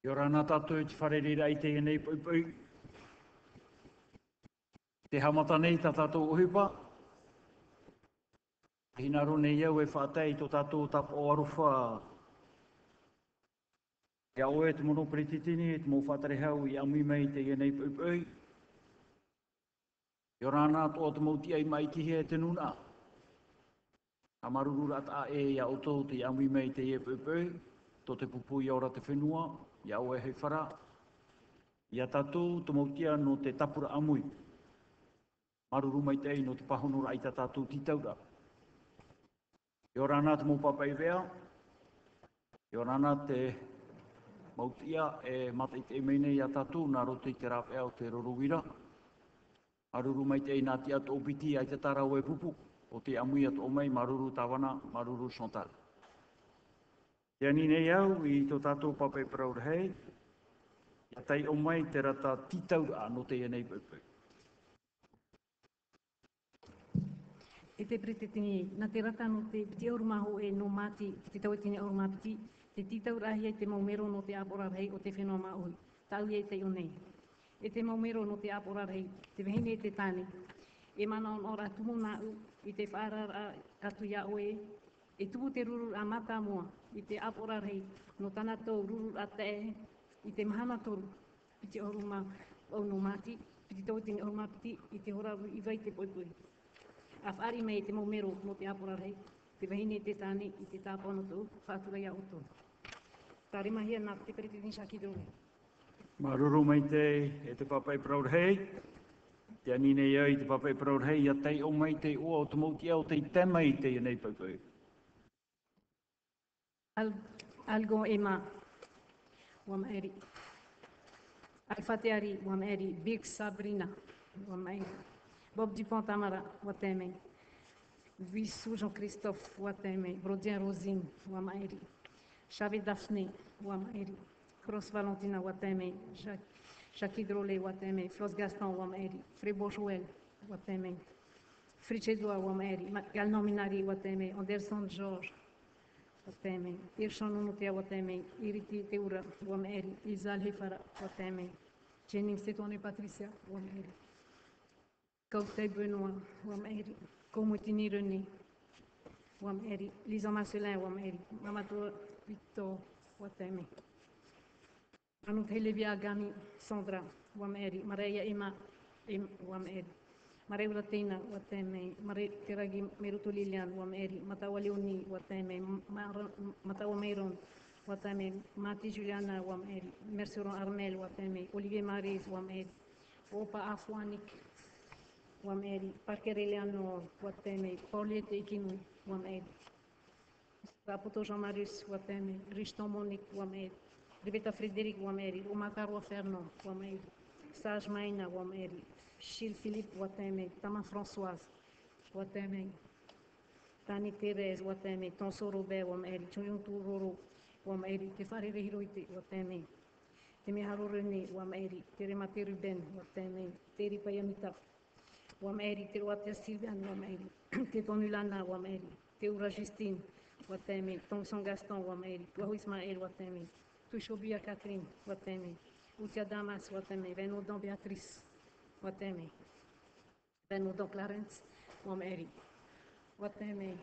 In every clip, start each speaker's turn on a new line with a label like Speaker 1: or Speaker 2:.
Speaker 1: I ora nā tātou te wharerira i tēnei nei. Te hamata nei tā tātou ohupa. Hina rone iau e whātai tō tātou tap o aruwha. Ia oe te mono perititini, te mō whātare hau i amui mei tēnei. I ora nā tō te mauti ai mai ki he te nuna. A marurura ta e ia o tō te amui mei te e pui. Tō te pupu i ora te whenua ia oe hei whara, ia tātou te mautia no te tapura amui. Maruru mai ei no te pahonora i tā tātou titaura. I ora ana te mopapa i rea, i ora te mautia e mata i te meine i tātou nā roto i te rāwhea o te roruira. Maruru mai ei nā te ato opiti ai te tārau e pupu, o te amui ato o mai maruru tawana, maruru Chantal. Ia ani nei au i tō tātou papai praur hei, ia tai o mai te rata titau no te enei pupui.
Speaker 2: E te prete tini, nā te rata no te piti aurumaho e no māti, te tau e tini auru te titau rahi e te maumero no te apora rei o te whenua maui, tau e te o nei. E te maumero no te apora rei, te vehine e te tāne, e mana on ora tumu nā u, i te whārara atu ia oe, e tupu te ruru a mata mua i te aporarei no tana tau ruru ata e i te mahana toru i te oru ma au no mati te tau tini oru mapiti i te horaru i vai te poipoi. A whaari mei te maumero mo te aporarei te vahine te tāne i te tāpano tau whātura ia oto. Tā rimahia nā te periti ni shaki drone.
Speaker 1: Maruru mai te e te papai praur hei, te anine iau i te papai praur hei, ia tei o mai te ua o te mauti au te tema i te nei paupau.
Speaker 2: Al, algo ema wamaeri. Alfateari wamaeri. Big Sabrina wamaeri. Bob Dupont Tamara wateme. Visu Jean-Christophe wateme. Brodien Rosine wamaeri. Chave Daphné wamaeri. Cross Valentina wateme. Jacques Drolé wateme. Flos Gaston wamaeri. Frebo Joël wateme. Fricedoa wamaeri. Galnominari wateme. Anderson George te wateme, Iriti te ura wameri, Izal hefara wateme, Jennings te tone Patricia wameri, Kautei Benoit wameri, Komutini René wameri, Lisa Marcelin wameri, Mamato Victor wateme. Anu Helevia Gani Sandra wameri, Maria Emma Uratina, Wateme, Mare Teragi Meruto Lilian, Wameri, Matawa Leoni, Wateme, Matawa Meiron, Wateme, Mati Juliana, Wameri, Merceron Armel, Wateme, Olivier Maris, Wameri, Opa Afuanik, Wameri, Parker Eleanor, Wateme, Paulette Ikinu, Wameri, Rapoto Jean-Marius, Wateme, Riston Monique, Wameri, Rebecca Frédéric, Wameri, Omakaro Fernand, Wameri, Sage Maina, Wameri, Chile Philippe Wateme, Tama Françoise Wateme, Tani Thérèse Wateme, Tonso Robert Wameri, Choyun Turoro Wameri, Te Whare Rehiro i te Wateme, Te Meharo René Wameri, Te Remate Ruben Wateme, Te Ripa Yamita Wameri, Te Roatea Sylviane Wameri, Te Tonulana Wameri, Te Ura Justine Wateme, Thomson Gaston Wameri, Tuahu Ismael Wateme, Tushobia Catherine Wateme, Utia Damas Wateme, Venodon Beatrice Wateme. Venodon Clarence Wameri. Wateme.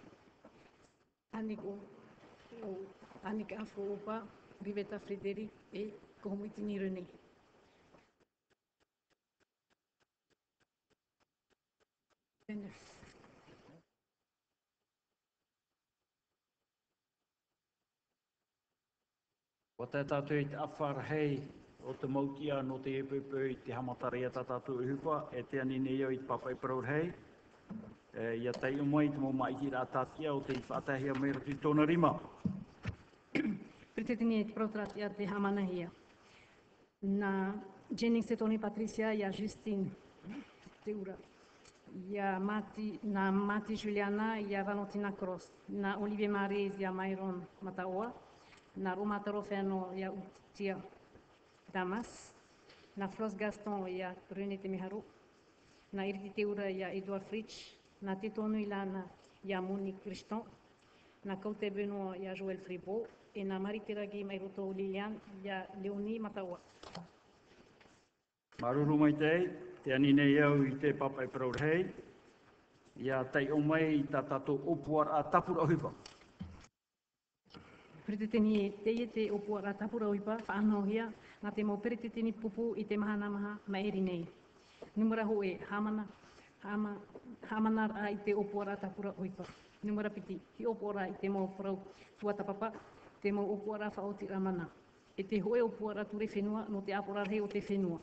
Speaker 2: Anik o Anik Afro Opa, Riveta Frédéric et Komitini René.
Speaker 1: O te tātou i te awhar hei o te mautia no te epupu i te hamatari a tātou i hupa, e te anine iau i te papai praur hei. E, ia tei o mai te mo mai ki rā tātia o te i whātahia mai rati tōna rima.
Speaker 2: Pritetini e te protrat te hamanahia. Na Jennings e Tony Patricia ia Justine te ura. Ia Mati, na Mati Juliana ia Valentina Cross. Na Olivier Maris ia Myron Mataoa. Na Roma Tarofeno ia Utia Damas. Na Flos Gaston ia René Temiharu. Na Iriti Teura ia Edouard Fritsch. Na Titono Ilana ia Monique Christon. Na Caute Benoit ia Joël Fribo. e nā maritiragi o Lilian, ia Leonie Matawa.
Speaker 1: Maruru mai te, te anine iau i te papa e parau rei. Ia tei o mai i tā tātou opuar a tapura hipa.
Speaker 2: Perete tini e te ie te opua rā tapura oipa, whaanau hia, nā te mau perete tini pupu i te mahana maha maeri nei. Numera ho e hamana, hama, hamana rā i te opua rā tapura oipa. Numera piti, hi opora rā i te mau parau tuata papa, te mau opora rā whaoti ramana. E te hoe opua rā ture whenua, no te apora rei o te whenua.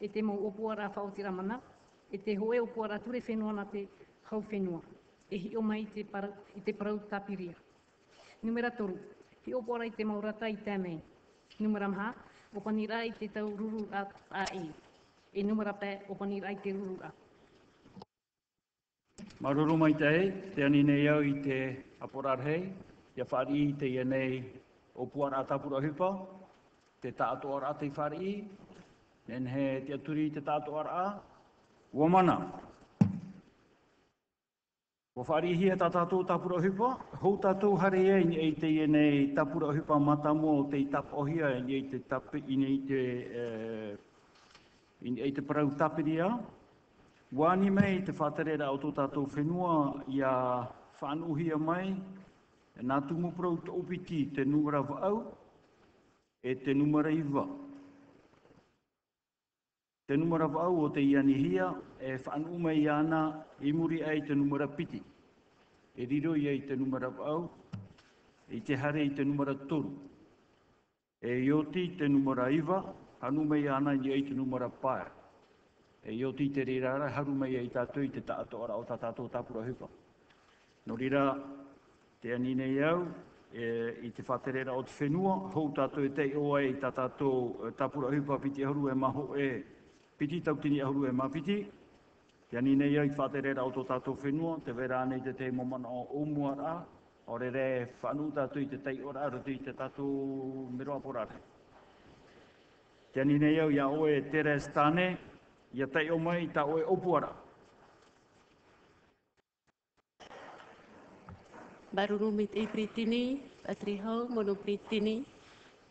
Speaker 2: E te mau opua rā whaoti ramana, e te hoe opua rā ture whenua na te hau whenua. E hi o mai i te, para, i te parau tapiria. Numera toru, hi opora i te maurata i tēmei. Numera maha, opanira i te tau ruru a, a i. E numara pē, opanira i te ruru a.
Speaker 1: Maruru mai te, te anine au i te aporar hei. Ia whari i te ienei o puara tapura hupa, Te tātua rā te whari i. Nen he te aturi te tātua a. Ua Wa Ko whari hia tā tātou tapura hipa, hou tātou hare e ni e te i nei tapura matamo o te tap ohia e ni e te tap i nei te, eh, i ei te parau tapiria. Wāni mei te whaterera o tō tātou whenua i a whanuhia mai, nā tumu parau te opiti te numera au, e te numera iwa. Te numera au o te ianihia e whaanu mai ana i muri ai te numara piti. E riro i ai te numara au, i te hare i te numara toru. E ioti te numara iwa, anu mai ana i ai te numara pae. E ioti te rirara, haru mai ai tātou i te tātou ara o tā tātou tāpura hupa. No rira, te anine iau, e, i te whaterera o te whenua, hou tātou e te oa i tā tātou tāpura hupa piti haru e maho e piti tau tini e mapiti. Te ani nei ai whaterera o tō tātou whenua, te vera nei te te momana o umua rā, o re re whanu tātou i te tei ora aru tui te tātou miroa porare. Te ani nei au ia oe Teres Tāne, ia tei o mai ta oe opuara.
Speaker 3: Baruru mit e pritini, atri hau, mono pritini,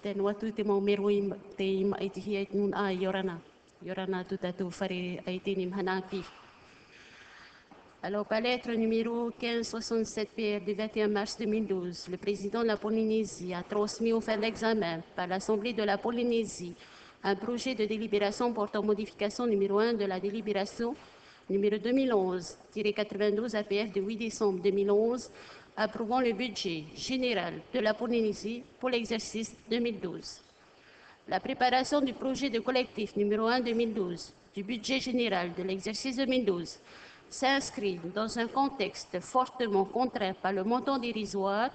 Speaker 3: te nuatu te mau meru i te ima i te hia i nun a yorana. Yorana tu tātou whare ai te nim hanaki. Alors, par lettre numéro 1567 PR du 21 mars 2012, le président de la Polynésie a transmis au fin d'examen par l'Assemblée de la Polynésie un projet de délibération portant modification numéro 1 de la délibération numéro 2011-92 APF de 8 décembre 2011 approuvant le budget général de la Polynésie pour l'exercice 2012. La préparation du projet de collectif numéro 1 2012 du budget général de l'exercice 2012 s'inscrit dans un contexte fortement contraint par le montant dérisoire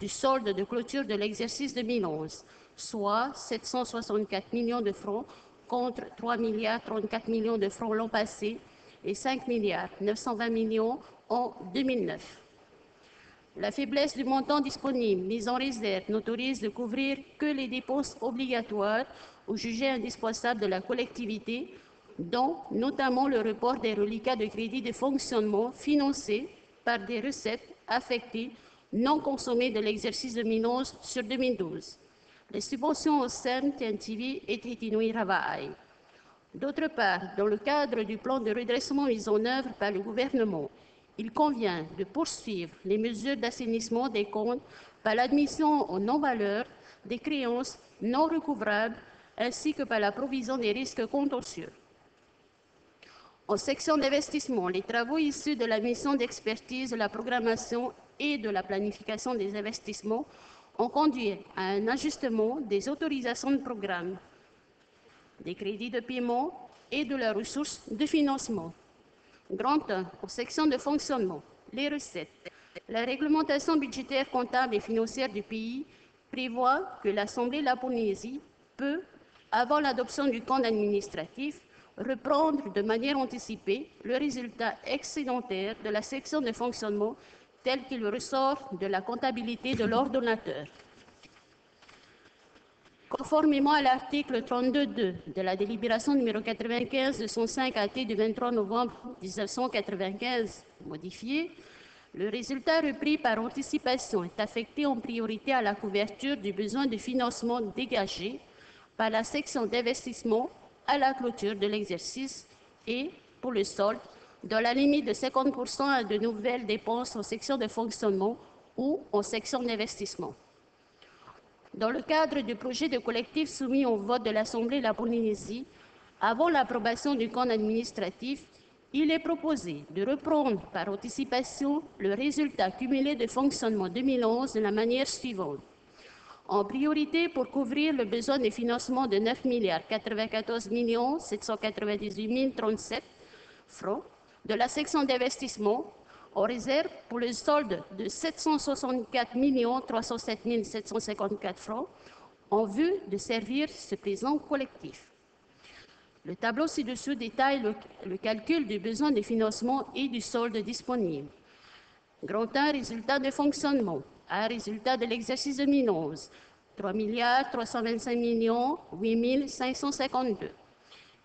Speaker 3: du solde de clôture de l'exercice 2011, soit 764 millions de francs contre 3 milliards 34 millions de francs l'an passé et 5 milliards 920 millions en 2009. La faiblesse du montant disponible mis en réserve n'autorise de couvrir que les dépenses obligatoires ou jugées indispensables de la collectivité, dont notamment le report des reliquats de crédit de fonctionnement financés par des recettes affectées non consommées de l'exercice 2011 sur 2012. Les subventions au CERN, TNTV et Tritinui Ravai. D'autre part, dans le cadre du plan de redressement mis en œuvre par le gouvernement, il convient de poursuivre les mesures d'assainissement des comptes par l'admission en non-valeur des créances non recouvrables ainsi que par la provision des risques contentieux. En section d'investissement, les travaux issus de la mission d'expertise de la programmation et de la planification des investissements ont conduit à un ajustement des autorisations de programme, des crédits de paiement et de leurs ressources de financement. Grand 1, en section de fonctionnement, les recettes. La réglementation budgétaire comptable et financière du pays prévoit que l'Assemblée de la peut, avant l'adoption du compte administratif, reprendre de manière anticipée le résultat excédentaire de la section de fonctionnement tel qu'il ressort de la comptabilité de l'ordonnateur. Conformément à l'article 32.2 de la délibération numéro 95 de 105 AT du 23 novembre 1995 modifiée, Le résultat repris par anticipation est affecté en priorité à la couverture du besoin de financement dégagé par la section d'investissement à la clôture de l'exercice et, pour le solde, dans la limite de 50% à de nouvelles dépenses en section de fonctionnement ou en section d'investissement. Dans le cadre du projet de collectif soumis au vote de l'Assemblée de la Polynésie, avant l'approbation du compte administratif, il est proposé de reprendre par anticipation le résultat cumulé de fonctionnement 2011 de la manière suivante. En priorité, pour couvrir le besoin de financement de 9 milliards 94 millions 798 037 francs de la section d'investissement, en réserve pour le solde de 764 307 754 francs en vue de servir ce présent collectif. Le tableau ci-dessous détaille le, le, calcul du besoin de financement et du solde disponible. Grand 1, résultat de fonctionnement. A, résultat de l'exercice 2011. 3 milliards 325 millions 8 552.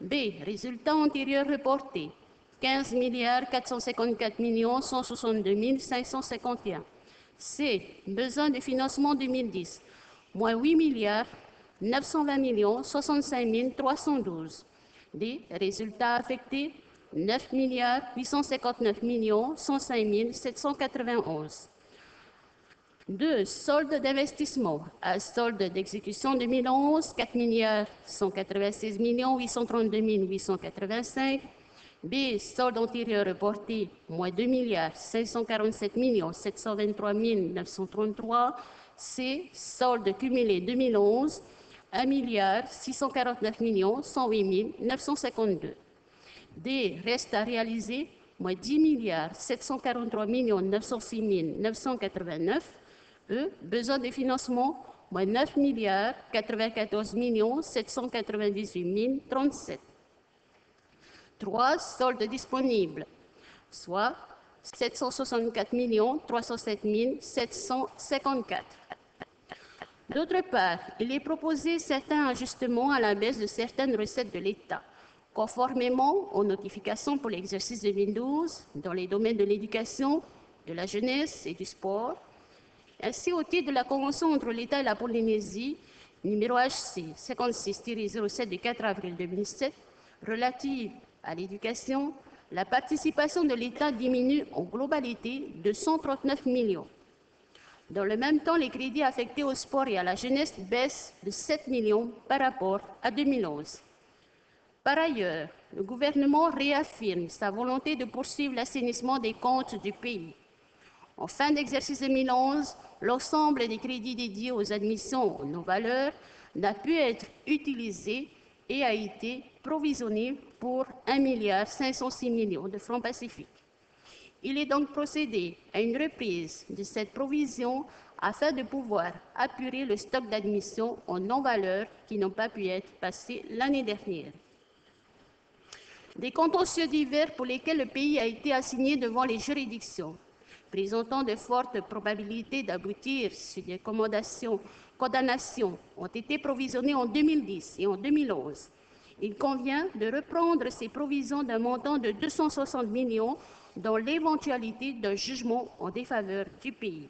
Speaker 3: B, résultat antérieur reporté. 15 milliards 454 millions 162 551. C, besoin de financement 2010. Moins 8 milliards 920 millions 65 312. D. Résultats affectés 9 milliards 859 millions 105 791. 2. Solde d'investissement. Solde d'exécution 2011, 4 milliards 196 millions 832 885. B. Solde antérieur reporté, moins 2 milliards 547 millions 723 933. C. Solde cumulé 2011, 1 milliard 649 millions 108 952. D. Reste à réaliser, moins 10 milliards 743 millions 906 989. E. Besoin de financement, moins 9 milliards 94 millions 798 037. 3. Solde disponible, soit 764 millions 307 754. D'autre part, il est proposé certains ajustements à la baisse de certaines recettes de l'État, conformément aux notifications pour l'exercice 2012 dans les domaines de l'éducation, de la jeunesse et du sport, ainsi au titre de la Convention entre l'État et la Polynésie, numéro HC 56-07 du 4 avril 2007, relative à l'éducation, la participation de l'État diminue en globalité de 139 millions. Dans le même temps, les crédits affectés au sport et à la jeunesse baissent de 7 millions par rapport à 2011. Par ailleurs, le gouvernement réaffirme sa volonté de poursuivre l'assainissement des comptes du pays. En fin d'exercice 2011, l'ensemble des crédits dédiés aux admissions aux non-valeurs n'a pu être utilisé et a été provisionné pour 1 milliard 506 millions de francs pacifiques. Il est donc procédé à une reprise de cette provision afin de pouvoir apurer le stock d'admission en non-valeurs qui n'ont pas pu être passés l'année dernière. Des contentieux divers pour lesquels le pays a été assigné devant les juridictions, présentant de fortes probabilités d'aboutir sur des condamnations, ont été provisionnés en 2010 et en 2011. Il convient de reprendre ces provisions d'un montant de 260 millions dans l'éventualité d'un jugement en défaveur du pays.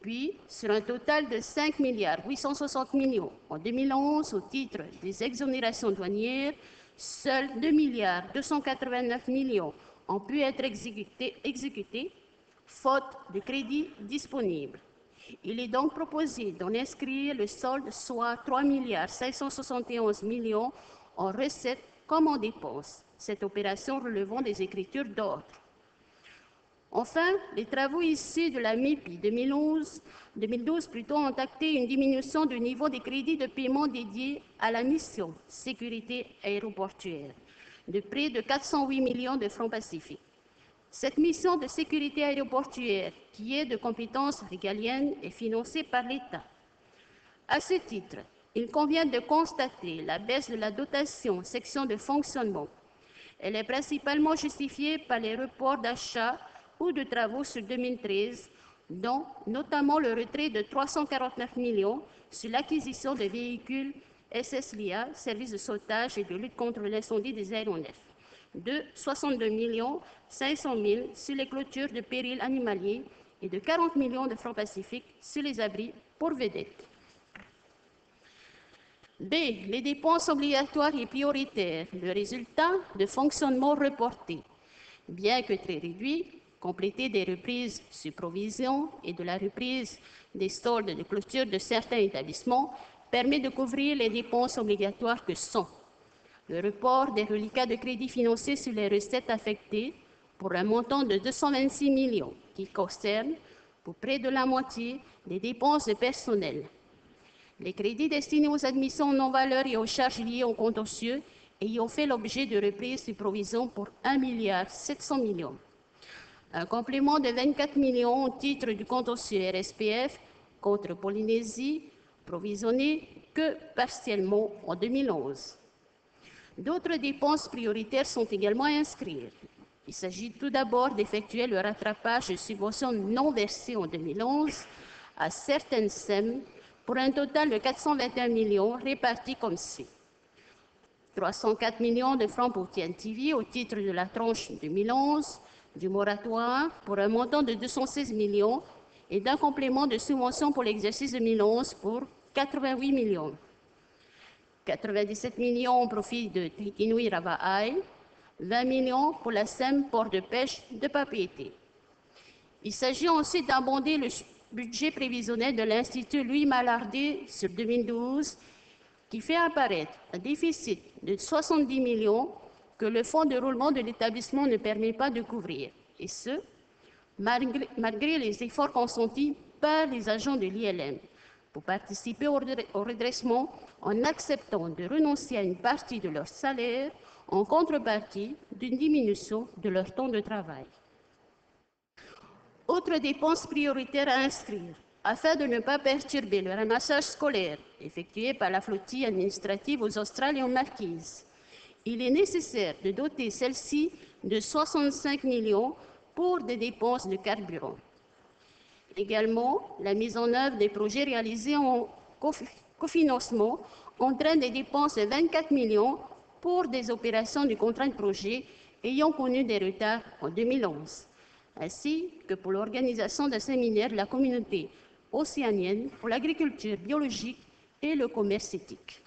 Speaker 3: Puis, sur un total de 5 milliards 860 millions en 2011 au titre des exonérations douanières, seuls 2 milliards 289 millions ont pu être exécutés, faute de crédits disponibles. Il est donc proposé d'en inscrire le solde, soit 3 milliards 571 millions en recettes comme en dépenses cette opération relevant des écritures d'ordre. Enfin, les travaux issus de la MIPI 2011, 2012 plutôt, ont acté une diminution du niveau des crédits de paiement dédiés à la mission sécurité aéroportuaire de près de 408 millions de francs pacifiques. Cette mission de sécurité aéroportuaire, qui est de compétence régalienne, est financée par l'État. À ce titre, il convient de constater la baisse de la dotation section de fonctionnement elle est principalement justifiée par les reports d'achats ou de travaux sur 2013, dont notamment le retrait de 349 millions sur l'acquisition de véhicules SSLIA, services de sauvetage et de lutte contre l'incendie des aéronefs, de 62 500 000 sur les clôtures de péril animalier et de 40 millions de francs pacifiques sur les abris pour vedettes. B. Les dépenses obligatoires et prioritaires, le résultat de fonctionnement reporté. Bien que très réduit, complété des reprises sur provision et de la reprise des soldes de clôture de certains établissements, permet de couvrir les dépenses obligatoires que sont le report des reliquats de crédit financiers sur les recettes affectées pour un montant de 226 millions qui concerne pour près de la moitié des dépenses de personnel. Les crédits destinés aux admissions non-valeurs et aux charges liées au contentieux ayant fait l'objet de reprises de provisions pour 1 milliard 700 millions. Un complément de 24 millions au titre du contentieux RSPF contre Polynésie, provisionné que partiellement en 2011. D'autres dépenses prioritaires sont également inscrites. Il s'agit tout d'abord d'effectuer le rattrapage de subventions non versées en 2011 à certaines SEM pour un total de 421 millions répartis comme suit. 304 millions de francs pour TNTV au titre de la tranche 2011 du moratoire pour un montant de 216 millions et d'un complément de subvention pour l'exercice 2011 pour 88 millions. 97 millions au profit de Trikinui Ravaai, 20 millions pour la SEM port de pêche de Papeete. Il s'agit ensuite d'abonder le budget prévisionnel de l'Institut Louis Malardé sur 2012 qui fait apparaître un déficit de 70 millions que le fonds de roulement de l'établissement ne permet pas de couvrir, et ce, malgré, les efforts consentis par les agents de l'ILM pour participer au redressement en acceptant de renoncer à une partie de leur salaire en contrepartie d'une diminution de leur temps de travail. Autre dépense prioritaire à inscrire, afin de ne pas perturber le ramassage scolaire effectué par la flottille administrative aux aux Marquises. Il est nécessaire de doter celle-ci de 65 millions pour des dépenses de carburant. Également, la mise en œuvre des projets réalisés en cofinancement entraîne des dépenses de 24 millions pour des opérations du contrat de projet ayant connu des retards en 2011, ainsi que pour l'organisation d'un séminaire de la communauté océanienne pour l'agriculture biologique et le commerce éthique.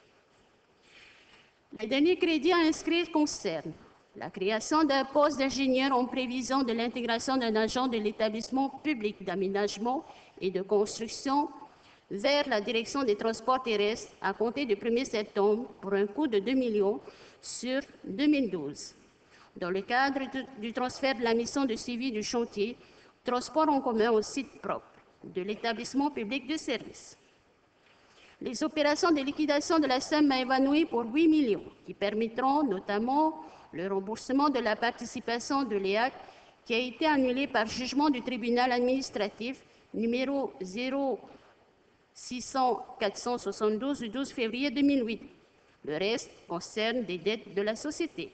Speaker 3: Les derniers crédits à inscrire concernent la création d'un poste d'ingénieur en prévision de l'intégration d'un agent de l'établissement public d'aménagement et de construction vers la direction des transports terrestres à compter du 1er septembre pour un coût de 2 millions sur 2012. Dans le cadre du transfert de la mission de suivi du chantier Transport en commun au site propre de l'établissement public de service. Les opérations de liquidation de la somme évanouies pour 8 millions, qui permettront notamment le remboursement de la participation de l'EAC qui a été annulée par jugement du tribunal administratif numéro 0600 472 du 12 février 2008. Le reste concerne des dettes de la société.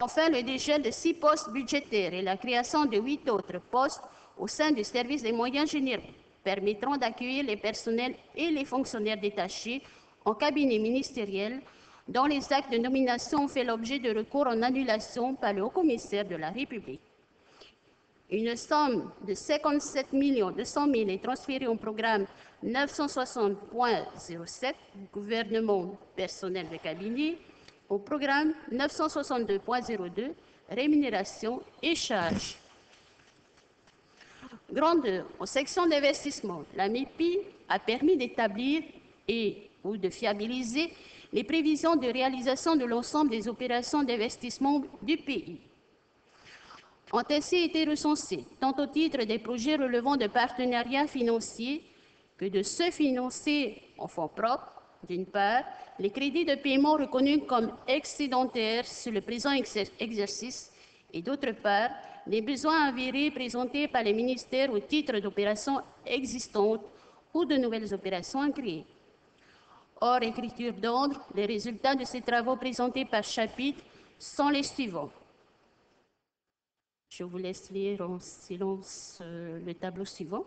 Speaker 3: Enfin, le dégel de six postes budgétaires et la création de huit autres postes au sein du service des moyens généraux permettront d'accueillir les personnels et les fonctionnaires détachés en cabinet ministériel dont les actes de nomination ont fait l'objet de recours en annulation par le haut-commissaire de la République. Une somme de 57 200 000 est transférée au programme 960.07 gouvernement personnel de cabinet au programme 962.02 rémunération et charges. Grandeur, en section d'investissement, la MIPI a permis d'établir et ou de fiabiliser les prévisions de réalisation de l'ensemble des opérations d'investissement du pays. Ont ainsi été recensés, tant au titre des projets relevant de partenariats financiers que de ceux financés en fonds propres, d'une part, les crédits de paiement reconnus comme excédentaires sur le présent exercice, et d'autre part, les besoins avérés présentés par les ministères au titre d'opérations existantes ou de nouvelles opérations à créer. Hors écriture d'ordre, les résultats de ces travaux présentés par chapitre sont les suivants. Je vous laisse lire en silence euh, le tableau suivant.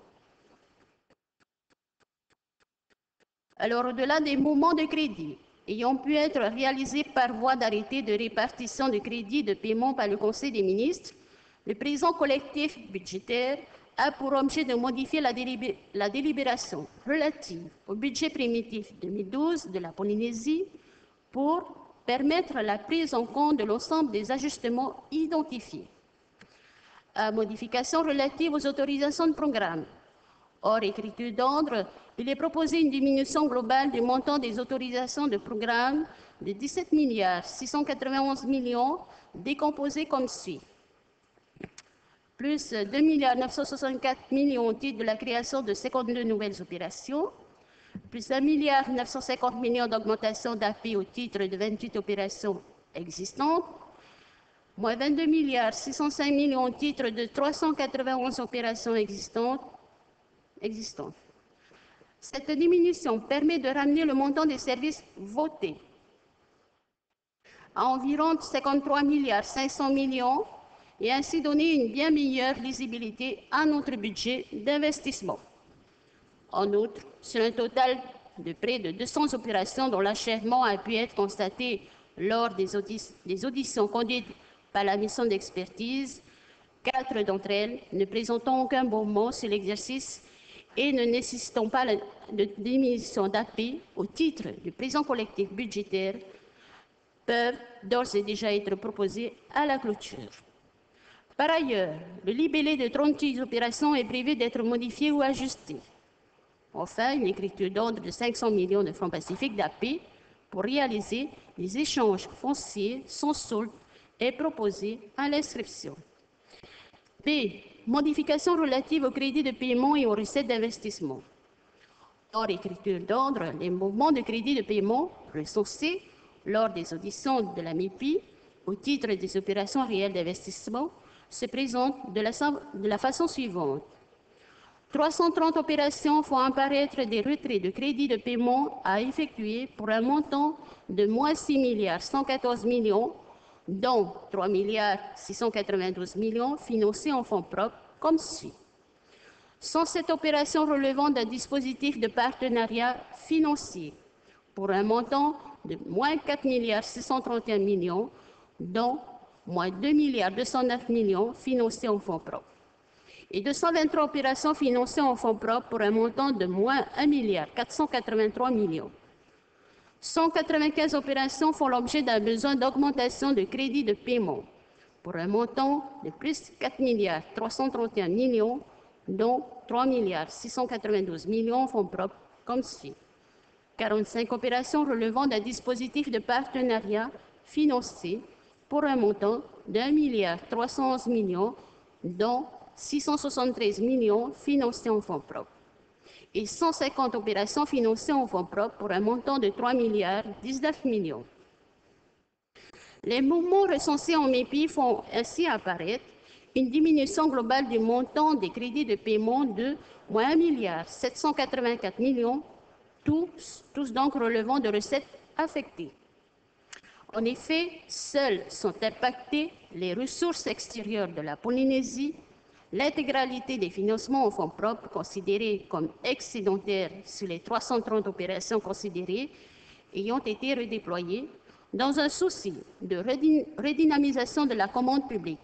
Speaker 3: Alors, au-delà des moments de crédit, ayant pu être réalisées par voie d'arrêté de répartition de crédits de paiement par le Conseil des ministres, le présent collectif budgétaire a pour objet de modifier la, délibé- la délibération relative au budget primitif 2012 de la Polynésie pour permettre la prise en compte de l'ensemble des ajustements identifiés. À modification relative aux autorisations de programme. Hors écriture d'ordre, il est proposé une diminution globale du montant des autorisations de programme de 17 milliards 691 millions comme suit plus 2 milliards 964 millions au titre de la création de 52 nouvelles opérations, plus 1 milliard 950 millions d'augmentation d'API au titre de 28 opérations existantes, moins 22 milliards 605 millions au titre de 391 opérations existantes. existantes. Cette diminution permet de ramener le montant des services votés à environ 53 milliards 500 millions et ainsi donner une bien meilleure lisibilité à notre budget d'investissement. En outre, sur un total de près de 200 opérations dont l'achèvement a pu être constaté lors des, auditions conduites par la mission d'expertise, quatre d'entre elles ne présentant aucun bon mot sur l'exercice et ne nécessitant pas la- de diminution d'AP au titre du présent collectif budgétaire peuvent d'ores et déjà être proposées à la clôture. Par ailleurs, le libellé de 36 opérations est prévu d'être modifié ou ajusté. Enfin, une écriture d'ordre de 500 millions de francs pacifiques d'AP pour réaliser les échanges fonciers sans solde est proposée à l'inscription. B. Modification relative au crédit de paiement et aux recettes d'investissement. Hors écriture d'ordre, les mouvements de crédit de paiement recensés lors des auditions de la MIPI au titre des opérations réelles d'investissement se présentent de la, façon suivante. 330 opérations font apparaître des retraits de crédit de paiement à effectuer pour un montant de moins 6 milliards 114 millions, dont 3 milliards 692 millions financés en fonds propres, comme suit. 107 opérations relevant d'un dispositif de partenariat financier pour un montant de moins 4 milliards 631 millions, dont moins 2 milliards 209 millions financés en fonds propres et 223 opérations financées en fonds propres pour un montant de moins 1 milliard 483 millions. 195 opérations font l'objet d'un besoin d'augmentation de crédit de paiement pour un montant de plus 4 milliards 331 millions, dont 3 milliards 692 millions en fonds propres, comme suit. 45 opérations relevant d'un dispositif de partenariat financé pour un montant d'un milliard 311 millions, dont 673 millions financés en fonds propres et 150 opérations financées en fonds propres pour un montant de 3 milliards 19 millions. Les mouvements recensés en MEPI font ainsi apparaître une diminution globale du montant des crédits de paiement de moins 1 milliard 784 millions, tous, tous donc relevant de recettes affectées. En effet, seules sont impactées les ressources extérieures de la Polynésie, l'intégralité des financements en fonds propres considérés comme excédentaires sur les 330 opérations considérées ayant été redéployées dans un souci de redyn- redynamisation de la commande publique,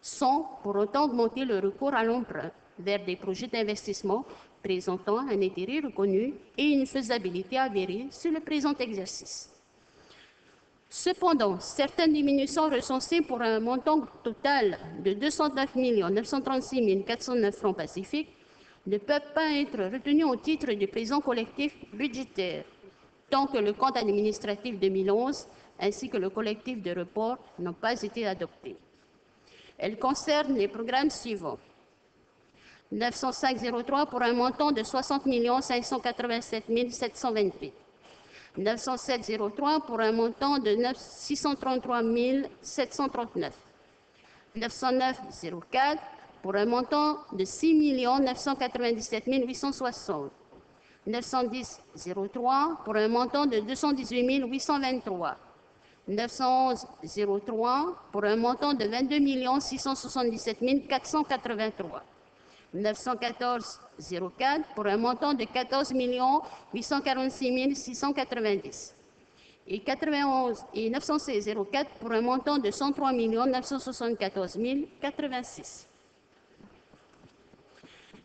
Speaker 3: sans pour autant augmenter le recours à l'emprunt vers des projets d'investissement présentant un intérêt reconnu et une faisabilité avérée sur le présent exercice. Cependant, certaines diminutions recensées pour un montant total de 209 936 409 francs pacifiques ne peuvent pas être retenues au titre du présent collectif budgétaire, tant que le compte administratif 2011 ainsi que le collectif de report n'ont pas été adoptés. Elles concernent les programmes suivants. 905-03 pour un montant de 60 587 728. 907-03 pour un montant de 9 633 739. 909-04 pour un montant de 6 997 860. 910-03 pour un montant de 218 823. 911-03 pour un montant de 22 677 483. 914-04 pour un montant de 14 846 690 et 91 et 916 04 pour un montant de 103 974 086.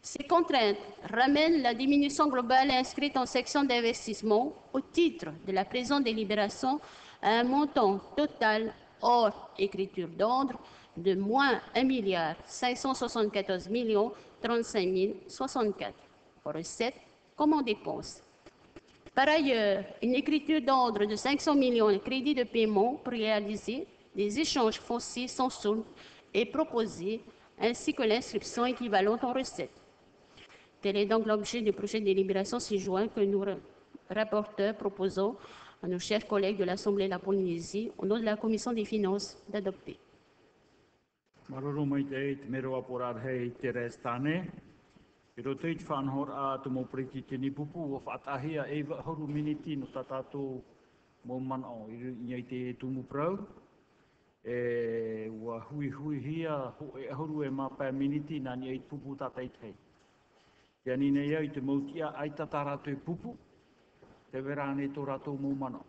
Speaker 3: Ces contraintes ramènent la diminution globale inscrite en section d'investissement au titre de la présente délibération à un montant total hors écriture d'ordre de moins 1 milliard 574 millions 35 064 pour recettes comme en dépenses. Par ailleurs, une écriture d'ordre de 500 millions de crédits de paiement pour réaliser des échanges fonciers sans solde est proposée, ainsi que l'inscription équivalente en recettes. Tel est donc l'objet du projet de délibération 6 juin que nous, rapporteurs, proposons à nos chers collègues de l'Assemblée de la Polynésie, au nom de la Commission des finances, d'adopter.
Speaker 1: Maroro mai te eit, mero aporar hei te res tāne. I ro teit whanhor a te mō te nipupu o whatahia e horu miniti no ta tātou mō mana o i iai te tumu prau. E ua hui hui hia e horu e mā pā miniti nā ni eit pupu tātai tei. Ia ni nei au i te mautia ai tata rātou e pupu, te wera ane tō rātou mō mana.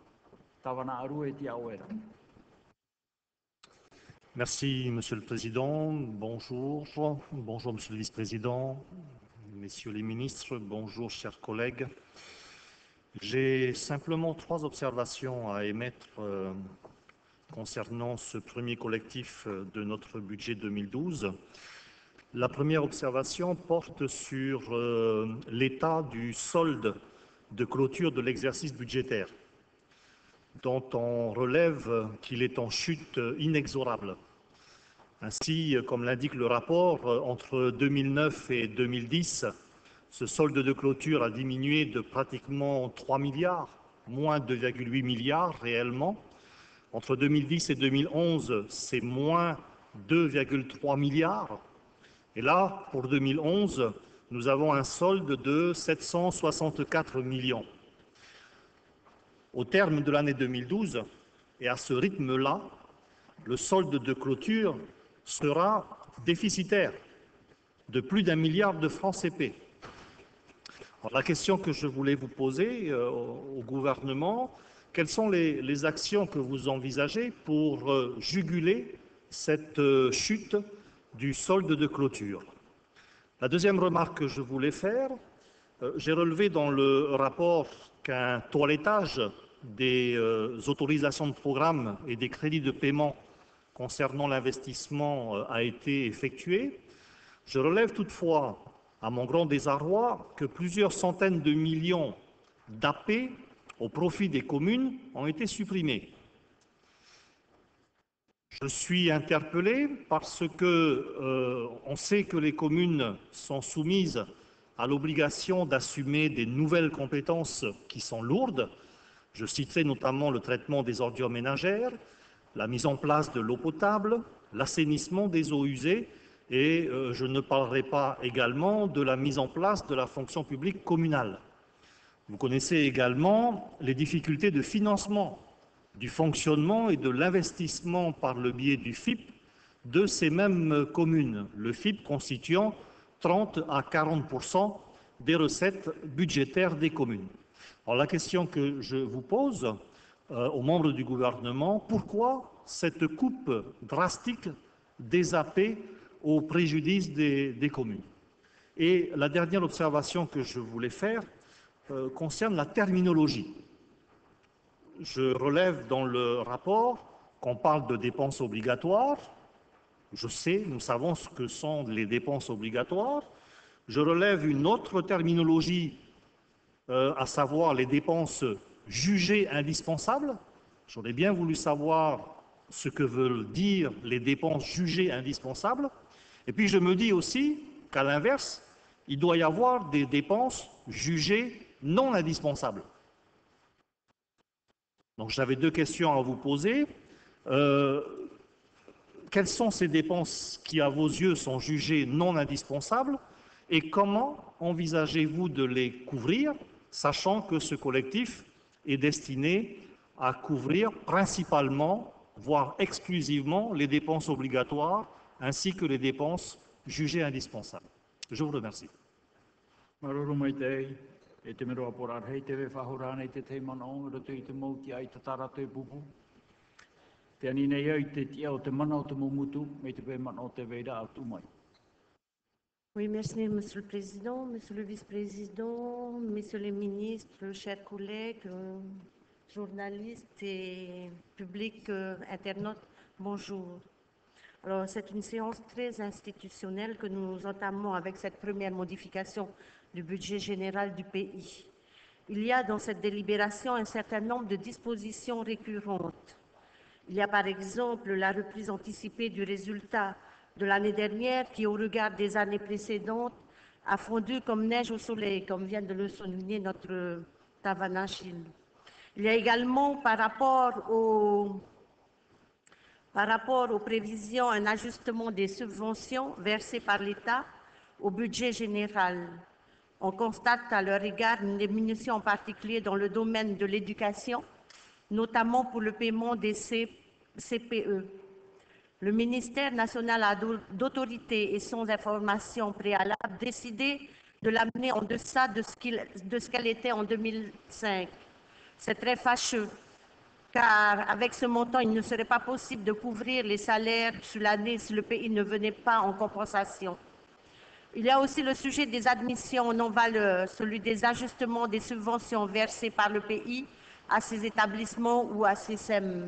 Speaker 1: Tawana aru e te awera.
Speaker 4: Merci, Monsieur le Président. Bonjour. Bonjour, Monsieur le Vice-président. Messieurs les ministres, bonjour, chers collègues. J'ai simplement trois observations à émettre euh, concernant ce premier collectif euh, de notre budget 2012. La première observation porte sur euh, l'état du solde de clôture de l'exercice budgétaire, dont on relève qu'il est en chute inexorable. Ainsi, comme l'indique le rapport, entre 2009 et 2010, ce solde de clôture a diminué de pratiquement 3 milliards, moins 2,8 milliards réellement. Entre 2010 et 2011, c'est moins 2,3 milliards. Et là, pour 2011, nous avons un solde de 764 millions. Au terme de l'année 2012, et à ce rythme-là, le solde de clôture sera déficitaire de plus d'un milliard de francs CP. La question que je voulais vous poser euh, au gouvernement, quelles sont les, actions que vous envisagez pour euh, juguler cette euh, chute du solde de clôture? La deuxième remarque que je voulais faire, j'ai relevé dans le rapport qu'un toilettage des autorisations de programme et des crédits de paiement concernant l'investissement euh, a été effectué. Je relève toutefois, à mon grand désarroi, que plusieurs centaines de millions d'AP au profit des communes ont été supprimés. Je suis interpellé parce que euh, on sait que les communes sont soumises à l'obligation d'assumer des nouvelles compétences qui sont lourdes. Je citerai notamment le traitement des ordures ménagères, la mise en place de l'eau potable, l'assainissement des eaux usées et euh, je ne parlerai pas également de la mise en place de la fonction publique communale. Vous connaissez également les difficultés de financement du fonctionnement et de l'investissement par le biais du FIP de ces mêmes communes, le FIP constituant 30 à 40% des recettes budgétaires des communes. Alors la question que je vous pose euh, aux membres du gouvernement, pourquoi cette coupe drastique des AP au préjudice des, communes Et la dernière observation que je voulais faire euh, concerne la terminologie. Je relève dans le rapport qu'on parle de dépenses obligatoires. Je sais, nous savons ce que sont les dépenses obligatoires. Je relève une autre terminologie, euh, à savoir les dépenses jugées indispensables. J'aurais bien voulu savoir ce que veulent dire les dépenses jugées indispensables. Et puis je me dis aussi qu'à l'inverse, il doit y avoir des dépenses jugées non indispensables. Donc j'avais deux questions à vous poser. Euh, quelles sont ces dépenses qui, à vos yeux, sont jugées non indispensables et comment envisagez-vous de les couvrir, sachant que ce collectif est destiné à couvrir principalement, voire exclusivement, les dépenses obligatoires ainsi que les dépenses jugées indispensables. Je vous remercie.
Speaker 5: Merci, Monsieur le Président, Monsieur le Vice-président, Messieurs les ministres, chers collègues, euh, journalistes et public euh, internautes, bonjour. C'est une séance très institutionnelle que nous entamons avec cette première modification du budget général du pays. Il y a dans cette délibération un certain nombre de dispositions récurrentes. Il y a par exemple la reprise anticipée du résultat de l'année dernière qui, au regard des années précédentes, a fondu comme neige au soleil, comme vient de le souligner notre Tavanachil. Il y a également par rapport, au, par rapport aux prévisions un ajustement des subventions versées par l'État au budget général. On constate à leur égard une diminution en particulier dans le domaine de l'éducation, notamment pour le paiement des CPE. Le ministère national d'autorité et sans information préalable décidé de l'amener en deçà de ce qu'elle était en 2005. C'est très fâcheux, car avec ce montant, il ne serait pas possible de couvrir les salaires sur l'année si le pays ne venait pas en compensation. Il y a aussi le sujet des admissions non valeur, celui des ajustements des subventions versées par le pays à ces établissements ou à ces SEM.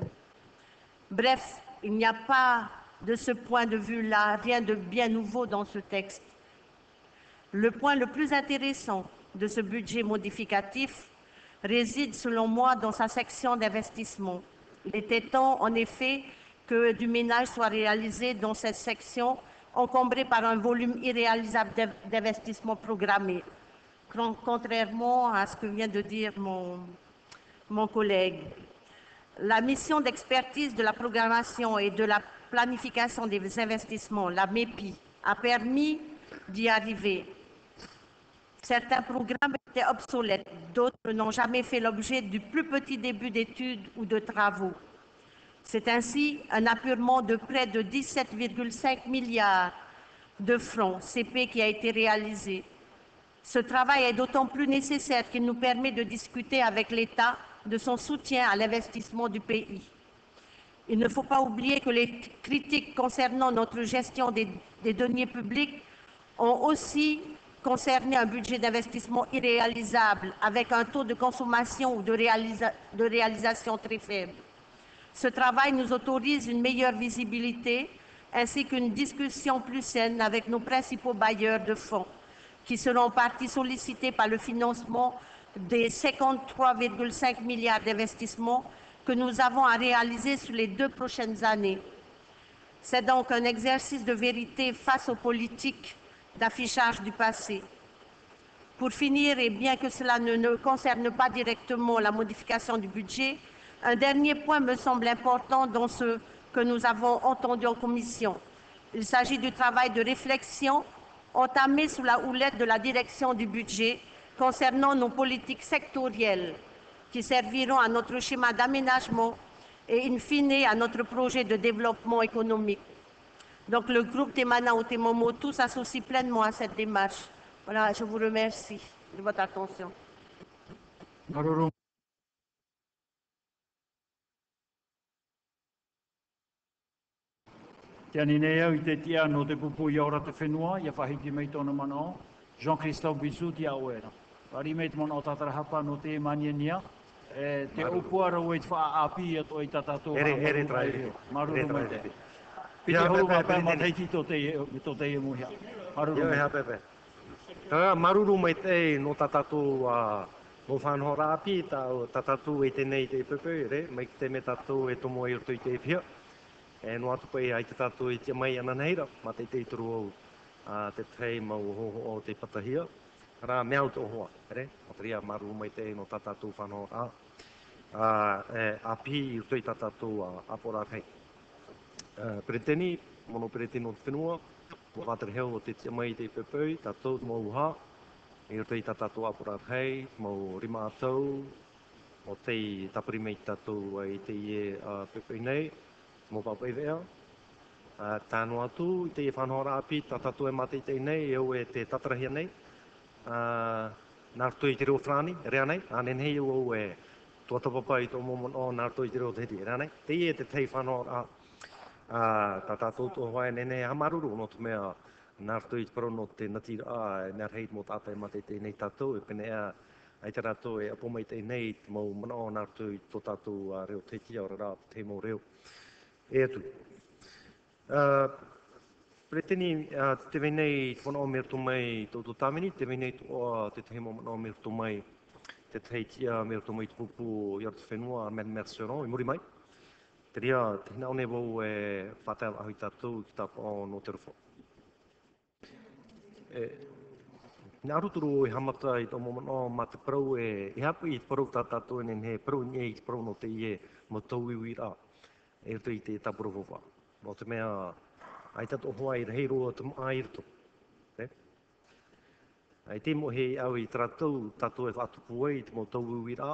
Speaker 5: Bref, il n'y a pas de ce point de vue-là rien de bien nouveau dans ce texte. Le point le plus intéressant de ce budget modificatif réside, selon moi, dans sa section d'investissement. Il était temps, en effet, que du ménage soit réalisé dans cette section encombrée par un volume irréalisable d'inv- d'investissements programmés, Con- contrairement à ce que vient de dire mon, mon collègue. La mission d'expertise de la programmation et de la planification des investissements, la MEPI, a permis d'y arriver. Certains programmes étaient obsolètes, d'autres n'ont jamais fait l'objet du plus petit début d'études ou de travaux. C'est ainsi un apurement de près de 17,5 milliards de francs CP qui a été réalisé. Ce travail est d'autant plus nécessaire qu'il nous permet de discuter avec l'État de son soutien à l'investissement du pays. Il ne faut pas oublier que les critiques concernant notre gestion des, deniers publics ont aussi concerné un budget d'investissement irréalisable avec un taux de consommation ou de, de réalisation très faible. Ce travail nous autorise une meilleure visibilité ainsi qu'une discussion plus saine avec nos principaux bailleurs de fonds, qui seront en partie sollicités par le financement des 53,5 milliards d'investissements que nous avons à réaliser sur les deux prochaines années. C'est donc un exercice de vérité face aux politiques d'affichage du passé. Pour finir, et bien que cela ne, ne concerne pas directement la modification du budget, un dernier point me semble important dans ce que nous avons entendu en commission. Il s'agit du travail de réflexion entamé sous la houlette de la direction du budget concernant nos politiques sectorielles qui serviront à notre schéma d'aménagement et in fine à notre projet de développement économique. Donc le groupe Temana Otemomo tous s'associe pleinement à cette démarche. Voilà, je vous remercie de votre attention.
Speaker 1: Tia Jean-Christophe Bissou ti au Pari mei te mana o tatara hapa no te mania nia, e, te upuara o i te wha api at o i tatato.
Speaker 6: Ere- ere trai.
Speaker 1: Maruru mei
Speaker 6: trai
Speaker 1: te.
Speaker 6: Ia, me-
Speaker 1: wa
Speaker 6: me-
Speaker 1: pēr
Speaker 6: me-
Speaker 1: mateiti tō te te e muhia. Maruru
Speaker 6: Ia
Speaker 1: mei
Speaker 6: e
Speaker 1: te.
Speaker 6: hapepe. Ka maruru mai te no tatatu a no whanho rāpi ta o e te nei te pepe re, mai ki te me tatu e tomo e roto i te pia. E no atu pai ai te tatu i te mai ana neira, ma te te turu au a te tei mau hoho o te patahia. Rā mea o tō hoa, re, o te ria maru mai te no tatatu whanho rā. A, e, a pi i utoi i tatatu a apora pei. Uh, Preteni, mono preteni o te whenua, o wātere heo o te tia mai te pepeu, tātou mō uha, i utoi i tā tātou apura hei, mō rima atau, o te i tapuri mei tātou i te ie uh, pepeu nei, mō papai vea. Uh, tānu atu, i te i whanhora api, tātou e mate i te nei, eu e te tatarahia nei. Uh, nā i te reo whrani, rea nei, a nen hei o e tua tapapa i tō momon o nā i te reo te heti, rea nei. Te i e te tei whanau a, a tā tātou tō hoa e nene hamaruru no te mea nā i te paro no te natira a, e nā rei mo tātai ma te te nei tātou, e pene a ai te rātou e apo mai te nei, te mau mana o nā i tō tātou a reo te tia o rā, te mō reo. E atu. Uh, Pre tini, te vei nei tōna o mea tō mai tō tō tāmini, te vei nei tō a te tahi mōmana o mea tō mai, te tahi tia mea tō mai tō pupu i ar te whenua, a mea mea i muri mai. Te ria, te hina o nei wau e whātai ahui tātou ki tā o nō te rufo. Nā aruturu e hamata i tō mōmana o mā te parau e i hapu i te parau tā tātou, nēn he parau nie i te parau nō te i e mā tau iwi rā, e rito i te tāpura vōwha. Nō te mea, ai tato hoa i rei roa te airto. i Ai te mo he au i tratou tato e whatupu ai te mo tau ui rā.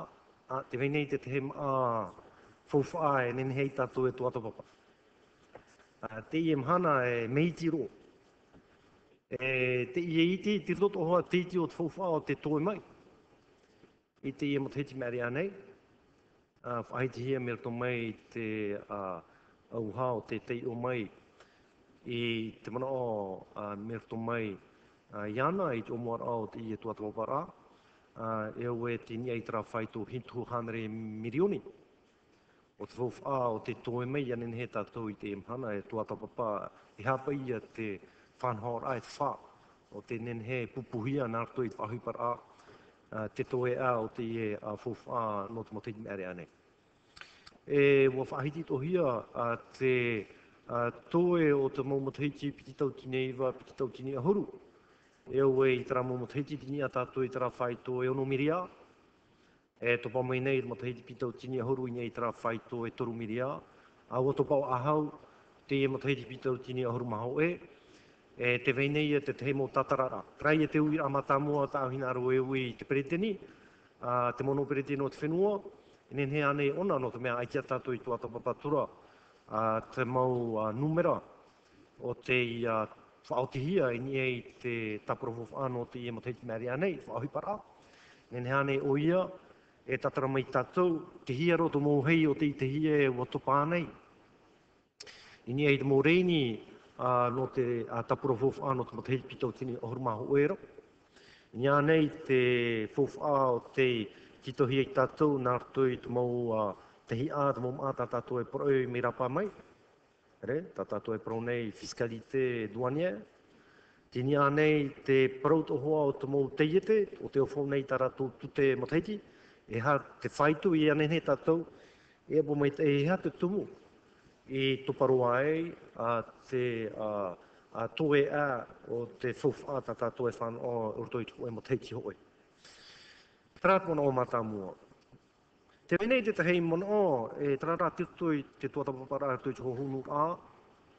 Speaker 6: A te veinei te te he a whawha e nen hei tato e tuata papa. A te i mhana e meiti roa. E te i e iti, te roto hoa te iti o te whawha o te toi mai. I te i e mo te hiti meri anei. a whaiti hia mera to mai te uh, au hao te te o mai i te mana o uh, merto mai uh, iana i te o mua rao te i e tuata wapara. Uh, e oe te nia i tera whaitu hintu hanere milioni. O te whawha o te toe mai anen he tātou i te mhana e tuata papa i hapa ia te whanhaor ai te wha. O te nen he pupuhia nā rato i te whahupar a uh, te toe a o te ie a whuf a no te motiti mere ane. E wafahiti tohia hia a te a toe o te mau piti tau tine iwa, piti tau tine ahuru. E au e i tera mau motiti tine a tātou i tera whai to e ono miria. E to pa mai nei, motiti piti tau tine ahuru i nei i tera whai to e toru miria. A ua to pau ahau, te e motiti piti tau tine ahuru maho e e te veinei e te te mo tatarara. Krai e te ui amatamua ta ahina aro e ui te pereteni, uh, te mono pereteni o te whenua, e nen he ane ona no te mea aikia tātou i tua tapapatura, uh, te mau uh, numera o te uh, whaotihia i nie i te taporofo whaano te i e mo te meri anei, whaohipara. Nen he o ia, e tatara mai tātou, te hia roto mō hei o te i te hia e wato pānei. I nie i te mō reini, a no te uh, taporofo whaano te mate pitau tini ohurumaho oero. Nia nei te fof o te kitohia i tātou nā rato i te mau uh, te hi ātu mō mā tātou e pro e rapa mai, re, tā tātou e pro nei fiskalite duanie, tini a nei te pro to hoa o te mou teiete, o te ofo nei tā rātou tute motaiti, e ha te whaitu i ane nei tātou, e bō mai te iha te tumu, i tuparu ai a te a, a toe a o te fuf a tātou e whan o urtoi tō e motaiti hoi. Prātmona o mātā mua mua. Te venei te te hei mon o e tarara titu i te tuata papara urto i tuho hunu a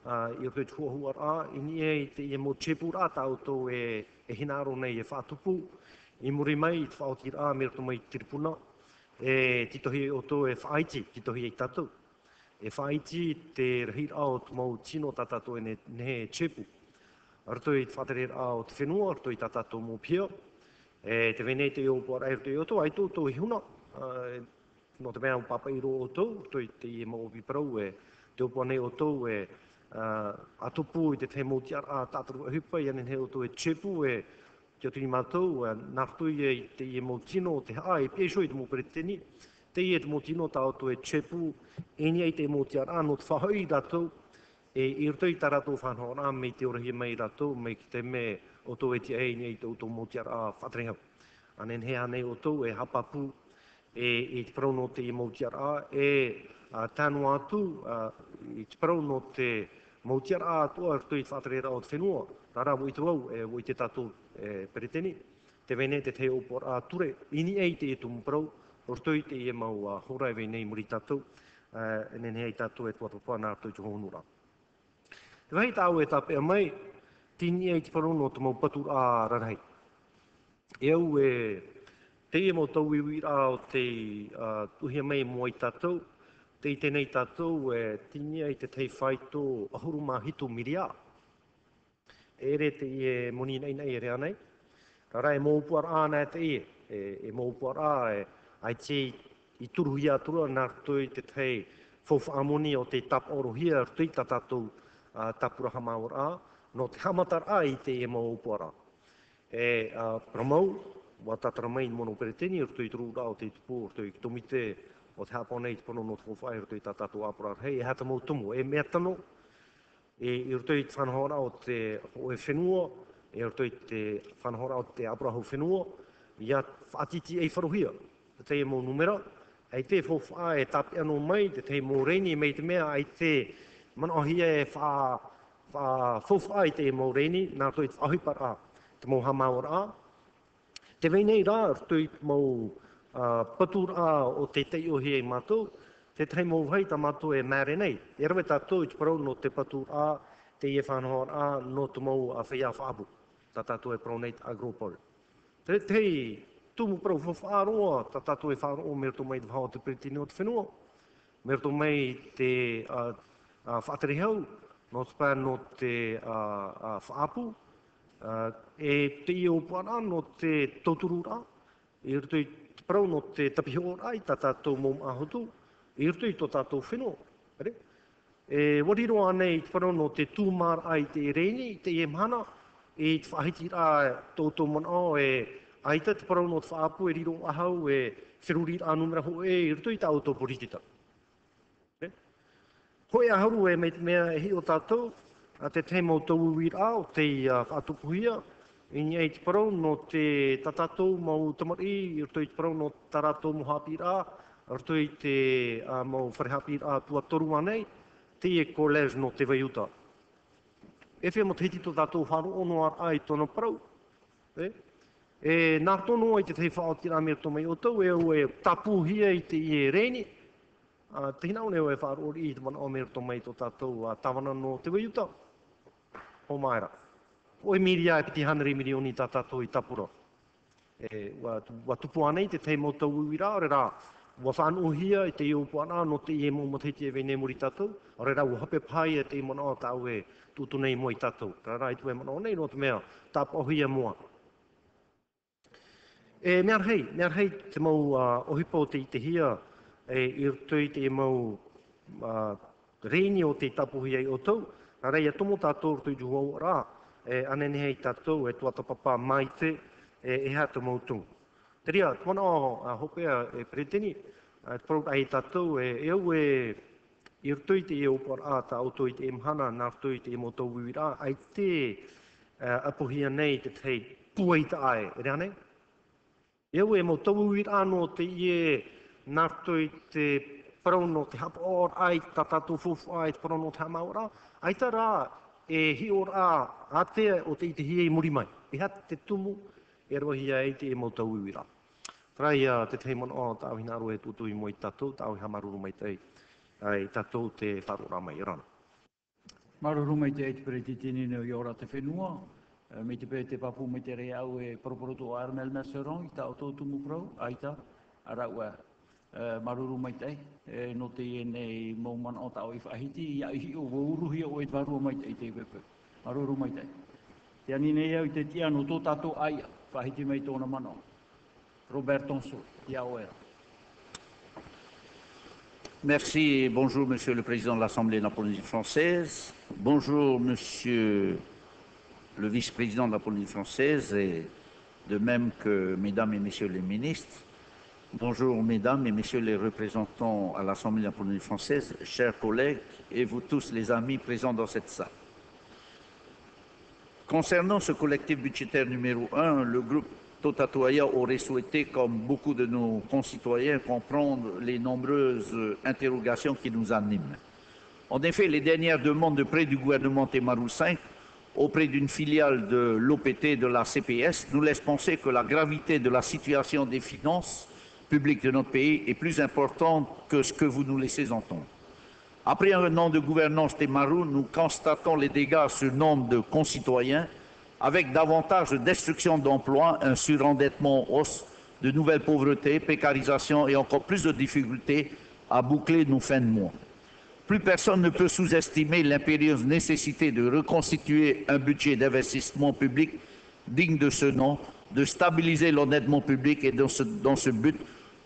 Speaker 6: a i o tui tuho hunu a i ni e te i mo tepu rā ta auto e, e hinaro nei e whātupu, i muri mai i te whaoti rā me mai tiripuna e titohi o tō e whaiti, titohi e tatu e whaiti te rahir ao tu mau tino tatato e ne, ne tepu. Arto i te whaterer ao te whenua, arto i tatato mō pia. E te venei te o puara e i o tō, ai tō tō i huna no te mea o papa i ro o tō, tō i te ie mao viparau e, te opo nei o tō e, a tupu i te te mōti a tātaru a hupa i anin he o tō e tsepu e, kia tini mātou, nāktu i te ie mōti tino te ha, e pēsho i te mōpere tēni, te ie te mō tino tā o tō e tsepu, eni ai te mōti a rā, no te whahau i dato, e i rato i tarato whanau rā, me te orahi mai i dato, me ki te me o tō e tia e te o tō mōti a rā, whatrenga. Anen he anei o tō e hapapu, e, i te parau te imautiara e a tānu atu a, e te parau no te mautiara a atu i tui o te whenua. Tārā wai te wau e wai te tatu e, peretene. Te vene te te opor a ture ini ei te e tumu parau or i te i e mau hora e venei muri tatu a, e nene hei tatu e tua papua nā i te honura. Te vahi tāu e tāpea mai tini ei te parau no te mau patu a ranhei e au e te e mau tau iwi rā o te uh, tuhia mai mua i tātou, te i tēnei tātou e tini i te tei whaito ahuru mā miria. E re te ie moni nei nei e rea nei. Rara e mō puar āna te i e, e mō rā e ai te i turu hia atura nā tui te tei fofu amoni o te tap oro hia i ta tātou uh, tapura hamaura no te hamatar a i te e mō rā. E uh, pramau, wa tatara mai mono pereteni o tui turu rao te tupu o tui ki tomite o te hapa nei te pono no te whawhai o tui tatatu apura hei e hata mau tumu e mea tano e i roto te whanahora o te o e whenua e roto i te whanahora o te apura hau whenua ia whaatiti e wharuhia. Te e mō numera, ai te whawha e tape anō mai, te te mō reini mei te mea, ai te manohia e wha, wha whawha i te mō reini, nā toi te ahipar te mō hamaur a. Te vei nei rā, toi mau uh, patur a o te tei ohi e mātou, te tei mau vai ta mātou e mēre nei. E rawe tātou i te parau no te patur a, te e whanahor a, no te mau a whia whaabu. Tā tātou e parau nei agropol. Te tei tumu parau whawhaaroa, ta tātou e whaaroa me rato mai te whao te peritini o te whenua. Me rato mai te uh, uh, whaatari no te pā no te uh, uh, whaapu, uh, e te i o puana no te tauturu rā, i i te parau no te tapiho i tā tātou mōm ahotu, i rato i tō tātou whenua. Re? E wariro anei te parau no te tūmār ai te reini, te e mhana, e te whahiti rā tōtou mana o e aita te parau no te whaapu e riro ahau e whiruri rā numera ho e i rito i tā auto poritita. Hoi aharu e mei te mea e hi o tātou, a te te mau tau wira o te uh, i ni eit parau no te tatatou mau tamari, i rato i te parau no taratou mo hapi rā, i i te uh, mau wharehapi rā tua toru anei, te e ko no te vaiuta e whea mo te hiti tō tātou wharu ono ar ai tōna parau. E, e nā tono ai te te whao mea tō mai o tau, e o e tapuhia i te i e reni, a, te hina one o e wharu ori i te mana o mea tō mai tō tātou uh, tawana no te waiuta. O maera. O e miria e piti hanere milioni tā tātou i tapura. E, wa, wa tupu anei te te mo tau uira, ore rā, wa whanu hia i te iu ana no te ie e mo te e vene muri tātou, ore rā, wa hape pai e te imona o tāu e tutu nei mo i tatou. rā i tu e mana o nei no te mea, tā pohia mua. E mea rhei, mea rhei te mau uh, ohipo te i te hia, e i rutu te mau uh, reini o te tapuhi i o tau, Nā rei a tomo tātou rutu i juhau rā, e anene hei tātou e tuata papa mai te, e, e hata mautungu. Te ria, tuana o a hopea e preteni, e te parau ai tātou, e, e au e i rutu i te e opar a ta auto i te emhana, nā rutu i te e moto rā, ai te uh, apohia nei te tei pua i ta ai, e rea nei? E au e moto no te i e nā rutu i te parono te hapa or ai, ta tatu fufu ai, te parauno te ai ta rā e hi or a a te o te te hi muri mai. E hat te tumu, e roa hi ai te e moto wira. Trai a te te o tau hina roe tutu i mo i tatu, tau i hamaruru mai tei ai tatou te wharora mai rana.
Speaker 1: Maruru mai te eit pere te tini neo i ora te whenua, me te pere te papu me te re au e proporoto o Armel Messeron, i ta o tō tumu prau, aita, ara ua. Maruru mai te, e, no te nei mauman o tau i whahiti, i ai o wauruhi o twarua mai te i te wepe. Maruru mai te. Te ani nei au i te tia no tō tātou aia, whahiti mai tōna mano. Robert Tonso, tia oera.
Speaker 7: Merci et bonjour Monsieur le Président de l'Assemblée de la française. Bonjour Monsieur le Vice-président de la Polynésie française et de même que Mesdames et Messieurs les ministres. Bonjour Mesdames et Messieurs les représentants à l'Assemblée Polynésie française, chers collègues et vous tous les amis présents dans cette salle. Concernant ce collectif budgétaire numéro 1, le groupe Totatoya aurait souhaité, comme beaucoup de nos concitoyens, comprendre les nombreuses interrogations qui nous animent. En effet, les dernières demandes de prêt du gouvernement Temarou 5 auprès d'une filiale de l'OPT de la CPS nous laissent penser que la gravité de la situation des finances publiques de notre pays est plus importante que ce que vous nous laissez entendre. Après un an de gouvernance Temarou, nous constatons les dégâts sur nombre de concitoyens avec davantage de destruction d'emplois, un surendettement en hausse, de nouvelles pauvretés, précarisation et encore plus de difficultés à boucler nos fins de mois. Plus personne ne peut sous-estimer l'impérieuse nécessité de reconstituer un budget d'investissement public digne de ce nom de stabiliser l'endettement public et dans ce, but,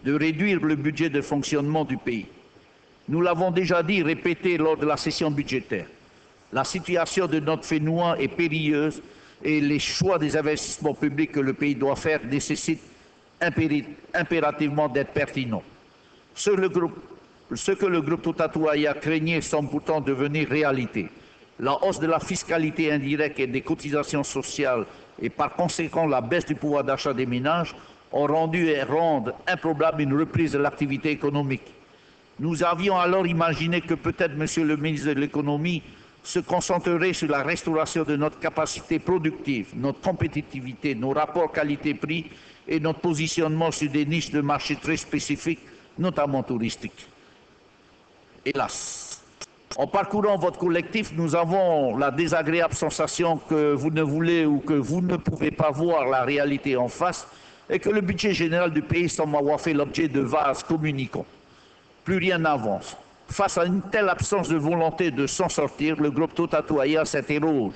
Speaker 7: de réduire le budget de fonctionnement du pays. Nous l'avons déjà dit, répété lors de la session budgétaire. La situation de notre Fénois est périlleuse et les choix des investissements publics que le pays doit faire nécessitent impérativement d'être pertinents. Ce, le groupe, ce, que le groupe Totatouaya craignait semble pourtant devenir réalité. La hausse de la fiscalité indirecte et des cotisations sociales et par conséquent la baisse du pouvoir d'achat des ménages ont rendu et rendent improbable une reprise de l'activité économique. Nous avions alors imaginé que peut-être Monsieur le ministre de l'économie se concentrerait sur la restauration de notre capacité productive, notre compétitivité, nos rapports qualité-prix et notre positionnement sur des niches de marché très spécifiques, notamment touristiques. Hélas, en parcourant votre collectif, nous avons la désagréable sensation que vous ne voulez ou que vous ne pouvez pas voir la réalité en face et que le budget général du pays semble avoir fait l'objet de vases communicants. Plus rien n'avance. Face à une telle absence de volonté de s'en sortir, le groupe Totatoaya s'interroge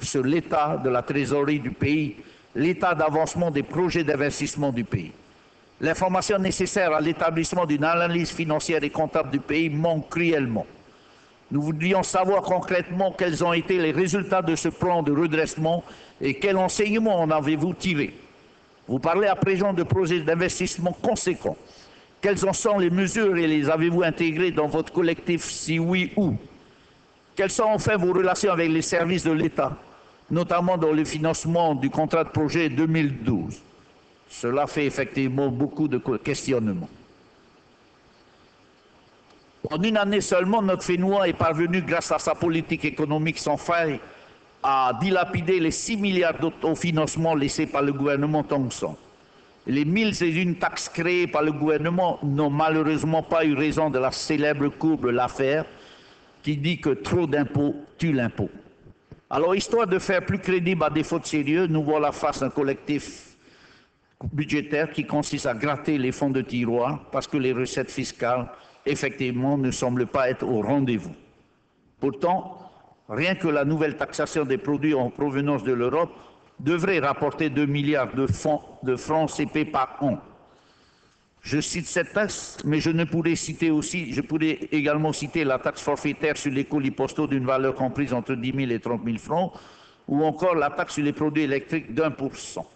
Speaker 7: sur l'état de la trésorerie du pays, l'état d'avancement des projets d'investissement du pays. L'information nécessaire à l'établissement d'une analyse financière et comptable du pays manque cruellement. Nous voudrions savoir concrètement quels ont été les résultats de ce plan de redressement et quels enseignements en avez-vous tiré. Vous parlez à présent de projets d'investissement conséquents. Quelles en sont les mesures et les avez-vous intégrées dans votre collectif Si oui, où? Quelles sont enfin vos relations avec les services de l'État, notamment dans le financement du contrat de projet 2012 Cela fait effectivement beaucoup de questionnements. En une année seulement, notre Fénois est parvenu, grâce à sa politique économique sans faille, à dilapider les 6 milliards d'autofinancement laissés par le gouvernement Tongson. Les mille et une taxes créées par le gouvernement n'ont malheureusement pas eu raison de la célèbre courbe l'affaire qui dit que trop d'impôts tue l'impôt. Alors, histoire de faire plus crédible à défaut de sérieux, nous voilà face à un collectif budgétaire qui consiste à gratter les fonds de tiroir parce que les recettes fiscales, effectivement, ne semblent pas être au rendez-vous. Pourtant, rien que la nouvelle taxation des produits en provenance de l'Europe devrait rapporter 2 milliards de, de francs CP par an. Je cite cette taxe, mais je ne pourrais citer aussi, je pourrais également citer la taxe forfaitaire sur les colis postaux d'une valeur comprise entre 10 000 et 30 000 francs, ou encore la taxe sur les produits électriques d'un pour cent.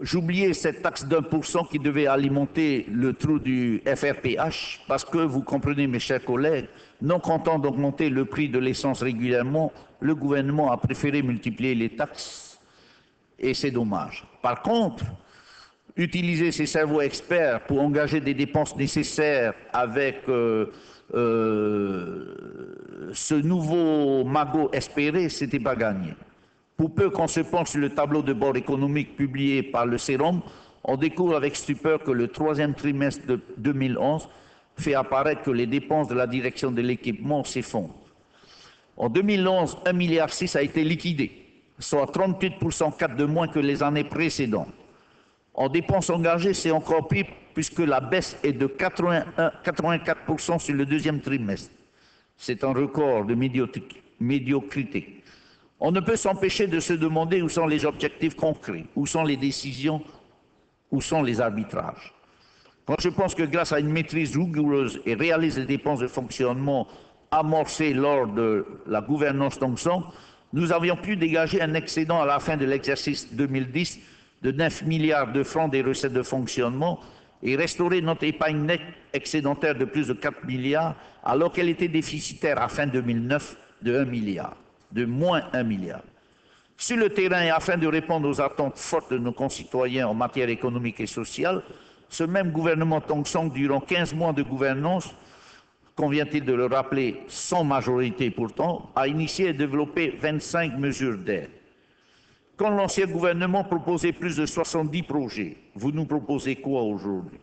Speaker 7: J'oubliais cette taxe d'un pour cent qui devait alimenter le trou du FRPH, parce que vous comprenez, mes chers collègues, non content d'augmenter le prix de l'essence régulièrement, le gouvernement a préféré multiplier les taxes et c'est dommage. Par contre, utiliser ses cerveaux experts pour engager des dépenses nécessaires avec euh, euh, ce nouveau magot espéré, c'était pas gagné. Pour peu qu'on se penche sur le tableau de bord économique publié par le Sérum, on découvre avec stupeur que le troisième trimestre de 2011 fait apparaître que les dépenses de la direction de l'équipement s'effondrent. En 2011, 1,6 milliard a été liquidé, soit 38% 4 de moins que les années précédentes. En dépenses engagées, c'est encore pire puisque la baisse est de 84% sur le deuxième trimestre. C'est un record de médiocrité. On ne peut s'empêcher de se demander où sont les objectifs concrets, où sont les décisions, où sont les arbitrages. Quand je pense que grâce à une maîtrise rigoureuse et réalise des dépenses de fonctionnement amorcées lors de la gouvernance Tongson, nous avions pu dégager un excédent à la fin de l'exercice 2010 de 9 milliards de francs des recettes de fonctionnement et restaurer notre épargne nette excédentaire de plus de 4 milliards alors qu'elle était déficitaire à fin 2009 de 1 milliard, de moins 1 milliard. Sur le terrain afin de répondre aux attentes fortes de nos concitoyens en matière économique et sociale, ce même gouvernement Tongsong, durant 15 mois de gouvernance, convient-il de le rappeler, sans majorité pourtant, a initié et développé 25 mesures d'aide. Quand l'ancien gouvernement proposait plus de 70 projets, vous nous proposez quoi aujourd'hui?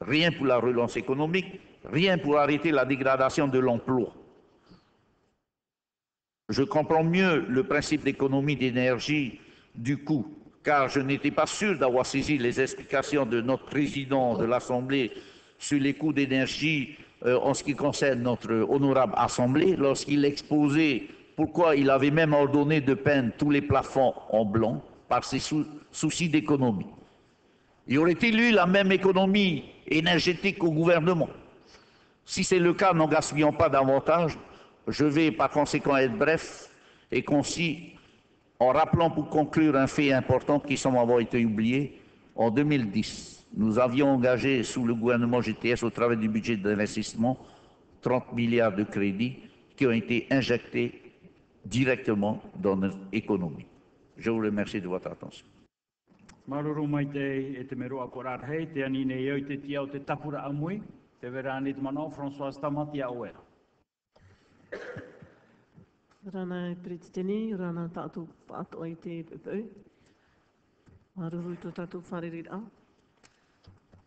Speaker 7: Rien pour la relance économique, rien pour arrêter la dégradation de l'emploi. Je comprends mieux le principe d'économie d'énergie du coût car je n'étais pas sûr d'avoir saisi les explications de notre président de l'Assemblée sur les coûts d'énergie euh, en ce qui concerne notre honorable Assemblée, lorsqu'il exposait pourquoi il avait même ordonné de peindre tous les plafonds en blanc, par ses sou- soucis d'économie. Y aurait-il eu la même économie énergétique au gouvernement Si c'est le cas, n'en gaspillons pas davantage. Je vais par conséquent être bref et concis en rappelant pour conclure un fait important qui semble avoir été oublié. En 2010, nous avions engagé sous le gouvernement GTS au travers du budget d'investissement 30 milliards de crédits qui ont été injectés directement dans notre économie. Je vous remercie de votre attention.
Speaker 8: Rana e Prititini, rana tātou pāto i te pepeu. Maruru tō tātou wharerira.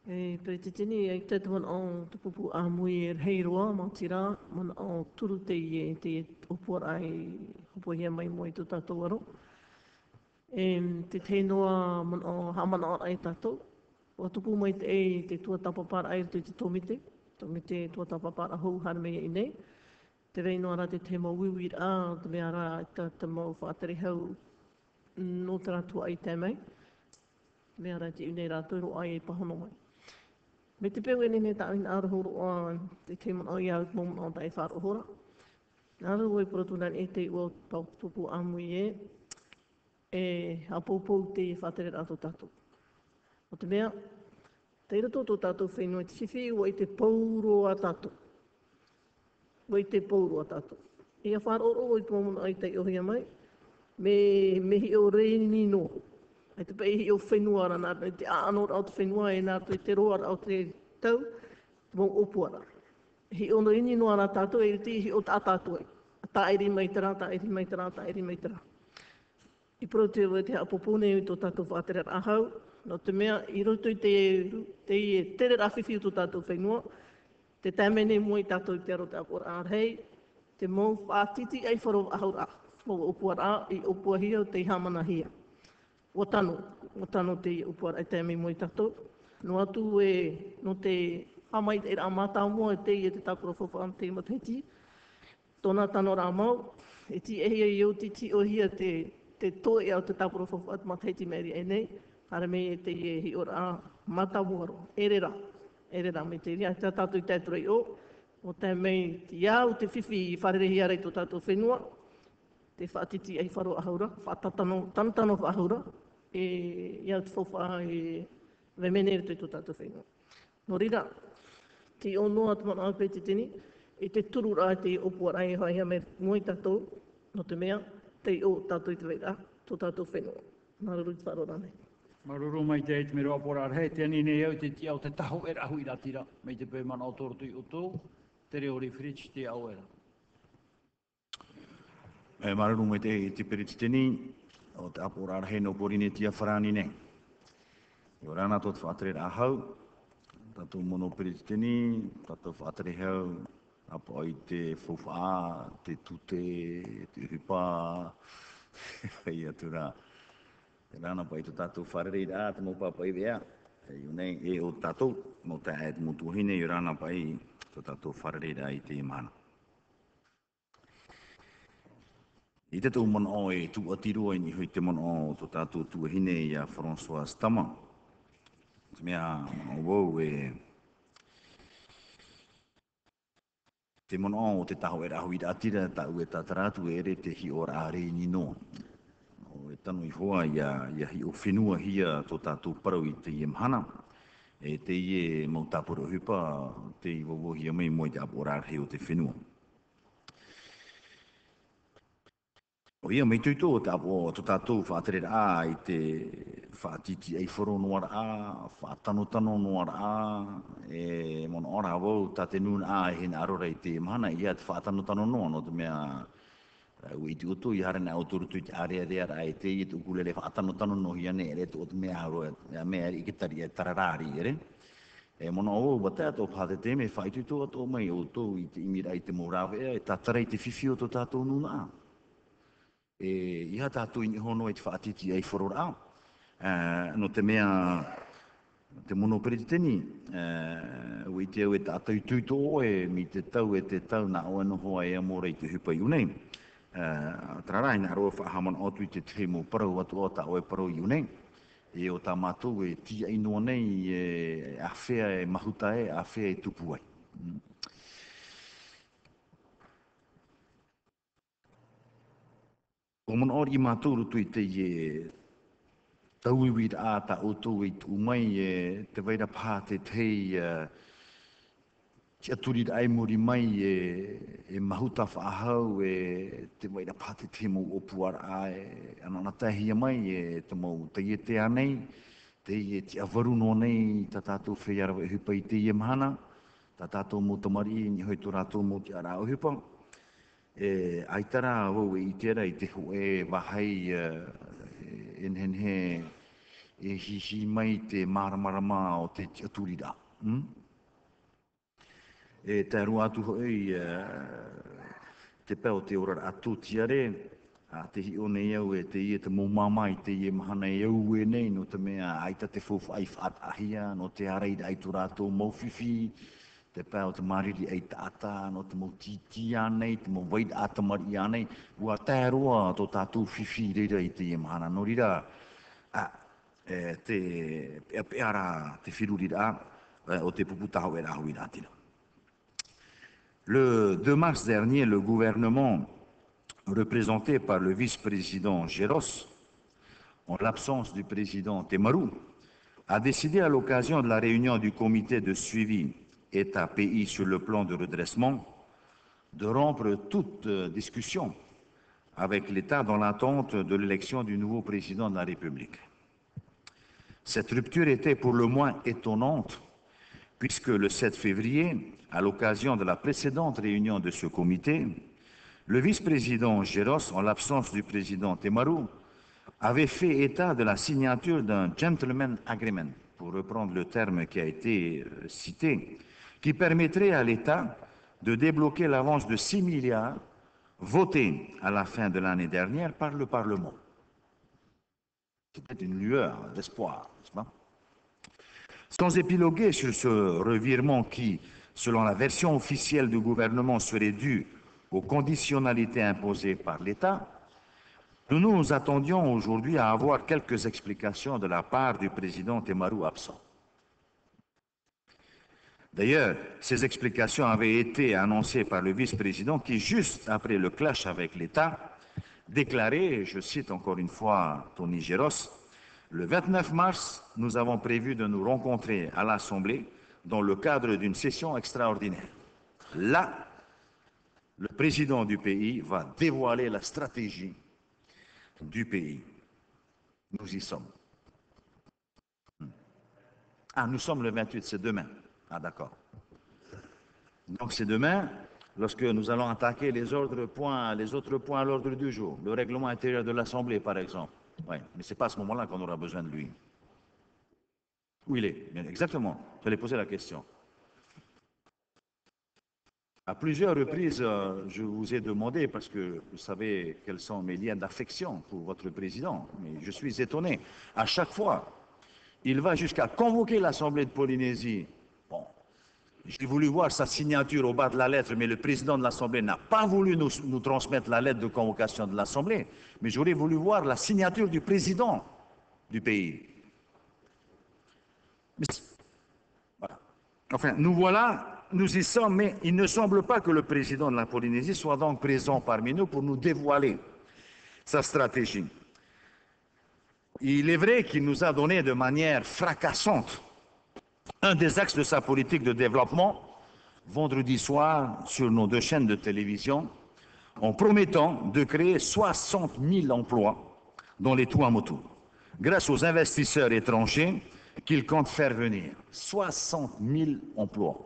Speaker 8: E Prititini, e te tuan o te pupu a mui e heiroa, mā tira, man o turu te i e te opora ai hopo mai mo i tō tātou aro. E te tēnoa man o hamana ai tātou. O tupu mai te e te tua tapapara ai te te tomite. Tomite tuatapapara hou hana i nei te rei no ara te te mo wiwi rā, te mea rā ta, te mo whātere hau no te rātua ai te mei. Mea rā te unei rātou ro ai e pahono mai. Me te pēwe ni me ta awin aruhoro a te te mana oi au mōmana o tai whāruhora. Nā rā oi poratunan e te ua pautupu amui e, e a poupou te whātere rātou tātou. O te mea, te ira tō tātou whenua, te whiwa i te pauroa tātou wai te paurua tātou. E a whāroro o i tōmuna ai te ohia mai, me, me hi o reini no. Ai te pei hi o whenua ara nā, te aanor au te whenua e nā tui te roa au te tau, te mong opuara. Hi o reini no ara tātou e te hi o tā tātou e. Tā eri mai tera, tā eri mai tera, tā eri mai tera. I pro te ua te apopone i tō tātou whātere ahau, no te mea, i roto i te, te, te tere rawhiwhi o tō tātou whenua, te tamene mo i tātou te aro te apora ārhei, te mō whātiti ai wharo ahura, o upua rā i upua hia o te hamana hia. O tano, o tano te upua rā i tamene mo i tātou. No atu e, no te hamai te rā mātā mua e te i e te tāpura whawha am te mateti. Tōna tano rā mau, e ti e hia i o ti ti o hia te, te toi au te tāpura whawha te mateti meri e nei. Hara me e te i e hi o rā mātā muaro, ere rā ere rā me te ria, te tātou i tātou i o, o te mei te iau, te whiwhi i wharerehi arei tō tātou whenua, te whaatiti ai wharo ahaura, whaatatano, tantano ahaura, e iau te whawha e vemenere te tō tātou whenua. Nō rira, te o noa te mana au te tini, e te turu rā te opua rai hai hea me ngoi tātou, no te mea, te o tātou i te weira, tō tātou whenua. Nā ruru te wharo rānei.
Speaker 1: Maruru mai te eit mero apora arhe, te ani nei au te ti au te taho e rahu i ratira, mei te pēmana o tortui utu, te reo refrits te au era.
Speaker 9: E maruru mai te e te peritu teni, o te apora arhe no porine tia wharani nei. Yo rana tot whaatere rā hau, tatu mono peritu teni, tatu whaatere hau, apa oi te fufa, te tute, te hupa, whaia atu rā. Te rana pai tō tātou wharere i rā, te mō pāpai vea. E o nei, e o tātou, mō te ae mō tuhine, i rana pai tu tātou wharere i rā i te imana. I te tau mana o e tu atiroa i ni hui te mana o tō tātou tuahine i a François Stama. Te mea mana o wau e te mana o te taho e rahu i ratira ta ue tataratu e re te hi ora are ni noa. E tanu i hoa ia, ia hi o whenua hia tō tātou parau i te iemhana. E te ie mau tāpura hupa te i wawohi a mei mo te aporar he o te whenua. O ia, mei tui o te apo tō tātou whātere a i te whātiti ei whoro noara a, whātano tano noara a, e mona ora wau tā te nun a e hen arora i te mahana, ia te whātano tano noa, no te mea Uh, i utu i hare nei autoru tu i te area rea rai te i te ukulele wha atano tano no hiane re te mea haro e a mea i ke e tararari ere. E mona o ua te ato pate te me whaitu i to mai o to i te imira i te morawe e tatara i te whiwhi o tō tātou nuna a. E iha ha tātou i ni hono i te whaatiti ai whorora a. No te mea te mono pereti teni, uh, ui te au e tātou i tūi e mi te tau e te tau nā oa noho e amora i te hupai unei tararai na ro fa hamon o i te te mō parau o ta oe pro yune. E o ta matu e ti ai no nei e awhea e mahuta e, awhea e tupu ai. O mon ori maturu rutu i te ye tauiwi rā ta o tō i mai e te veira pā te te Ti aturi ai mori mai e, e mahuta whaahau e te waira pāte te mo o puara a e anana mai e te mau te ie te anei, te ie te avaru no nei ta tātou whiarawa e hupa i te ie mahana, ta tātou mo tamari ni hoi tō rātou mo te ara o hupa. E, aitara wau e i tera i te ho e wahai e, en e hihi mai te maramarama o te aturi rā. Hmm? E te rua atu hoi uh, te peo te ora atu tiare a te hi o nei au e te ie te mō mamai te ie mahana e au e nei no te mea aita te fuf ai whaat ahia no te areid ai tu rātou mauwhiwhi te pēo te mariri ai tāta no te mō titi anei te mō waid ata mari anei ua te roa tō tātou whiwhi reira i te ie mahana no rira a, e, te pea peara te whirurira e, o te puputaho e rahu i rātira. Le 2 mars dernier, le gouvernement, représenté par le vice-président Géros, en l'absence du président Temarou, a décidé à l'occasion de la réunion du comité de suivi État-pays sur le plan de redressement de rompre toute discussion avec l'État dans l'attente de l'élection du nouveau président de la République. Cette rupture était pour le moins étonnante puisque le 7 février, à l'occasion de la précédente réunion de ce comité, le vice-président Géros, en l'absence du président Temarou, avait fait état de la signature d'un gentleman agreement, pour reprendre le terme qui a été euh, cité, qui permettrait à l'État de débloquer l'avance de 6 milliards votée à la fin de l'année dernière par le Parlement. C'était une lueur d'espoir, n'est-ce pas? Sans épiloguer sur ce revirement qui, selon la version officielle du gouvernement, serait dû aux conditionnalités imposées par l'État, nous nous attendions aujourd'hui à avoir quelques explications de la part du président Temarou absent. D'ailleurs, ces explications avaient été annoncées par le vice-président qui, juste après le clash avec l'État, déclarait, je cite encore une fois Tony Géros, le 29 mars, nous avons prévu de nous rencontrer à l'Assemblée dans le cadre d'une session extraordinaire. Là, le président du pays va dévoiler la stratégie du pays. Nous y sommes. Hmm. Ah, nous sommes le 28, c'est demain. Ah, d'accord. Donc c'est demain, lorsque nous allons attaquer les autres points, les autres points à l'ordre du jour, le règlement intérieur de l'Assemblée, par exemple. Oui, mais ce n'est pas à ce moment-là qu'on aura besoin de lui. Où il est Exactement. J'allais poser la question. À plusieurs reprises, euh, je vous ai demandé, parce que vous savez quels sont mes liens d'affection pour votre président, mais je suis étonné. À chaque fois, il va jusqu'à convoquer l'Assemblée de Polynésie j'ai voulu voir sa signature au bas de la lettre, mais le président de l'Assemblée n'a pas voulu nous, transmettre la lettre de convocation de l'Assemblée. Mais j'aurais voulu voir la signature du président du pays. Enfin, nous voilà, nous y sommes, mais il ne semble pas que le président de la Polynésie soit donc présent parmi nous pour nous dévoiler sa stratégie. Il est vrai qu'il nous a donné de manière fracassante un des axes de sa politique de développement. Vendredi soir sur nos deux chaînes de télévision en promettant de créer 60 000 emplois dans les Tuamotu grâce aux investisseurs étrangers qu'il compte faire venir. 60 000 emplois.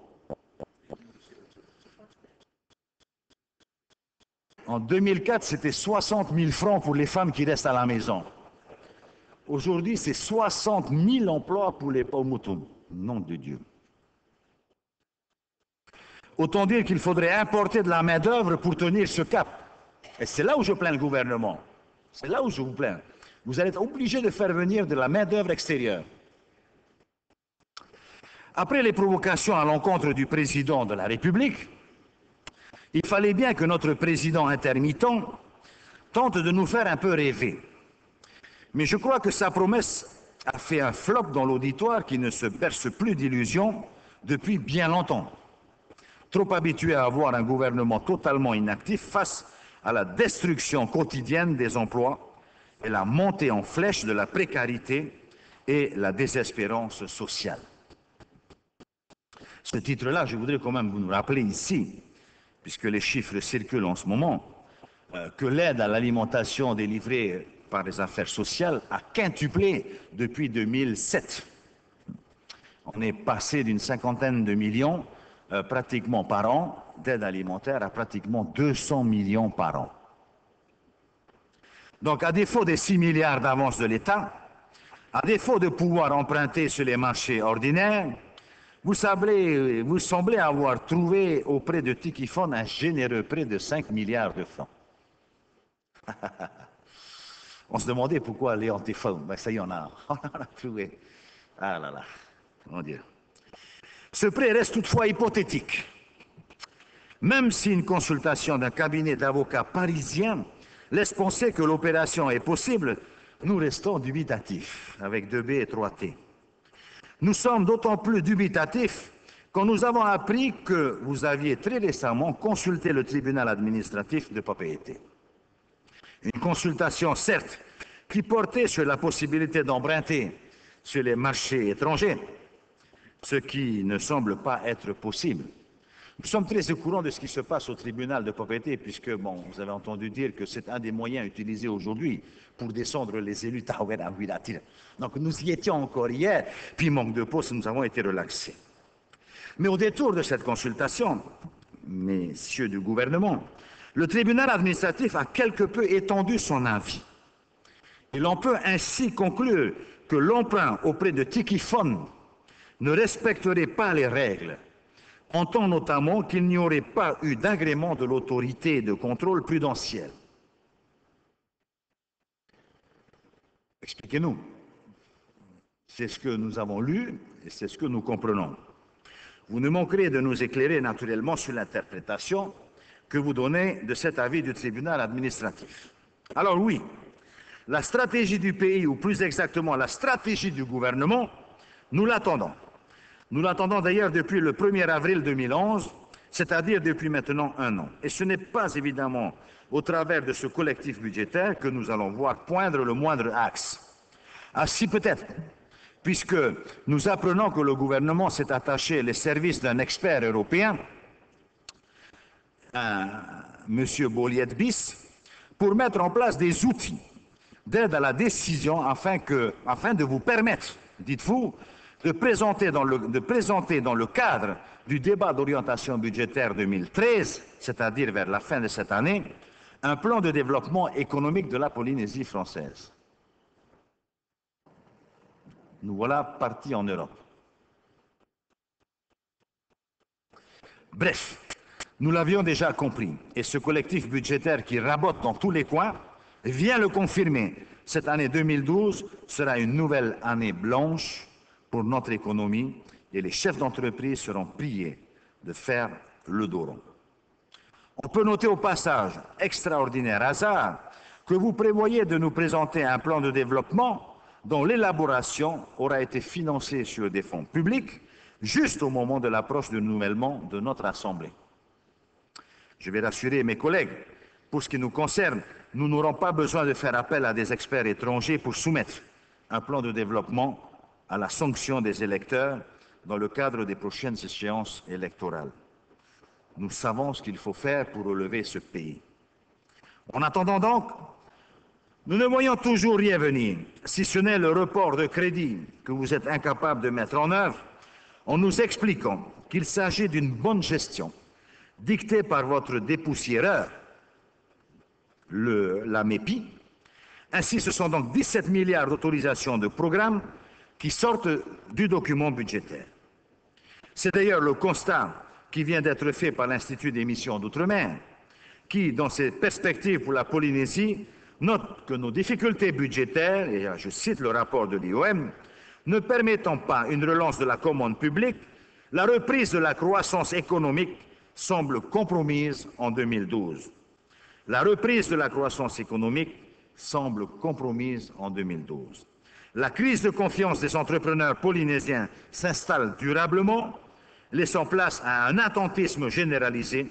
Speaker 9: En 2004, c'était 60 000 francs pour les femmes qui restent à la maison. Aujourd'hui, c'est 60 000 emplois pour les Paumotum nom de Dieu. Autant dire qu'il faudrait importer de la main-d'œuvre pour tenir ce cap. Et c'est là où je plains le gouvernement. C'est là où je vous plains. Vous allez être obligé de faire venir de la main-d'œuvre extérieure. Après les provocations à l'encontre du président de la République, il fallait bien que notre président intermittent tente de nous faire un peu rêver. Mais je crois que sa promesse a fait un flop dans l'auditoire qui ne se berce plus d'illusions depuis bien longtemps. Trop habitué à avoir un gouvernement totalement inactif face à la destruction quotidienne des emplois et la montée en flèche de la précarité et la désespérance sociale. Ce titre-là, je voudrais quand même vous nous rappeler ici, puisque les chiffres circulent en ce moment, euh, que l'aide à l'alimentation délivrée par les affaires sociales a quintuplé depuis 2007. On est passé d'une cinquantaine de millions euh, pratiquement par an d'aide alimentaire à pratiquement 200 millions par an. Donc, à défaut des 6 milliards d'avance de l'État, à défaut de pouvoir emprunter sur les marchés ordinaires, vous semblez, avoir trouvé auprès de Tikifon un généreux prêt de 5 milliards de francs. on se demandait pourquoi les antiphone. Ben, ça y en a. On a trouvé. Ah là là, mon Dieu. Ce prêt reste toutefois hypothétique. Même si une consultation d'un cabinet d'avocats parisien laisse penser que l'opération est possible, nous restons dubitatifs, avec deux B et trois T. Nous sommes d'autant plus dubitatifs quand nous avons appris que vous aviez très récemment consulté le tribunal administratif de propriété. Une consultation, certes, qui portait sur la possibilité d'emprunter sur les marchés étrangers, ce qui ne semble pas être possible. Nous sommes très au courant de ce qui se passe au tribunal de propriété, puisque, bon, vous avez entendu dire que c'est un des moyens utilisés aujourd'hui pour descendre les élus Donc nous y étions encore hier, puis manque de poste, nous avons été relaxés. Mais au détour de cette consultation, messieurs du gouvernement, le tribunal administratif a quelque peu étendu son avis. Et l'on peut ainsi conclure que l'emprunt auprès de Tikifon ne respecterait pas les règles entend notamment qu'il n'y aurait pas eu d'agrément de l'autorité de contrôle prudentiel. Expliquez-nous. C'est ce que nous avons lu et c'est ce que nous comprenons. Vous ne manquerez de nous éclairer naturellement sur l'interprétation que vous donnez de cet avis du tribunal administratif. Alors oui, la stratégie du pays, ou plus exactement la stratégie du gouvernement, nous l'attendons. Nous l'attendons d'ailleurs depuis le 1er avril 2011, c'est-à-dire depuis maintenant un an. Et ce n'est pas évidemment au travers de ce collectif budgétaire que nous allons voir poindre le moindre axe. Ah si peut-être, puisque nous apprenons que le gouvernement s'est attaché les services d'un expert européen, M. Boliet-Bis, pour mettre en place des outils d'aide à la décision afin, que, afin de vous permettre, dites-vous, de présenter dans le, cadre du débat d'orientation budgétaire 2013, c'est-à-dire vers la fin de cette année, un plan de développement économique de la Polynésie française. Nous voilà partis en Europe. Bref, nous l'avions déjà compris, et ce collectif budgétaire qui rabote dans tous les coins vient le confirmer. Cette année 2012 sera une nouvelle année blanche pour notre économie et les chefs d'entreprise seront priés de faire le dos rond. On peut noter au passage, extraordinaire hasard, que vous prévoyez de nous présenter un plan de développement dont l'élaboration aura été financée sur des fonds publics juste au moment de l'approche du renouvellement de notre Assemblée. Je vais rassurer mes collègues, pour ce qui nous concerne, nous n'aurons pas besoin de faire appel à des experts étrangers pour soumettre un plan de développement à la sanction des électeurs dans le cadre des prochaines échéances électorales. Nous savons ce qu'il faut faire pour relever ce pays. En attendant donc, nous ne voyons toujours rien venir, si ce n'est le report de crédit que vous êtes incapable de mettre en œuvre, en nous expliquant qu'il s'agit d'une bonne gestion, dictée par votre dépoussiéreur, la MEPI. Ainsi, ce sont donc 17 milliards d'autorisations de programme qui sortent du document budgétaire. C'est d'ailleurs le constat qui vient d'être fait par l'Institut des missions d'outre-mer, qui, dans ses perspectives pour la Polynésie, note que nos difficultés budgétaires, et je cite le rapport de l'IOM, ne permettant pas une relance de la commande publique, la reprise de la croissance économique semble compromise en 2012. La reprise de la croissance économique semble compromise en 2012. La crise de confiance des entrepreneurs polynésiens s'installe durablement, laissant place à un attentisme généralisé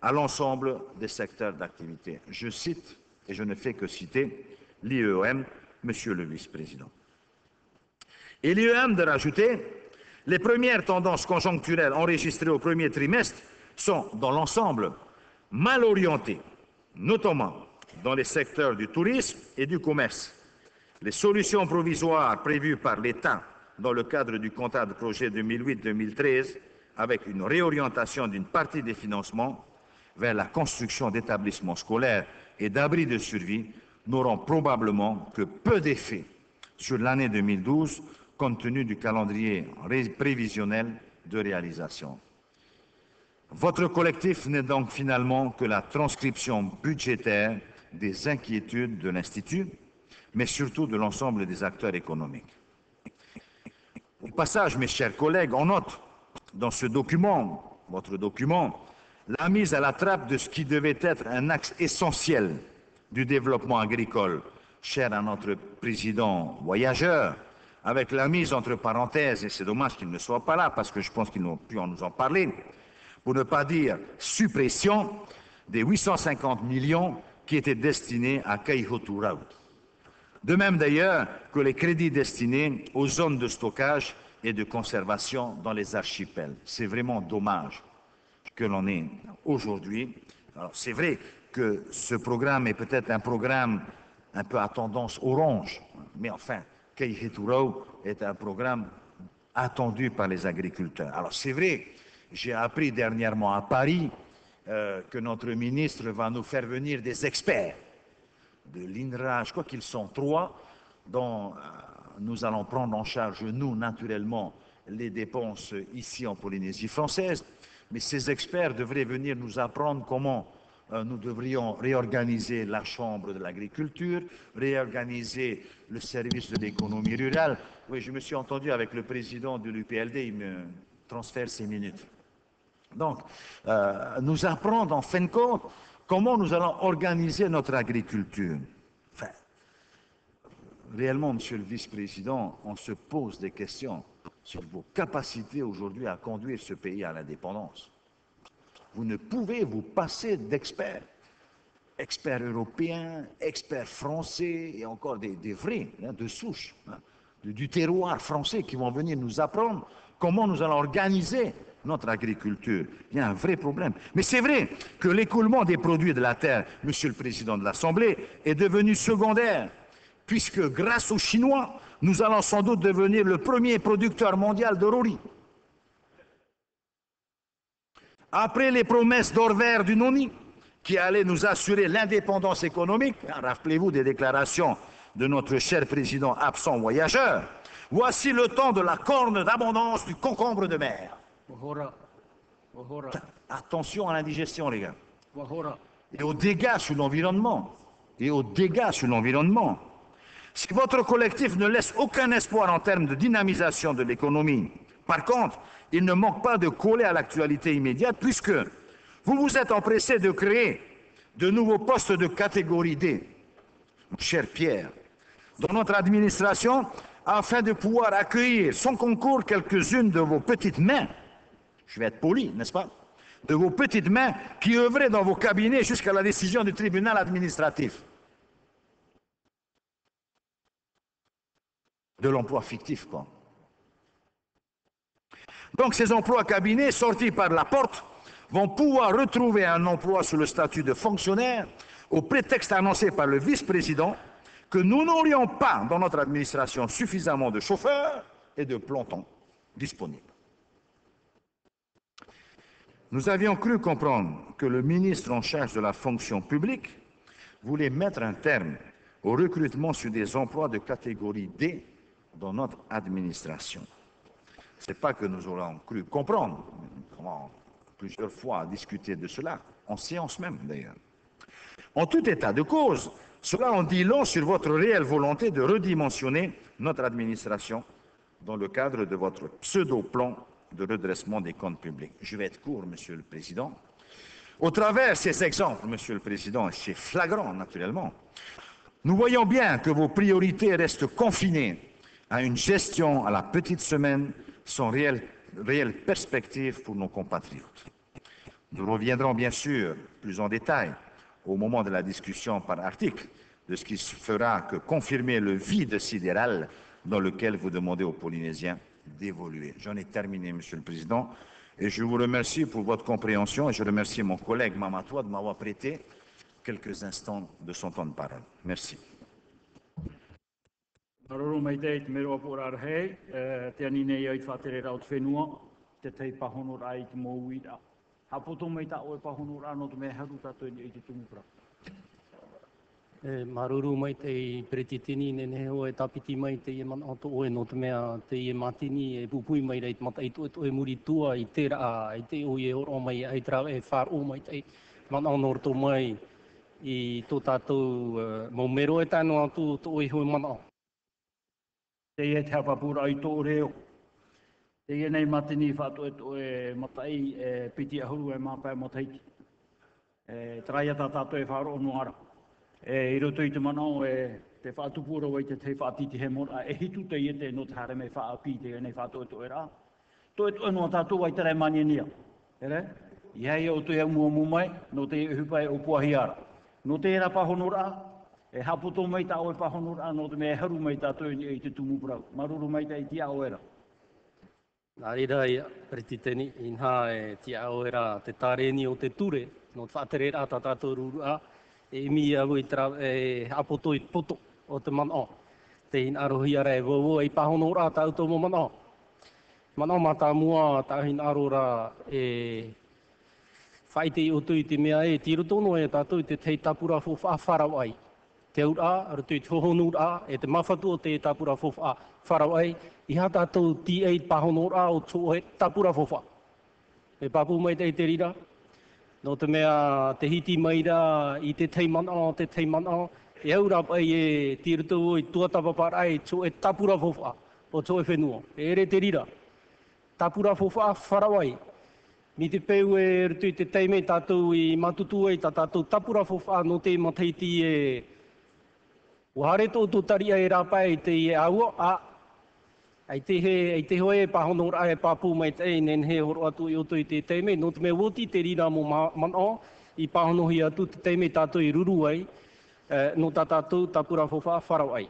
Speaker 9: à l'ensemble des secteurs d'activité. Je cite, et je ne fais que citer, l'IEM, Monsieur le Vice-président. Et l'IEM de rajouter, les premières tendances conjoncturelles enregistrées au premier trimestre sont, dans l'ensemble, mal orientées, notamment dans les secteurs du tourisme et du commerce. Les solutions provisoires prévues par l'État dans le cadre du contrat de projet 2008-2013, avec une réorientation d'une partie des financements vers la construction d'établissements scolaires et d'abris de survie, n'auront probablement que peu d'effet sur l'année 2012 compte tenu du calendrier prévisionnel de réalisation. Votre collectif n'est donc finalement que la transcription budgétaire des inquiétudes de l'Institut, mais surtout de l'ensemble des acteurs économiques. Au passage, mes chers collègues, on note dans ce document, votre document, la mise à la trappe de ce qui devait être un axe essentiel du développement agricole, cher à notre président voyageur, avec la mise entre parenthèses, et c'est dommage qu'il ne soit pas là parce que je pense qu'ils n'ont pu en nous en parler, pour ne pas dire suppression des 850 millions qui étaient destinés à Kaihotu De même d'ailleurs que les crédits destinés aux zones de stockage et de conservation dans les archipels. C'est vraiment dommage que l'on ait aujourd'hui. Alors c'est vrai que ce programme est peut-être un programme un peu à tendance orange, mais enfin, Keiheturau est un programme attendu par les agriculteurs. Alors c'est vrai, j'ai appris dernièrement à Paris euh, que notre ministre va nous faire venir des experts de l'INRA, je crois qu'ils sont trois, dont euh, nous allons prendre en charge, nous, naturellement, les dépenses ici en Polynésie française, mais ces experts devraient venir nous apprendre comment euh, nous devrions réorganiser la Chambre de l'agriculture, réorganiser le service de l'économie rurale. Oui, je me suis entendu avec le président de l'UPLD, il me transfère ces minutes. Donc, euh, nous apprendre en fin de compte comment nous allons organiser notre agriculture? Réellement, Monsieur le Vice-président, on se pose des questions sur vos capacités aujourd'hui à conduire ce pays à l'indépendance. Vous ne pouvez vous passer d'experts, experts européens, experts français et encore des, vrais, hein, de souche, hein, du terroir français qui vont venir nous apprendre comment nous allons organiser notre agriculture. Il y a un vrai problème. Mais c'est vrai que l'écoulement des produits de la terre, Monsieur le Président de l'Assemblée, est devenu secondaire, puisque grâce aux Chinois, nous allons sans doute devenir le premier producteur mondial de rori. Après les promesses d'or vert du NONI, qui allaient nous assurer l'indépendance économique, hein, rappelez-vous des déclarations de notre cher président absent voyageur, voici le temps de la corne d'abondance du concombre de mer. Attention à l'indigestion, les gars. Et aux dégâts sur l'environnement. Et aux dégâts sur l'environnement. Si votre collectif ne laisse aucun espoir en termes de dynamisation de l'économie, par contre, il ne manque pas de coller à l'actualité immédiate puisque vous vous êtes empressé de créer de nouveaux postes de catégorie D, cher Pierre, dans notre administration, afin de pouvoir accueillir sans concours quelques-unes de vos petites mains je vais être poli, n'est-ce pas, de vos petites mains qui œuvraient dans vos cabinets jusqu'à la décision du tribunal administratif. De l'emploi fictif, quoi. Donc ces emplois cabinets sortis par la porte vont pouvoir retrouver un emploi sous le statut de fonctionnaire au prétexte annoncé par le vice-président que nous n'aurions pas dans notre administration suffisamment de chauffeurs et de plantons disponibles. Nous avions cru comprendre que le ministre en charge de la fonction publique voulait mettre un terme au recrutement sur des emplois de catégorie D dans notre administration. Ce n'est pas que nous aurions cru comprendre, nous avons plusieurs fois discuté de cela, en séance même d'ailleurs. En tout état de cause, cela en dit long sur votre réelle volonté de redimensionner notre administration dans le cadre de votre pseudo-plan de redressement des comptes publics. Je vais être court, Monsieur le Président. Au travers de ces exemples, Monsieur le Président, et c'est flagrant naturellement, nous voyons bien que vos priorités restent confinées à une gestion à la petite semaine sans réelle, réelle perspective pour nos compatriotes. Nous reviendrons bien sûr plus en détail au moment de la discussion par article de ce qui fera que confirmer le vide sidéral dans lequel vous demandez aux Polynésiens d'évoluer. J'en ai terminé, Monsieur le Président, et je vous remercie pour votre compréhension et je remercie mon collègue Mamatoua de m'avoir prêté quelques instants de son temps de parole. Merci.
Speaker 1: E
Speaker 10: maruru mai te i peretitini, ne ne o e tapiti mai te i e mana ato oe no te mea te i e matini e pupui mai rei mata i toe toe muri tua i te raa i te o i e oro mai ai tra e whar o mai te i mana ono orto mai i tō tātou uh, maumero e tāno atu tō oe hoi mana.
Speaker 1: Te i e te hapapura i tō reo. Te i e nei matini i whātoe tō e matai e piti ahuru e mātai motaiti. E, Traia tā tātou e whāro o nuara. E i roto i te mana o e te whātupu o i te te whātiti he mora, e hitu te i te no tāre me whāpi te e nei whātoe tō e rā. Tō e tō anua tātou ai tere mani e nia. Ere? re? Ia i auto ia mua mumai, no te hupa e opua hi. No te era pahonora, e haputo mai tā oe pahonora, no te mea haru mai tātou e nia i te tumu brau. Maruru mai tā i tia ao era.
Speaker 10: Nā rira i reti tēni, e tia ao era te tāreni o te ture, no te whātere rā tātou rūrua, e mi a wui tra, e apoto i poto o te man o. Te in arohi a e wau e pahono rā tau uto mo man o. Man o mata mua ta hin aro rā e whaite i utu i te mea e, tiro tono e tātou i te tei tapura fo wharau ai. Te ura, a, i te hohonu ura, e te mawhatu o te tapura fo wharau ai, i ha tātou ti ei pahono ura o tō e tapura fo. E papu mai te te rira, no te mea te hiti mai ra i te teimana, o, te teimana, o, e au rap e tiro i tuatapa parai, tō e tapura fofa, o tō e whenua. E ere te rira, tapura fofa wharawai, Mi te peu e rutu i te teime tātou i matutu e tā tātou tapura fofa no te mataiti e Wahare tō tō taria e rāpa te i aua, a, ai te he, ai te hoe pahono ra e pāpū mai te e nen he horo atu i oto i te teime, no te me woti te rira mo man o, i pahono hi atu te teime tātou i ruru ai, eh, no tā tātou tapura fofa wharau ai.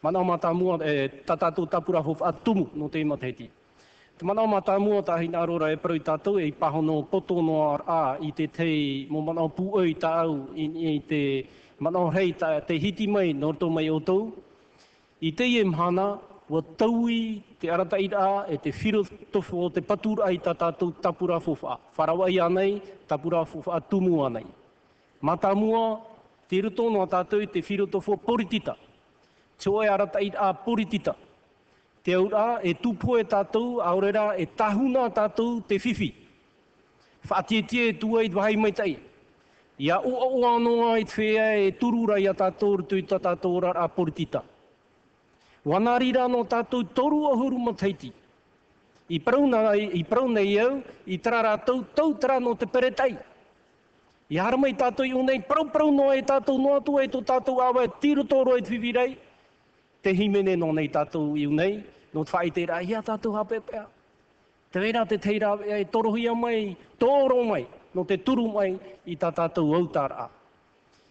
Speaker 10: Mana o mata mua, eh, tā tātou tapura fofa atumu no te mataiti. Te mana o mata mua tā hina arora e parau i tātou e pahono poto no a i te tei mo mana o pū oi tā au i, i te mana o rei tā, te hiti mai no rto mai o tau. I te i mhana Ua taui te arata i rā e te whiro tofu o te patura ai tā tātou tapura fofa. Wharawa i anei, tapura fofa tumu anei. Mata mua, te ruto no tātou i te whiro tofu poritita. Te oe arata i rā poritita. Te aura e tupo e tātou, aurera e tahuna tātou te whiwhi. Whaatietie e tua i dwahai mai tai. Ia o o anoa i te whea e turura i a tātou rutu i tātou a poritita. Wanarira no tātou toru o huru mataiti. I prauna, i prauna i au, i tara rātou, tau tara no te peretai. I haramai tātou i unei, prau prau noa e tātou noa tua e tō tātou awa e tiru tōro e te. Te himene no nei tātou i unei, no te whai te rā, ia tātou hapepea. Te wera te teira e torohia mai, tōro mai, no te turu mai i tā tātou autara.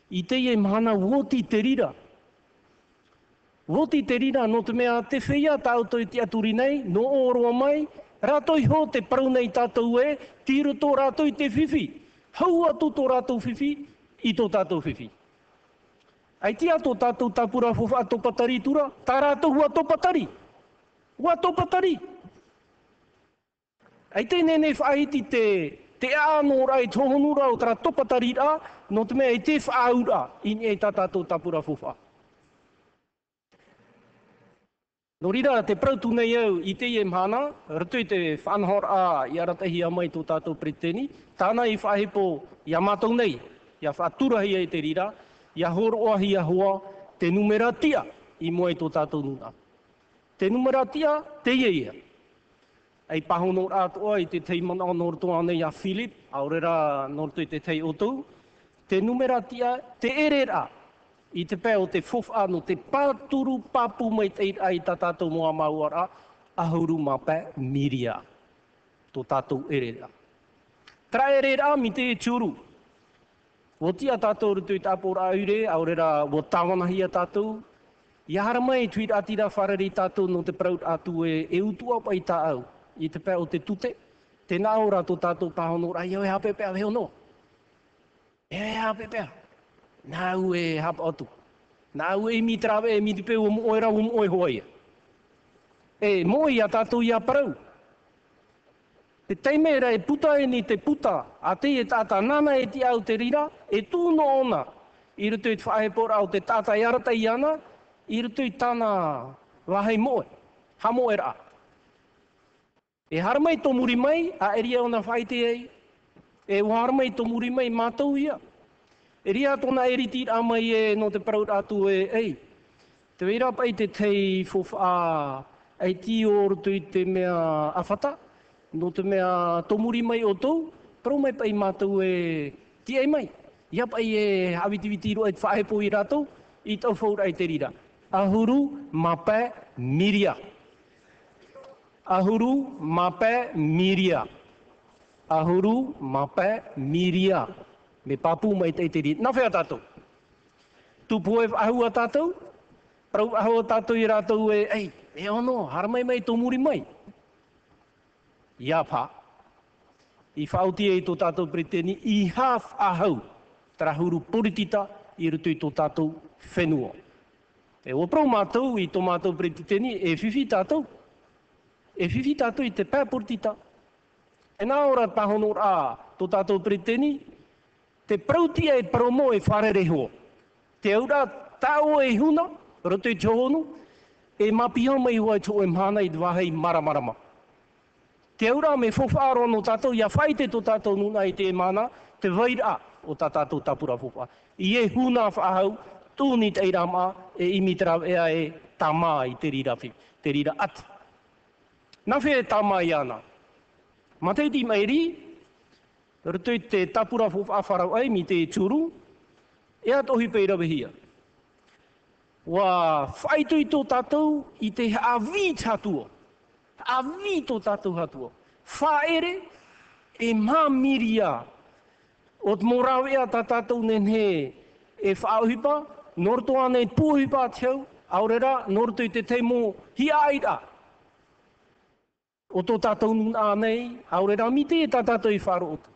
Speaker 10: I te e mana woti te rira. Woti te rira no te mea te whia tātou i te aturi nei, no oroa mai, rātou i ho te parau nei tātou e, tiro tō rātou i te whiwhi. Hau atu tō rātou whiwhi i tō tātou whiwhi. Ai ti ato tātou tāpura fofa ato patari tura, tā rātou hua tō patari. Hua tō patari. Ai te nene whaiti te, te āno rai tōhonu rau tara tō patari rā, no te mea i te whaaura i nei tā tātou tāpura fofa. No rira, te prautu nei au i te ie mhana, ratu i te whanhor a i aratahi a mai tō tātou preteni, tāna i whahepo i amatou nei, i a whaturahi e te rira, i a horoahi a hoa te numeratia i moe tō tātou nuna. Te numeratia, te ia Ei ai pahono rātoa i te tei mana o nor nei a Philip, aurera norto i te tei otou, te numeratia, te erera, i te pē o te fof anu, te pāturu papu mai te ai ta tātou mua mauara, ahuru ma pē miria, tō tātou erera. Tra ere mi te e tūru, Wo tia tātou rutu i tāpōra aure, aurera wo tāwanahi a tātou, Ia hara mai tuit atira wharari tātou no te praut atu e, e utua pa i tā au, i te pēo te tute, te ora tō tātou pahono, ai au e hape pēa veo no. E e hape. Nā ue hapa atu. Nā ue e mi trawe e mi te pēo mo oera o mo hoa ia. E mo i a tātou i a parau. Te teimera e puta e ni te puta, a te e tātā nana e ti au te rira, e tūno ona. I rutu i te whahepora o te tātā i arata i ana, i rutu i tāna wahai moe, ha moe rā. E haramai tō muri mai, a eria ona whaite ei, e o haramai tō muri mai mātou ia. E ria tōna eriti riti mai e no te paraut atu e, ei, te weira pai te tei fof a, ei ti o tui te mea awhata, no te mea tomuri mai o tō, parau mai pai mātou e, ti ei mai. Ia pai e hawitiviti roa e whaepo i rātou, i tau whaura i te rira ahuru mape miria. Ahuru mape miria. Ahuru mape miria. Me papu mai te te Na whea tātou. Tu e ahu a tātou. Parau ahu tātou i rātou e, ei, e ono, har mai mai tō muri mai. Ia pā. I whauti e tō tātou preteni, i haf ahau. Trahuru puritita i rutu i tō tātou whenua. E o prou mātou i tō mātou preti e whiwhi tātou. E whiwhi tātou i te pēportita. E nā ora pahono rā tō tātou preti te prautia e promo e wharere reho. Te aura tāo e huna, roto i tōhonu, e mapia mai hua i tō e mhana i dwahei maramarama. Te aura me whofaro no tātou, ia whaite tō tātou nuna i te mana, te vaira o tā tātou tapura whopa. I e huna whahau, tūni te irama e imitra ea e tamā i te rira, te rira at. Nā whea tamā i ana. Matei te ti mairi, Rutui te tapura fuf awharau ai mi te tūru, e atohi peira wehia. Wa whaitu i tō tātou i te awi tātua. Awi tō tātou hatua. Whaere e mā miria. O te morau ea tā tātou nenhe e whaauhipa, norto ane puhi teo, aurera, norto i te teimo hi aira. O tō tātou nun ānei, aurera, mi te tā tātou i wharo o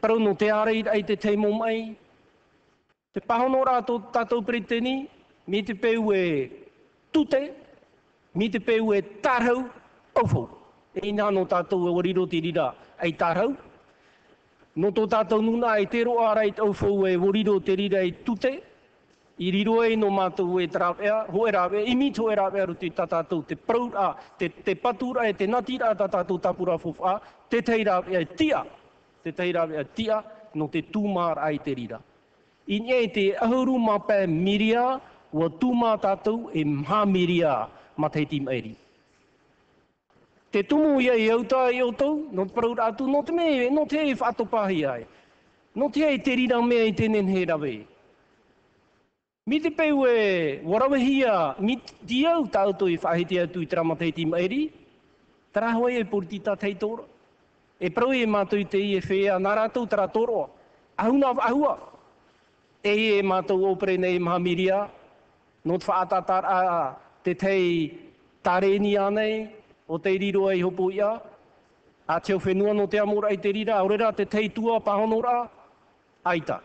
Speaker 10: parau no te ara i te teimo mai, te pahono rā tō tātou preteni, mi te peu e tute, mi te peu e tarhau, ofo. E ina no tātou e wariro te rira ai tarhau, No tō tātou nuna e te roa rai tau fau e wariro te rira i tute, i riro e no mātou e trawea, ho e rawea, i mito e rawea ruti tā tātou te praura, te, te patura e te natira tā tātou tapura fofa, te tei rawea e tia, te teira rawea tia, no te tūmār ai te rira. I nye te ahuru mapē miria, ua tūmā tātou e mā miria ma te tim eri te tumu ia i auta i o no te paraura atu, no te me, no te e whātopahi ai. No te e te rira mea i tēnen he rawe. Mi te peu e warawehia, mi te au tātou to i whahiti atu i trama te tim eri, tara hoi e purtita teitora. tei. E prau e mātou te i e whea, nā rātou tara toroa. Ahuna ahua. E i e mātou opere nei mahamiria, no te whaatatar a te tei tareni anei, o te riro ai hopo ia, a te whenua no te amora i te rira, aurera te tei tua pahonora, aita.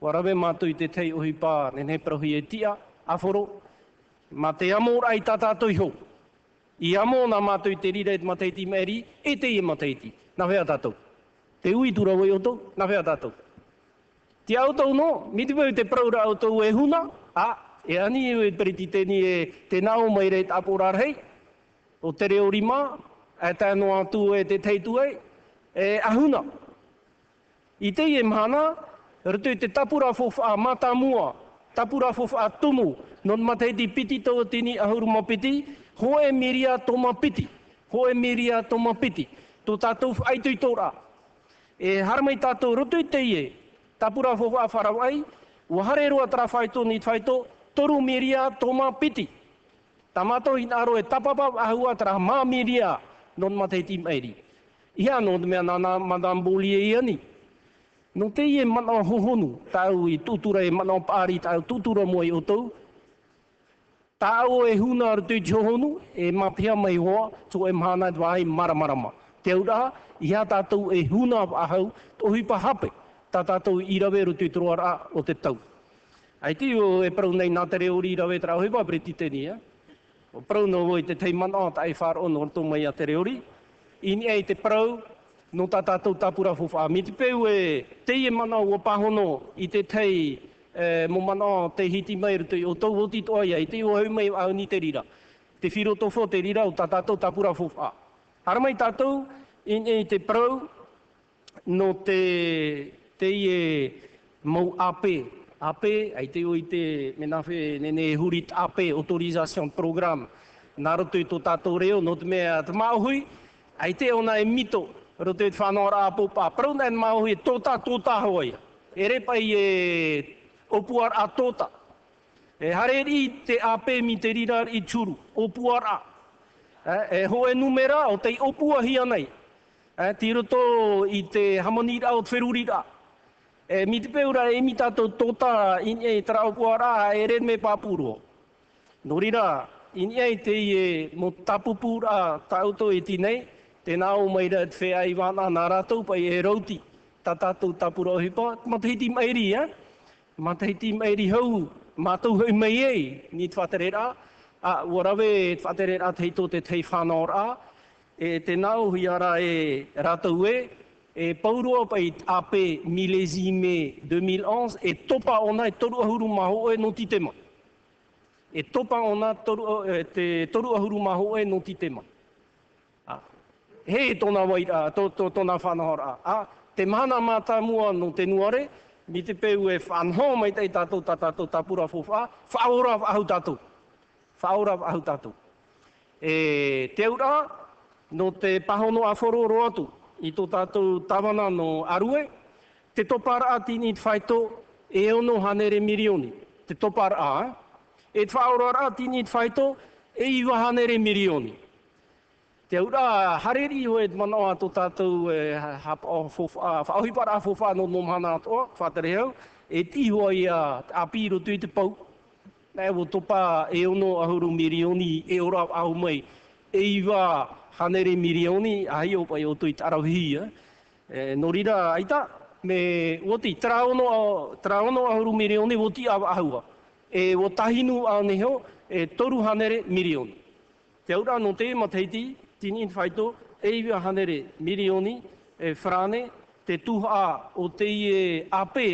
Speaker 10: Warawe mātou i te tei ohi pā, nene prahi e tia, aforo, ma te amora i tātātou i hopo. I amo nā mātou i te rira e te mateiti meri, e te i e mateiti. Nā whea tātou. Te ui tura wei o tau, nā whea tātou. Te autou no, miti te pau te praura autou e huna, a, e ani e periti teni e te nao mai reit aporar hei, o te reo rima, e tēno atu e te teitu e, e ahuna. I te e mana, rutu te tapura fofa a mata mua, tapura fofa a tumu, non mateiti piti tau tini ahuruma piti, Hoe miria tō piti. Hoe miria tō piti. tō tātou ai tui tōra. E haramai tātou rutu i te ie, tapura fōwha a wharau ai. Wahare roa tara whaito ni whaito, toru miria tō Tā mātou i naro e tapapa ahua tara mā miria non matei ti mairi. Ia no te mea nana madamboli e iani. No te ie mana hohonu, tau i tūtura e mana pāri, tau tūtura mo i o tau, Tāo e huna ar tui johonu, e mapia mai hoa, tō e mhānai te maramarama. Te ura, ia tātou e huna ahau, tō hipa hape, tā tātou i rawe ru tui troara o te tau. Ai ti o e prau nei nā te reori i rawe trao hipa pre titeni, eh? O prau no voi te tei mana ta e whāra ono tō mai a te reori. Ini ei te prau, no tā tātou tāpura fufa. Mi te peu e teie mana o pahono i te tei e, mo mana te hiti mai rutu o tau oti toa ia, i te o hau mai au ni te rira. Te whiro tofo te rira o tā tātou tāpura fofa. Hara mai tātou, in e te prau, no te, te i e mau ape, ape, ai te o i te menawhe nene hurit ape, Autorisation Program, nā rutu i tō tātou reo, no te mea te mauhui, ai te ona e mito, rutu i te whanau rā pōpā, prau nā e mauhui e tōtā hoi, e repai e opuar a tota. E hareri te ape mi te rirar i churu, puar a. E, e ho e numera o te opua hia nei. E, ti roto i te hamonira o te wherurira. E, mi te peura e mi tato tota in e tra puar a e ren me papuro. Norira, rira, in e te i e mo tapupura tauto e tinei, tēnā o meira te whea i wāna nā rātou pa e rauti. Ta tātou tapura o hipa, matahiti mairi, eh? Ma te hiti mai ri hau, ma tau hui mai e, ni te whaterera, a warawe te whaterera te hito te tei whanau rā, e te nau hui ara e rātou e, e paurua pai ape milésime 2011, e topa ona e toru ahuru maho e no titema. E topa ona toru, e, te toru ahuru maho e no titema. He tona wai, a, to, to, tona whanahora. A, te mana mata mua no te nuare, ni te peu e whanho mai tei tātou tā tātou tā pura fōwha, whaora ahu tātou. Whaora ahu tātou. E te ura, no te pahono a whororo atu, i tō tātou tawana no arue, te topara a tini te whaito e ono hanere mirioni. Te topara a, e te whaora a tini te whaito e iwa hanere mirioni. Te ura hareri ho e mana o ato tātou e whaohi para a fofa no nom hana ato, whātere hau, e ti hoa i a apiro tui te pau. Nei wo topa e ono ahuru mirioni e ora au mai, e iwa hanere mirioni, a hi opa i o tui tarauhi, eh? e, no rira aita, me woti traono, traono ahuru mirioni woti a ahua. E wo tahinu a neho, e toru hanere mirioni. Te ura no te mateiti, tini whaito, e a hanere milioni e frane, te tuha o te i e ape,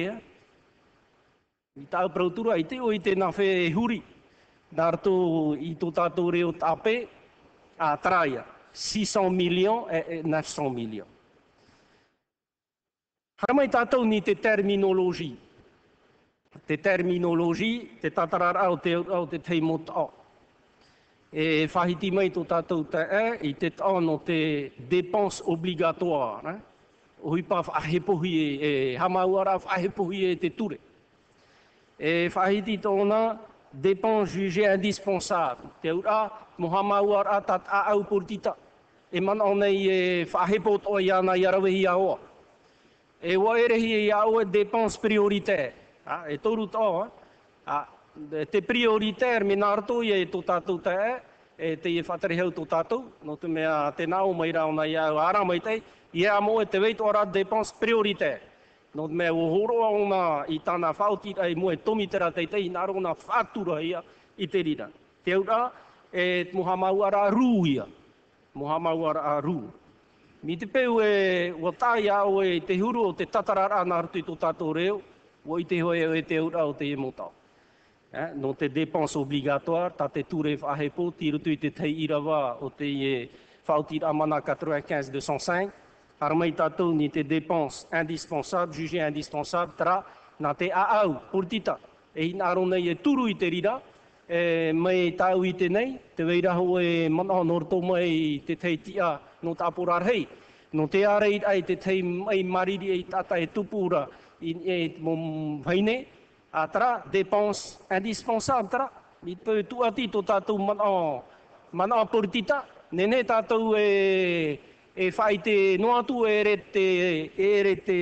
Speaker 10: i tāu prautura i te o i te nawhe e huri, nārto i tō tātou reo ape, a traia, 600 milion e, e 900 milion. Haramai tātou ni te terminologi. Te terminologi, te tatarara o te, o te teimot o e whahiti mai tō tātou te e, i te tāno te dépense obligatoire. Eh? O hui pā whahepohi e, e hamauara whahepohi e te ture. E whahiti tōna dépense jugé indispensable. Te ura, mo hamauara tat a au portita. E mana o nei e whahepo tō i ana i arawehi a oa. E wa erehi te prioritaire me nārto i e tō tātou te e, e te i whatarehau tō tātou, no te mea te nau mai rao na iau ara mai te, i a mo e te weit ora dépense prioritaire. No te mea o horo au i tāna whauti ai mo e tomitera te te i naro na whātura ia i te rira. Te ura e moha mau ara rū ia. Moha mau ara rū. Mi te peu e o tai au e te huru o te tatarara nā rutu i tō tātou reo, o i te hoi e te ura o te emotau. Motau. Eh, no te dépense obligatoire, ta te ture whahepo, ti rutu i te tei irawa o te e whautira amana 95-205, armai tātou ni te dépense indispensable, jugé indispensable, tra na te aau, portita. E hina aro nei e turu i te rira, e mai tau i tenei, te weira ho e mana no roto mai te tei tia no tāpura rei. No te arei ai te tei mai mariri e tata e tupura i e haine, a tra, dépense indispensable tra, i pō tu ati to tātou mana, mana politita, nene tātou e, e whai te noatu e re te, e re te,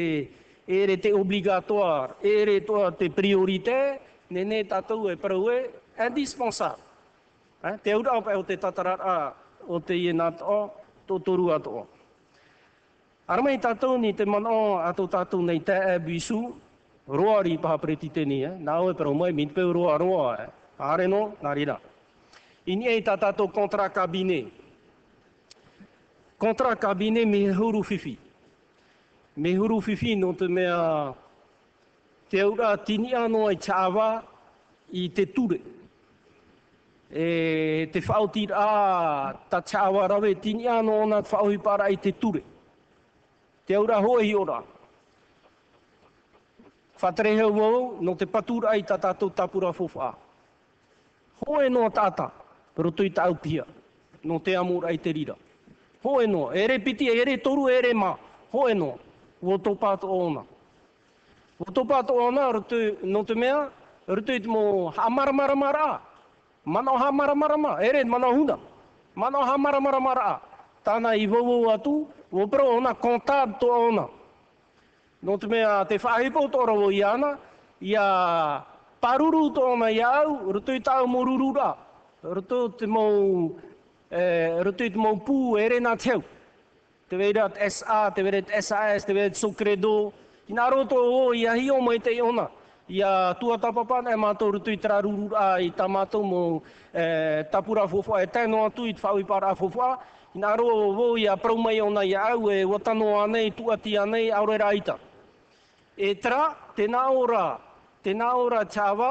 Speaker 10: re te obligatoire, te priorité, nene indispensable. Eh? Te te tatarara o te iena toa, tō toru atoa. Aramai tātou ni te ato e bisu, roa ri paha preti teni, eh? nā oe pero mai min pēu roa roa, eh? are no, nā rira. Ini e tā tātou kontra kabine. Kontra kabine me huru fifi. Me huru fifi no te mea te ura tini anō ai tāwa i te ture. E te whaotira a ta tāwa rawe tini anō na whaohi para i te ture. Te ura hoi ora. Whaterehe wau no te patūra ai ta tātou tapura fofa. Hoe no tata, pero tui tau pia, no te amur ai te rira. Hoe no, ere piti, ere toru, ere ma, hoe no, wo tō pāto ona. Wo tō pāto ona, rutu, no te mea, rutu i te mo hamaramarama Mana hamaramarama, ere mana huna. Mana hamaramaramara. Tāna i wau atu, wo pro ona kontād tō ona. No te mea te whahipo tōra o iana, ia paruru tōna iau, rutu i tau mo rurura. Rutu te mo, eh, rutu i te mo pū ere nā teu. Te veira SA, te veira SAS, te veira Socredo. ki nā roto o ia hi o mai te ona. Ia tua tapapana e mātou rutu i tera rurura i tā mātou mo eh, tapura fofoa, E tēno atu i te whau i para fofua. I nā roa o i a mai ona i au e watano anei, tuati anei, aurera ita. E tra, tēnā ora, tēnā ora tāwa,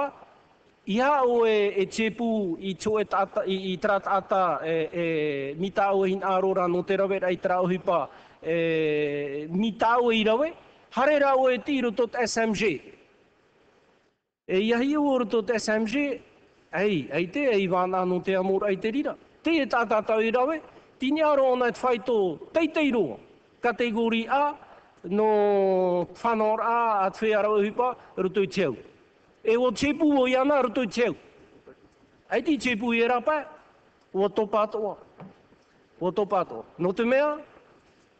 Speaker 10: ia o e, e tēpū i tō e tata, i, i tra tata e, e, mi tāo hin ārora no te rawera i tra ohipa e, mi tāo i rawe, hare rau e tīro tot SMG. E ia hi o tot SMG, ei, ei te, ei wāna no te amor ai te rira. Te e tātata i rawe, tini aro ona e whaito teitei kategori A, no whanor a a te ara uhipa, rutu teu. E o tepu o iana rutu teu. Ai ti tepu i rapa, o topa atoa. O topa atoa. No te mea,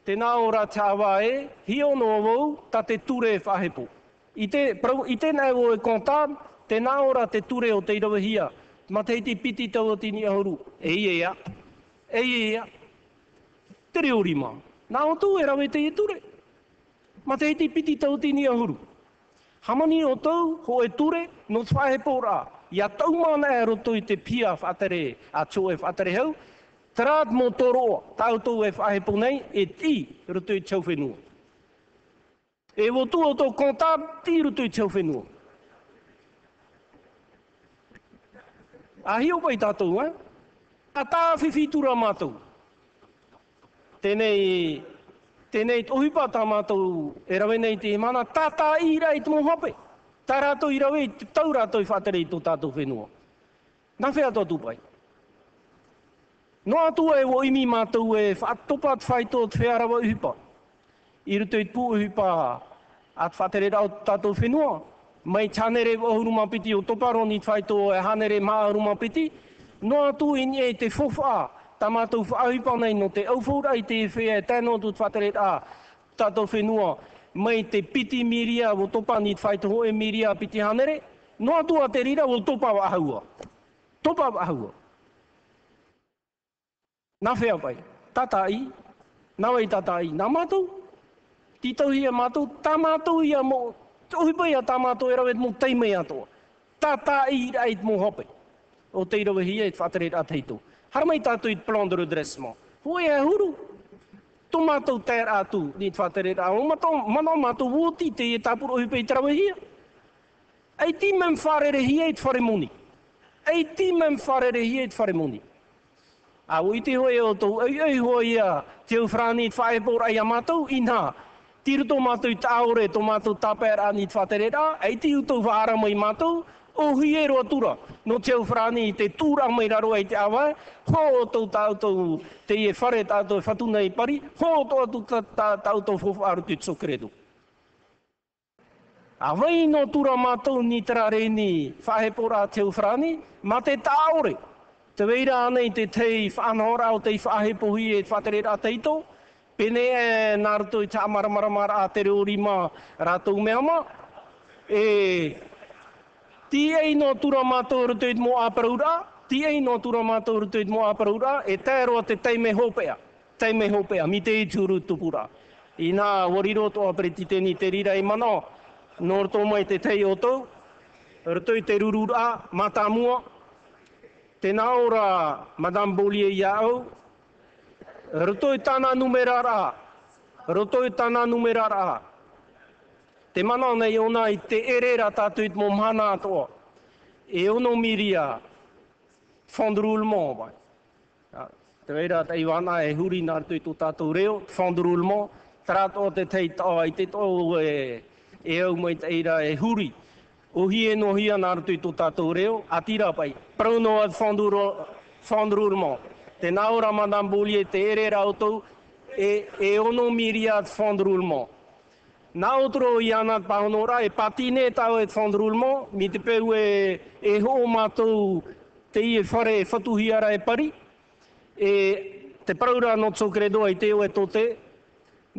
Speaker 10: tēnā ora tāwā e, hi o no wau, ta te ture e whahepo. I te, prau, i te o e kontam, te nā ora te ture o te irawahia, ma te iti piti tau o tini ahuru. E i ea, e i ea. Te reo rima. Nā o tū e rawe te i ture ma te iti piti tau tini ahuru. Hamani o tau, ho e ture, no whahe pōra. Ia tau mana e roto i te pia whatere, a tō e whatere hau, Trāt mō toroa, tau tau e whahe nei, e ti roto i tau whenua. E wo tu o tō kontā, ti roto i tau whenua. A hio pai tātou, eh? A tā whiwhitura mātou. Tēnei tēnei ohi pā tā mātou e rawe nei te mana, tātā i rā i te mōhape. Tā rātou i rawe, tau rātou i whātere i tō tātou whenua. Nā whea tō tūpai. Noa atua e wo imi mātou e whātopat whaito te whea rawa uhi. I rutu i tū uhi at whātere rau tātou whenua. Mai tānere o huruma piti o toparoni whaito e hanere mā huruma piti. No atu i e te whofaa tā mātou whaahipa nei no te aufura i te whea e tēnō tu whataret a tātou whenua mai te piti miria o topa ni te whaitoho e miria piti hanere, no atua te rira o topa wa ahua. Topa wa ahua. Nā whea pai, tata i, nā wai tata i, nā mātou, titau hia mātou, tā mātou ia mo, ohi pai a tā mātou e rawet mo teimei atoa. Tata i rait mo hope. O te irawe hia e whataret a teitou. Haramai tātou i plan de redressement. Hoi e huru. Tō mātou tēr ātū, ni te rā. O mātou, mana mātou wōti te e tāpuro hupe pei tarawa hia. Ei ti mem whārere hia i te whare. Ei ti mem whārere hia i te whare. A ui te hoi o tō, ei ei hoi a te uwhrani i te whaepora a mātou, i nā. Tiru tō mātou i tāore, tō mātou tāpēra ni te rā. Ei ti utou whaara mai mātou, o hui e roa tura. no te au i te tura mai raro ai te awa, ho o tau tau te e whare tātou e whatuna i pari, ho o tau tau to fo aru te tsokredo. A wai no tūra mātou ni tera re ni whahepora te au ma te tāore. Te weira anei te tei whanora o te whahepohi e whatere rā teito, pene e nā rato i tā maramaramara a te reo rima rātou mea ma, e ti ei no tura mātou ru tuit mō āparaura, ti ei no tura mātou ru mō āparaura, e tēroa te teime hōpea, teime hōpea, mi te itu tupura. I nā, wariro tō apere ti tēni te rira i mana, nō tō mai te tei o tau, ru tuit te rurura, mātā mua, tēnā ora, Madame Bolie i au, ru tāna numerara, ru tuit tāna numerara, Te mana nei ona i te erera tātou i mō mana atoa. E ono miria fondroulement vai. Te reira te iwana e huri nā tui tō tātou reo, fondroulement, trato te tei tāua i te tō e, e au mai te eira e huri. O hi e no hia nā tui tō tātou reo, atira pai. Prauno ad mō. Te naora madame e te erera o tau, e, e ono miria fondroulement. Nā otro i ana pāhonora e patine tau e whandrulmo, mi te peu e, e ho mātou te i e whare e whatuhiara e pari. E te paraura no tō credo ai te e tō tote,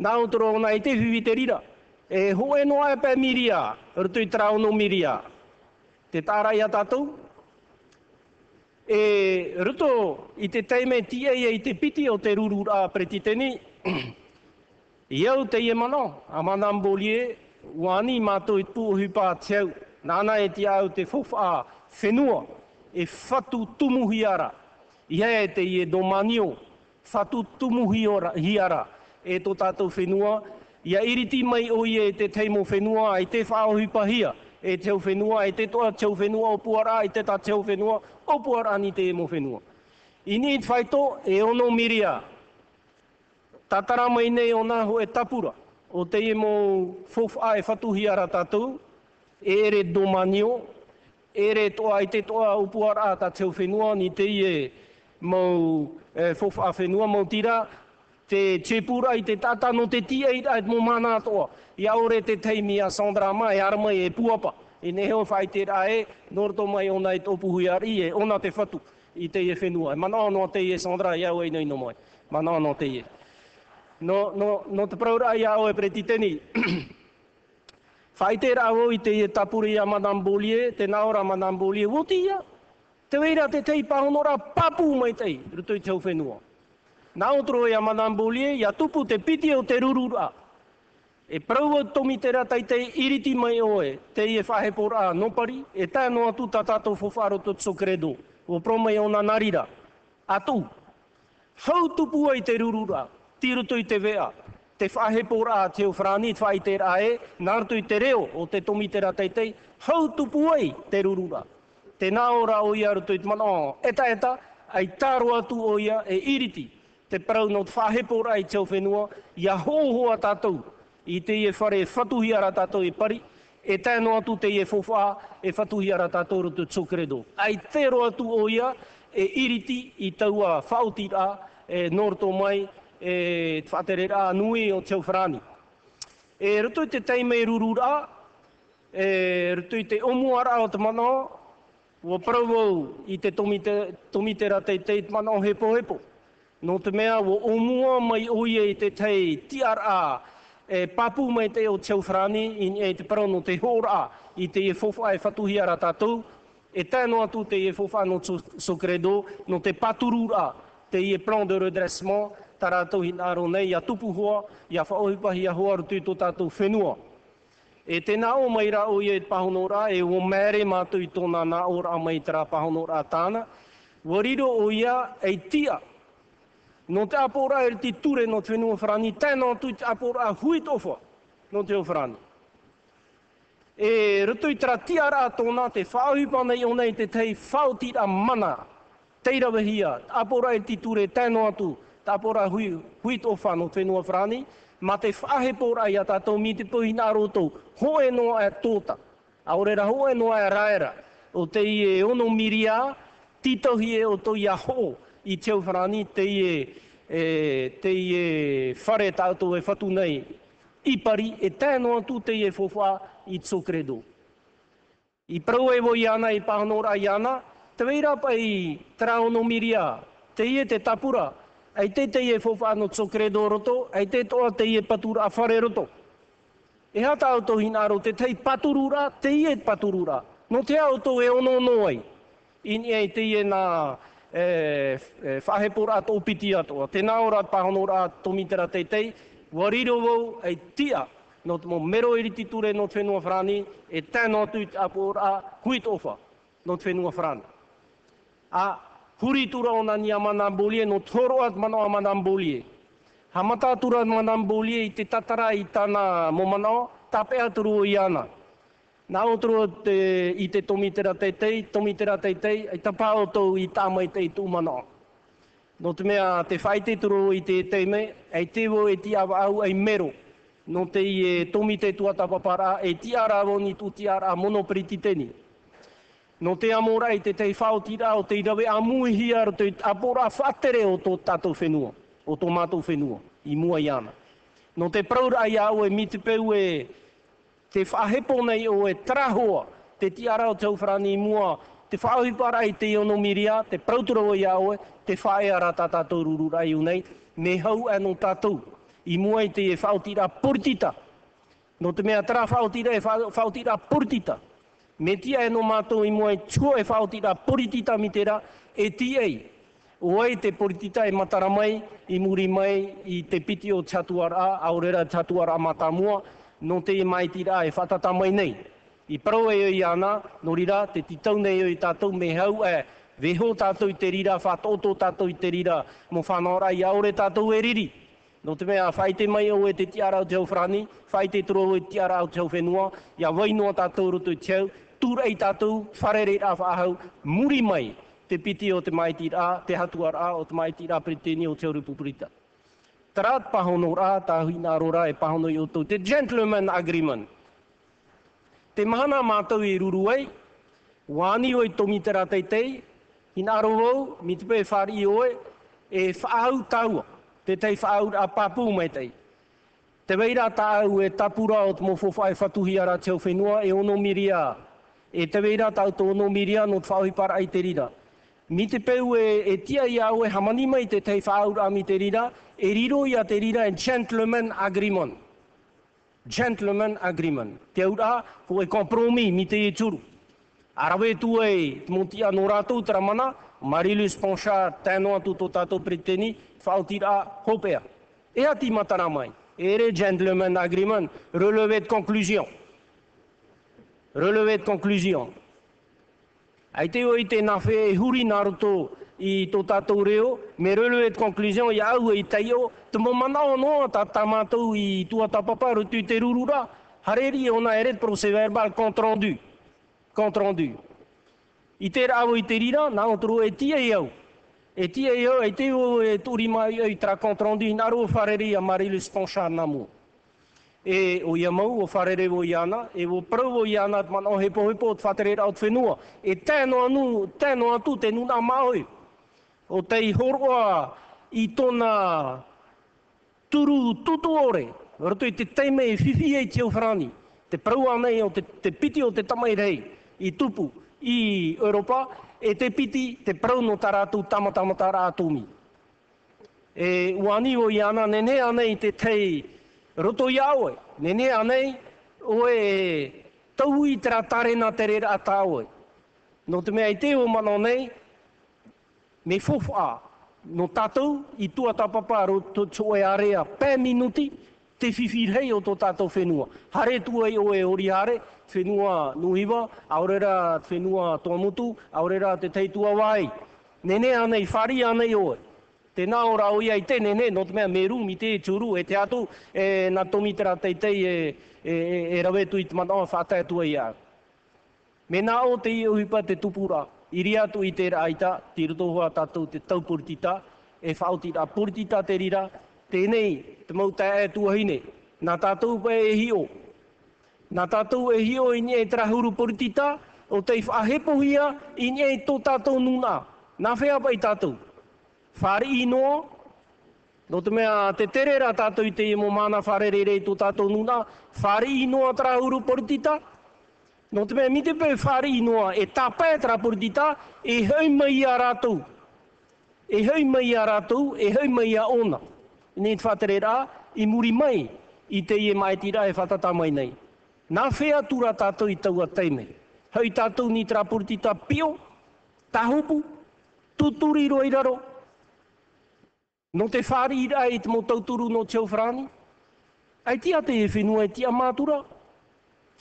Speaker 10: nā otro ona i te hiwi te rira. E ho e noa e pē miria, rutu i trao no miria. Te tārai a tātou. E ruto i te teime tia i te piti o te rurura preti teni, Iau te ie mano, a mana mbolie, wani mātou i tū pā teau, nāna e te au te fofa whenua, e whatu tumuhi ara. Ia e te ie domanio, whatu tumuhi ara, e tō tātou whenua, ia iriti mai o ie te teimo whenua, ai te whao pahia, e teo whenua, e te toa teo whenua o puara, e te tā teo whenua, o puara ni te emo whenua. Ini i whaito, e ono miria, Tatara mai nei o nā ho e tapura. O te i mo fof a e whatuhi ara tātou, e ere domanio, ere toa i te toa upuara a tā teo whenua, ni te i e mau e, fof a whenua, mau tira, te tepura i te tata no te tia i rait mo mana toa. I aore te teimi a Sandra mai, e aramai e puapa. E neho whai te rae, norto mai ona i topuhui ari, e ona te whatu i te e whenua. Mana anō te e Sandra, i au e nei no mai. Mana anō te e no, no, no te praura ai au e preti teni. Whai te rao i te tapuri a Madambulie, te naora Madambulie, Bollier, woti ia. Te weira te tei pahonora papu mai tei, ruto i te whenua. Nā otro e a Madambulie, ia tupu te piti o te rurura. E praua tomi te ratai te iriti mai oe, te i e whahepora a nopari, e tā no atu ta tātou fofaro to tso credo, o promai o na narira. Atu, hau tupu ai te rurura, tirutu i te vea. Te whahepora a te whrani, te whai te rae, nārtu i te reo o te tomi te rateitei, hau tupu ai te rurura. Te naora o ia rutu i te mana, eta eta, ai tāro atu o ia e iriti, te parau no te whahepora i te whenua, ia hōhoa tātou, i te ie whare e whatuhi ara tātou i pari, e tēno atu te ie whowha e whatuhi ara tātou rutu tsukredo. Ai tēro atu o ia e iriti i taua whautira e norto mai e whaterera nui o Teo Whrani. E rutu te teime rurura, e rutu te omuara o te mana, ua parawau i te tomitera te te mana o hepo hepo. No te mea, ua omua mai oie i te tei tiara e papu mai te o Teo Whrani, i e te parano te hora i te e fofa e whatuhi ara tātou, e tēno atu te e fofa no so credo, no te paturura, te e plan de redressement, tā rātou hinaro nei, ia tupu hoa, ia whaohipahi a hoa rutu tō tātou whenua. E tēnā o mai rā o ia e pahonora, e o mēre mātou i tōna nā o rā mai tā rā pahonora tāna, wariro o ia e tia. No te apora e te ture no te whenua whrani, tēnā tu te apora hui tofa no te o whrani. E rutu i tera tia rā tōna te whaohipa nei o nei te tei whaotira mana, teira wehia, apora e te ture tēnā atu, tāpora hui, hui tō whāno whenua whrani, ma te whahe pōra i a tātou mi te puhi roto, hoe noa e tōta, a orera hoe noa e raera, o te i e ono miria, titohi e o to ia ho i te whanani te i e, e, te i e whare tātou e whatu nei. I pari e tēno atu te i e whowha i tso credo. I prau e wo ana i pahanora ana, te weira pa i tra ono miria, te i e te tapura, ai te te e whowha no tso credo roto, ai te toa te e patura a whare roto. E hata auto hinaro te tei paturura, te i e paturura. No te auto e ono no ai. Ini e te i e nā e, e, whahepora ato piti atoa. Te nā ora pahonora tomitera te tei, wariro wau ai tia no te mo mero iriti ture no te whenua whrani, e tēnā tu te apora huit ofa no te whenua whrani. A huri tura ni nani amanambolie no toro at mano amanambolie. Ha tura amanambolie i te tatara i tāna momano, tape aturu o iana. Nā otro te, i te tomitera te tei, tomitera te tei, i ta pāo tau i tāmai te tūmana. No te mea te whaite turu i te teime, ei te wo e ti awa au ei mero. No te i e tomi te tuata papara, e ti ara ni tu ti ara mono prititeni teni. No te amora i te tei whaotira o te irawe a muihi ar te apora whatere o tō tātou whenua, o tō mātou whenua, i mua iana. No te praura ai au e mi te peu e te whahepo nei o e trahoa, te tiara o tau whrani mua, te whaohipara i te ono miria, te prautura o iau e, te whae ara tā tātou rururai i unei, me hau anō tātou, i mua i te e whaotira purtita. No te mea tra whaotira e whaotira purtita. Me tia e no mātou i mua e tua e whaotira purtita mitera e tia i. O te politita e matara mai, i muri mai, i te piti o chatuara, aurera chatuara matamua, no te e mai tira e whatata mai nei. I parau e i ana, no rira, te titau nei oi tātou me hau e veho tātou i te rira, whatoto tātou i te rira, mo whanora i aore tātou e riri. No te mea, whaite mai o e te tiara o teo whrani, whaite turo o e tiara o teo whenua, ia wainoa tātou roto i teo, tūra i tātou, wharere rā ahau, muri mai, te piti o te maiti rā, te hatuar rā, o te maiti rā preteni o te oru pupurita. Tarat pahono rā, tā hui nā rora e pahono i oto. Te gentleman agreement. Te mahana mātou i ruru ai, wāni oi tongi te rā teitei, i nā mi te pē whāri i oe, e whaau taua, te tei whaau a papu mai tei. Te weira tāu e tapura o te mofo whai whatuhi ara teo whenua, e ono miria. E te weira tāu to ono miria no i e, e e hamani mai te tei whaau a mi riro a gentleman agreement. Gentleman agreement. Te ura, ko e kompromi mi te e turu. Arawe tu Marilus Ponchard, tēno atu tō tātou preteni, whautira hopea. E ati matara mai. Gentleman agreement, relevé de conclusion. Relevé de conclusion. Ai te o i te nawhe e huri naruto i tō tātou reo, me relevé de conclusion i au e te mo manao noa tā tā mātou i tua tā papa rutu te hareri e ona eret procès verbal compte rendu. Compte rendu. I te rāo i te rira, nā o e. E e o e tra compte rendu, i naro whareri a Ponchard. E o ia mau, o wharere o iana, e o prau o iana, man o hepo hepo, o te whatere rao te whenua. E tēno anu, tēno atu, te nuna maoi o te horoa i tōna turu tutu ore. Rato i te teime e whiwhi e te uwharani. Te praua nei o te, te piti o te tamai rei i tupu i Europa, e te piti te prau no taratu tamatamata rātumi. E uani o iana ana, nene anei te tei roto i aue, nene anei o e tau i tera tare na tere rā. No te mea i te o mano nei, me a no tātou i tua tapapa ro to e area pē minuti te whiwhirhei o tō tātou whenua. Hare tu i o e ori hare, whenua nuhiwa, aurera whenua tōmutu, aurera te teitua wai. Nene anei, whari anei oe. Te ora o iai te nene, no te mea meru mi te churu e te atu, e, nā tomitera teitei e, e, e, e rawetu i te manoa whātai tua i au. Me nā o te i uhipa te tupura, iri atu i te raita, te rotohua tātou te taupuritita, e whaotira puritita te rira, tēnei, te mautai e tuahine, nā tātou pa e hio. Nā tātou e hio i nie e trahuru puritita, o te whahepohia i nei tō tātou nuna. Nā whea pai tātou. Whare inoa, No te mea te tere rā tātou i te i mo mana wharere re tō tātou nuna, whare inoa tra uru portita. No te mea mi te pēu whare inoa e tāpai tra portita, e hei mai a rātou. E hei mai a rātou, e hei mai a ona. Nei te whatere rā, i muri mai i te i e mai tira e whatata mai nei. Nā whea tūra tātou i taua teime. Hau tātou ni tra portita pio, tahupu, tuturi roi raro, No te whāri ira e te mō tauturu no te Frani. Ai tia te e whenua e tia mātura.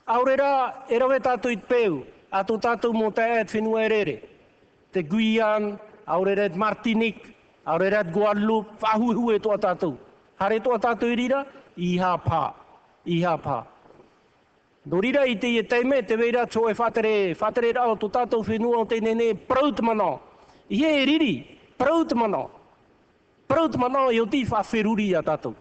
Speaker 10: Aurera, e rawe tātou i te pēu, a tō tātou mō te e whenua e rere. Te Guian, aurera e Martinique, aurera e Guadeloupe, whahuhu e tō tātou. Hare tō tātou i rira, i hā pā, i hā pā. No rira i te i e teime, te weira tō e whātere, whātere rā o tō tātou whenua o te nene, prout mana. I e riri, prout mana. Prout mana i o ti fa wheruri a tātou.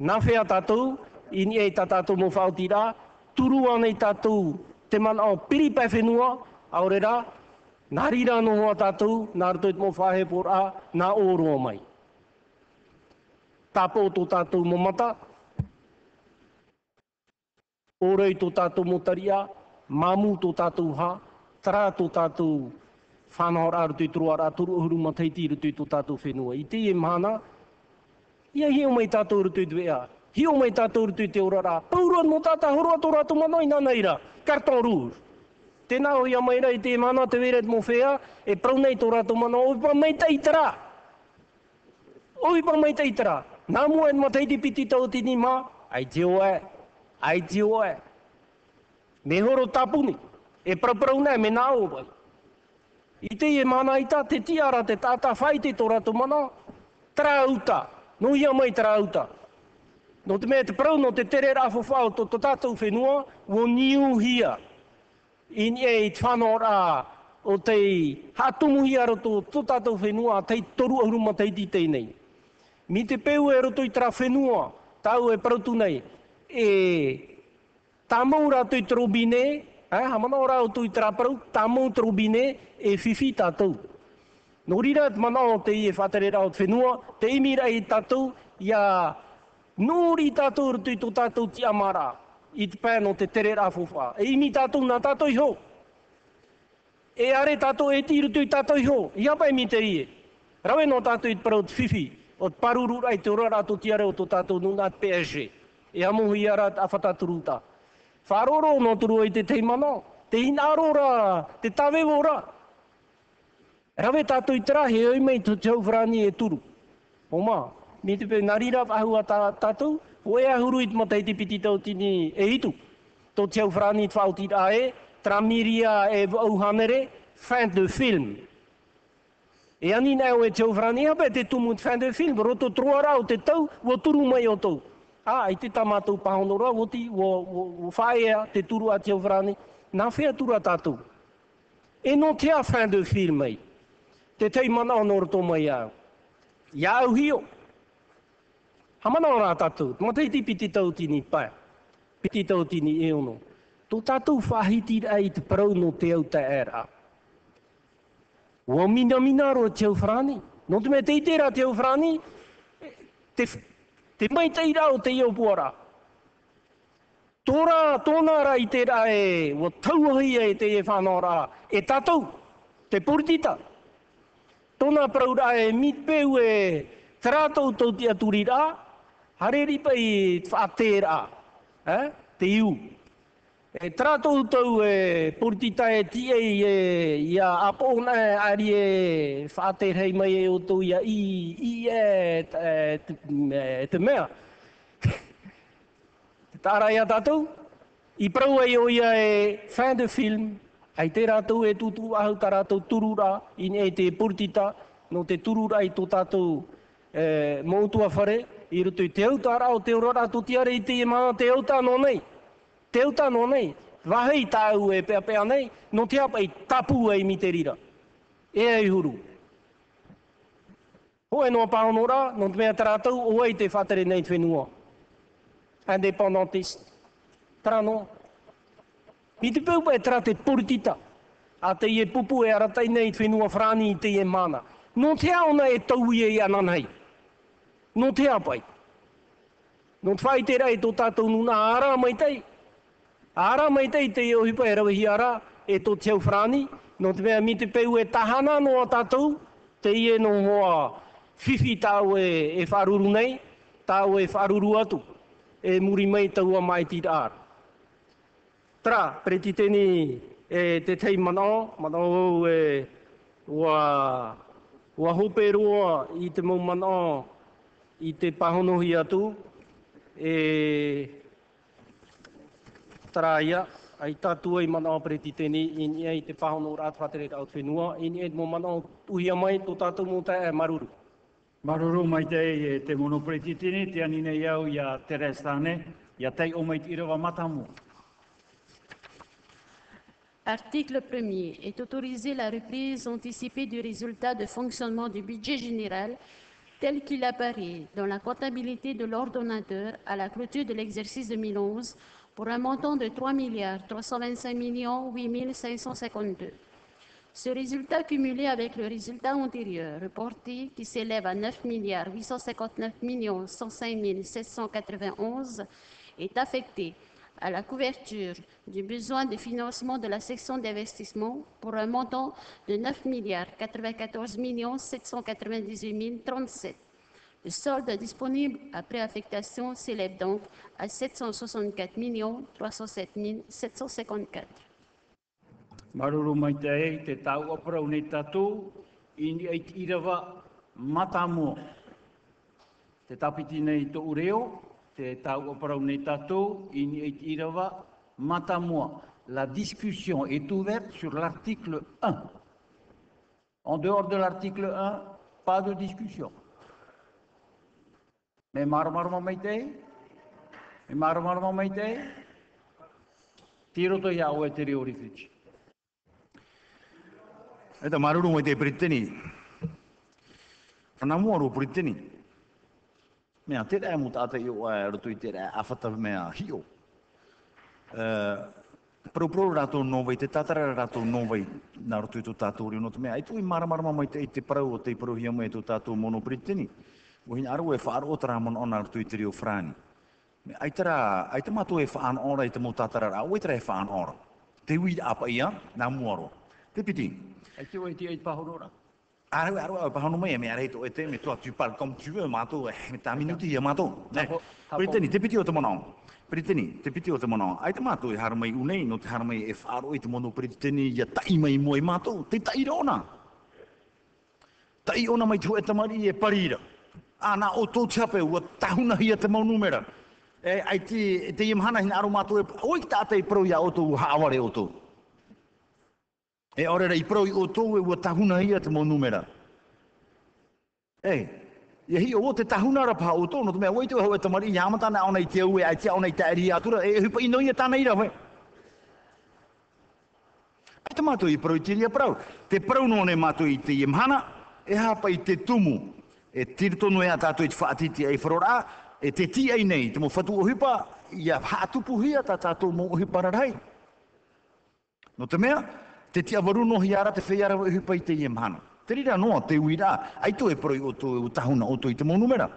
Speaker 10: Nā whea tātou, ini e tā tātou mo whaotira, turu anei tātou te mana o piri whenua, aurera, nā rira no hoa tātou, nā rato i mo whahe por a, nā oroa mai. Tāpō tō tātou mo mata, orei tō tātou mo taria, mamu tō tātou ha, tara tō tātou whanau aru tui turu ara turu uhuru ma teiti ru tui tō tātou whenua. I te e mana, ia hi o mai tātou uru tui tui. Hi o mai tātou uru tui te ora rā. Paura no tātā horo ato rātu mana i nana ira. Karton rūr. Tēnā o ia mai rai te mana te weret mo whea, e praunei tō rātu mana, o pa mai teitara. O Oi pa mai teitara. Nā mua en ma teiti piti tau tini ma, ai te oe, ai te oe. Me horo tapuni, e prau prau me nā o bai. I te e mana i ta, te tiara te tata whai te tō ratu mana, trauta, no ia mai trauta. No te mea te prau, no te tere rafo whao tō tō tātou whenua, wo niu hia. In e i whano rā, o te hatumu hia roto tō tātou whenua, te toru ahuruma te iti teinei. Mi te peu e roto i tra whenua, tau e prautu nei, e tā maura i trobine, Eh, ha mana ora o tui traparu, tamu trubine e fifi tātou. No rira mana o te i e whatere o te whenua, te imira i tātou, ia nōri tātou rutu i tō tātou ti amara, i te pēno te tere rā fōwha. E imi tātou nā tātou iho. E are tātou e ti rutu i tātou iho, i hapa imi te ie. Rawe no tātou i te parau te whiwhi, o te paruru rai te ora rātou tiare o tō tātou nuna te PSG. E amu hi ara a whataturuta. Whāroro no turu i te teimana, te inarora, te tawewora. Rawe tātou i tera, he oi mei te tau whrani e turu. O mā, me te pe narira ahua tā, tātou, o e ahuru i te te piti tau tini e hitu. Tō te tau whrani te whauti e, tramiria e auhanere, fan fin de film. E ani neo e tau whrani, hape te tumu te fin de film, roto trua rau te tau, wo turu mai o tau a i te tamātou pahonora, woti, wo, wo, wo whaea te turu a te ovrani, nā whea turu a tātou. E no te a fin de film te tei mana onora tō mai au. Ia au hio. Ha mana ora tātou, ma tei te piti tau tini pai, piti tau tini e ono. Tō tātou whahiti ai te parau no te au te era. Ua mina mina ro te au whrani. No te me te te au whrani, te, te mai te ira o te iau puara. Tōrā, tōnā rā i te rā e, o tauahi e te e whanau rā, e tātou, te puritita. Tōnā parau rā e mitpeu e te rātou tau te aturi rā, hareripa i whaate rā, eh? te iu. E tātou tau e puritita e ti e ia apona e ari e whaate mai e o tau ia i, i e te, te, te mea. Tāra ia tātou, i prau e o ia e fan de film, ai te rātou e tutu ahu tā rātou turura, i e te purtita, no te turura i tō tātou e, moutua whare, i rutu i te autara o te ora rātou tiare i te mā te autā no nei. Te auta no nei, wahei tāu e pea pea nei, no te apa i tapu e mi te rira. E ai huru. Ho e noa pāonora, no te mea te o ei te whatere nei te whenua Tara noa. Mi te peu e tara te puritita. A te ie pupu e aratai nei te whenua whrani i te e mana. No te aona e tau i e ananai. No te apai. No te whaitera e tō tātou nuna ara mai tei. Ara mai tei te o hipa e rawahi ara e tō te whrani. No te mea mi te peu e tahana no a tātou. Te ie no hoa whiwhi tāu e, e wharuru nei. Tāu e wharuru atu. E muri mai tau a mai tira ara. Tra, preti tēni e te tei mana, mana o e ua, ua hope roa i te mau mana i te pahonohi atu. E tra ia, ai tātua i mana o preti teni i ni i te pahono o rātwhatere au whenua, i ni e mo mana o uhia mai tō tātou mō tae e maruru.
Speaker 1: Maruru mai te e te mono preti tini, te anine iau i a Teres Tane, i a tei o mai te irawa matamu.
Speaker 3: Article 1er est autorisé la reprise anticipée du résultat de fonctionnement du budget général tel qu'il apparaît dans la comptabilité de l'ordonnateur à la clôture de l'exercice 2011 pour un montant de 3 milliards 325 millions 8 552. Ce résultat cumulé avec le résultat antérieur reporté qui s'élève à 9 milliards 859 millions 105 791 est affecté à la couverture du besoin de financement de la section d'investissement pour un montant de 9 milliards 94 millions 798 037. Le solde disponible après affectation s'élève donc à 764 millions 307 754.
Speaker 1: Maruru mai te e, te tau oparau nei tātou, i ni eit irawa matamo. Te tapiti nei to ureo, te tau oparau nei tātou, i ni eit irawa matamo. La discussion est ouverte sur l'article 1. En dehors de l'article 1, pas de discussion. Me maramarama mai te? Me maramarama mai te? Tiro to ia oe te reo rifrici.
Speaker 9: E ta maruru mai te Britini. Ana mua ro Britini. Mea te rea mu tātai i oa e roto i te rea awhata mea hio. Pro pro rato novai, te tātara rato novai nā roto i tō tātou rio no te mea. E tu i maramarama mai te i te parau o te i paruhia mai tō tātou mono Britini. Mo hina aru e whaaro o tara mon ona roto i te rio frani. Me ai tara, ai te mato e whaan ora i te mo tātara rā, o e e whaan ora. Te ui apa ia, nā muaro. Te piti.
Speaker 1: Ai te oi te eit pahorora.
Speaker 9: Aru, aru, aru, pahano mai, me arei to e te, me toi, tu parles comme tu veux, mato, eh, me tā minuti ia mato. Ne, te piti o te mono. Britini, te piti o te mono. Ai te mato e haramai unei, no te haramai e whaaro i te mono Britini, ia tai mai mo e mato, te tai rona. Tai ona mai tu e tamari e parira. Ana o tō teape, ua tahuna hia te maunumera. E, ai te, te imhana hina aro mato e, oi tātai pro ia o tō haaware o tō. E ore i pro i o tō e ua tahuna hia te maunumera. E, ia hi o te tahuna ra paha o tō, no te mea oi te hau e tamari, i amata na ona i te ue, ai te ona i te ari atura, e hupa ino ia tāna ira, wei. Ai te mātou i pro i tiria prau. Te prau no ne mātou i te imhana, e hapa i te tumu. E tiritono e a tātou i te whaatiti ai wharora, e te ti ai nei, te mo whatu ohipa, i ia hātupu hia tā tātou mo ohipa rarai. No te mea, te ti waruno hi ara te whaiara ohipa i te imhana. Te rira noa, te uira, ai to e pro o tō e utahuna o tō i te monumera.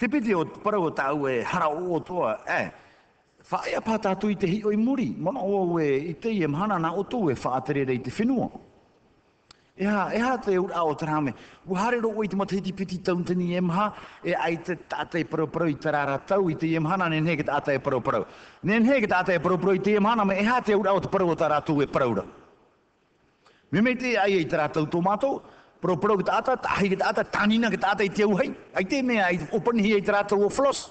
Speaker 9: Te piti o para o tāu e hara o o toa, e, whaia pā tātou i te hi o i muri, mana o e i te i emhana na o tō e whaaterere i te whenua. E ha, e ha te ura o tarame, u hare ro i te matahiti piti tauntani e mha, e ai te tātai parau parau i tarara tau i te i mhana, nen he ke tātai parau parau. Nen he ke tātai parau parau i te i mhana, me e ha te ura o te parau o taratu e paraura. Me me te ai i taratu tō mātou, Pro pro kita ata, tahi kita ata, tanina kita ata i te auhei. Ai te mea, ai open hi i te rata o floss.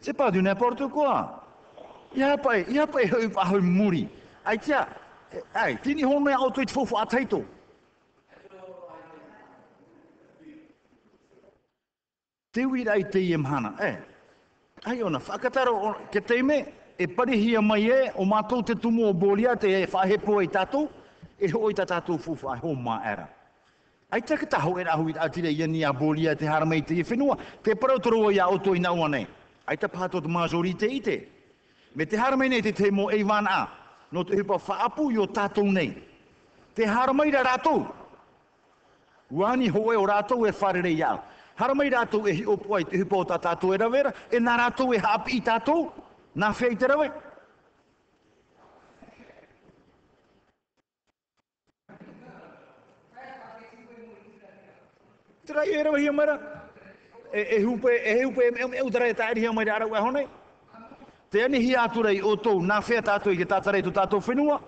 Speaker 9: Se pa du n'importe quoi. Ia pai, ia pai hoi pa hoi muri. Ai tia, ai, tini hono e auto i te fofu ataito. Te wira i te iemhana, e. Ai ona, whakataro, ke teime, e parihia mai e, o mātou te tumu o bolia, te e whahepo i tātou, e hoi ta tātou fufu ai homa era. Ai taka taho e rahu i atire i ni a bolia te haramei te i whenua, te parautoro i a oto i naua nei. Ai ta pātou te mazori te ite Me te haramei nei te te mo e wan a. No te hipa whaapu i o tātou nei. Te haramai rā rātou. Wani hoe o rātou e wharere iau. Haramai rātou e hi opu ai te hipa o tā tātou e rawera. E nā rātou e haapi i tātou. Nā whea i te rawe. Tira i e rawa hi amara. E, e hupe, e hupe, e me e utara e taeri hi mai ara ua honei. Te ani hi atu rei o tōu, nā whea tātou i ke tātarei tō tātou whenua.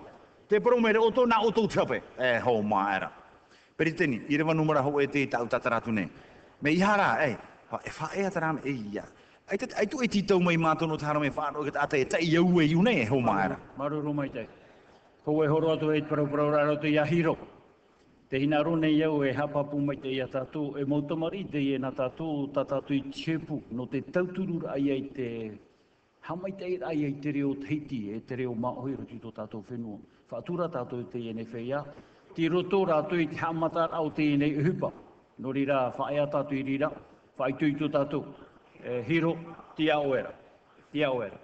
Speaker 9: Te promere o tōu, nā o tōu te hape. E, ho maera. Peri teni, i rewa numara hau e te tau tātaratu ne. Me i hara, ei, pa, e wha e ataram, e ia. Ai, ai tu e titau mai mātono tāra me whāro, ke tātai e tai au e iu ne, e ho maera.
Speaker 1: Maruru mai te. Ko e horo atu e parau parau raro te ia hiro. Te hina rone iau e hapapu mai te ia tātou, e mautamari te ia nā tātou, tā tātou i tsepu, no te tauturur ai ai te hamai te ai ai te reo teiti, e te reo maohi rutu tō tātou whenua. Whātura tātou te iene whea, roto rātou i te hamatar au te ene uhupa. Nō rira, whaea tātou i rira, whaitui tō tātou, e, hiro, te aoera, Te aoera.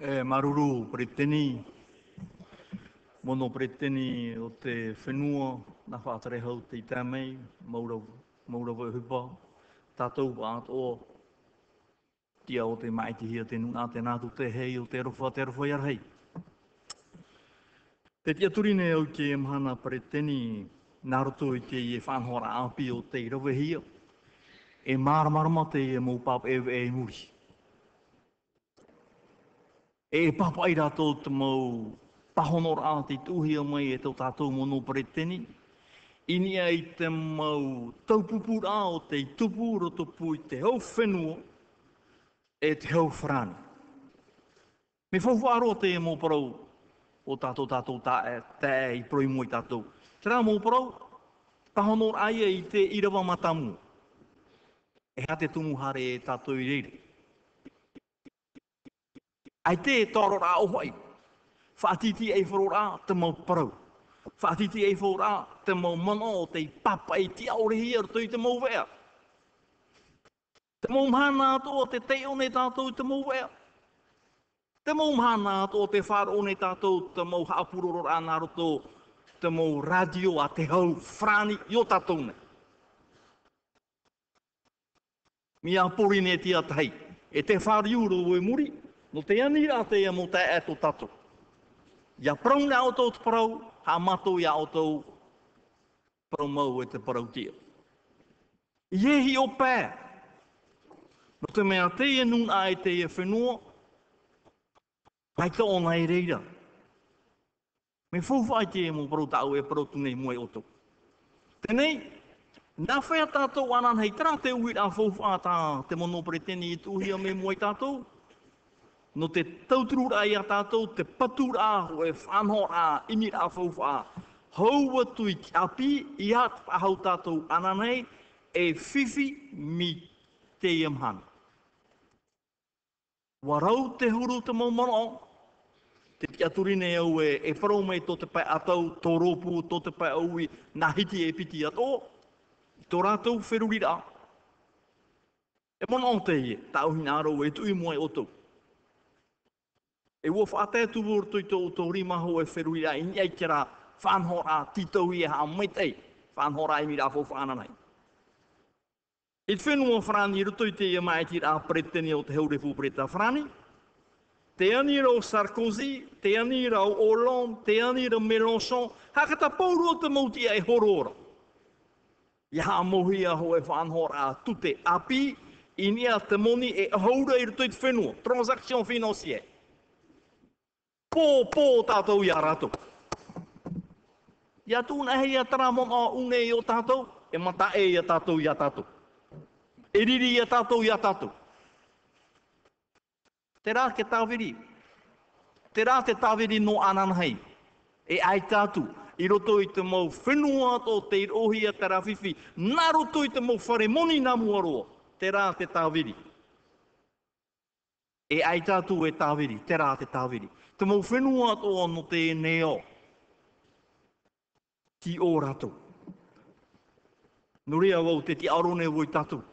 Speaker 11: E maruru preteni, mono preteni o te whenua, na whātare hau te i tāmei, maurau maura vai hupa, tātou wāt o, tia o te maiti hia te nuna te nātu te hei o te rofa, te rofa iar hei. Te tia turine au ke e mahana preteni, naruto i te e whanhora api o te rawe hia, e maramarama te e mou pap e e muri e papa i rātou te mau pahonor a te tuhia mai e tau tātou mono preteni. Ini ai te mau taupupu rā o te tupu rotopu i te hau whenua e te hau whrani. Me whauwharo te e mō parau o tātou tātou tā e te e i proi moi tātou. Te rā mō parau, pahonor ai e i te irawa matamu. E ha te tumu hare e tātou i reire. Ai te e toro rā o hoi. Whaatiti e wharo rā te mau parau. Whaatiti e wharo rā te mau mana o te papa i te aore hi ar tui te mau wea. Te mau mhana ato o te te o ne tātou te mau wea. Te mau mhana ato o te whāra o ne tātou te mau haapuroro rā roto te mau radio a te hau frani i o tātou ne. Mi a pori ne tia tai. E te whari uro o e muri, no te ani rā te ia mo te tō tātou. Ia prau nā o tō te parau, ha mato ia o tau promau e te parautia. Iehi o pē. No te mea te e nun a e te e whenua, hai te o ngai reira. Me fuwhai te e mō parautau e parautu nei mua e o tau. Tenei, Nā whea tātou anan hei tā te uwi a whauwhā tā te mono pretene i tūhia me muai tātou no te tauturura i a tātou, te patura o e whanho a imi rā whauwha. Haua tui ki api i at ahau tātou ananei e whiwhi mi te iamhan. Warau te huru te maumono, te tiaturine au e, e wharau mai tō te pai atau, tō rōpū, tō te pai au i nā hiti e piti ato, tō rātou wherurira. E mono o te ie, tā uhi nā rau e tui moe o tau. E ua whaate tu wur tui tō tō rima ho e wheru ia i niai kera whanhora titau i ha mai tei. Whanhora i mi rā fō whananai. I te te ia mai ti rā preteni o te heurefu preta whanani. Te anira Sarkozy, te o Hollande, te anira Mélenchon, hakata pauru o te mauti e horora. Ia ha mohia ho e whanhora tute api, i nia te moni e haura i ruto. Transaction financière pō, pō tātou i a rātou. Ia tūna hei a tara mona une i o tātou, e mata e i a tātou i a tātou. E riri i a tātou i a tātou. Te rā ke tāwiri. Te rā te tāwiri no ananhei. E ai tātou. I roto i te mau whenua tō te irohi a te rawhiwhi. Nā roto i te mau whare moni nā muaroa. Te rā te tāwiri. E ai tātou e tāwiri. Te rā te tāwiri. Te mau whenua tō no tēnei o. Ki ō rato. Nuri wau te ti arone woi tātou.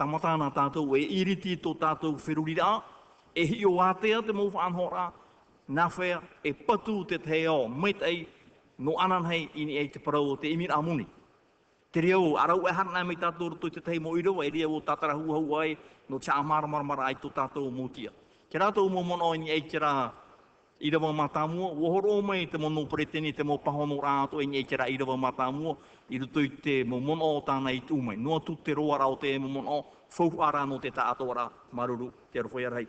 Speaker 11: Tamatana tātou e iriti tō tātou whirurira. E hi o ātea te mō whanhora. Nā whea e patu te te o meit ei no anan hei ini ei te parau o te imir amuni. Te reo, arau e hana mai tātou roto te tei mo iro e reo tātara hua hua ai, no cha amara mara ai tō tātou mūtia. Ke rātou mō mono ini ei te i rawa matamua, o horo o mai te mono pretene, te mo pahono rātou e ei kera i rawa matamua, i rutu i te mo mono o tāna i tūmai. Noa tu te roa rao te mo mono, fau ara no te tātou ara, maruru, te arufo i
Speaker 1: arai.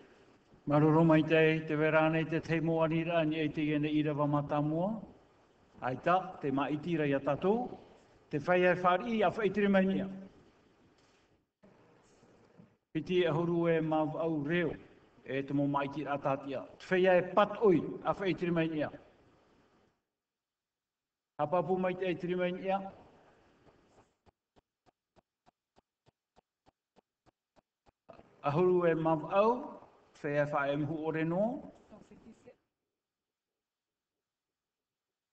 Speaker 1: Maruru mai te, te verane te te mo anira, ni e te i rawa matamua. Aita, te maitira a tatou, te whai e whari a whaitire mai nia. Piti e horu e mau au reo, e te mō mai tira atatia. Te whea e pat oi a whea i tirimai ni a. A papu mai te e tirimai ni a. Huru e mav au, whea e whae mhu ore no.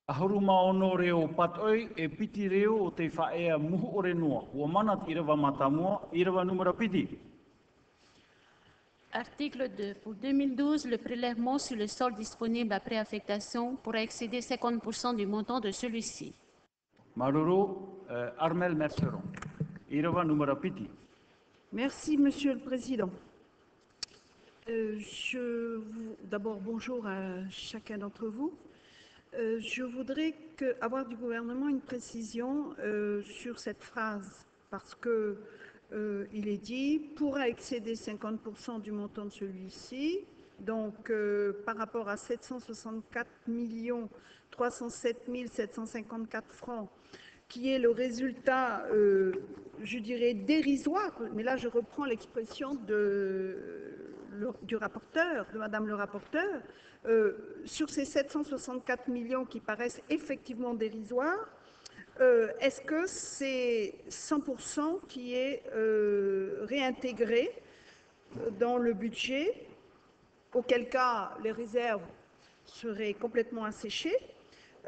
Speaker 1: A huru ma reo pat oi e piti reo o te whae e muhu ore noa. Ua mana tira wa matamua, ira wa numara piti. Piti.
Speaker 3: Article 2. Pour 2012, le prélèvement sur le sol disponible après affectation pourra excéder 50% du montant de celui-ci.
Speaker 1: Maruru, uh, Armel Merceron. Piti.
Speaker 12: Merci, Monsieur le Président. Euh, je vous- D'abord, bonjour à chacun d'entre vous. Euh, je voudrais que- avoir du gouvernement une précision euh, sur cette phrase, parce que euh, il est dit pourra excéder 50% du montant de celui-ci. Donc, euh, par rapport à 764 307 754 francs, qui est le résultat, euh, je dirais, dérisoire, mais là je reprends l'expression du rapporteur, de Madame le rapporteur, sur ces 764 millions qui paraissent effectivement dérisoires, euh, est-ce que c'est 100% qui est euh, réintégré dans le budget, auquel cas les réserves seraient complètement asséchées?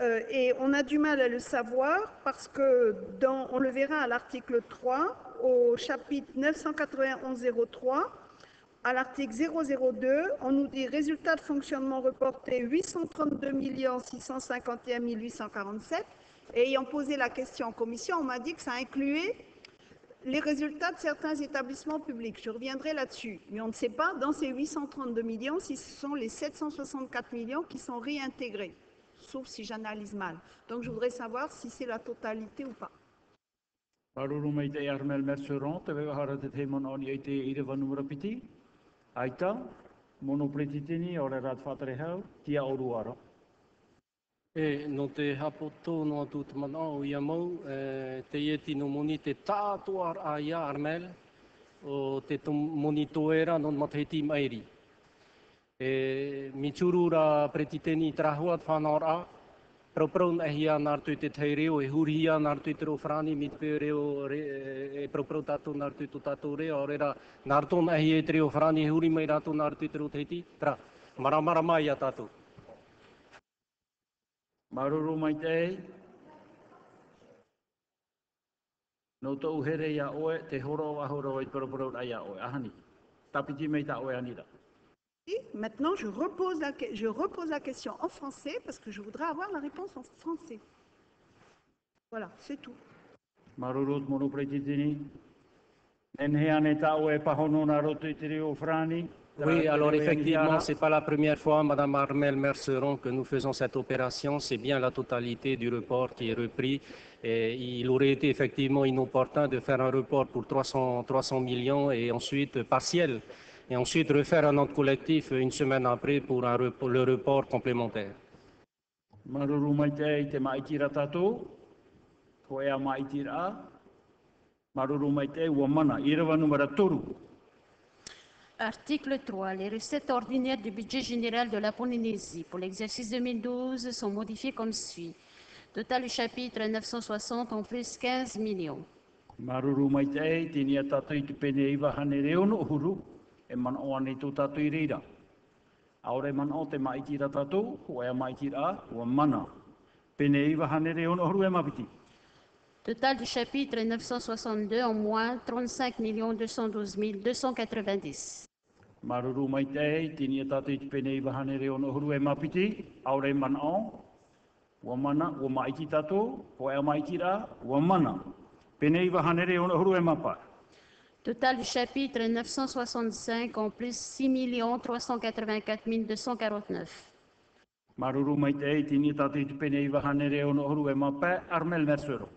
Speaker 12: Euh, et on a du mal à le savoir parce que, dans, on le verra à l'article 3, au chapitre 991-03, à l'article 002, on nous dit résultat de fonctionnement reporté 832 651 847. Et ayant posé la question en commission, on m'a dit que ça incluait les résultats de certains établissements publics. Je reviendrai là-dessus. Mais on ne sait pas, dans ces 832 millions, si ce sont les 764 millions qui sont réintégrés, sauf si j'analyse mal. Donc je voudrais savoir si c'est la totalité ou pas.
Speaker 1: Aita, tia oru ara.
Speaker 10: E, no te hapoto no atu te mana o ia mau, e, te ieti no moni te tātua a ia armel, o te to moni toera non matahiti mairi. E, mi churu ra pretiteni trahua te whanau a, Prau prau na hia nār tui te tei reo, e huri hia nār tui te ro whrani, mi te reo, re, e prau tātou nār tō tātou reo, o reira nār tō na hia e te reo whrani, e huri mai rātou nār te ro teiti. Tra, mara mara mai a tātou.
Speaker 1: Maruru mai te ei. No tō uhere ia oe, te horo a horo i parapara ai a oe, ahani. Tapiti mei ta oe anira.
Speaker 12: Et Maintenant, je repose, la, que- je repose la question en français parce que je voudrais avoir la réponse en français. Voilà, c'est tout.
Speaker 1: Maruru mono pretitini. En he ane ta oe pahono na roto i te reo whrani.
Speaker 10: Oui, alors effectivement,
Speaker 1: anira.
Speaker 10: c'est pas la première fois, Madame Armel Merceron, que nous faisons cette opération. C'est bien la totalité du report qui est repris. Et il aurait été effectivement inopportun de faire un report pour 300, 300 millions et ensuite partiel. Et ensuite refaire un autre collectif une semaine après pour un report- le report complémentaire.
Speaker 3: Article 3. Les recettes ordinaires du budget général de la Polynésie pour l'exercice 2012 sont modifiées comme suit. Total du chapitre 960 en plus 15 millions.
Speaker 1: Maruru mai te ei, tini a tātou i te pene iwa hane uhuru, e o tō tātou i reira. Aore o te maitira tātou, o ea maitira, ua mana. Pene iwa hane uhuru e mapiti.
Speaker 3: Total du chapitre 962 en moins 35 212 290.
Speaker 1: Maruru mai te ei, tini e tātou i te penei wahane reo no huru e mapiti, aure o, ua mana, ua maiti tātou, ho e maiti rā, ua mana. Penei wahane reo no huru e mapa.
Speaker 3: Total du chapitre 965 en plus 6 384 249.
Speaker 1: Maruru mai te ei, tini e tātou te penei wahane reo no huru e mapa, Armel Mersero.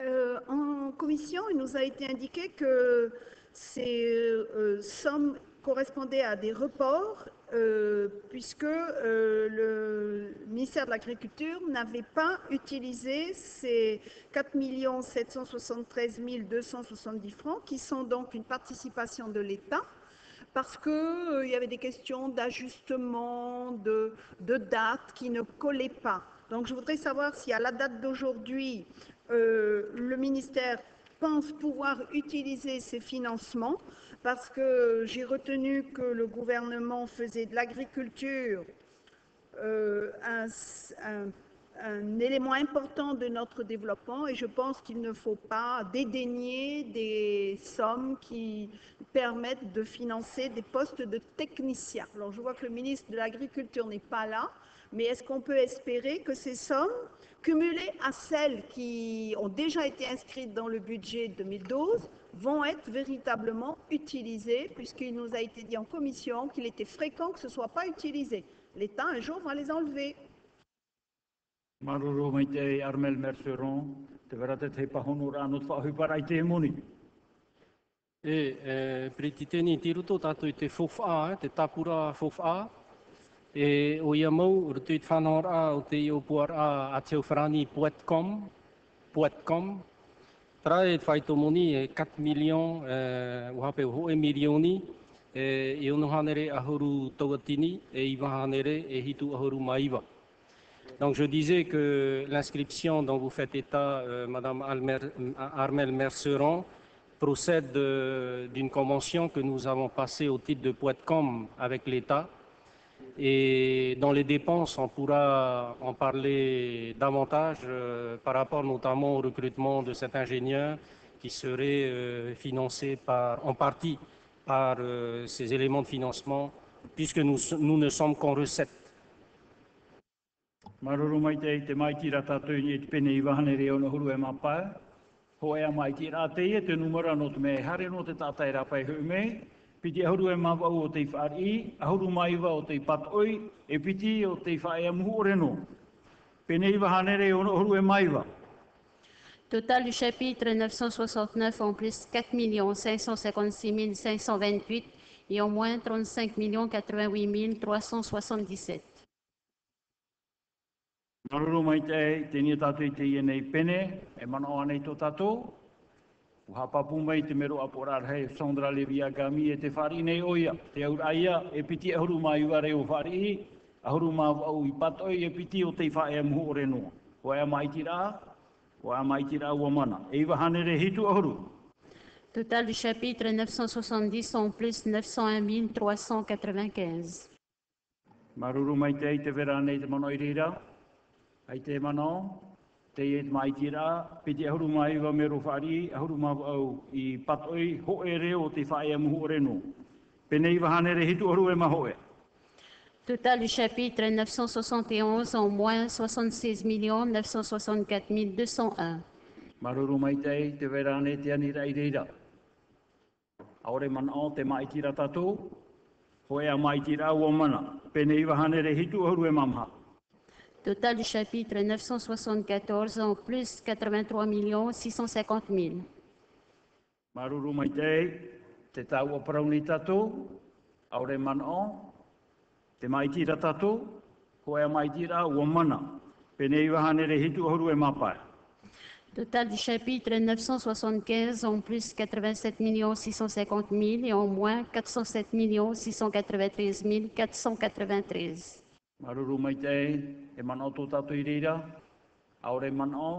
Speaker 12: Euh, en commission, il nous a été indiqué que ces euh, sommes correspondaient à des reports euh, puisque euh, le ministère de l'Agriculture n'avait pas utilisé ces 4 773 270 francs qui sont donc une participation de l'État parce qu'il y avait des questions d'ajustement, de, de date qui ne collaient pas. Donc je voudrais savoir si à la date d'aujourd'hui, le ministère pense pouvoir utiliser ces financements parce que j'ai retenu que le gouvernement faisait de l'agriculture euh, un, un- un élément important de notre développement et je pense qu'il ne faut pas dédaigner des sommes qui permettent de financer des postes de techniciens. Alors je vois que le ministre de l'Agriculture n'est pas là, mais est-ce qu'on peut espérer que ces sommes, cumulées à celles qui ont déjà été inscrites dans le budget 2012, vont être véritablement utilisées, puisqu'il nous a été dit en commission qu'il était fréquent que ce ne soit pas utilisé. L'État, un jour, va les enlever.
Speaker 10: E, e tiruto tātou i te e, te tapura. E o ia mau, rutu i te whanau rā o te io puar a a teo wharani Puetcom, Puetcom. Tra e te whaito moni e 4 milion, e, uhape ho e milioni, e, e ono hanere ahuru tauatini, e iwa hanere e hitu ahuru maiwa. Donc je disais que l'inscription dont vous faites état, euh, Madame Almer- Armel Merceron, procède euh, d'une convention que nous avons passée au titre de Poitcom avec l'État. Et dans les dépenses, on pourra en parler davantage euh, par rapport notamment au recrutement de cet ingénieur qui serait euh, financé par, en partie par euh, ces éléments de financement, puisque nous, nous ne sommes qu'en recettes.
Speaker 1: Maruru mai te te maiti rā tātou ni e te pene i wahane reo no huru e mapae. Ho ea maiti rā te ia te numera no te mea hare no te tātai rā pai hui me. Piti ahuru e mawau o te whaari, ahuru maiwa o te patoi, piti o te whae amuhu o reno. Pene i wahane reo no huru maiwa.
Speaker 3: Total du chapitre 969 en plus 4 556 528 et en moins 35 88 377.
Speaker 1: Maruru mai te tātou i te ia nei pene, e mana o anei tō tātou. U hapapu mai te mero aporar hei Sondra Levia Gami e te whari nei oia. Te aur aia e piti ahuru mai ua reo whari, ahuru mai au i patoi e piti o te whae muhu o renoa. Ko ea maiti rā, ko ea maiti rā ua mana. E iwa hanere hitu ahuru.
Speaker 3: Total du chapitre 970 en plus 901 395.
Speaker 1: Maruru mai te ei te vera nei te mano i rira. Ai te mano, te e mai te rā, pe te ahuru mai wa me rofari, ahuru mai au i patoi hoe reo o te whae a muho reno. Pe nei wahane re hitu ahuru e mahoe.
Speaker 3: Total du chapitre 971 en moins 76 millions 964
Speaker 1: Maruru mai te te verane te anira i reira. Aore man o te mai tira tatou, hoe a mai tira ua mana, Pe nei wahane re hitu ahuru e mamhatu.
Speaker 3: Total du chapitre 974 en plus 83 650 000.
Speaker 1: Maruru mai te tau o parauni tātou, aore man o, te maiti ra tātou, ho ea maiti ra ua mana. Pene iwa hanere hitu ahuru e mapai.
Speaker 3: Total du chapitre 975 en plus 87 650 000 et en moins 407 693 493.
Speaker 1: Maruru mai te ei, e man o tō tātou i reira, aore man o,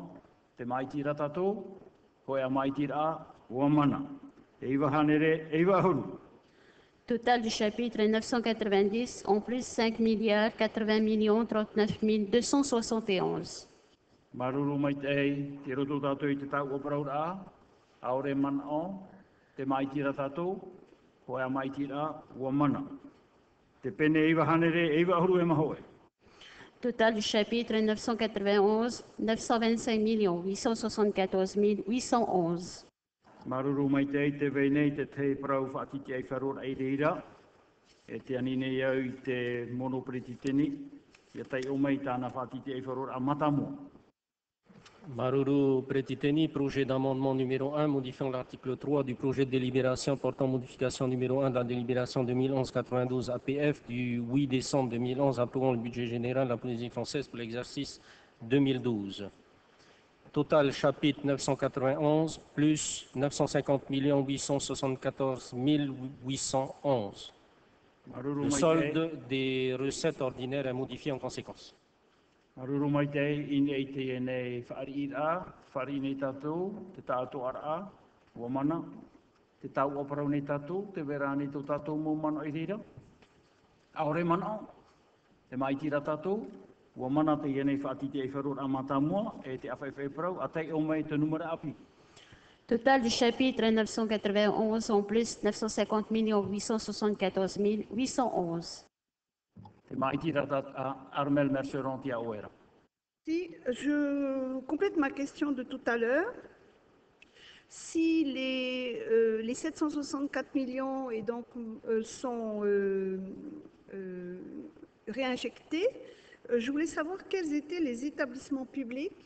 Speaker 1: te maiti ra tātou, ho ea maiti ra ua mana. E iwa hanere, e ahuru.
Speaker 3: Total du chapitre 990 en plus 5 milliards 80 millions 39 271.
Speaker 1: Maruru mai te roto tātou i te tau o parau rā, aore man o, te mai tira tātou, hoi a mai tira ua mana. Te pene eiwa hanere, eiwa huru e mahoe.
Speaker 3: Total du chapitre 991, 925 874 811.
Speaker 1: Maruru mai te ei, te veinei te te parau whaatiti ei wharora ei reira, e te anine iau i te monopriti teni, ia tai o mai tāna whaatiti ei wharora a matamoa.
Speaker 10: Maruru Pretiteni, projet d'amendement numéro 1 modifiant l'article 3 du projet de délibération portant modification numéro 1 de la délibération 2011-92 APF du 8 décembre 2011 approuvant le budget général de la Polynésie française pour l'exercice 2012. Total chapitre 991 plus 950 874 811.
Speaker 1: Maruru
Speaker 10: Le solde des recettes ordinaires est modifié en conséquence.
Speaker 1: Maruru mai te ine ei te e nei whaari i rā, whaari nei tātou, te tātou ara ua mana, te tau aparau nei tātou, te vera nei tō tātou mō mana i rira. Aore mana, te mai tira tātou, ua mana te e nei whaati te e a mata mua, e te awhai parau, a tei o mai te numera api.
Speaker 3: Total du chapitre 991 en plus 950 874 811.
Speaker 1: Te mai tira tātou, a
Speaker 12: Si je complète ma question de tout à l'heure, si les, euh, les 764 millions et donc, euh, sont euh, euh, réinjectés, euh, je voulais savoir quels étaient les établissements publics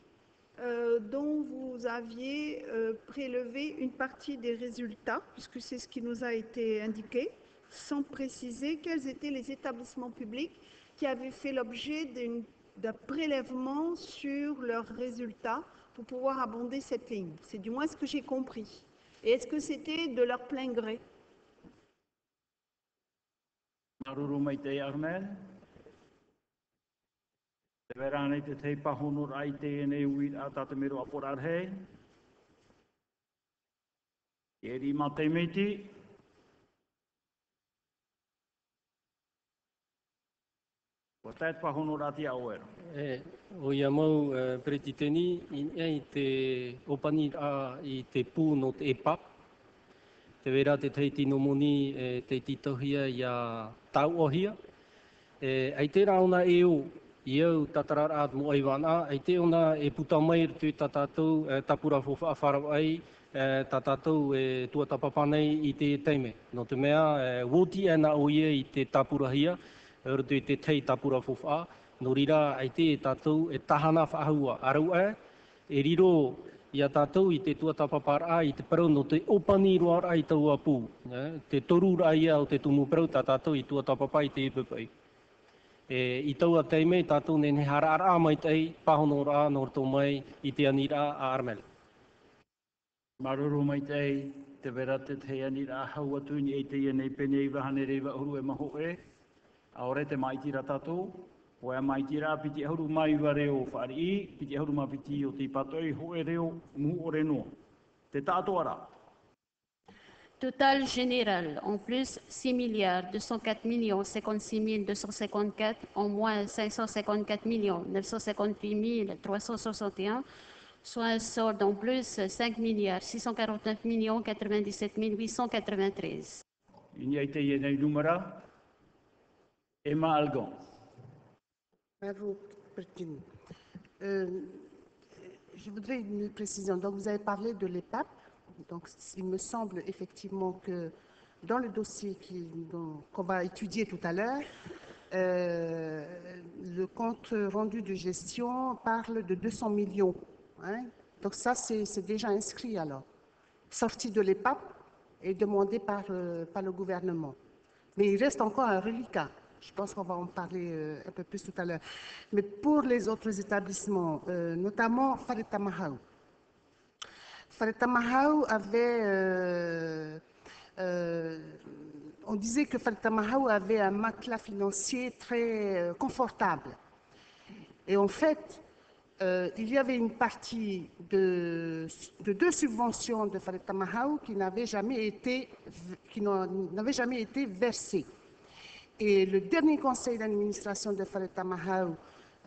Speaker 12: euh, dont vous aviez euh, prélevé une partie des résultats, puisque c'est ce qui nous a été indiqué, sans préciser quels étaient les établissements publics qui avaient fait l'objet d'un prélèvement sur leurs résultats pour pouvoir abonder cette ligne. C'est du moins ce que j'ai compris. Et est-ce que c'était de leur plein gré?
Speaker 1: Ko tēt pahono rāti a oera.
Speaker 10: E, o ia mau e, preti teni, i te opani a i te pū no te epa. Te wera te teiti no moni e, te titohia i a tau ohia. E, ai te rauna e o, i au tatarar at mo ai wana, ai te ona e puta mai tu tatatou e, tapura fofa a wharau ai, e, tatatou e tua tapapanei i te teime. No te mea, e, woti ana o ia i te tapurahia, e ora i te tei tapura fofa, no rira ai te tātou e tahana whaahua arau e, e riro i a tātou i te tua tapapara i te parau no te opani roa ai tau a Te toru rai o te tumu parau tā tātou i tua i te ipupai. E, I tau a teime tātou ne ne hara ara mai tei pahono rā nor tō mai i te anira a Armel.
Speaker 1: Maruru mai te te vera te te anira a hau atu ni e te ia nei pene i wahane rewa uru e maho e. A ore te maitira tātou, o e maitira piti ahuru mai wa reo whaari i, piti mai piti o te patoi ho e reo mu o re noa. Te tātou ara.
Speaker 3: Total général, en plus 6 milliards 204 millions 56 254, en moins 554 millions 958 361, soit un solde en plus 5 milliards 649 millions 97 893.
Speaker 1: Ini ai te ia nei numera. Emma Algon.
Speaker 13: Euh, je voudrais une précision. Donc, vous avez parlé de l'EPAP. Donc, il me semble effectivement que dans le dossier qu'on va étudier tout à l'heure, euh, le compte rendu de gestion parle de 200 millions. hein. Donc, ça, c'est déjà inscrit alors. Sorti de l'EPAP et demandé euh, par le gouvernement. Mais il reste encore un reliquat. Je pense qu'on va en parler euh, un peu plus tout à l'heure. Mais pour les autres établissements, euh, notamment Farita Mahau. Avait. euh, on disait que Farita Mahau avait un matelas financier très confortable. Et en fait, il y avait une partie de, de deux subventions de Farita Mahau qui jamais qui n'avaient jamais été versées. Et le dernier conseil d'administration de Fareta Mahau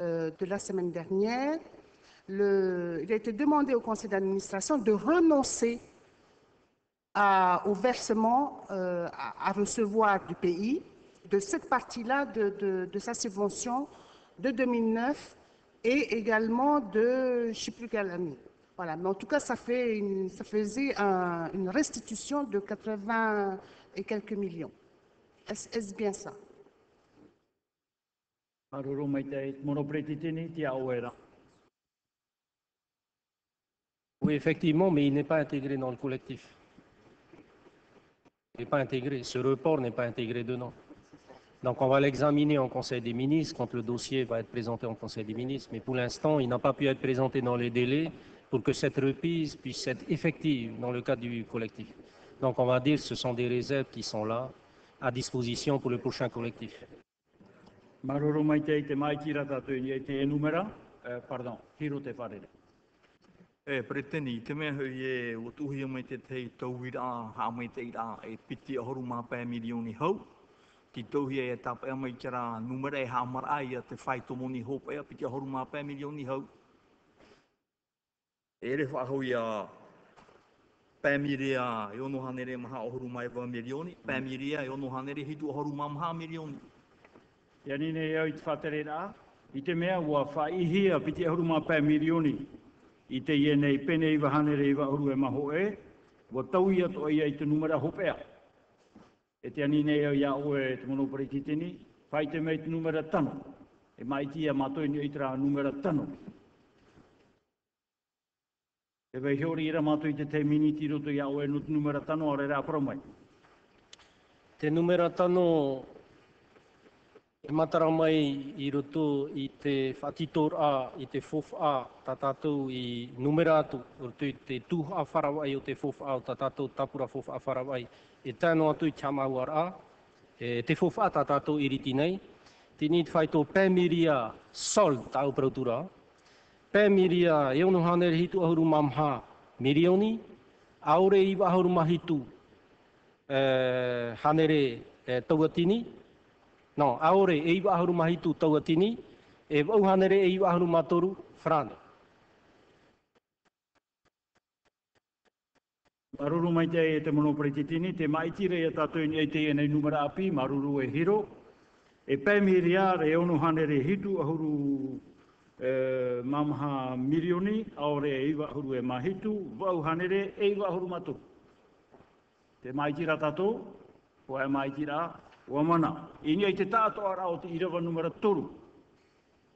Speaker 13: euh, de la semaine dernière il a été demandé au conseil d'administration de renoncer au versement euh, à, recevoir du pays de cette partie-là de, sa subvention de 2009 et également de je ne. Voilà, mais en tout cas, ça, fait une- faisait un- une restitution de 80 et quelques millions. Est-ce bien ça?
Speaker 10: Oui, effectivement, mais il n'est pas intégré dans le collectif. Il n'est pas intégré. Ce report n'est pas intégré dedans. Donc on va l'examiner en Conseil des ministres quand le dossier va être présenté en Conseil des ministres. Mais pour l'instant, il n'a pas pu être présenté dans les délais pour que cette reprise puisse être effective dans le cadre du collectif. Donc on va dire que ce sont des réserves qui sont là à disposition pour le prochain collectif.
Speaker 1: Eh, pardon.
Speaker 11: E, preteni, te hui e o tuhi mai te tei tauhira, ha mai te ira, e piti a horu mā pē milioni hau. Ti tauhi e tapa e mai kera numera e ha marai a te whai tomoni hopa a piti a horu mā pē milioni hau. E re whahui a pēmirea e ono hanere maha o horu mai wa milioni, pēmirea e ono hanere hitu o horu mā maha milioni.
Speaker 1: Ia ni ne au i te whatere rā, i te mea ua whaihi a piti ahuru mā pē milioni. I te ie nei pene i wahanere i wahoru e maho e, ua tau i ato ia i te numera hopea. E te ani nei au ia oe te monopari titini, whai te mei te numera tano. E mai ti a matoi ni i te rā numera tano. E wei hiori ira i te te miniti roto i au e te numera tano, ore rā paromai.
Speaker 10: Te numera tano e matara mai i roto i te whatitor a, i te fof a, ta tātou i numera atu, roto i te tuha wharawai o te fof a, o ta tātou tapura fof a wharawai, e tēno atu i tiamauar a, e te fof a ta tātou i riti nei, tini te whaito pēmiria sol tāu prautura, pēmiria e ono hanere hitu ahuru mamha mirioni, aore i ahuru mahitu eh, hanere eh, tauatini, no, aore e iwa ahuru mahitu tauatini, e wau hanere e iwa ahuru matoru, frane.
Speaker 1: Maruru mai te e te monopari te maitire e tātou ni e te e nei numara api, maruru e hiro. E pēmiri a re ono hanere hitu ahuru e, mamaha mirioni, aore e iwa ahuru e mahitu, wau hanere e iwa ahuru matu. Te maitira tātou, o e maitira ua mana. I ni e te tātou ara o te irawa numera toru.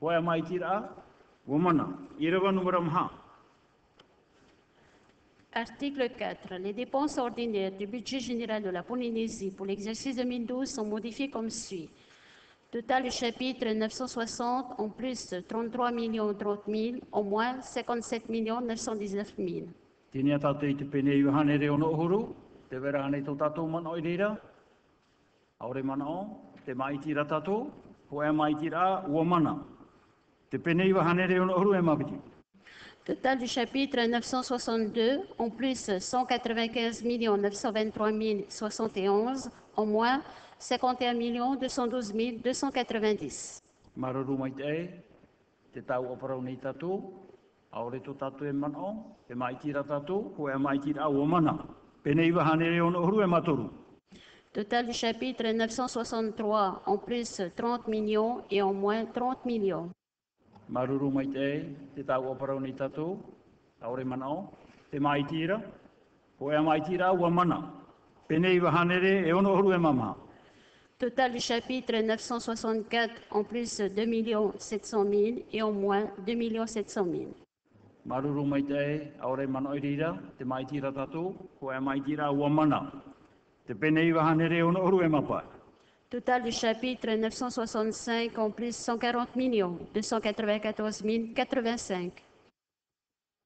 Speaker 1: O e maitira ua mana. Irawa numera maha.
Speaker 3: Article 4. Les dépenses ordinaires du budget général de la Polynésie pour l'exercice 2012 sont modifiées comme suit. Total du chapitre 960 en plus 33 millions 30 000, au moins 57 millions 919 000.
Speaker 1: Tēnei a tātou i te pene i hanere o no uhuru, te wera ane tō tātou mana o i reira. Aore mana o, te maitira tātou, ho e maitira ua mana. Te pene i hanere o no uhuru e mapiti.
Speaker 3: Total du chapitre 962 en plus 195 923 071, au moins 51 212 290.
Speaker 1: Mararu mai te e, te tau o parau nei tātou, aore tō tātou e mana maitira tātou, ho e mana. Pene hanere o no uhuru e matoru.
Speaker 3: Total du chapitre 963 en plus 30 millions et en moins 30 millions.
Speaker 1: Maruru mai te e, te tau o parau nei tātou, aore mana o, te maitira, ho e maitira ua mana. Pene hanere e ono uhuru e mamaha.
Speaker 3: Total du chapitre 964 en plus 2 700 000 et en moins 2 700 000.
Speaker 1: Maruru mai te e, aore mana o rira, te maitira tātou, ho e maitira ua mana. Te pene i hanere ono uhuru e mapai.
Speaker 3: Total du chapitre 965 en plus 140 millions 294 085.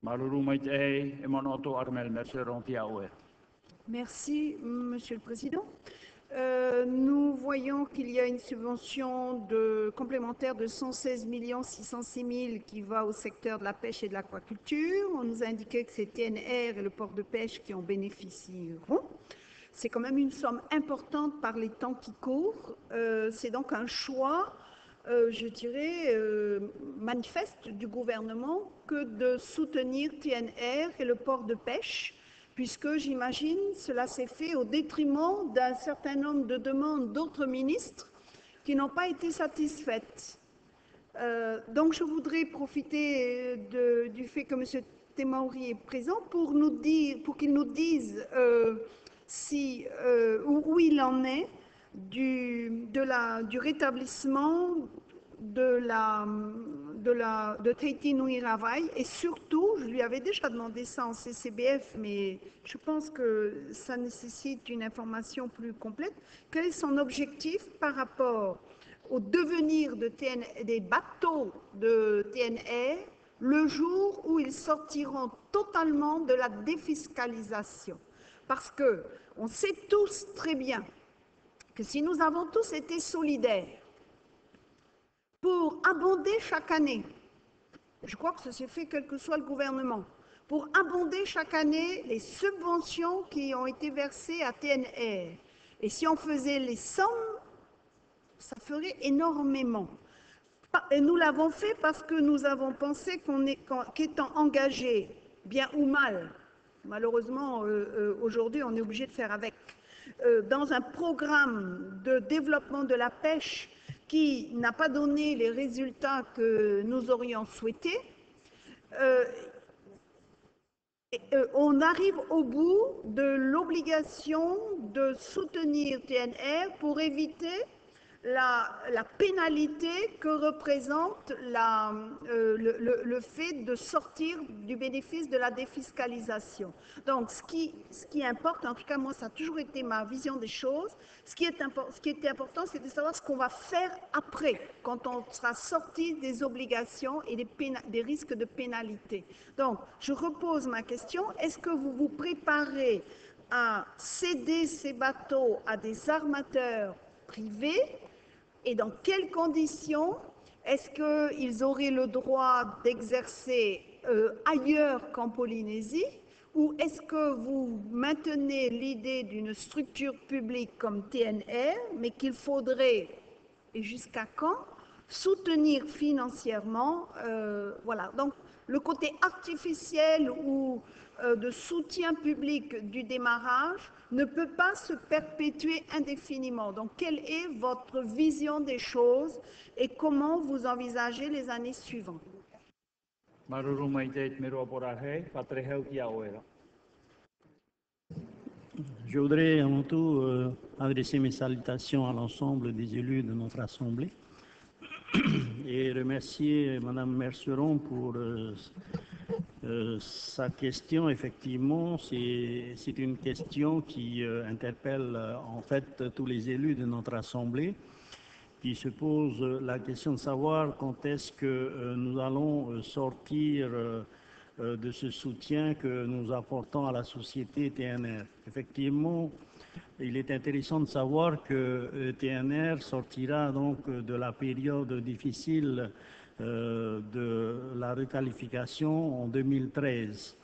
Speaker 1: Maruru mai te e, Armel Merceron tia oe.
Speaker 12: Merci, Monsieur le Président. Euh, nous voyons qu'il y a une subvention de, complémentaire de 116 606 000 qui va au secteur de la pêche et de l'aquaculture. On nous a indiqué que c'est TNR et le port de pêche qui en bénéficieront. C'est quand même une somme importante par les temps qui courent. Euh, c'est donc un choix euh, je dirais, manifeste du gouvernement que de soutenir TNR et le port de pêche, puisque j'imagine cela s'est fait au détriment d'un certain nombre de demandes d'autres ministres qui n'ont pas été satisfaites. Euh, donc je voudrais profiter de- du fait que M. Temauri est présent pour, pour qu'il nous dise euh, euh, où, il en est du rétablissement de la de la de Tahiti Nui et surtout, je lui avais déjà demandé ça en CCBF, mais je pense que ça nécessite une information plus complète. Quel est son objectif par rapport au devenir de TN des bateaux de TNR le jour où ils sortiront totalement de la défiscalisation? Parce que on sait tous très bien que si nous avons tous été solidaires pour abonder chaque année, je crois que ça s'est fait quel que soit le gouvernement, pour abonder chaque année les subventions qui ont été versées à TNR. Et si on faisait les sommes, ça ferait énormément. Et nous l'avons fait parce que nous avons pensé qu'on est, qu'étant engagé, bien ou mal, malheureusement euh, euh, aujourd'hui on est obligé de faire avec, euh, dans un programme de développement de la pêche qui n'a pas donné les résultats que nous aurions souhaités, euh, euh, on arrive au bout de l'obligation de soutenir TNR pour éviter la, pénalité que représente euh, le, fait de sortir du bénéfice de la défiscalisation. Donc, ce qui, importe, en tout cas, moi, ça a toujours été ma vision des choses, ce qui, est était important, c'est de savoir ce qu'on va faire après, quand on sera sorti des obligations et des, des risques de pénalité. Donc, je repose ma question, est-ce que vous vous préparez à céder ces bateaux à des armateurs privés et dans quelles conditions est-ce qu'ils auraient le droit d'exercer euh, ailleurs qu'en Polynésie ou est-ce que vous maintenez l'idée d'une structure publique comme TNR, mais qu'il faudrait, et jusqu'à quand, soutenir financièrement euh, Voilà. Donc, le côté artificiel ou euh, de soutien public du démarrage ne peut pas se perpétuer indéfiniment. Donc, quelle est votre vision des choses et comment vous envisagez les années suivantes?
Speaker 14: Je voudrais avant tout euh, adresser mes salutations à l'ensemble des élus de notre Assemblée et remercier Madame Merceron pour euh, euh, sa question. Effectivement, c'est une question qui euh, interpelle euh, en fait tous les élus de notre Assemblée qui se pose la question de savoir quand est-ce que nous allons sortir de ce soutien que nous apportons à la société TNR. Effectivement, il est intéressant de savoir que TNR sortira donc de la période difficile de la requalification en 2013.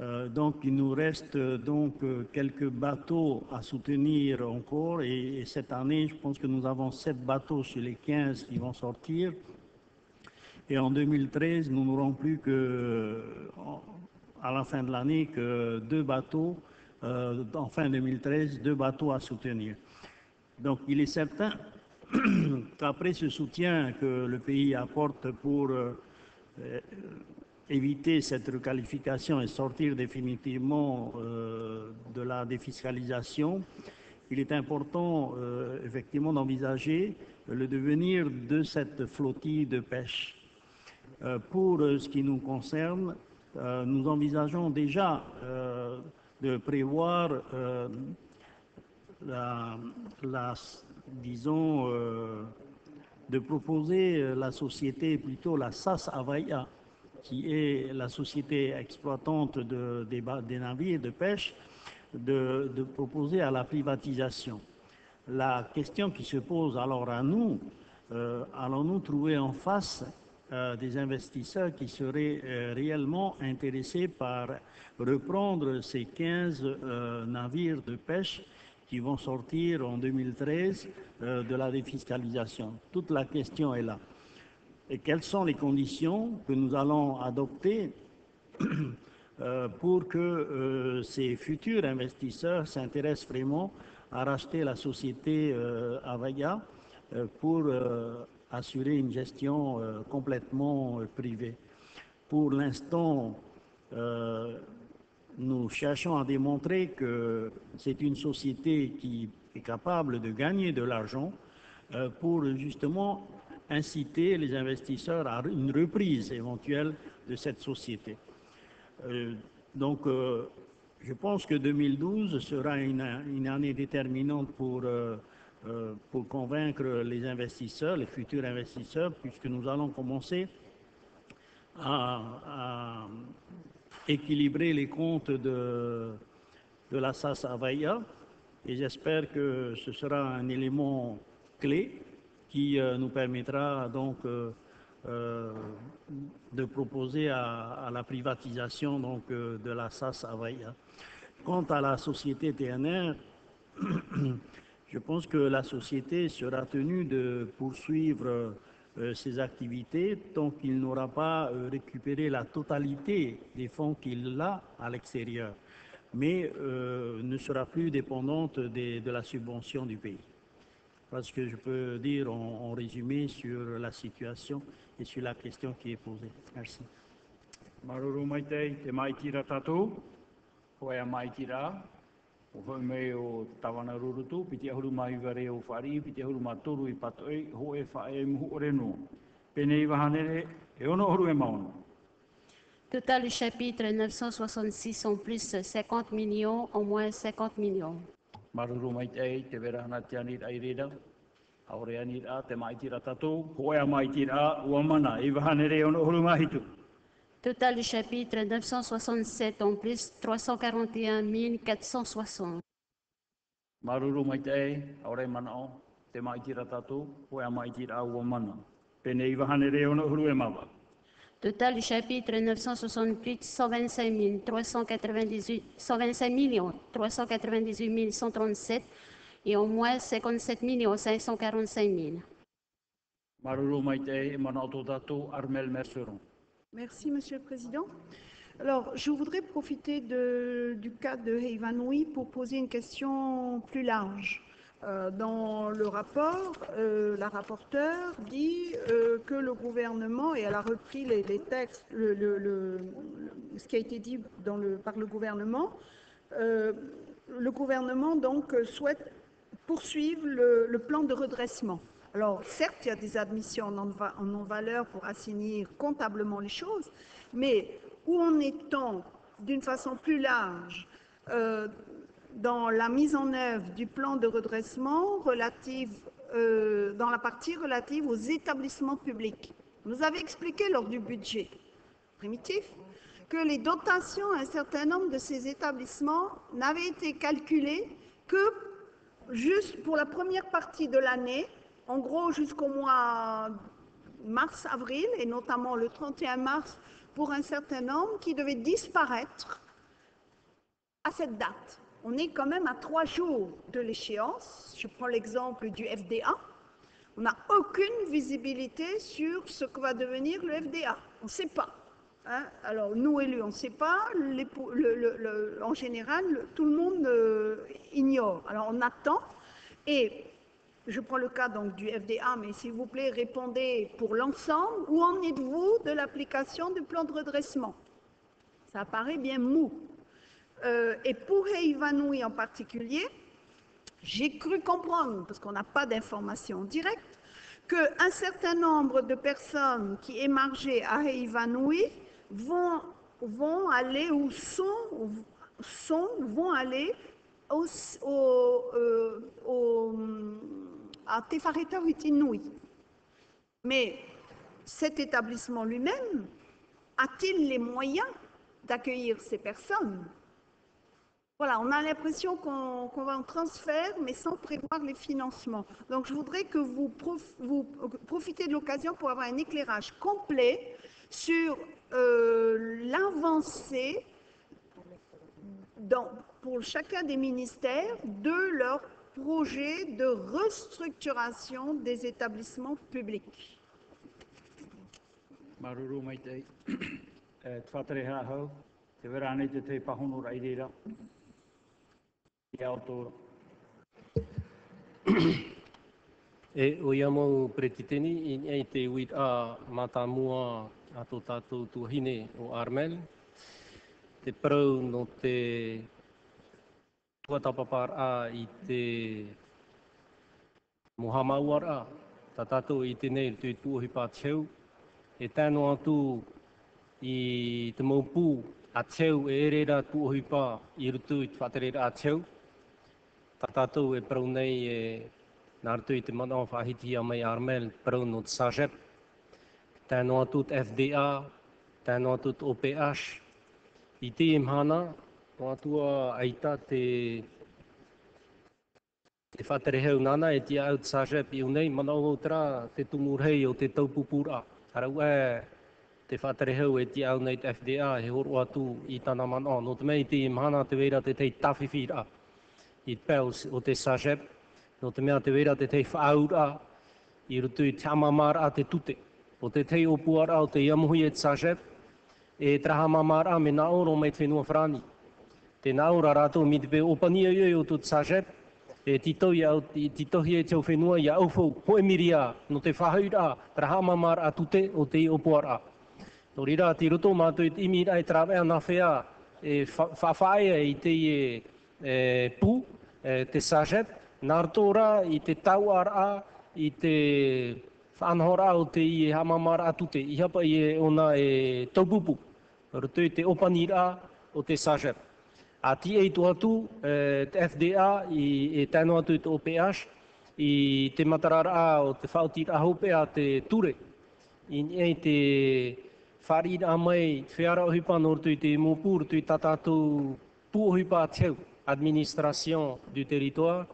Speaker 14: Euh, donc il nous reste euh, donc euh, quelques bateaux à soutenir encore et, et cette année je pense que nous avons sept bateaux sur les 15 qui vont sortir et en 2013 nous n'aurons plus que à la fin de l'année que deux bateaux euh, en fin 2013 deux bateaux à soutenir. Donc il est certain qu'après ce soutien que le pays apporte pour euh, euh, éviter cette requalification et sortir définitivement euh, de la défiscalisation, il est important effectivement d'envisager le devenir de cette flottille de pêche. Pour ce qui nous concerne, nous envisageons déjà de prévoir la- disons, euh, de proposer euh, la société, plutôt la SAS Avaya, qui est la société exploitante de- des, navires de pêche, de, proposer à la privatisation. La question qui se pose alors à nous, euh, allons-nous trouver en face des investisseurs qui seraient réellement intéressés par reprendre ces 15 euh, navires de pêche qui vont sortir en 2013 euh, de la défiscalisation. Toute la question est là. Et quelles sont les conditions que nous allons adopter euh, pour que euh, ces futurs investisseurs s'intéressent vraiment à racheter la société Avaya pour assurer une gestion complètement privée? Pour l'instant, nous cherchons à démontrer que c'est une société qui est capable de gagner de l'argent euh, pour justement inciter les investisseurs à une reprise éventuelle de cette société. Euh, donc, euh, je pense que 2012 sera une, année déterminante pour, pour convaincre les investisseurs, les futurs investisseurs, puisque nous allons commencer à équilibrer les comptes de, de la SAS Avaya et j'espère que ce sera un élément clé qui euh, nous permettra donc euh, euh, de proposer à, la privatisation donc, de la SAS Avaya. Quant à la société TNR, je pense que la société sera tenue de poursuivre ses activités tant qu'il n'aura pas euh, récupéré la totalité des fonds qu'il a à l'extérieur, mais euh, ne sera plus dépendante de la subvention du pays. Parce que je peux dire en, résumé sur la situation et sur la question qui est posée. Merci.
Speaker 1: O whai mei o tawana rurutu, piti ahuru mahi ware o whari, piti ahuru maturu i patoi, ho e whae e muhu ore no. Pene i wahanere, e ono horu e maono.
Speaker 3: Total du chapitre 966 en plus 50 millions, en moins 50 millions.
Speaker 1: Maruru mai te ei, te vera hana te anir ai reda, aore anir a, te maitira tatu, hoe a maitira ua mana, i wahanere ono horu mahitu.
Speaker 3: Total du chapitre 967 en plus 341 460.
Speaker 1: Maruru mai te aore mana o, te mai tira tatu, koe a mai tira ua mana. Pene i wahane reo no huru e mawa.
Speaker 3: Total du chapitre 968, 125 398, 125 millions 398 137 et au moins 57 millions 545 000.
Speaker 1: Maruru mai te mana o tō tatu Armel Merceron.
Speaker 12: Merci, Monsieur le Président. Alors, je voudrais profiter du cas de Heivanui pour poser une question plus large. Euh, dans le rapport, euh, la rapporteure dit euh, que le gouvernement, et elle a repris les, textes, ce qui a été dit par le gouvernement, le gouvernement donc souhaite poursuivre le plan de redressement. Alors, certes, il y a des admissions en non-valeur pour assainir comptablement les choses, mais où en est-on d'une façon plus large euh, dans la mise en œuvre du plan de redressement relative, euh, dans la partie relative aux établissements publics? Vous avez expliqué lors du budget primitif que les dotations à un certain nombre de ces établissements n'avaient été calculées que juste pour la première partie de l'année en gros jusqu'au mois mars-avril, et notamment le 31 mars pour un certain nombre qui devait disparaître à cette date. On est quand même à trois jours de l'échéance. Je prends l'exemple du FDA. On n'a aucune visibilité sur ce que va devenir le FDA. On ne sait pas. Hein. Alors, nous élus, on ne sait pas. en général, tout le monde euh, ignore. Alors, on attend. Et je prends le cas donc du FDA, mais s'il vous plaît, répondez pour l'ensemble. Où en êtes-vous de l'application du plan de redressement? Ça paraît bien mou. Euh, et pour Heivanui en particulier, j'ai cru comprendre, parce qu'on n'a pas d'informations directes, qu'un certain nombre de personnes qui émargeaient à Heivanui vont, vont aller ou sont, sont vont aller au, euh, au à Tefareta Mais cet établissement lui-même a-t-il les moyens d'accueillir ces personnes? Voilà, on a l'impression qu'on va en transfert, mais sans prévoir les financements. Donc je voudrais que vous, vous profitez de l'occasion pour avoir un éclairage complet sur euh, l'avancée pour chacun des ministères de leur projet de restructuration des établissements publics.
Speaker 1: Te, e o
Speaker 10: ia mau pretiteni i nei te wit a matamua a tō tātou tuahine o Armel. Te prau no te Tua tapapar a i te Mohamauar a. ta tatou i te nei te tuahi pāteu. E tēnu atu i te maupū a teu e erera tuohi pā i rutu i te whaterera a teu. ta tatou e prau nei e nā rutu i te mana o whahiti a mai Armel prau no te Sajep. tēnu atu te FDA, tēnu atu te OPH. I te imhana, o atua aita te te whatereheu nana e te au Sajep i unei, mana o tra te tumurhei o te taupupura. Harau e te whatereheu e te au nei te FDA, he horo atu i tana mana. No te mei te imhana te weira te tei tawhiwhira i te o te Sajep, no te mea te weira te tei whaura i rutu i te amamara a te tute. O te te opuara o te iamuhi e te Sajep, e traha mamara me na oro mai te whenua whrani. Te ora rātou mi te pē opania i o tu Sajep, e titohi au, titohi e te whenua i aufou fau miria no te whahaura traha mamara a tute o te opoara. Tō rira, te roto mātou i imi ai trawea ana whea e whawhaia i te e, e pū, e, te Sajep, nārtora i te tauara, i te whanhora o te i e hamamara atute, i hapa i e ona e taupupu, roto i te opanira o te Sajep. A ti e tu atu, e, te FDA, i te te matarara o te whautira hope a te ture, i e te wharira a mai, whiara ohipa nortu i te mopur, tu i tatatu pu ohipa teu, administration du territoire,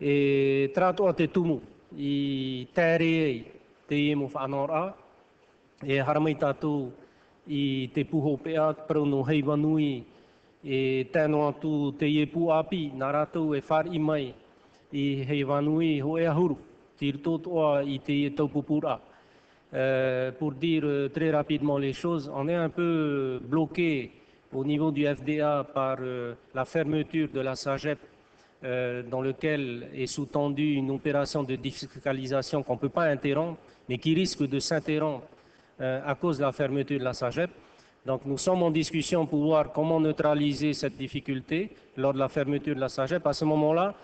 Speaker 10: e trato a te tumu i tere ei te iemu whanora, e haramai te puho pea, wanui, e pour dire très rapidement les choses, on est un peu bloqué au niveau du FDA par euh, la fermeture de la SAGEP euh, dans lequel est sous-tendue une opération de défiscalisation qu'on ne peut pas interrompre, mais qui risque de s'interrompre euh, à cause de la fermeture de la SAGEP. Donc nous sommes en discussion pour voir comment neutraliser cette difficulté lors de la fermeture de la SAGEP. À ce moment-là,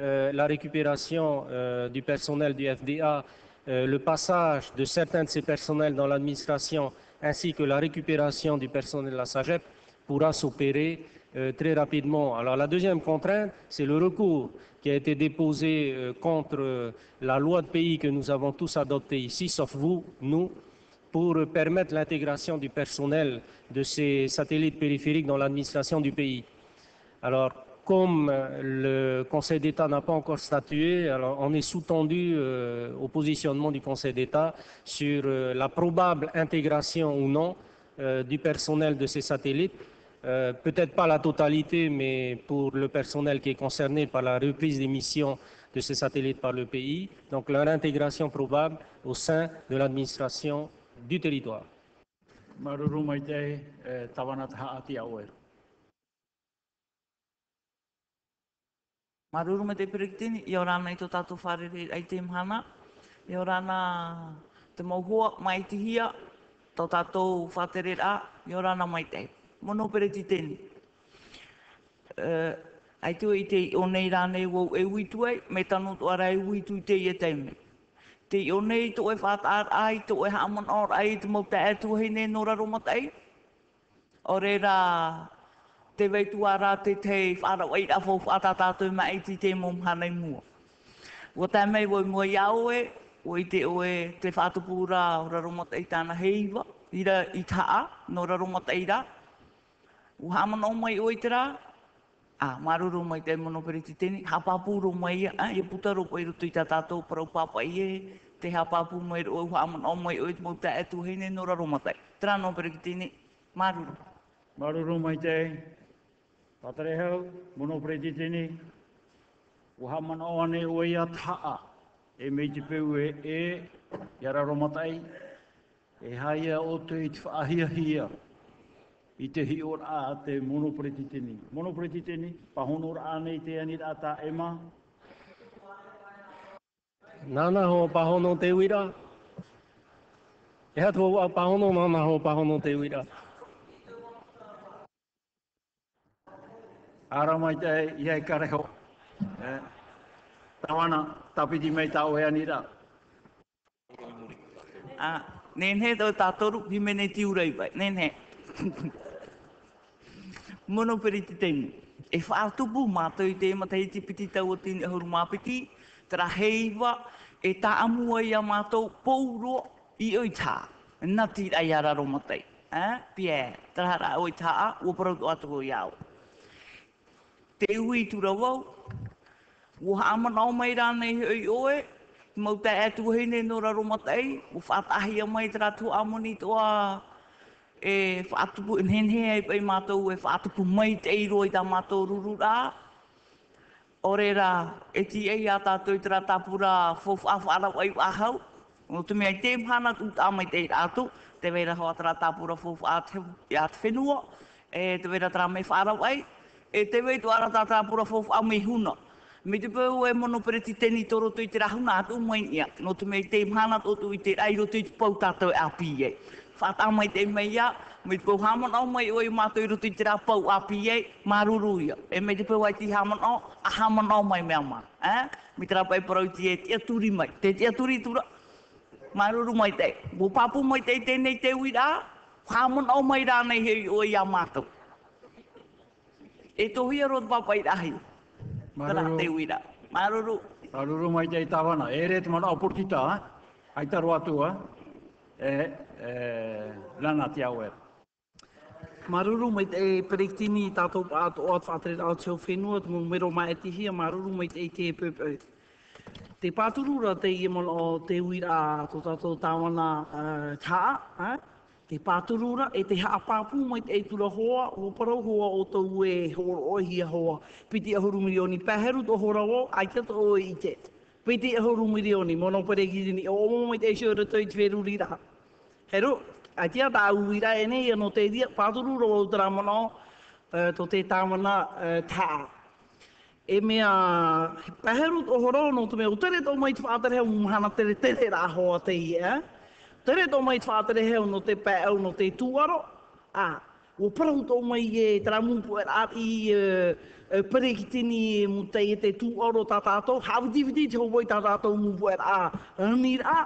Speaker 10: euh, la récupération euh, du personnel du FDA, euh, le passage de certains de ces personnels dans l'administration, ainsi que la récupération du personnel de la SAGEP pourra s'opérer très rapidement. Alors la deuxième contrainte, c'est le recours qui a été déposé contre la loi de pays que nous avons tous adoptée ici, sauf vous, nous, pour permettre l'intégration du personnel de ces satellites périphériques dans l'administration du pays. Alors, comme euh, le Conseil d'État n'a pas encore statué, alors on est sous-tendu euh, au positionnement du Conseil d'État sur euh, la probable intégration ou non du personnel de ces satellites. Peut-être pas la totalité, mais pour le personnel qui est concerné par la reprise des missions de ces satellites par le pays, donc leur intégration probable au sein de l'administration du territoire.
Speaker 1: Maruru mai te, e tawana taha ati au e.
Speaker 15: Maruru me te perikitini, i o rana i tō tātou wharere ai te mhana, i o rana te mauhua mai te hia, tō tātou whatere a, i o rana mai te. Mono perikitini. Uh, ai tu i te o nei e wau e witu ai, me tano tu ara e witu i te i e teime te i nei tō e whātār ai, tō e hamon or ai, tō mau te e tūhi nē nōra rumatai. O reira, te vei tū ara te te whāra wai a fō whātā tātou ma e ti te mōm hanei mua. Wa tā mei woi mua i o i te oe te whātupūra o ra rumatai tāna heiwa, ira i taa, nōra rumatai rā. U hamon o mai oi te rā, a maruru mai te mono periti tēni, hapapuro mai ia, a, ia putaro po i rutu i tā tātou parau papa i e, te hapapu mai o i hamana o mai o i te atu tā etu heine no raromata Tra Tērā no periti tēni, maruru.
Speaker 1: Maruru mai te, patarehau, mono preti tini, uha mana o ane o ia taa, e mei te peu e e, iara romatai, e haia o te i te whaahia hia, i te hi ora a te monopreti teni. Monopreti teni, pahono ora anei te ani a ta ema.
Speaker 10: Nana ho pahono te wira. Eha tō a pahono nana ho pahono te wira.
Speaker 1: Ara mai te iai kareho. Tawana, tapiti mei tau hea
Speaker 15: nira. Nenhe, tō tātoru, hi mene ti vai. Nenhe. Nenhe. Mono peri te teimu. E whaatupu mātou i te matai te piti tau o tini ahuru māpiti, tera heiwa, e tā amua i a mātou pouro i oi tā. Nā ti ai ara ro matei. Eh? Pia, tera hara oi tā, ua parau atu i au. Te ui tura wau, ua haaman au mai rānei oi oe, mau te atu hene no raro matai, ua whaatahi a mai tera tu amoni toa e whaatupu in hen hea i pai mātou e whaatupu mai te eiro i tā mātou ruru rā. O rā, e ti ei a tātou i tera tāpura fofu a whaarau ai wāhau. No te mea i te mhana tū tā mai te rātou, te vera hoa tera tāpura fofu a te, a te whenua, e te vera tera me whaarau ai. e te wei tu ara tā tāpura fofu a me huna. Me te pēu e mono pere ti teni toro tui te rahuna atu mai ia. No te mea i te mhana tu i te airo tui te pau tātou e a pie whata mai te mei ia, me te pau hamon au mai oi mātou i rutu i te rā pau a pie, maruru ia. E me te pau ai ti hamon au, a hamon au mai mea mā. Eh? Me te rā pai parau ti e tia turi mai, te tia turi tura, maruru mai te. Bo papu mai te tēnei te ui rā, hamon au mai rā nei hei oi a mātou. E tohi a rot papai rahi. Tara te ui rā. Maruru.
Speaker 1: Maruru mai te i tawana, e re te mana oportita, ha? Ai taro atu, eh, lana te au e.
Speaker 16: Maruru mai te perektini tātou pāt o at whātere au teo whenua, te mero mai e tihia, maruru mai te te pēpē. Te pāturura te i o te uira tō tātou tāwana uh, tā, eh? te pāturura e te haapāpū mai te eitura hoa, o parau hoa o tau e horo o hia hoa. Piti ahuru milioni paheru tō hora o, ai te to o i te. Piti ahuru milioni, mono pere girini, o omo mai te eisho to i te wheru rira. Hero, a tia tā uira e nei anō te dia, pāturura au tara mana, uh, to te tāmana uh, tā. E mea, paheru o horo no te mea, o tere tō mai te whātere heo mhana tere tere rā hoa te i, eh? Tere tō mai te whātere heo no te pē au no te tūaro, a, o parahu tō mai e tera mumpu e rāt i uh, uh, tini e mu e te tūaro tā tātou, hawa tiviti te hoboi tā tātou mumpu e rā, rani rā,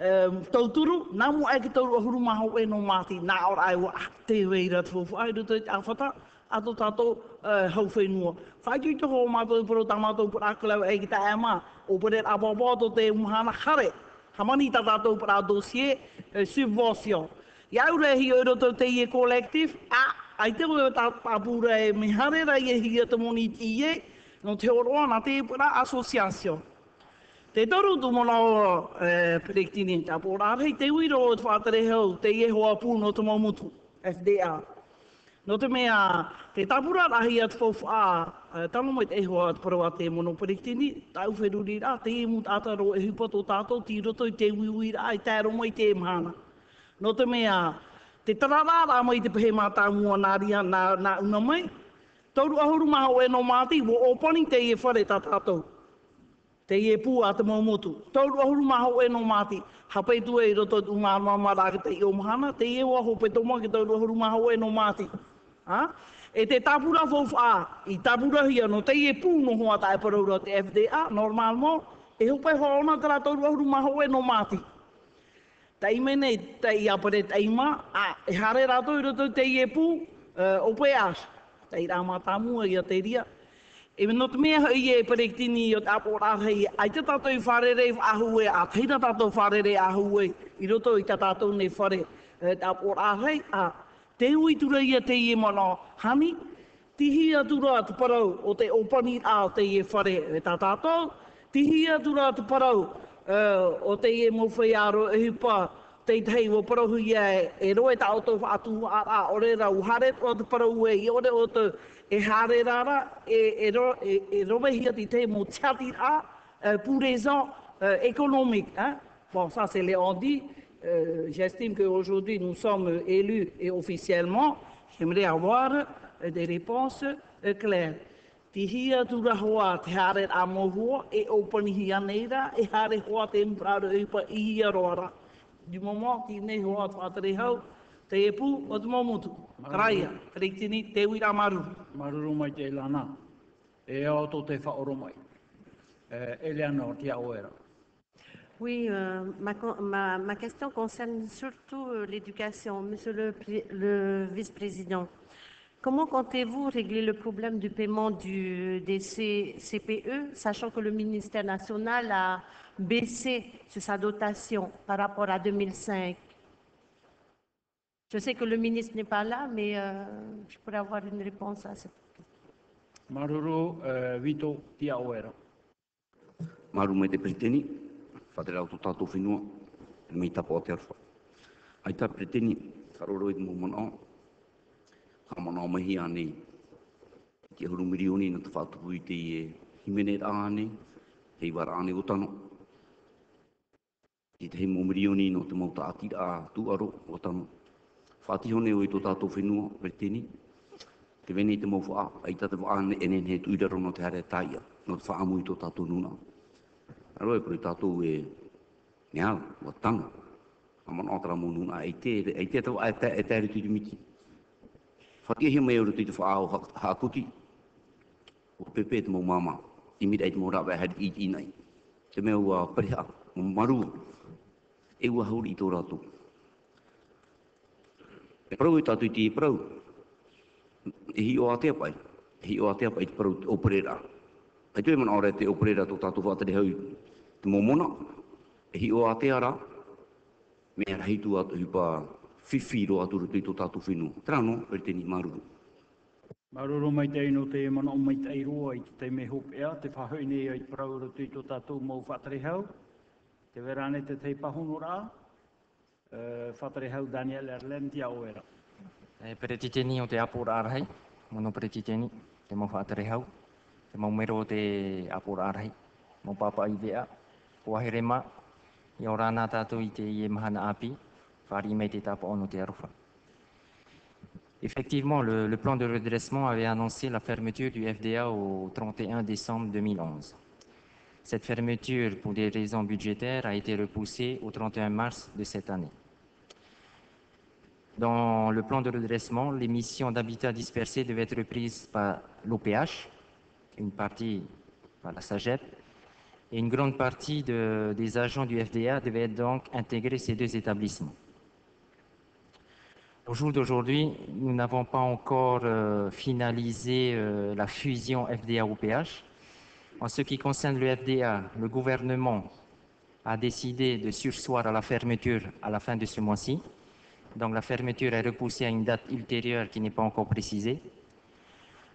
Speaker 16: um, tauturu, nā mu ai ki tauru ahuru maho e no māti, nā ora ai wa, ah, te weira tōfu, ai ruto i awhata, ato tātou uh, hau whenua. Whaitu i te hoa mātou i poro tā mātou purakulau e ki tā e mā, o pere apapā tō te umhana kare, hamani tā tātou pura dossier uh, subvention. Iau rehi o roto te ie collective, a, ai te o tā papura e mihare rai e hia te moni ti ie, no te oroa na te pura association. Te toru tu mona o eh, perektini ta pōrā, hei te uiro o te whātere hau, te ie hoa no te mamutu, FDA. No te mea, te tapura rahi atu fofu a, uh, tano mai te eho at parau a te mono perektini, tau wheruri rā, te emu mut ataro e hupato tātou, ti roto i te uiui rā, i tēro mai te mhana. No te mea, te tarara rā mai te pehe mā tā mua nā ria nā, nā una mai, tauru ahuru maha o e no māti, wo opani te e whare tā tātou. Te ie pū a te maumotu. Tauru ahuru maha o e no māti, hapei tu e roto i ngā mamara ki te i o mahana, te ie waho pe toma ki tauru ahuru maha o e no māti. Ha? E te tapura fofu a, i tapura hia no te ie pū no hoa tae paraura te FDA, normal mo, e hupai hoona tara tauru ahuru maha o e no māti. Tai mene, tai apare taima, a, e hare rato i roto te ie pū, uh, o pe as. Tai rā mā tāmua i a te ria. E me not mea hoi e perektini o te apo rāhei, ai te tātou i wharere ahue, a teina tātou wharere ahue, i roto i te tātou nei whare te apo rāhei, a te ui tura ia te ie mana. Hani, tihi atura atu parau o te opani a te ie whare. E tā tātou, tihi atura atu parau uh, o te ie mowhai aro e hupa te tei o parahu ia e, e roe ta auto atu a a o re rau. Hare o te parau e i o re o te e hare rara e, e, e, e roe hia ti te mo tiati a euh, pour raison euh, économique. Hein? Bon, ça c'est les on dit. Euh, J'estime qu'aujourd'hui nous sommes élus et officiellement, j'aimerais avoir euh, des réponses claires. Ti hia tura hoa te hare a mohua e opani hia neira e hare hoa te mpraro e pa i hia roara. Du moment ki ne hoa te hau, Kraia, te.
Speaker 1: Maruru mai te lana. E te whaoro mai. Eleanor, oera.
Speaker 5: Oui, euh, ma, ma, ma question concerne surtout euh, l'éducation. Monsieur le vice-président, comment comptez-vous régler le problème du paiement du, des C- CPE, sachant que le ministère national a baissé sur sa dotation par rapport à 2005 Je sais que le ministre n'est pas là, mais euh, je pourrais avoir une réponse à cette
Speaker 1: Maruru, eh, Vito, tia oera.
Speaker 17: Maru mai te preteni, whatere au tō tātou whenua, e mei tapa o te arwha. Ai tā preteni, karoro i te mō mana ka mana mahi ane, ki huru mirioni na te whātupu i te e himene rā ane, te iwara ane o tano. Ki te he mō mirioni no te mauta ati rā tu aro o tano. Whātihone o i tō tātou whenua, preteni, te veni te mau wha, ai tā wha ane enen he tuiraro no te hare taia, no te wha amu i tō tātou nuna. Aroe, e pori tātou e ne wa tanga. A mana otara mō nuna, ai te, ai te tau, ai te, ai te miti. Whatia hia mai ora tui te wha au hākuti, o pepe te mō mama, i mira i te mō rawe hadi i i nei. Te mea ua pareha, mō maru, e ua hauri i tō rātou. E parau i tatu i te parau, e hi o atea pai, e hi o atea pai te parau o perera. Ai tue mana ora te o perera tō tātou whātere hau te momona, e hi o atea rā, me rahi tu atu hipa whiwhiro atu rutu i tō tatu whinu. Tera no, e te ni maruru.
Speaker 1: Maruru mai te ino te mana o mai te airoa i te me hop ea, te whahoine i te rutu i tō tātou mau whatare hau. Te verane te te pahono rā,
Speaker 18: Effectivement, le, le plan de redressement avait annoncé la fermeture du FDA au 31 décembre 2011. Cette fermeture, pour des raisons budgétaires, a été repoussée au 31 mars de cette année. Dans le plan de redressement, les missions d'habitat dispersé devaient être reprises par l'OPH, une partie par la SAGEP, et une grande partie de- des agents du FDA devaient donc intégrer ces deux établissements. Au jour d'aujourd'hui, nous n'avons pas encore euh, finalisé euh, la fusion FDA-OPH. En ce qui concerne le FDA, le gouvernement a décidé de sursoir à la fermeture à la fin de ce mois-ci. Donc la fermeture est repoussée à une date ultérieure qui n'est pas encore précisée.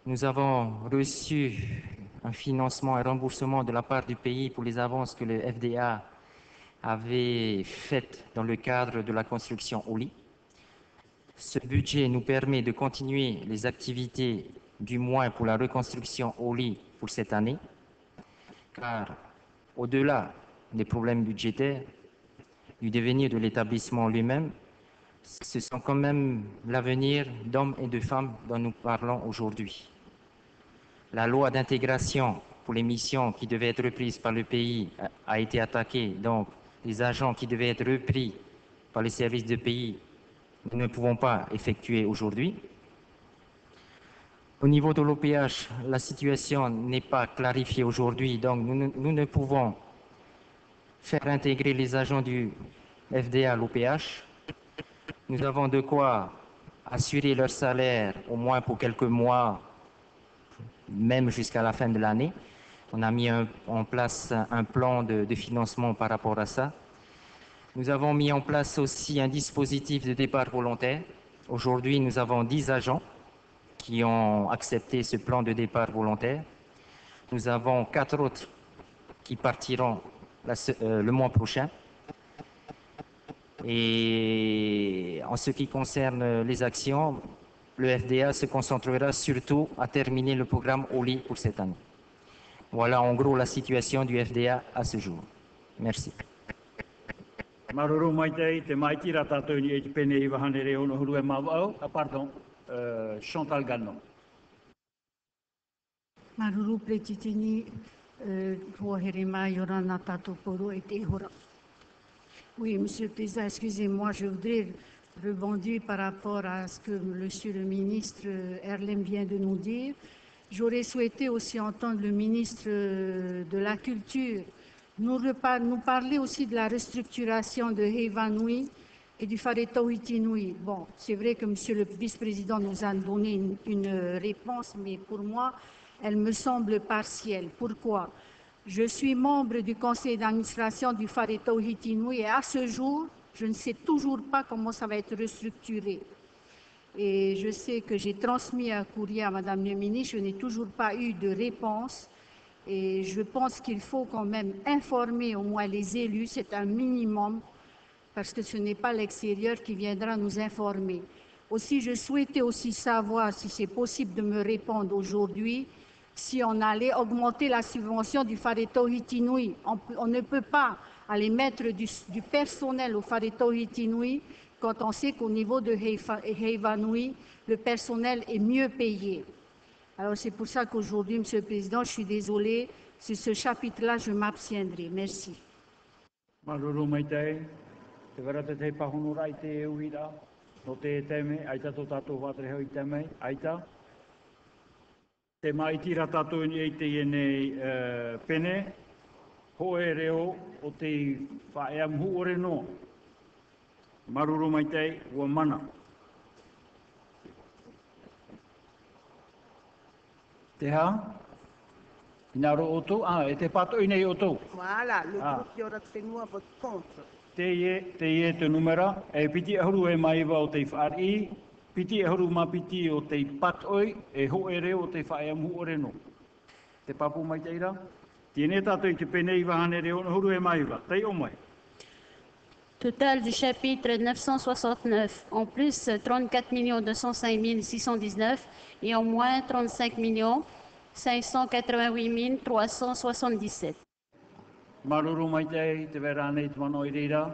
Speaker 18: Nous avons reçu un financement et remboursement de la part du pays pour les avances que le FDA avait faites dans le cadre de la construction OLI. Ce budget nous permet de continuer les activités du moins pour la reconstruction OLI pour cette année, car au-delà des problèmes budgétaires, du devenir de l'établissement lui-même, ce sont quand même l'avenir d'hommes et de femmes dont nous parlons aujourd'hui. La loi d'intégration pour les missions qui devaient être reprises par le pays a- été attaquée, donc les agents qui devaient être repris par les services de pays, nous ne pouvons pas effectuer aujourd'hui. Au niveau de l'OPH, la situation n'est pas clarifiée aujourd'hui, donc nous ne pouvons faire intégrer les agents du FDA à l'OPH. Nous avons de quoi assurer leur salaire au moins pour quelques mois, même jusqu'à la fin de l'année. On a mis en place un plan de, financement par rapport à ça. Nous avons mis en place aussi un dispositif de départ volontaire. Aujourd'hui, nous avons 10 agents qui ont accepté ce plan de départ volontaire. Nous avons quatre autres qui partiront euh, le mois prochain. Et en ce qui concerne les actions, le FDA se concentrera surtout à terminer le programme OLI pour cette année. Voilà en gros la situation du FDA à ce jour. Merci.
Speaker 1: Maruru mai te, te mai tira tātou ni e te pene i wahane reo no huru e mawau. Ah, pardon, uh, Chantal Gallon.
Speaker 19: Maruru pretitini rohere mai ora na tatou poro e te hora. Oui, Monsieur le Président, excusez-moi, je voudrais rebondir par rapport à ce que Monsieur le ministre Erlem vient de nous dire. J'aurais souhaité aussi entendre le ministre de la Culture nous, parler aussi de la restructuration de Hevanui et du Fareto Itinui. Bon, c'est vrai que Monsieur le vice-président nous a donné une réponse, mais pour moi, elle me semble partielle. Pourquoi? Je suis membre du conseil d'administration du Fareto Hitinui et à ce jour, je ne sais toujours pas comment ça va être restructuré. Et je sais que j'ai transmis un courrier à Madame le ministre, je n'ai toujours pas eu de réponse. Et je pense qu'il faut quand même informer au moins les élus, c'est un minimum, parce que ce n'est pas l'extérieur qui viendra nous informer. Aussi, je souhaitais aussi savoir si c'est possible de me répondre aujourd'hui si on allait augmenter la subvention du Fareto Hitinui. On, ne peut pas aller mettre du, personnel au Fareto Hitinui quand on sait qu'au niveau de Heivanui, le personnel est mieux payé. Alors c'est pour ça qu'aujourd'hui, Monsieur le Président, je suis désolée, sur ce chapitre-là, je m'abstiendrai. Merci.
Speaker 1: Te mai tira tātou ni ei te ienei uh, pene, ho e reo o te whaea mhu ore no. Maruru mai tei, ua mana. Te ha? Ina ro o tu? Ah, e te pato i nei o tu?
Speaker 13: Wala, lo
Speaker 1: tu
Speaker 13: ki ora te nua vot konto.
Speaker 1: Te ie, te ie te numera, e piti ahuru e maiva o te whaari, piti ahuru ma piti o te patoi, e ho e reo o te whae amu o reno. Te papu mai te ira? Tiene tātou te pene i wahane reo na huru e mai wa, tei o mai.
Speaker 3: Total du chapitre 969, en plus 34 205 619 et en moins 35 588 377.
Speaker 1: Maruru mai te, te vera nei te mano i reira,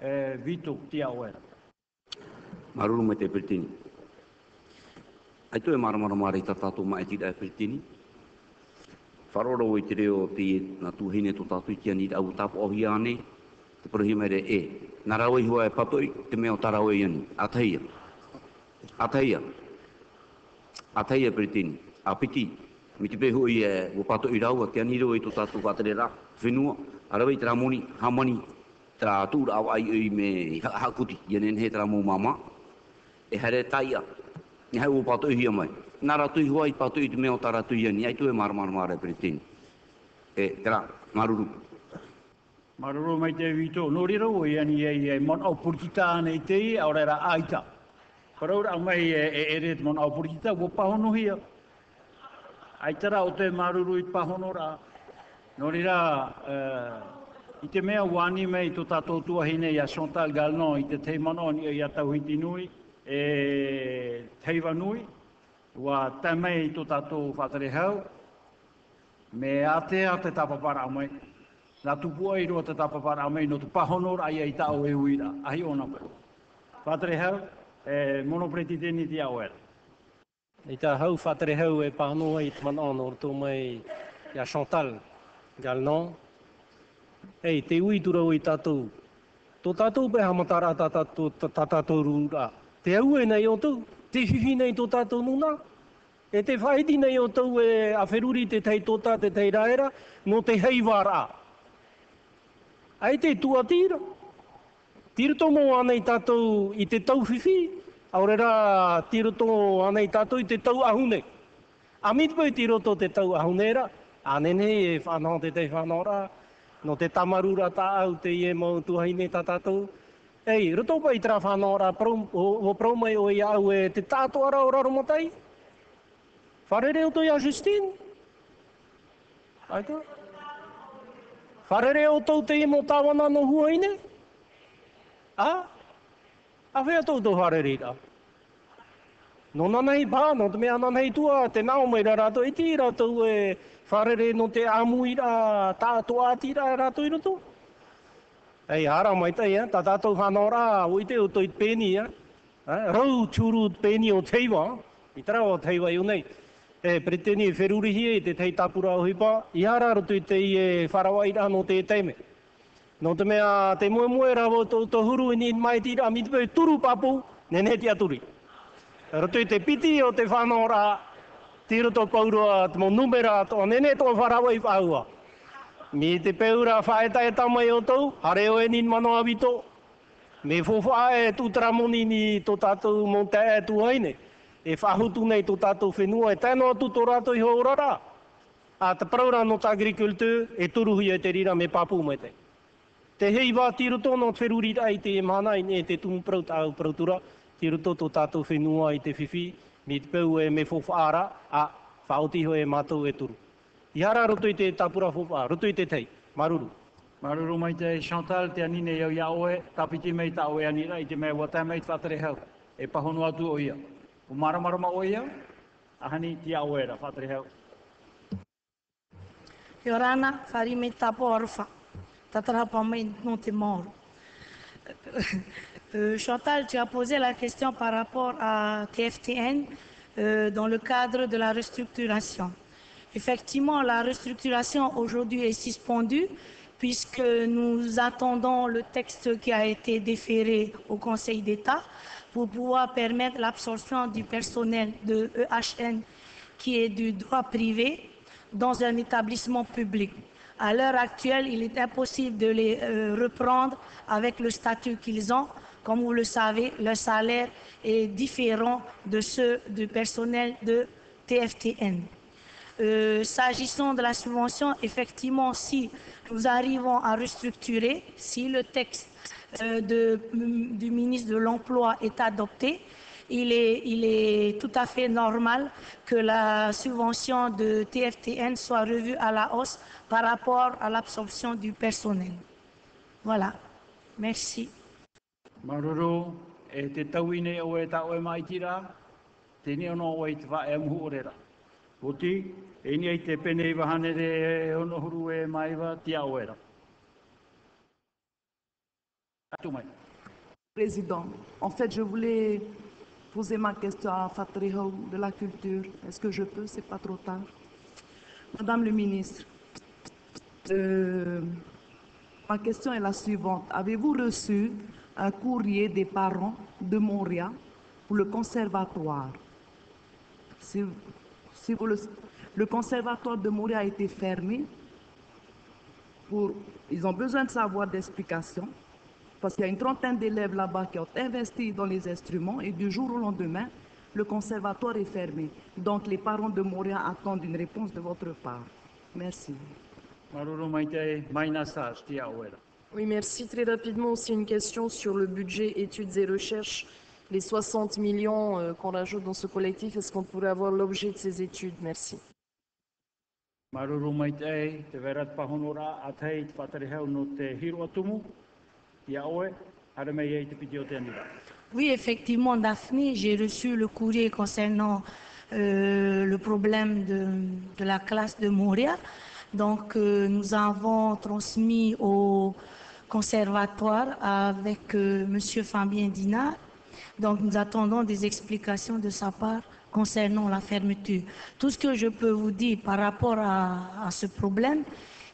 Speaker 1: e Vito, tia oera.
Speaker 17: Maruru mai te Piltini. Ai tue maramara mara i tātou mai tira e Peritini. Wharoro i te reo te na tuhine tō tātou i kia ni au tāpu ohi ane. Te prohi mai re e. Nā rau i hua e patoi, te mea o tarau e ani. Ataia. Ataia. Ataia Piltini. A piti. Mi te pehu i e wapato i rau a kia ni reo i tō tātou whatere rā. Whenua. Arawa i tera moni. Hamani. Tera tūra au ai i me hakuti. Ienen he tera mō mama e here taia. Ni hau o pato hia mai. Nā ratu i hua i pato i te mea o tā ratu i ani. Ai tu e mara mara mara e. E, tera, maruru.
Speaker 1: Maruru mai te Vito, no rira o i ani e e mon au purkita ane i te i, au reira aita. Paraura au mai e e ere mon au purkita, wo pahono hia. Aitara o te maruru i pahono ra. No rira, uh, i te mea wani mei tō tātou tuahine i a Chantal Galnon i te teimano ni i a tauhiti nui, e teiva nui, wa i tō tātou whatarehau, me atea te tapapara amai. Nā tupua i roa te tapapara amai no tu pahonor ai ai tāo e uira. Ahi ona pēr. Whatere e monopreti tēni te au era.
Speaker 10: I tā hau whatarehau e pānoa i te mana tō mai i a Chantal Galnon. Hei, te ui tura o i tātou. Tō tātou pe hamatara tātou, tā tātou rūra. Te au e nei o tau, te hihi nei tō tātou nuna. E te whaiti nei o tau e a wheruri te tei tōta te tei raera, no te hei wāra. Ai te tua tira. Tira tō mō anei tātou i te tau whiwhi, aurera tira tō anei tātou i te tau ahune. A mitpau tira tō te tau ahunera, anene e whanau te te whanau rā, no te tamarura tā au te ie mō tuhaine tā tātou. Ei, roto pa i tra whanau rā, o, promai o i au e te tātou ara o raromatai. Wharere o to ia Justine. Ai. Wharere o tau te imo tāwana no huaine. A? A whea tau tau hare rira. No nanei pā, no te mea nanei tua, te nao mai ra rātou, i tī rātou e wharere no te amui rā, tātua tira rātou i roto. Ei, hara mai tai, ta ta tātou whanau rā, o i te o toi pēni. Rau tūru pēni o teiwa, i tara o teiwa i unei. E preteni e wherurihi e te tei tapura o hipa, i hara roto i te i e wharawa i no te teime. No te mea, te mue mue rā o tō tō huru i ni mai tira, mi te pēu turu papu, ne ne te aturi. Roto i te piti o te whanau rā, tiro tō paurua, mo numera, tō nene tō wharawa i whaua. Me te peura whaeta e tamai o tau, hare o e nin mano awito. Me fofa e tu tramoni ni tō tātou monta e tu haine. E whahutu nei tō tātou whenua e tēnō tu tō rātou i horara. A te praura no tā agrikultū e turuhi e te rira me papu mai te. Te hei wā tiro tōno te wheruri ai te mana i e te tumu prau tāu prautura, tiro tō tō tātou whenua i te whiwhi, Me te peu e me whowhaara, a whaotiho e mātou e turu. I hara roto i te tapura whowha, roto i te tei, maruru.
Speaker 1: Maruru mai te Chantal, te anine iau ia oe, tapiti mei ta oe anira, i te mea wata mei te whatere hau. E pahono atu o ia. O maramarama o ia, ahani ti a oe ra whatere hau.
Speaker 20: Yorana, whari me tapo orfa. Tatara pa mai no te moro. Euh, Chantal, tu as posé la question par rapport à TFTN euh, dans le cadre de la restructuration. Effectivement, la restructuration aujourd'hui est suspendue puisque nous attendons le texte qui a été déféré au Conseil d'État pour pouvoir permettre l'absorption du personnel de EHN qui est du droit privé dans un établissement public. À l'heure actuelle, il est impossible de les euh, reprendre avec le statut qu'ils ont. Comme vous le savez, leur salaire est différent de ceux du personnel de TFTN. Euh, S'agissant de la subvention, effectivement, si nous arrivons à restructurer, si le texte euh, de- du ministre de l'Emploi est adopté, il est, tout à fait normal que la subvention de TFTN soit revue à la hausse par rapport à l'absorption du personnel. Voilà. Merci.
Speaker 1: Oti, e pene i wahane re ono huru e.
Speaker 21: Président, en fait, je voulais poser ma question à Fatriho de la culture. Est-ce que je peux? C'est pas trop tard. Madame le ministre, euh, ma question est la suivante. Avez-vous reçu un courrier des parents de Montréal pour le conservatoire? Si vous le, le conservatoire de Montréal a été fermé, pour, ils ont besoin de savoir d'explications parce qu'il y a une trentaine d'élèves là-bas qui ont investi dans les instruments et du jour au lendemain, le conservatoire est fermé. Donc les parents de Montréal attendent une réponse de votre part. Merci.
Speaker 22: Oui, merci. Très rapidement, aussi une question sur le budget études et recherches. Les 60 millions euh, qu'on rajoute dans ce collectif, est-ce qu'on pourrait avoir l'objet de ces études? Merci.
Speaker 20: Oui, effectivement, Daphné, j'ai reçu le courrier concernant euh, le problème de, de la classe de Montréal. Donc, euh, nous avons transmis au conservatoire avec euh, M. Fabien Dinard. Donc, nous attendons des explications de sa part concernant la fermeture. Tout ce que je peux vous dire par rapport à, ce problème,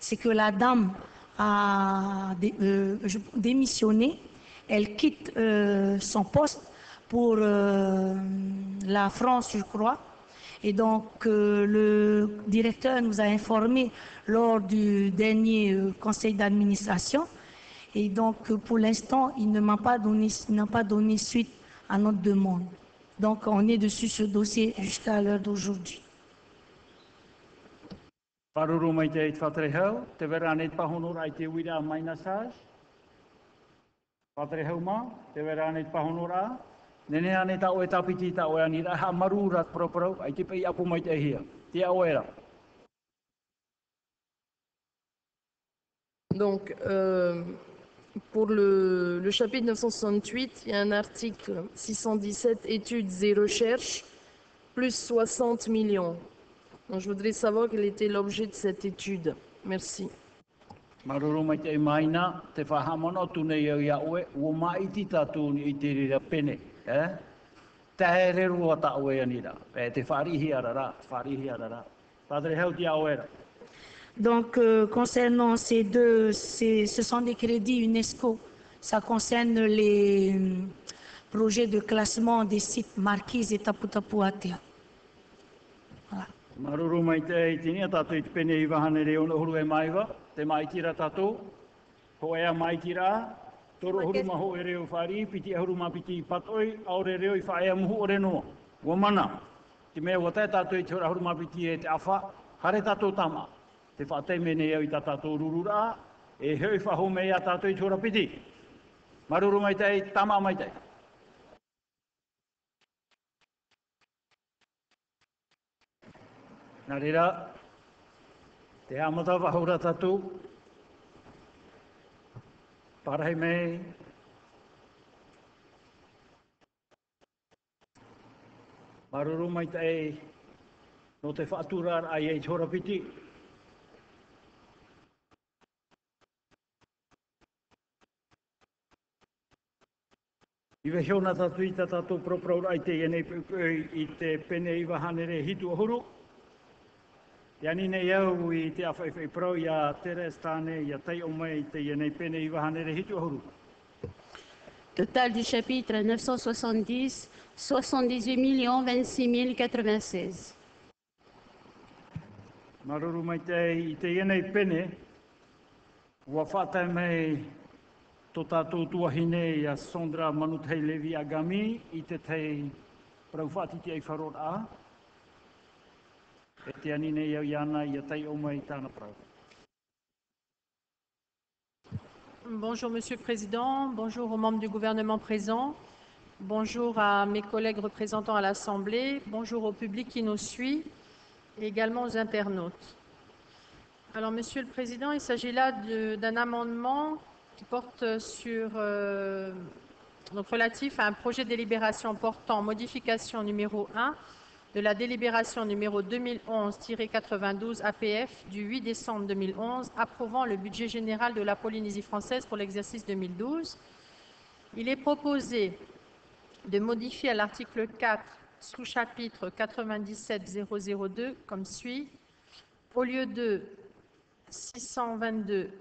Speaker 20: c'est que la dame a euh, démissionné elle quitte euh, son poste pour euh, la France, je crois. Et donc, le directeur nous a informé lors du dernier conseil d'administration. Et donc, pour l'instant, il ne m'a pas donné, n'a pas donné suite à notre demande. Donc, on est dessus ce dossier jusqu'à l'heure d'aujourd'hui.
Speaker 1: Nene ane ta oe tapiti ta oe anira, ha marura ai te pei apu mai te hia. Oera.
Speaker 22: Donc, euh, pour le, chapitre 968, il y a un article 617, études et recherches, plus 60 millions. Donc, je voudrais savoir quel était l'objet de cette étude. Merci.
Speaker 20: Donc, euh, concernant ces deux, ces- ce sont des crédits UNESCO. Ça concerne les euh, projets de classement des sites Marquise et Taputapuatea.
Speaker 1: Maruru mai te i tini, a tātou i te pene i wahane reo na huru e maiwa, te maitira tātou, ho ea maitira, toro huru maho e reo whari, piti e huru ma piti i patoi, aore reo i whaea muhu o renoa. Ua mana, te mea watai tātou i te hura huru ma piti e te awha, hare tātou tama. Te whaatei mene au i tā tātou rurura, e heu whaho me a tātou i tōra piti. Maruru mai tei, tama mai te. Nā reira, te amata wahura tatu, parai mei, maruru mai te no te whaaturar ai ei chorapiti. Iwe tatu i ai te i te pene hitu nei au i te awhaiwhai pro i a Teres tāne i a tei o mai te ienei pene i wahanere hitu ahuru.
Speaker 3: Total du chapitre 970, 78 26 096.
Speaker 1: Maruru mai te i te ienei pene, ua mai
Speaker 23: Bonjour Monsieur le Président, bonjour aux membres du gouvernement présents, bonjour à mes collègues représentants à l'Assemblée, bonjour au public qui nous suit et également aux internautes. Alors Monsieur le Président, il s'agit là d'un amendement qui porte sur, euh, donc relatif à un projet de délibération portant modification numéro 1 de la délibération numéro 2011-92 APF du 8 décembre 2011 approuvant le budget général de la Polynésie française pour l'exercice 2012. Il est proposé de modifier à l'article 4, sous-chapitre 97002, comme suit. Au lieu de 622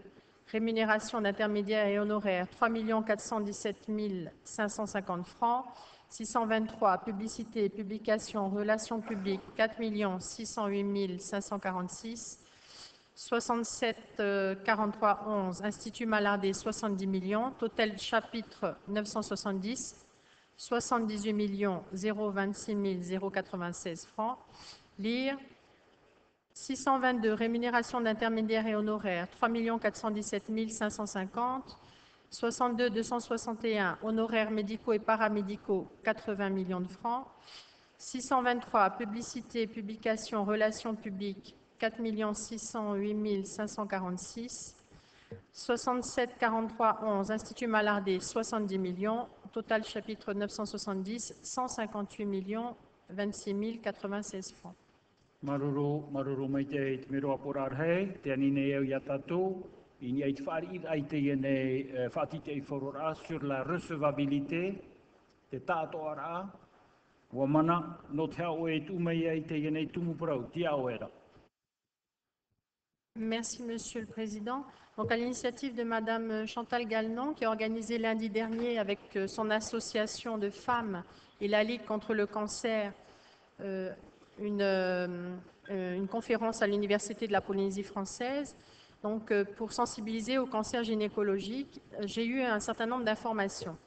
Speaker 23: rémunération d'intermédiaires et honoraires, 3 417 550 francs. 623, publicité publication, relations publiques, 4 608 546. 67 euh, 43 11, Institut Malardé, 70 millions. Total chapitre 970, 78 millions 026 096 francs. Lire 622, rémunération d'intermédiaires et honoraires, 3 417 550. 62 261, honoraires médicaux et paramédicaux, 80 millions de francs. 623, publicité, publication, relations publiques, 4 608 546. 67 43 11, Institut Malardé, 70 millions. Total chapitre 970, 158 millions 26 096 francs.
Speaker 1: Maruru, maruru mai te i te mero aporar hei, te anine eu ia tātou, i ni ai te whari ai te iene eh, whati te i whorora sur la recevabilité, te tātou ara, ua mana, no te hao e tūmei ai te iene tumu parau, ti au era.
Speaker 23: Merci, Monsieur le Président. Donc, à l'initiative de Madame Chantal Galnon, qui a organisé lundi dernier avec euh, son association de femmes et la Ligue contre le cancer euh, une, euh, euh, une conférence à l'Université de la Polynésie française. Donc, euh, pour sensibiliser au cancer gynécologique, j'ai eu un certain nombre d'informations.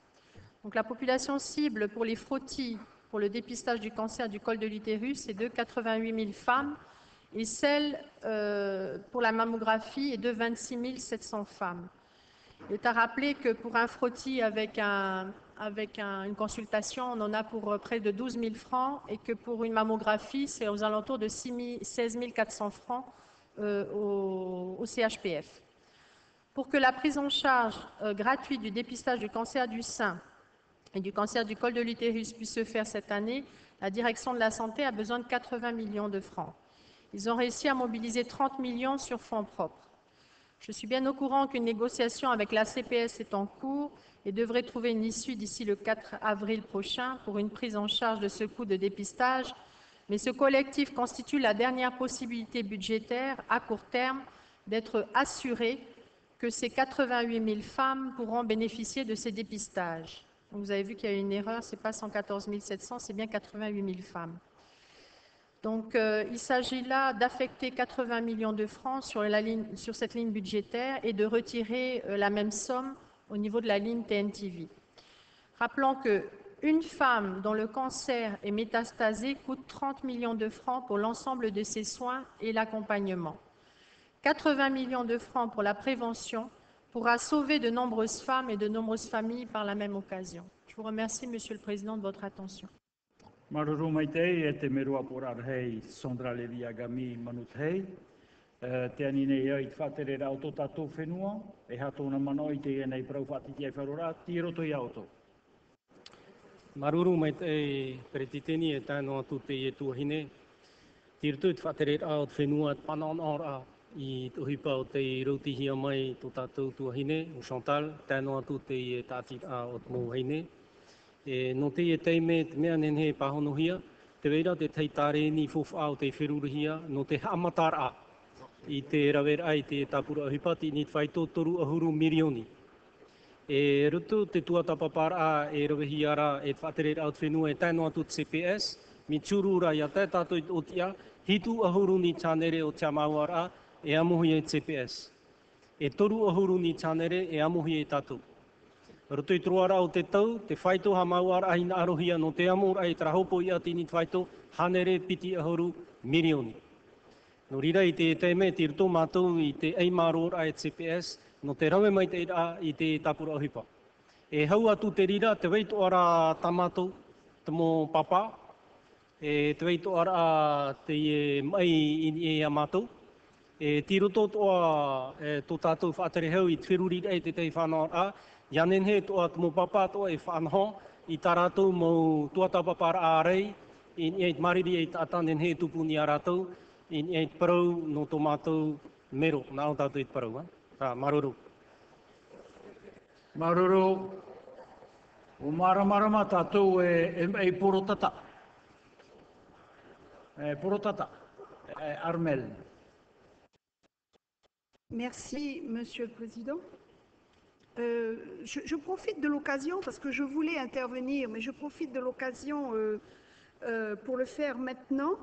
Speaker 23: Donc, la population cible pour les frottis pour le dépistage du cancer du col de l'utérus est de 88 000 femmes et celle pour la mammographie est de 26 700 femmes. Il est à rappeler que pour un frottis avec, un- avec un- une consultation, on en a pour euh, près de 12 000 francs et que pour une mammographie, c'est aux alentours de 6 000 16 400 francs euh, au, au CHPF. Pour que la prise en charge euh, gratuite du dépistage du cancer du sein et du cancer du col de l'utérus puisse se faire cette année, la direction de la santé a besoin de 80 millions de francs. Ils ont réussi à mobiliser 30 millions sur fonds propres. Je suis bien au courant qu'une négociation avec la CPS est en cours et devrait trouver une issue d'ici le 4 avril prochain pour une prise en charge de ce coût de dépistage, mais ce collectif constitue la dernière possibilité budgétaire à court terme d'être assuré que ces 88 000 femmes pourront bénéficier de ces dépistages. vous avez vu qu'il y a une erreur, ce n'est pas 114 700, c'est bien 88 000 femmes. Donc, euh, il s'agit là d'affecter 80 millions de francs sur, cette ligne budgétaire et de retirer euh, la même somme au niveau de la ligne TNTV. Rappelons qu'une femme dont le cancer est métastasé coûte 30 millions de francs pour l'ensemble de ses soins et l'accompagnement. 80 millions de francs pour la prévention pourra sauver de nombreuses femmes et de nombreuses familles par la même occasion. Je vous remercie, Monsieur le Président, de votre attention.
Speaker 1: Maruru mai te e te merua pora hei sondra Levi Agami manut hei. Uh, te anine ia i whatere rau tō tātou whenua, e hato mano i te nei prau whati ai wharora, ti roto i auto.
Speaker 10: Maruru mai te peretiteni e tāno atu te e tuahine. Ti roto i te whatere rao te whenua at panon ora i tuhipa o te rautihia mai tō tātou tuahine, o Chantal, tāno atu te e tātit a o te mou e no te e teime te mea nenhe pahonohia, te weira te teitare ni fofu au te whirurihia no te amatar a. I te rawer ai te tapura ahipati ni te whaito toru ahuru mirioni. E rutu te tuatapa par a e rawehi ara e te whatere au te whenua e taino atu te CPS, mi tūrura ia te tato i o tia, hitu ahuru ni tānere o te amauara e amuhi e CPS. E toru ahuru ni tānere e amuhi e tātou. Roto i troara o te tau, te whaito ha mau ara ahina arohia no te amor ai tra hopo i atini te whaito, hanere piti ahoru mirioni. No rira i te me te rito mātou i te eimaror ai CPS, no te rawe mai te ira i te tapura ohipa. E hau atu te rira, te weito ara tamatou, te mō papa, e te weito ara te e mai i e a mātou, e tiroto toa e, tō tātou whātere hau i te whiruri e te te whanau a, Ianen he toa tumo papa toa e whanho i tā rātou mō tuata papara ārei, i ni eit mariri eit atanen he tupu ni a rātou, i ni eit parau no tō mātou mero, nā o tātou eit parau. Tā, maruru.
Speaker 1: Maruru. O maramarama tātou e, e, e porotata. E porotata. E, Armel.
Speaker 12: Merci, Monsieur le Président. Euh, je, profite de l'occasion, parce que je voulais intervenir, mais je profite de l'occasion euh, euh, pour le faire maintenant,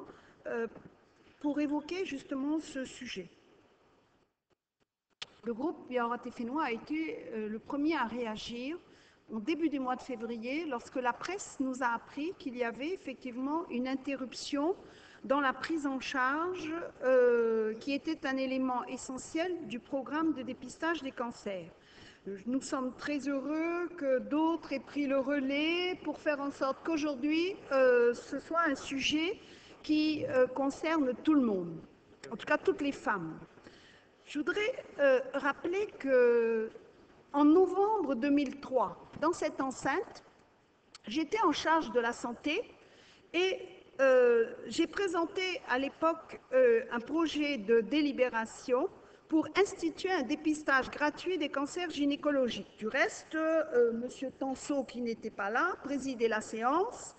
Speaker 12: pour évoquer justement ce sujet. Le groupe Yaoraté-Fénois a été le premier à réagir au début du mois de février, lorsque la presse nous a appris qu'il y avait effectivement une interruption dans la prise en charge qui était un élément essentiel du programme de dépistage des cancers. Nous sommes très heureux que d'autres aient pris le relais pour faire en sorte qu'aujourd'hui, euh, ce soit un sujet qui euh, concerne tout le monde, en tout cas toutes les femmes. Je voudrais euh, rappeler que en novembre 2003, dans cette enceinte, j'étais en charge de la santé et j'ai présenté à l'époque un projet de délibération pour instituer un dépistage gratuit des cancers gynécologiques. Du reste, euh, M. Tanso, qui n'était pas là, présidait la séance,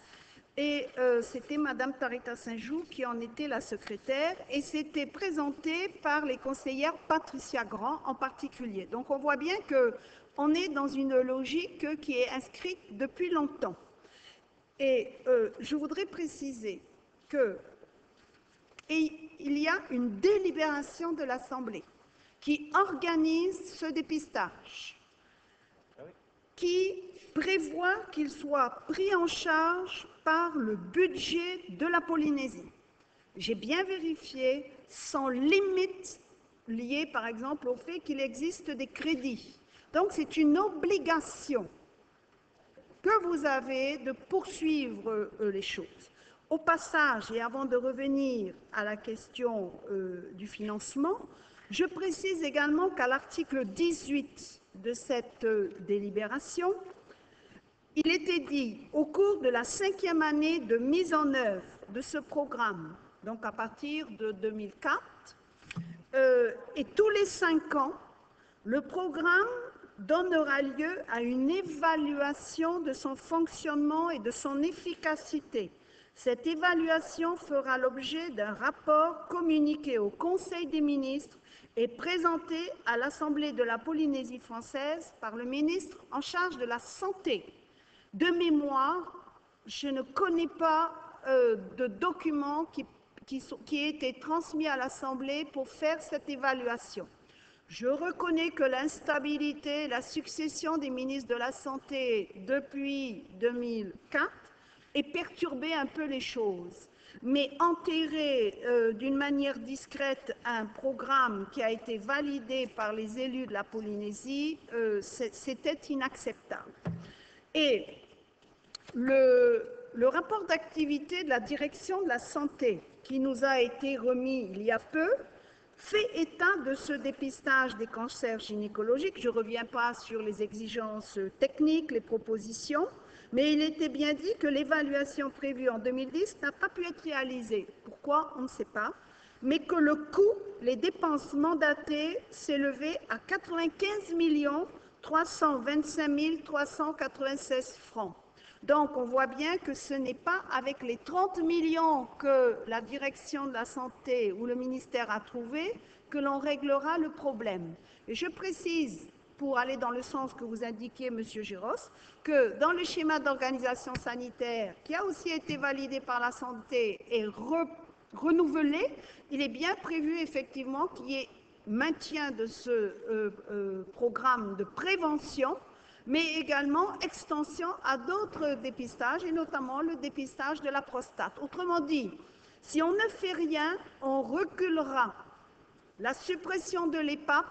Speaker 12: et euh, c'était Mme Tarita Saint-Jou qui en était la secrétaire, et c'était présenté par les conseillères Patricia Grand en particulier. Donc on voit bien qu'on est dans une logique qui est inscrite depuis longtemps. Et euh, je voudrais préciser que il y a une délibération de l'Assemblée qui organise ce dépistage, qui prévoit qu'il soit pris en charge par le budget de la Polynésie. J'ai bien vérifié, sans limite liée par exemple au fait qu'il existe des crédits. Donc c'est une obligation que vous avez de poursuivre euh, les choses. Au passage, et avant de revenir à la question euh, du financement, Je précise également qu'à l'article 18 de cette euh, délibération, il était dit, au cours de la cinquième année de mise en œuvre de ce programme, donc à partir de 2004, euh, et tous les cinq ans, le programme donnera lieu à une évaluation de son fonctionnement et de son efficacité. Cette évaluation fera l'objet d'un rapport communiqué au Conseil des ministres et présenté à l'Assemblée de la Polynésie française par le ministre en charge de la Santé. De mémoire, je ne connais pas euh, de documents qui, qui, aient été transmis à l'Assemblée pour faire cette évaluation. Je reconnais que l'instabilité, la succession des ministres de la Santé depuis 2004 ait perturbé un peu les choses. Mais enterrer euh, d'une manière discrète un programme qui a été validé par les élus de la Polynésie, euh, c'était inacceptable. Et le, le rapport d'activité de la direction de la santé qui nous a été remis il y a peu fait état de ce dépistage des cancers gynécologiques. Je ne reviens pas sur les exigences techniques, les propositions, mais il était bien dit que l'évaluation prévue en 2010 n'a pas pu être réalisée. Pourquoi? On ne sait pas. Mais que le coût, les dépenses mandatées s'élevaient à 95 325 396 francs. Donc, on voit bien que ce n'est pas avec les 30 millions que la direction de la santé ou le ministère a trouvé que l'on réglera le problème. Et je précise, pour aller dans le sens que vous indiquez, Monsieur Giros, que dans le schéma d'organisation sanitaire, qui a aussi été validé par la santé et renouvelé, il est bien prévu effectivement qu'il y ait maintien de ce euh, euh, programme de prévention mais également extension à d'autres dépistages, et notamment le dépistage de la prostate. Autrement dit, si on ne fait rien, on reculera. La suppression de l'EPAP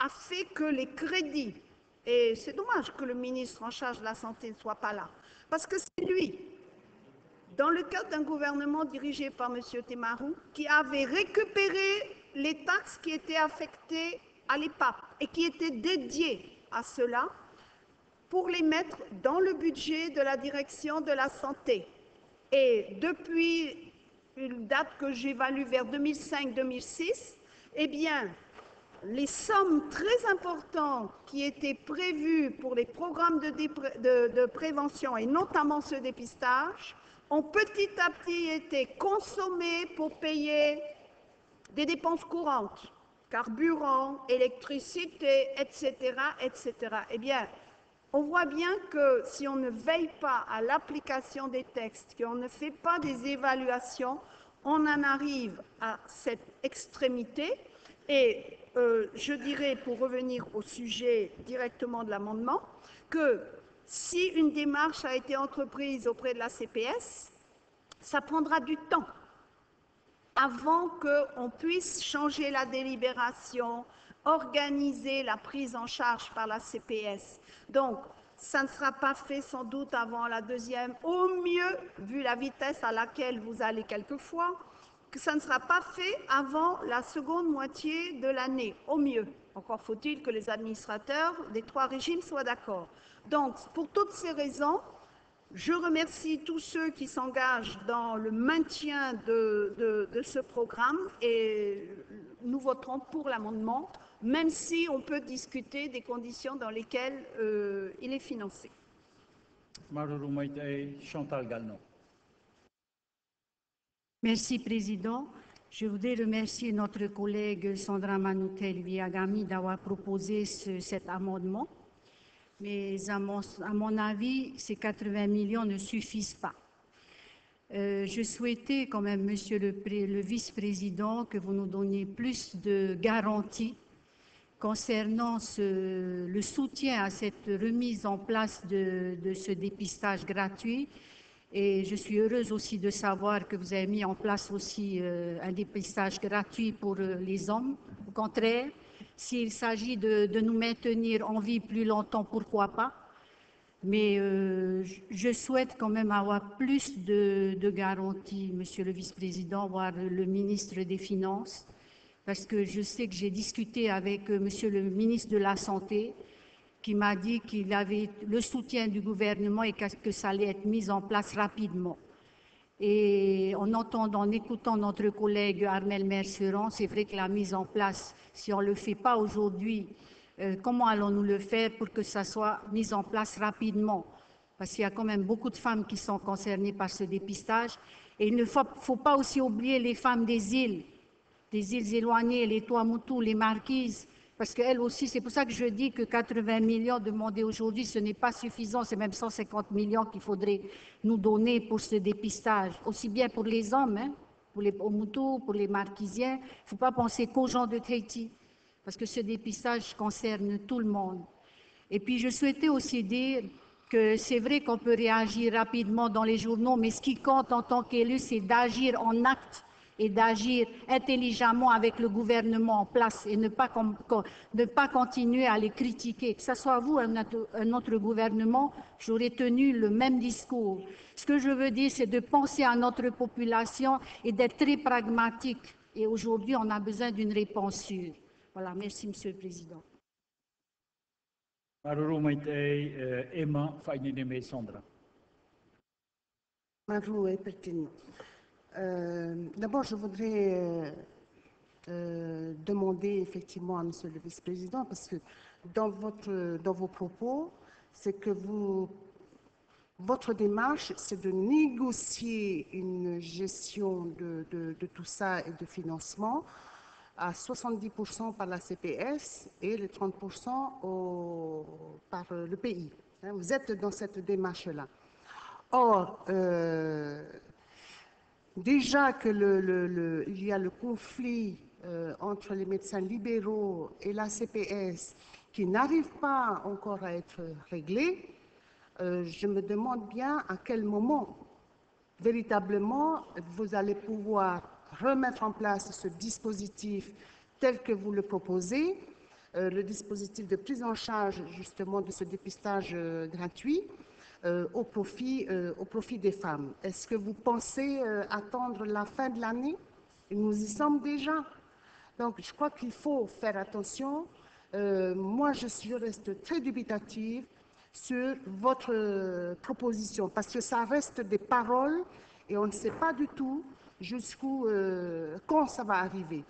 Speaker 12: a fait que les crédits, et c'est dommage que le ministre en charge de la Santé ne soit pas là, parce que c'est lui, dans le cadre d'un gouvernement dirigé par M. Temarou, qui avait récupéré les taxes qui étaient affectées à l'EPAP et qui étaient dédiées à cela pour les mettre dans le budget de la direction de la santé. Et depuis une date que j'évalue vers 2005-2006, eh bien, les sommes très importantes qui étaient prévues pour les programmes de, prévention et notamment ce dépistage ont petit à petit été consommées pour payer des dépenses courantes carburant, électricité, etc., etc. Eh bien, on voit bien que si on ne veille pas à l'application des textes, qu'on ne fait pas des évaluations, on en arrive à cette extrémité. Et euh, je dirais, pour revenir au sujet directement de l'amendement, que si une démarche a été entreprise auprès de la CPS, ça prendra du temps avant qu'on puisse changer la délibération, organiser la prise en charge par la CPS. Donc, ça ne sera pas fait sans doute avant la deuxième, au mieux, vu la vitesse à laquelle vous allez quelquefois, que ça ne sera pas fait avant la seconde moitié de l'année, au mieux. Encore faut-il que les administrateurs des trois régimes soient d'accord. Donc, pour toutes ces raisons, je remercie tous ceux qui s'engagent dans le maintien de, ce programme et nous voterons pour l'amendement, même si on peut discuter des conditions dans lesquelles euh, il est financé.
Speaker 1: Chantal Galnon.
Speaker 19: Merci, Président. Je voudrais remercier notre collègue Sandra Manoutel Viagami d'avoir proposé ce, cet amendement mais à mon, avis, ces 80 millions ne suffisent pas. Euh, je souhaitais quand même, Monsieur le, le vice-président, que vous nous donniez plus de garanties concernant ce, le soutien à cette remise en place de, ce dépistage gratuit. Et je suis heureuse aussi de savoir que vous avez mis en place aussi euh, un dépistage gratuit pour euh, les hommes. Au contraire, s'il s'agit de, nous maintenir en vie plus longtemps, pourquoi pas? Mais euh, je souhaite quand même avoir plus de, de garanties, Monsieur le Vice-président, voire le ministre des Finances, parce que je sais que j'ai discuté avec Monsieur le ministre de la Santé, qui m'a dit qu'il avait le soutien du gouvernement et que, ça allait être mis en place rapidement. Et en entendant, en écoutant notre collègue Armel Merceron, c'est vrai que la mise en place, si on ne le fait pas aujourd'hui, euh, comment allons-nous le faire pour que ça soit mis en place rapidement? Parce qu'il y a quand même beaucoup de femmes qui sont concernées par ce dépistage. Et il ne faut, pas aussi oublier les femmes des îles, des îles éloignées, les Tuamutu, les Marquises, parce qu'elles aussi, c'est pour ça que je dis que 80 millions demandés aujourd'hui, ce n'est pas suffisant, c'est même 150 millions qu'il faudrait nous donner pour ce dépistage, aussi bien pour les hommes, hein, pour les Omutu, pour les Marquisiens. Il ne faut pas penser qu'aux gens de Tahiti, parce que ce dépistage concerne tout le monde. Et puis, je souhaitais aussi dire que c'est vrai qu'on peut réagir rapidement dans les journaux, mais ce qui compte en tant qu'élu, c'est d'agir en acte et d'agir intelligemment avec le gouvernement en place et ne pas, ne pas continuer à les critiquer. Que ce soit vous, un, un autre gouvernement, j'aurais tenu le même discours. Ce que je veux dire, c'est de penser à notre population et d'être très pragmatique. Et aujourd'hui, on a besoin d'une réponse sûre. Voilà, merci, Monsieur le Président.
Speaker 1: Eh, Emma Sandra.
Speaker 13: Euh, D'abord, je voudrais euh, euh, demander effectivement à Monsieur le Vice-président, parce que dans, votre, dans vos propos, c'est que vous, votre démarche, c'est de négocier une gestion de, de, tout ça et de financement à 70% par la CPS et les 30% au, par le pays. Hein, Vous êtes dans cette démarche-là. Or, déjà que le, y a le conflit euh, entre les médecins libéraux et la CPS qui n'arrive pas encore à être réglé, euh, je me demande bien à quel moment véritablement vous allez pouvoir remettre en place ce dispositif tel que vous le proposez, euh, le dispositif de prise en charge justement de ce dépistage gratuit au, profit, euh, au profit des femmes. Est-ce que vous pensez euh, attendre la fin de l'année? Nous y sommes déjà. Donc je crois qu'il faut faire attention. Euh, moi, je, reste très dubitative sur votre euh, proposition parce que ça reste des paroles et on ne sait pas du tout jusqu'où, euh, quand ça va arriver.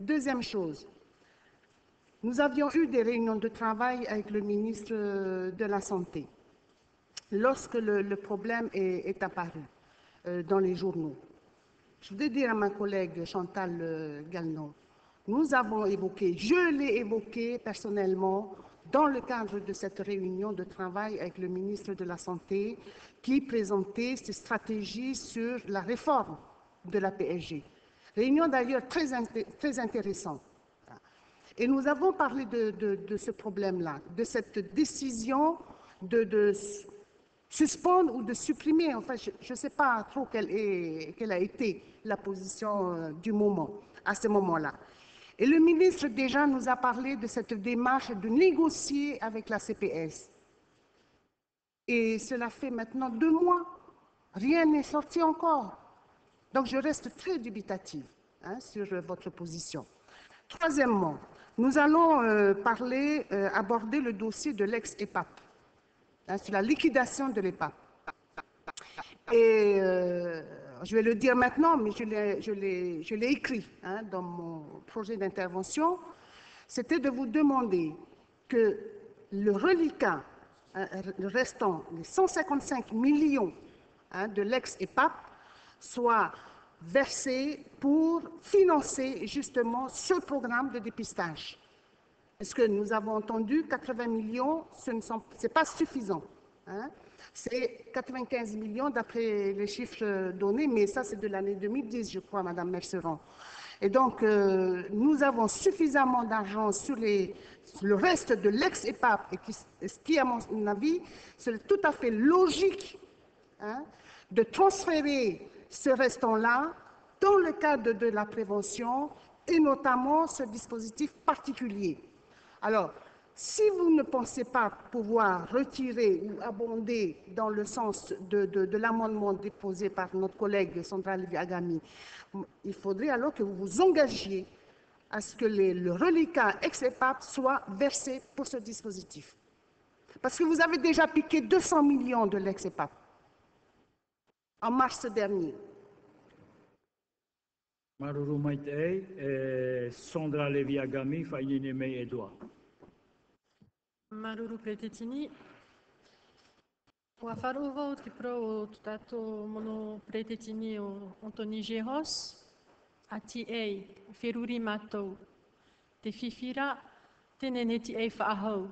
Speaker 13: Deuxième chose, nous avions eu des réunions de travail avec le ministre euh, de la Santé lorsque le, problème est, apparu euh, dans les journaux. Je voudrais dire à ma collègue Chantal euh, Galnon, nous avons évoqué, je l'ai évoqué personnellement dans le cadre de cette réunion de travail avec le ministre de la Santé qui présentait ses stratégies sur la réforme de la PSG. Réunion d'ailleurs très, très intéressante. Et nous avons parlé de, ce problème-là, de cette décision de, suspendre ou de supprimer. Enfin, je ne sais pas trop quelle, est- quelle a été la position euh, du moment, à ce moment-là. Et le ministre déjà nous a parlé de cette démarche de négocier avec la CPS. Et cela fait maintenant deux mois. Rien n'est sorti encore. Donc je reste très dubitative hein, sur votre position. Troisièmement, nous allons euh, parler, euh, aborder le dossier de l'ex-EPAP, hein, sur la liquidation de l'EPAP. Et euh, je vais le dire maintenant, mais je l'ai- écrit hein, dans mon projet d'intervention, c'était de vous demander que le reliquat, hein, restant, les 155 millions de l'ex-EPAP, soit versé pour financer justement ce programme de dépistage. Est-ce que nous avons entendu 80 millions, ce n'est pas suffisant. hein. C'est 95 millions d'après les chiffres donnés, mais ça c'est de l'année 2010, je crois, Madame Merceron. Et donc, euh, nous avons suffisamment d'argent sur le reste de l'ex-EPAP, et qui, ce qui, à mon avis, c'est tout à fait logique hein, de transférer ce restant-là dans le cadre de la prévention et notamment ce dispositif particulier. Alors, si vous ne pensez pas pouvoir retirer ou abonder dans le sens de, de- de l'amendement déposé par notre collègue Sandra Liviagami, il faudrait alors que vous vous engagiez à ce que les, le reliquat ex-EPAP soit versé pour ce dispositif. Parce que vous avez déjà piqué 200 millions de l'ex-EPAP en mars dernier.
Speaker 1: Maruru mai te ei, e Sondra Leviagami, whainene mei e doa.
Speaker 23: Maruru Pretetini. Ua wharu vau te pro o tato mono Pretetini o Antoni Geros, a ti ei, whiruri mātou. Te whiwhira, tēne ne ti ei whaahau.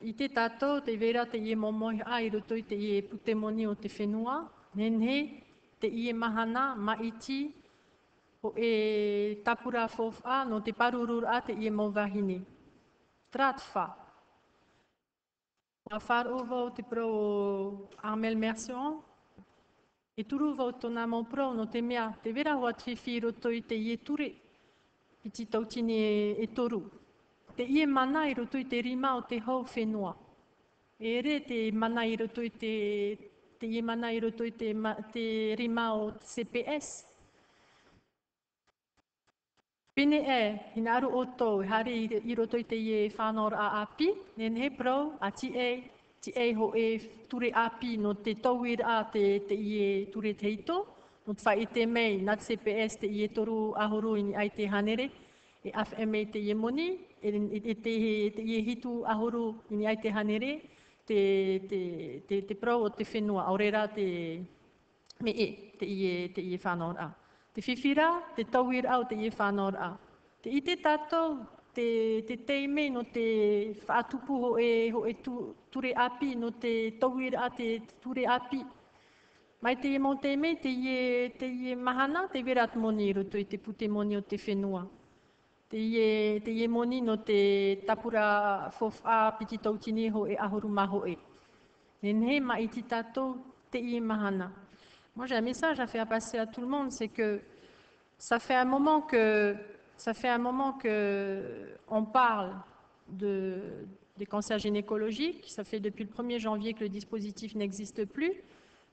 Speaker 23: I te tato, te vera te ie momoi a i roto i te ie putemoni o te whenua, nenhe, te ie mahana, maiti, o e tapura fofa no te parurur a te ie mauvahine. Tratfa. A whar o vau te pro o Mercion, e turu vau tona mau pro no te mea, te vera hoa te whiro toi te ie ture, i ti tautine e, e toru. Te ie mana i roto i te rima o te hau whenua. E re te mana i roto i te, te ie mana i roto i te, te rima o CPS, Pini e, hina aru o tō, hari i, roto i te ie whanor a api, nen he pro, a ti e, ti e ho e ture api no te tauir a te, te ie ture teito, no te whai te mei, nat CPS te ie toru ahuru ini ai te hanere, e FMA te ie moni, e, e te, te ie hitu ahoru i ai te hanere, te, te, te, te pro o te whenua, aurera te, me e, te ie, te ie whanor a. Te whiwhira, te tauira au te ie. Te i te tātou, te, te teime no te whaatupu ho e, ho e tu, ture api, no te tauira a te ture api. Mai te ie mo teime, te ie, te ie mahana, te verat moni ruto i te pute moni o te whenua. Te ie, te ie moni no te tapura fofa a piti tautini ho e ahuru maho e. Nenhe ma i te tātou, te ie mahana. Moi, j'ai un message à faire passer à tout le monde, c'est que ça fait un moment que ça fait un moment que on parle de, des cancers gynécologiques. Ça fait depuis le 1er janvier que le dispositif n'existe plus.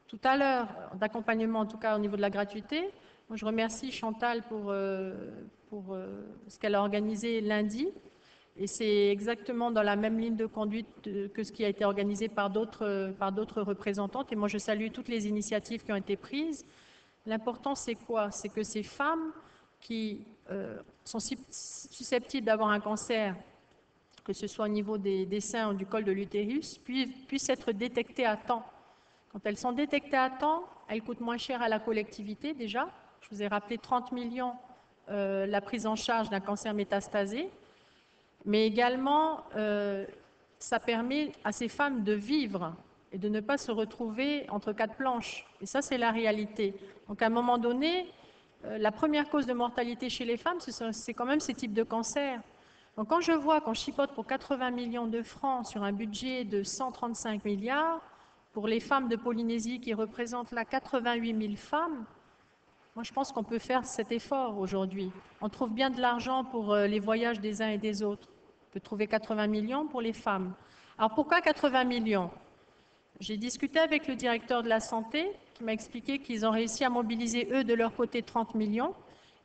Speaker 23: Tout à l'heure, d'accompagnement, en tout cas au niveau de la gratuité. Je remercie Chantal pour, euh, euh, ce qu'elle a organisé lundi. Et c'est exactement dans la même ligne de conduite que ce qui a été organisé par d'autres, par d'autres représentantes. Et moi, je salue toutes les initiatives qui ont été prises. L'important, c'est quoi? C'est que ces femmes qui euh, sont susceptibles d'avoir un cancer, que ce soit au niveau des, seins ou du col de l'utérus, puissent, être détectées à temps. Quand elles sont détectées à temps, elles coûtent moins cher à la collectivité déjà. Je vous ai rappelé 30 millions euh, la prise en charge d'un cancer métastasé mais également euh, ça permet à ces femmes de vivre et de ne pas se retrouver entre quatre planches. Et ça, c'est la réalité. Donc à un moment donné, euh, la première cause de mortalité chez les femmes, c'est quand même ces types de cancers. Donc quand je vois qu'on chipote pour 80 millions de francs sur un budget de 135 milliards, pour les femmes de Polynésie qui représentent là 88 000 femmes, moi, je pense qu'on peut faire cet effort aujourd'hui. On trouve bien de l'argent pour euh, les voyages des uns et des autres. On peut trouver 80 millions pour les femmes. Alors pourquoi 80 millions? J'ai discuté avec le directeur de la santé qui m'a expliqué qu'ils ont réussi à mobiliser, eux, de leur côté, 30 millions.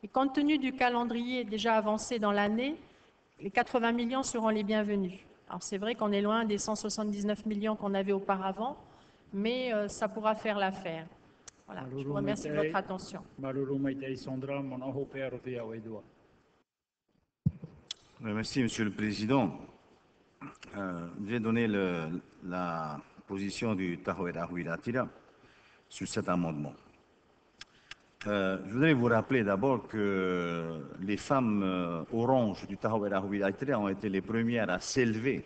Speaker 23: Et compte tenu du calendrier déjà avancé dans l'année, les 80 millions seront les bienvenus. Alors c'est vrai qu'on est loin des 179 millions qu'on avait auparavant, mais euh, ça pourra faire l'affaire. Voilà, je vous remercie de votre attention.
Speaker 9: Merci, Monsieur le Président. Euh, je vais donner le, la position du Tahoera Huiratira sur cet amendement. Euh, je voudrais vous rappeler d'abord que les femmes euh, oranges du Tahoera Huiratira ont été les premières à s'élever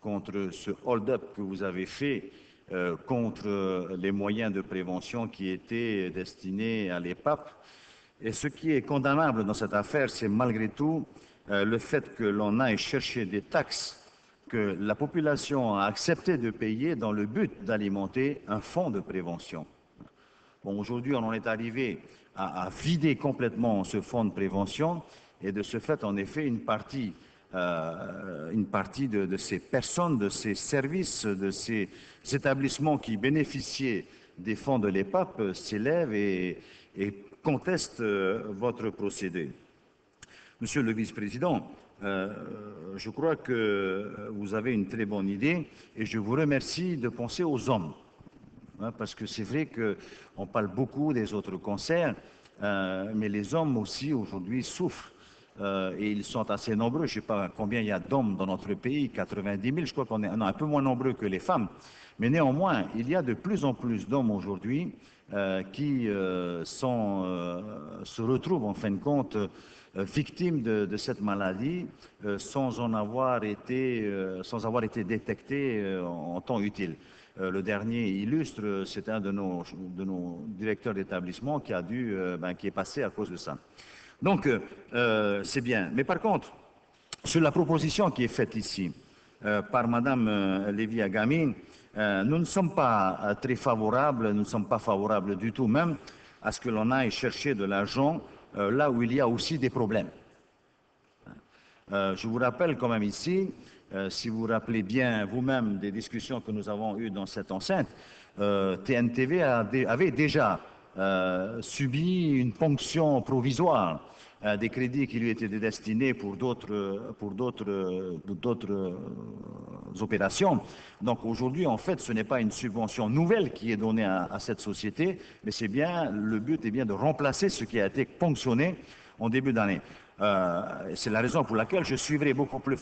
Speaker 9: contre ce hold-up que vous avez fait euh, contre les moyens de prévention qui étaient destinés à l'EPAP. Et ce qui est condamnable dans cette affaire, c'est malgré tout euh, le fait que l'on aille chercher des taxes que la population a accepté de payer dans le but d'alimenter un fonds de prévention. Bon, aujourd'hui, on en est arrivé à, à, vider complètement ce fonds de prévention et de ce fait, en effet, une partie, euh, une partie de, ces personnes, de ces services, de ces établissements qui bénéficiaient des fonds de l'EPAP s'élèvent et, contestent euh, votre procédé. Monsieur le vice-président, euh, je crois que vous avez une très bonne idée et je vous remercie de penser aux hommes. Hein, parce que c'est vrai qu'on parle beaucoup des autres cancers, euh, mais les hommes aussi aujourd'hui souffrent. Euh, et ils sont assez nombreux. Je ne sais pas combien il y a d'hommes dans notre pays, 90 000. Je crois qu'on est non, un peu moins nombreux que les femmes. Mais néanmoins, il y a de plus en plus d'hommes aujourd'hui euh, qui sont, se retrouvent en fin de compte victimes de, cette maladie sans en avoir été, sans avoir été détectés en temps utile. Euh, le dernier illustre, c'est un de nos, directeurs d'établissement qui a dû, euh, ben, qui est passé à cause de ça. Donc, euh, c'est bien. Mais par contre, sur la proposition qui est faite ici par Madame Lévy Agami, nous ne sommes pas très favorables, nous ne sommes pas favorables du tout même à ce que l'on aille chercher de l'argent là où il y a aussi des problèmes. je vous rappelle quand même ici euh, si vous vous rappelez bien vous-même des discussions que nous avons eues dans cette enceinte, euh, TNTV avait déjà euh, subi une ponction provisoire des crédits qui lui étaient destinés pour d'autres pour d'autres d'autres opérations. Donc aujourd'hui, en fait, ce n'est pas une subvention nouvelle qui est donnée à, cette société, mais c'est bien le but est bien de remplacer ce qui a été ponctionné en début d'année. c'est la raison pour laquelle je suivrai beaucoup plus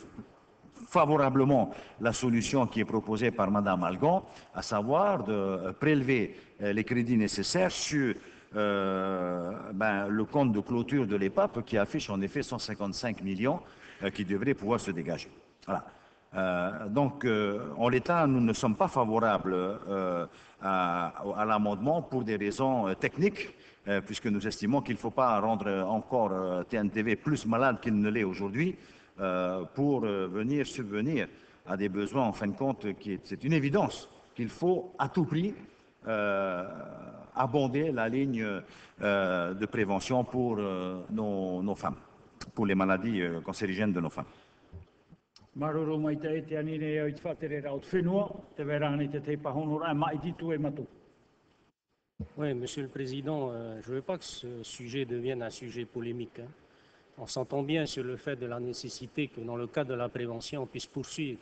Speaker 9: favorablement la solution qui est proposée par Mme Algon, à savoir de euh, prélever euh, les crédits nécessaires sur euh, ben, le compte de clôture de l'EPAP qui affiche en effet 155 millions qui devraient pouvoir se dégager. Voilà. donc, en l'état, nous ne sommes pas favorables à, l'amendement pour des raisons techniques, puisque nous estimons qu'il ne faut pas rendre encore TNTV plus malade qu'il ne l'est aujourd'hui, euh, pour euh, venir subvenir à des besoins, en fin de compte, c'est une évidence qu'il faut à tout prix euh, abonder la ligne de prévention pour nos, nos, femmes, pour les maladies cancérigènes de nos femmes.
Speaker 10: Oui, Monsieur le Président, je ne veux pas que ce sujet devienne un sujet polémique. Hein on s'entend bien sur le fait de la nécessité que dans le cadre de la prévention, on puisse poursuivre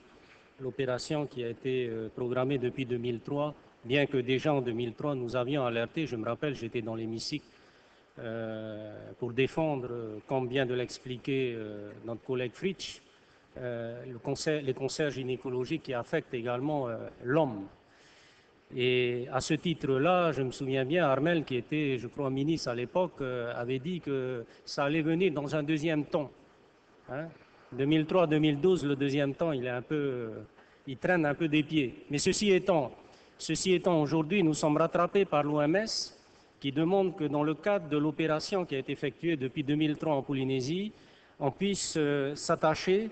Speaker 10: l'opération qui a été euh, programmée depuis 2003, bien que déjà en 2003, nous avions alerté, je me rappelle, j'étais dans l'hémicycle, euh, pour défendre, comme vient de l'expliquer euh, notre collègue Fritsch, les cancers gynécologiques qui affectent également l'homme. Et à ce titre-là, je me souviens bien, Armel, qui était, je crois, ministre à l'époque, euh, avait dit que ça allait venir dans un deuxième temps. 2003-2012, hein. le deuxième temps, il est un peu, euh, il traîne un peu des pieds. Mais ceci étant, ceci étant, aujourd'hui, nous sommes rattrapés par l'OMS, qui demande que dans le cadre de l'opération qui a été effectuée depuis 2003 en Polynésie, on puisse euh, s'attacher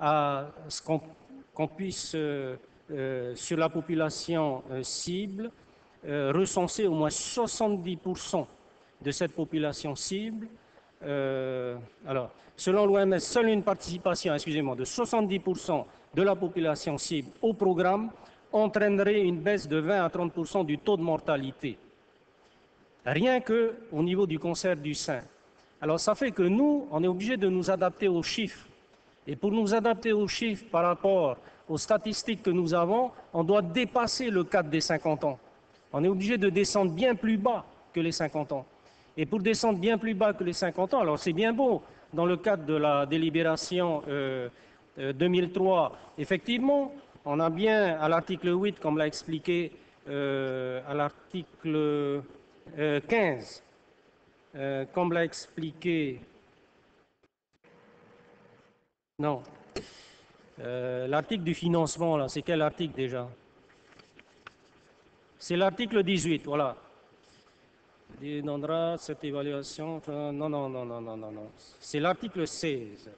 Speaker 10: à ce qu'on puisse euh, sur la population euh, cible, euh, recenser au moins 70% de cette population cible. alors, selon l'OMS, seule une participation, excusez-moi, de 70% de la population cible au programme entraînerait une baisse de 20 à 30% du taux de mortalité. Rien que au niveau du cancer du sein. Alors ça fait que nous, on est obligé de nous adapter aux chiffres. Et pour nous adapter aux chiffres par rapport aux statistiques que nous avons, on doit dépasser le cadre des 50 ans. On est obligé de descendre bien plus bas que les 50 ans. Et pour descendre bien plus bas que les 50 ans, alors c'est bien beau, dans le cadre de la délibération 2003, euh, euh, effectivement, on a bien à l'article 8, comme l'a expliqué euh, à l'article 15, comme l'a expliqué, non, euh, l'article du financement, là, c'est quel article déjà? C'est l'article 18, voilà. Il donnera cette évaluation. Non, non, non, non, non, non. C'est l'article 16.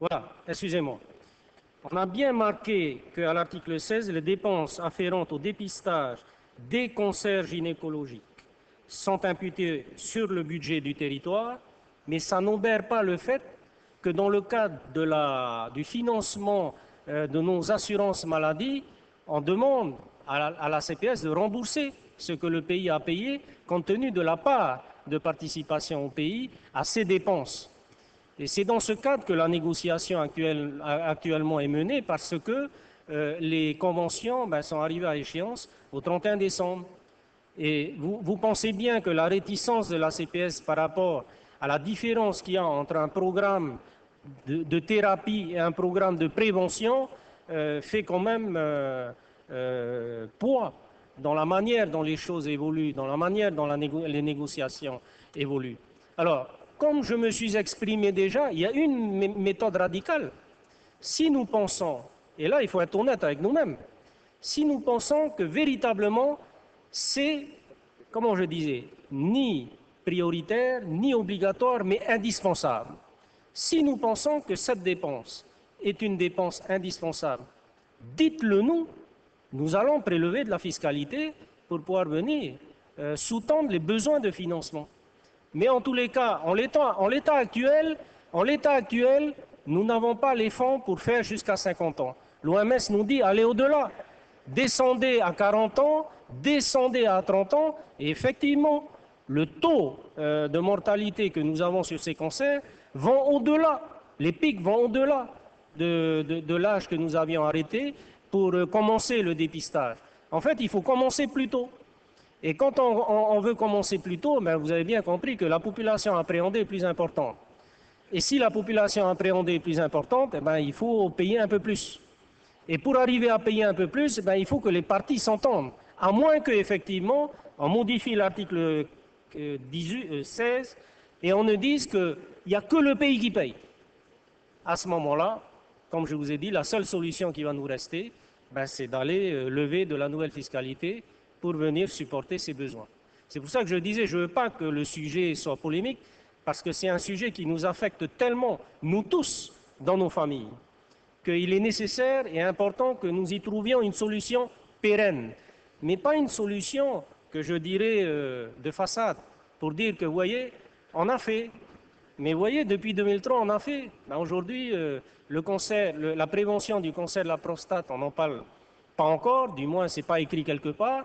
Speaker 10: Voilà, excusez-moi. On a bien marqué qu'à l'article 16, les dépenses afférentes au dépistage des cancers gynécologiques sont imputées sur le budget du territoire, mais ça n'obère pas le fait que dans le cadre du financement euh, de nos assurances maladie, on demande à la, CPS de rembourser ce que le pays a payé compte tenu de la part de participation au pays à ses dépenses. C'est dans ce cadre que la négociation actuelle, actuellement est menée parce que euh, les conventions ben, sont arrivées à échéance au 31 décembre. Et vous, vous, pensez bien que la réticence de la CPS par rapport à la différence qu'il y a entre un programme de, thérapie et un programme de prévention euh, fait quand même euh, poids dans la manière dont les choses évoluent, dans la manière dont les négociations évoluent. Alors, comme je me suis exprimé déjà, il y a une méthode radicale. Si nous pensons, et là il faut être honnête avec nous-mêmes, si nous pensons que véritablement c'est, comment je disais, ni prioritaire, ni obligatoire, mais indispensable. Si nous pensons que cette dépense est une dépense indispensable, dites-le nous, nous allons prélever de la fiscalité pour pouvoir venir euh, sous-tendre les besoins de financement. Mais en tous les cas, en l'état actuel, nous n'avons pas les fonds pour faire jusqu'à 50 ans. L'OMS nous dit allez au-delà. Descendez à 40 ans, descendez à 30 ans, et effectivement, le taux euh, de mortalité que nous avons sur ces cancers vont au-delà. Les pics vont au-delà de, de, de l'âge que nous avions arrêté pour euh, commencer le dépistage. En fait, il faut commencer plus tôt. Et quand on, veut commencer plus tôt, ben vous avez bien compris que la population appréhendée est plus importante. Et si la population appréhendée est plus importante, eh ben, il faut payer un peu plus. Et pour arriver à payer un peu plus, eh ben, il faut que les parties s'entendent. À moins qu'effectivement, on modifie l'article 16 et on ne dise qu'il n'y a que le pays qui paye. À ce moment-là, comme je vous ai dit, la seule solution qui va nous rester, ben, c'est d'aller euh, lever de la nouvelle fiscalité pour venir supporter ces besoins. C'est pour ça que je disais, je ne veux pas que le sujet soit polémique, parce que c'est un sujet qui nous affecte tellement, nous tous, dans nos familles, qu'il est nécessaire et important que nous y trouvions une solution pérenne, mais pas une solution que je dirais euh, de façade, pour dire que, vous voyez, on a fait. Mais vous voyez, depuis 2003, on a fait. Ben Aujourd'hui, euh, la prévention du cancer de la prostate, on n'en parle pas encore, du moins, ce n'est pas écrit quelque part.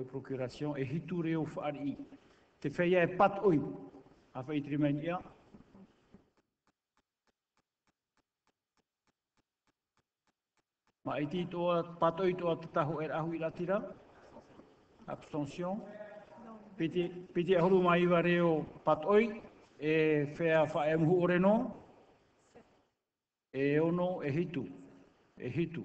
Speaker 1: e procuration, e hitu reo whaari. Te whea e pat oi, a whaitri meni ia, Ma iti toa patoi toa tataho er ahu i la tira. Abstention. Piti, piti ahuru mai iwa reo patoi. E whea wha e muhu ore no. E ono e hitu. E hitu.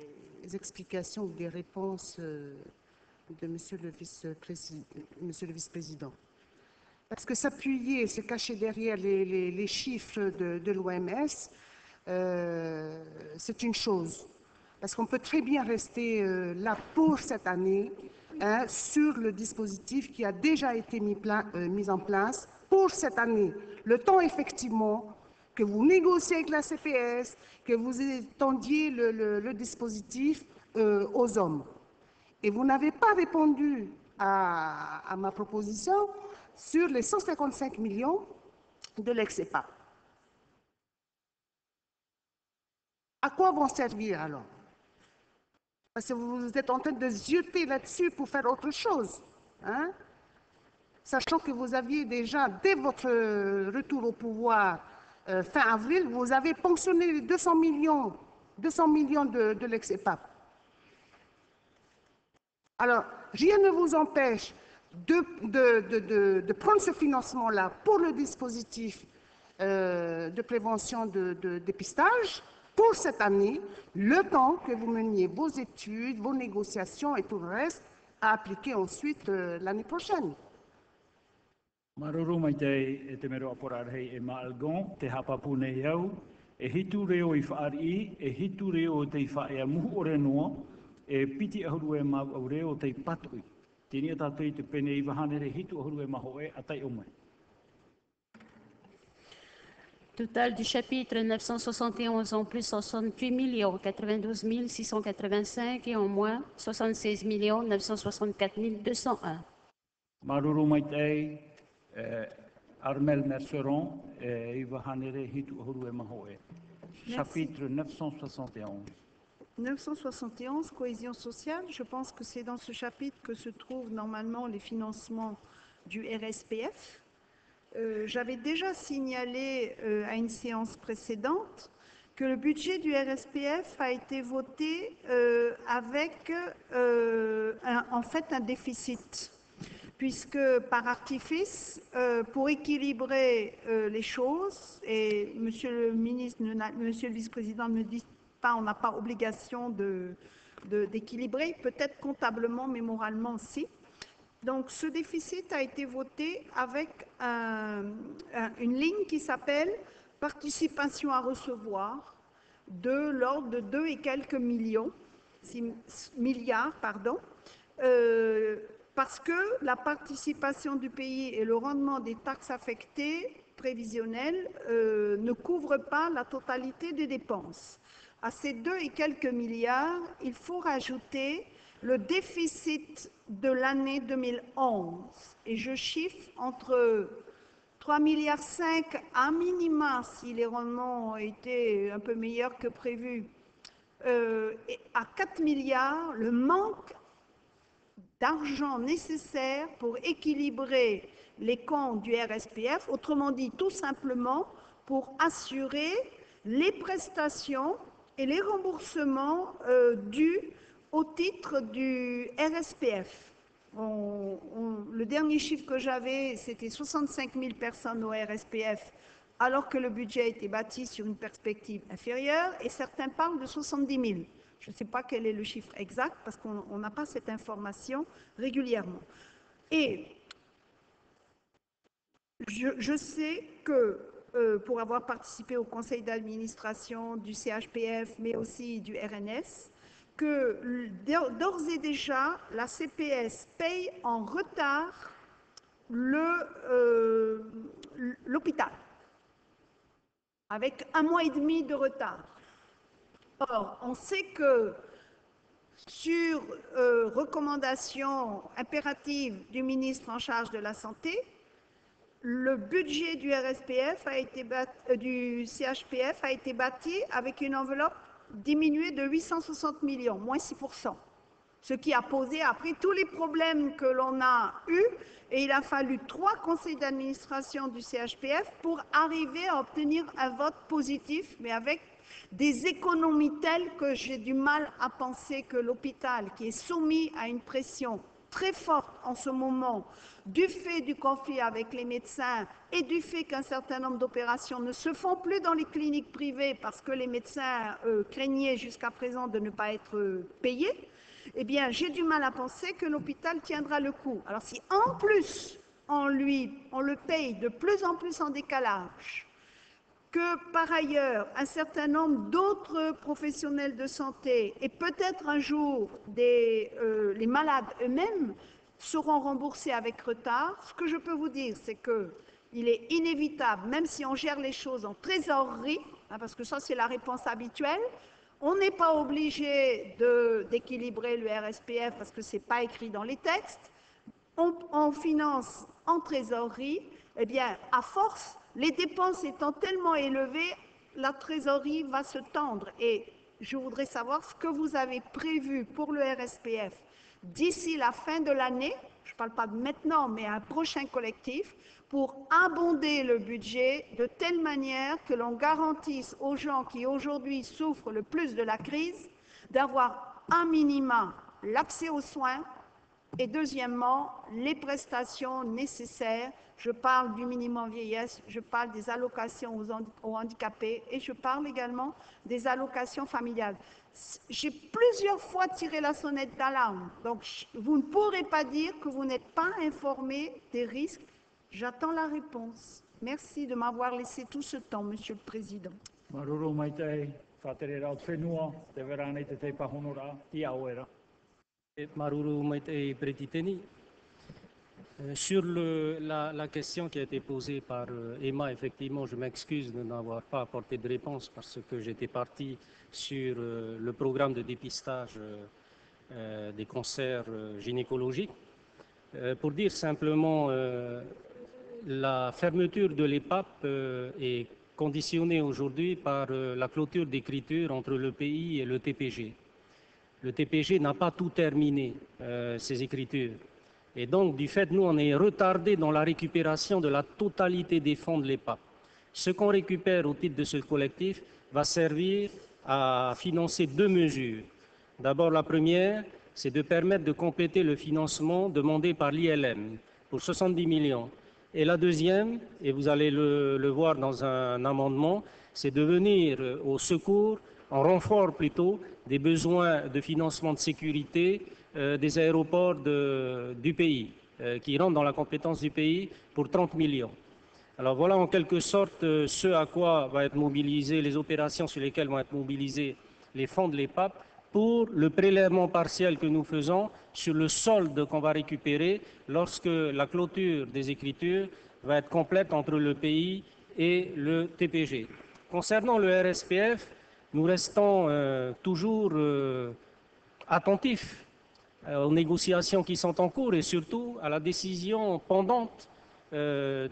Speaker 13: explications ou des réponses euh, de Monsieur le vice-président. Parce que s'appuyer, se cacher derrière les, chiffres de, l'OMS, euh, c'est une chose. Parce qu'on peut très bien rester euh, là pour cette année hein, sur le dispositif qui a déjà été mis en place pour cette année. Le temps, effectivement, que vous négociez avec la CPS, que vous étendiez le, dispositif euh, aux hommes. Et vous n'avez pas répondu à, à, ma proposition sur les 155 millions de l'ex-EPA. À quoi vont servir alors? Parce que vous êtes en train de jeter là-dessus pour faire autre chose. Hein? Sachant que vous aviez déjà, dès votre retour au pouvoir, euh, fin avril, vous avez ponctionné les 200 millions, 200 millions de, l'ex-EPAP. Alors, rien ne vous empêche de, prendre ce financement-là pour le dispositif euh, de prévention de, de dépistage pour cette année, le temps que vous meniez vos études, vos négociations et tout le reste à appliquer ensuite euh, l'année prochaine.
Speaker 1: Maruru mai te e te mero aporarhei e maalgon, te hapapu nei au, e hitu reo i whaari, e hitu reo te i whae a muhu ore noa, e piti ahuru e mau au reo te patui. Tini a tātou te pene i wahanere hitu ahuru e maho e a tai omai.
Speaker 3: Total du chapitre 971 en plus 68 millions 92 685 et en moins 76 964 201.
Speaker 1: Maruru mai te e Armel Merceron e i wahanere hitu ahuru e maho e. Chapitre 971.
Speaker 12: 971, cohésion sociale, je pense que c'est dans ce chapitre que se trouvent normalement les financements du RSPF. Euh, J'avais déjà signalé euh, à une séance précédente que le budget du RSPF a été voté euh, avec euh, un- en fait un déficit, puisque par artifice, euh, pour équilibrer euh, les choses, et Monsieur le ministre, Monsieur le vice-président ne dit pas, on n'a pas obligation de- d'équilibrer, peut-être comptablement, mais moralement si. Donc, ce déficit a été voté avec un- un- une ligne qui s'appelle participation à recevoir de l'ordre de 2 et quelques millions, six- milliards, pardon, euh, parce que la participation du pays et le rendement des taxes affectées prévisionnelles euh, ne couvrent pas la totalité des dépenses. À ces 2 et quelques milliards, il faut rajouter le déficit de l'année 2011. Et je chiffre entre 3 milliards 5 à minima si les rendements ont été un peu meilleurs que prévu, euh, et à 4 milliards le manque d'argent nécessaire pour équilibrer les comptes du RSPF, autrement dit tout simplement pour assurer les prestations et les remboursements euh, dus au titre du RSPF. Le dernier chiffre que j'avais, c'était 65 000 personnes au RSPF, alors que le budget été bâti sur une perspective inférieure, et certains parlent de 70 000. Je ne sais pas quel est le chiffre exact, parce qu'on on n'a pas cette information régulièrement. Et je, sais que euh, pour avoir participé au conseil d'administration du CHPF, mais aussi du RNS, que d'ores et déjà, la CPS paye en retard euh, l'hôpital, avec un mois et demi de retard. Or, on sait que sur euh, recommandation impérative du ministre en charge de la Santé, le budget du RSPF a été euh, du CHPF a été bâti avec une enveloppe diminuée de 860 millions, moins 6%. Ce qui a posé après tous les problèmes que l'on a eus, et il a fallu trois conseils d'administration du CHPF pour arriver à obtenir un vote positif, mais avec des économies telles que j'ai du mal à penser que l'hôpital, qui est soumis à une pression très forte en ce moment, du fait du conflit avec les médecins et du fait qu'un certain nombre d'opérations ne se font plus dans les cliniques privées parce que les médecins craignaient jusqu'à présent de ne pas être payés, eh bien, j'ai du mal à penser que l'hôpital tiendra le coup. Alors, si en plus on lui, on le paye de plus en plus en décalage, que par ailleurs un certain nombre d'autres professionnels de santé et peut-être un jour euh, les malades eux-mêmes seront remboursés avec retard. Ce que je peux vous dire, c'est que il est inévitable, même si on gère les choses en trésorerie, hein, parce que ça c'est la réponse habituelle, on n'est pas obligé d'équilibrer le RSPF parce que ce n'est pas écrit dans les textes. On, on finance en trésorerie, eh bien, à force, les dépenses étant tellement élevées, la trésorerie va se tendre. Et je voudrais savoir ce que vous avez prévu pour le RSPF d'ici la fin de l'année, je ne parle pas de maintenant, mais un prochain collectif, pour abonder le budget de telle manière que l'on garantisse aux gens qui aujourd'hui souffrent le plus de la crise d'avoir un minima l'accès aux soins, Et deuxièmement, les prestations nécessaires. Je parle du minimum vieillesse, je parle des allocations aux, handi- aux handicapés et je parle également des allocations familiales. J'ai plusieurs fois tiré la sonnette d'alarme. Donc, vous ne pourrez pas dire que vous n'êtes pas informé des risques. J'attends la réponse. Merci de m'avoir laissé tout ce temps, Monsieur le Président.
Speaker 10: Et Maruru Maite Pretiteni. Euh, Sur la, la question qui a été posée par euh, Emma, effectivement, je m'excuse de n'avoir pas apporté de réponse parce que j'étais parti sur euh, le programme de dépistage des cancers gynécologiques. Pour dire simplement, la fermeture de l'EPAP est conditionnée aujourd'hui par la clôture d'écriture entre le pays et le TPG. Le TPG n'a pas tout terminé, euh, ses écritures. Et donc, du fait, nous, on est retardé dans la récupération de la totalité des fonds de l'EPAP. Ce qu'on récupère au titre de ce collectif va servir à financer deux mesures. D'abord, la première, c'est de permettre de compléter le financement demandé par l'ILM pour 70 millions. Et la deuxième, et vous allez le, voir dans un amendement, c'est de venir au secours, en renfort plutôt, des besoins de financement de sécurité euh, des aéroports du pays, euh, qui rentrent dans la compétence du pays pour 30 millions. Alors voilà en quelque sorte euh, ce à quoi va être mobilisé, les opérations sur lesquelles vont être mobilisés les fonds de l'EPAP pour le prélèvement partiel que nous faisons sur le solde qu'on va récupérer lorsque la clôture des écritures va être complète entre le pays et le TPG. Concernant le RSPF, nous restons euh, toujours euh, attentifs euh, aux négociations qui sont en cours et surtout à la décision pendante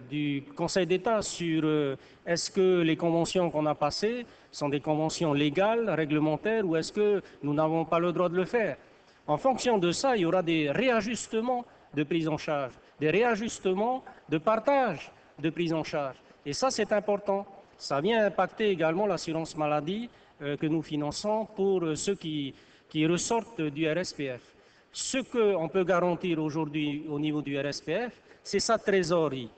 Speaker 10: du Conseil d'État sur est-ce que les conventions qu'on a passées sont des conventions légales, réglementaires, ou est-ce que nous n'avons pas le droit de le faire. En fonction de ça, il y aura des réajustements de prise en charge, des réajustements de partage de prise en charge. Et ça, c'est important. Ça vient impacter également l'assurance maladie que nous finançons pour euh, ceux qui, qui ressortent du RSPF. Ce qu'on peut garantir aujourd'hui au niveau du RSPF, c'est sa trésorerie.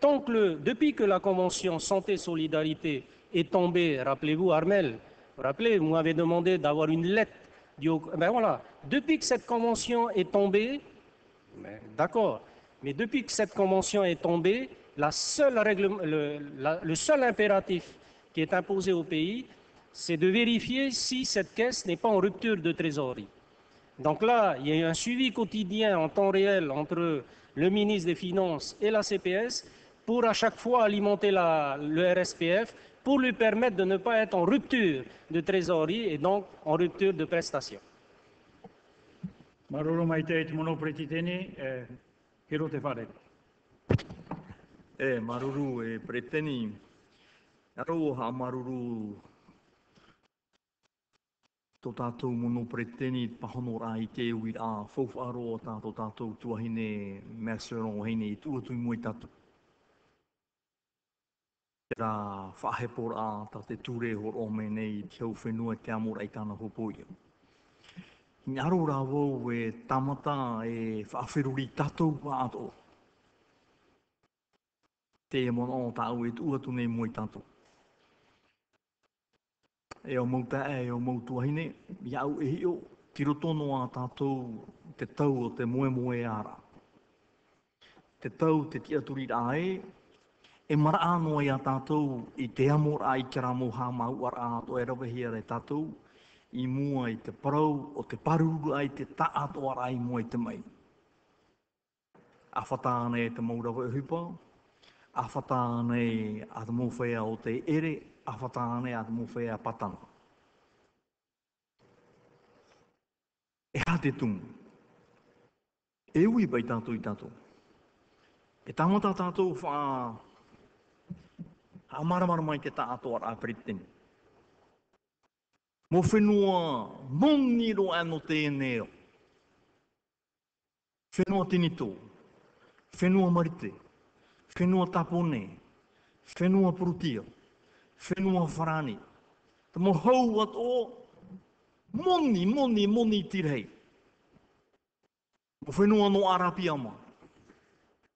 Speaker 10: Depuis que la convention santé-solidarité est tombée, rappelez-vous Armel, vous rappelez, vous m'avez demandé d'avoir une lettre du Ben voilà, depuis que cette convention est tombée, ben, d'accord, mais depuis que cette convention est tombée, le, le seul impératif qui est imposé au pays, c'est de vérifier si cette caisse n'est pas en rupture de trésorerie. Donc là, il y a eu un suivi quotidien en temps réel entre le ministre des Finances et la CPS pour à chaque fois alimenter la- le RSPF pour lui permettre de ne pas être en rupture de trésorerie et donc en rupture de prestations.
Speaker 11: Maruru tō tātou mono preteni pahono rā i te ui a faufu o tātou tātou tuahine Masseron heine i tuatui mui tātou. Rā whahepo rā tā te ture hor o me nei te au whenua te amora i tāna hopoia. I aro rā wau e tamata e whaafiruri tātou pa ato. Te e mono o tāu e tuatu nei mui tātou. E o mauta e o mautua hine, i au e hio, tiro tono a tātou te tau o te moe moe ara. Te tau te tiaturi rā e, e mara anō i a tātou i te amor a i kera moha mau ar a to e rawe hia re tātou, i mua i te parau o te paruru ai te taato ara i mua i te mai. A whata ana e te maurawa e hupa, a whata ana e a te mōwhea o te ere, a whata ana a mō whea patana. E hā te tungu. E ui pai tātou i tātou. E tamata tātou wha a maramara mai te tātou ar a Mō whenua mongiro anō tēnei o. Whenua tinito. Whenua marite. Whenua tapone. Whenua purutia. Whenua wharani. Te mo hau at o moni, moni, moni tirhei. O whenua no arapi ama.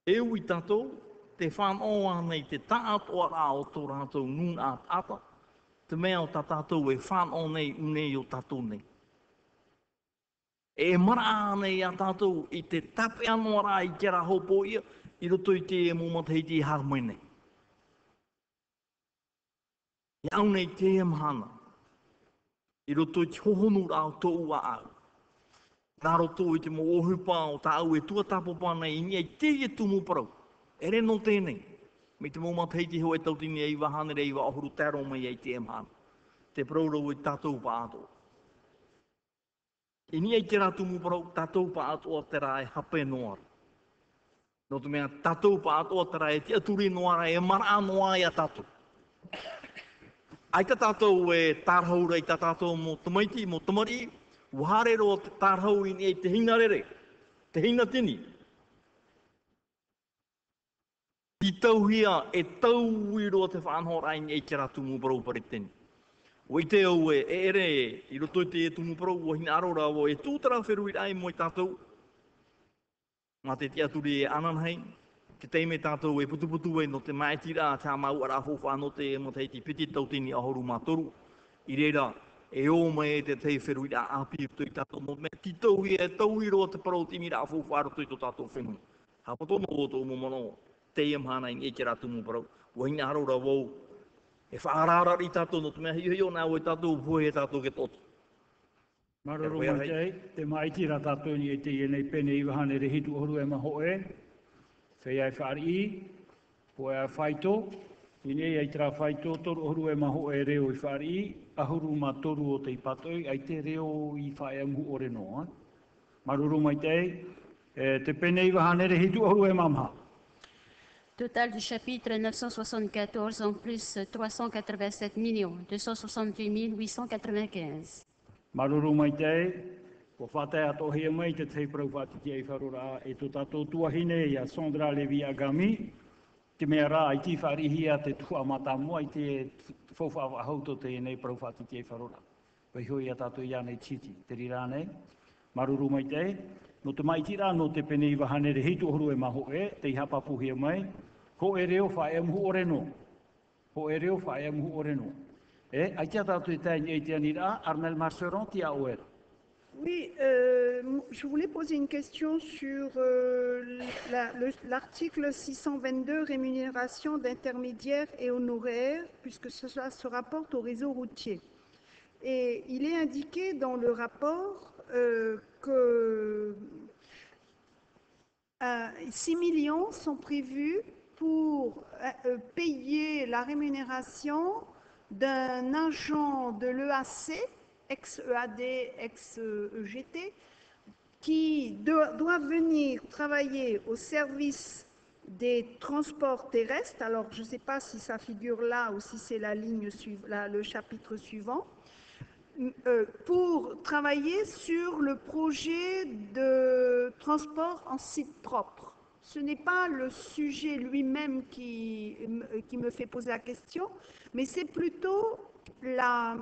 Speaker 11: E ui tātou, te whanau nei te taat o ara o tō rātou nun at ata, te mea o tātou e whanau nei unei o tātou nei. E mara anei a tātou i te tape anō rā i kera hopo ia, i roto i te e mōmat hei te harmai nei. I au nei te mahana, i roto i te hohonu rā o tō ua au. Nā roto i te mo ohupa o tā au e tuatapo pāna i nia te e tumu parau. E re no tēnei. Me te mō matei te hoa e tautini e iwa hanere iwa ahuru tēro mai e te mahana. Te parau i tātou pā atoa. I ni i te rā tumu parau tātou pa atoa te rā e hape noara. No te mea tātou pa atoa te rā e te aturi noara e mara anoa i a tātou. Ai ta tātou e tārhaura i ta tātou mō tamaiti, mo tamari, uharero o te tārhau i ni e te hina rere, te hina tini. I tauhia e tauiro o te whanhora i ni e te ratu parau pare tini. O i te au e, e ere e, i roto i te e tumu pro, o hina arora o e tūtara wheru i rai mo i tātou. Ngā te te aturi e ananhei, ke teime tātou e putu putu e no te mai tira a tā mau ara hofa no te e mo te iti piti tautini a horu mātoru. I reira, e o mai e te te wheru i a api i tātou no me ti tau i e tau i roa te parau timi ra hofa aro tui to tātou whenu. Ha patono o tō mo mono, te i mhana i e ke rā tumu parau. O hina arora wau, e whaarara i tātou no te mea hiu hiu nā o i tātou puhe e tātou ke totu.
Speaker 1: Maroro mai tei, te mai tira tātou ni e te ienei pene i wahane re hitu oru e maho e. Po e a whaito, i nei ai tra whaito, toru oru e maho e reo i whaari ahuru ma toru o te patoi, ai te reo i whae amu ore noa. Maroro mai tei, e te pene i wahane re hitu oru e mamha.
Speaker 3: Total du chapitre 974 en plus 387 millions 268 895.
Speaker 1: Maruru mai te, ko whātai ato hea mai te tei prau whāti ei wharura e tō tātou tuahine i a Sondra Levi Agami, te mea rā i ti a te tua mata mua i te whauwhawa hauto te nei prau whāti ei wharura. Pai hoi a tātou i anei titi, te rirā nei. Maruru mai te, no te mai tira no te pene i wahane re hitu horu e maho e, te iha hapa puhia mai, ho e reo whae amhu ore. Ho e reo whae amhu ore. E, aitia tātou i tēni e tia nira, Armel Marceron, tia oera.
Speaker 12: Oui, euh, je voulais poser une question sur euh, la- le- l'article 622, rémunération d'intermédiaires et honoraires, puisque cela se rapporte au réseau routier. Et il est indiqué dans le rapport euh, que euh, 6 millions sont prévus pour payer la rémunération d'un agent de l'EAC, ex-EAD, ex-EGT, qui do- doit venir travailler au service des transports terrestres. Alors, je ne sais pas si ça figure là ou si c'est la ligne le chapitre suivant euh, pour travailler sur le projet de transport en site propre. Ce n'est pas le sujet lui-même qui, m- qui me fait poser la question, mais c'est plutôt la,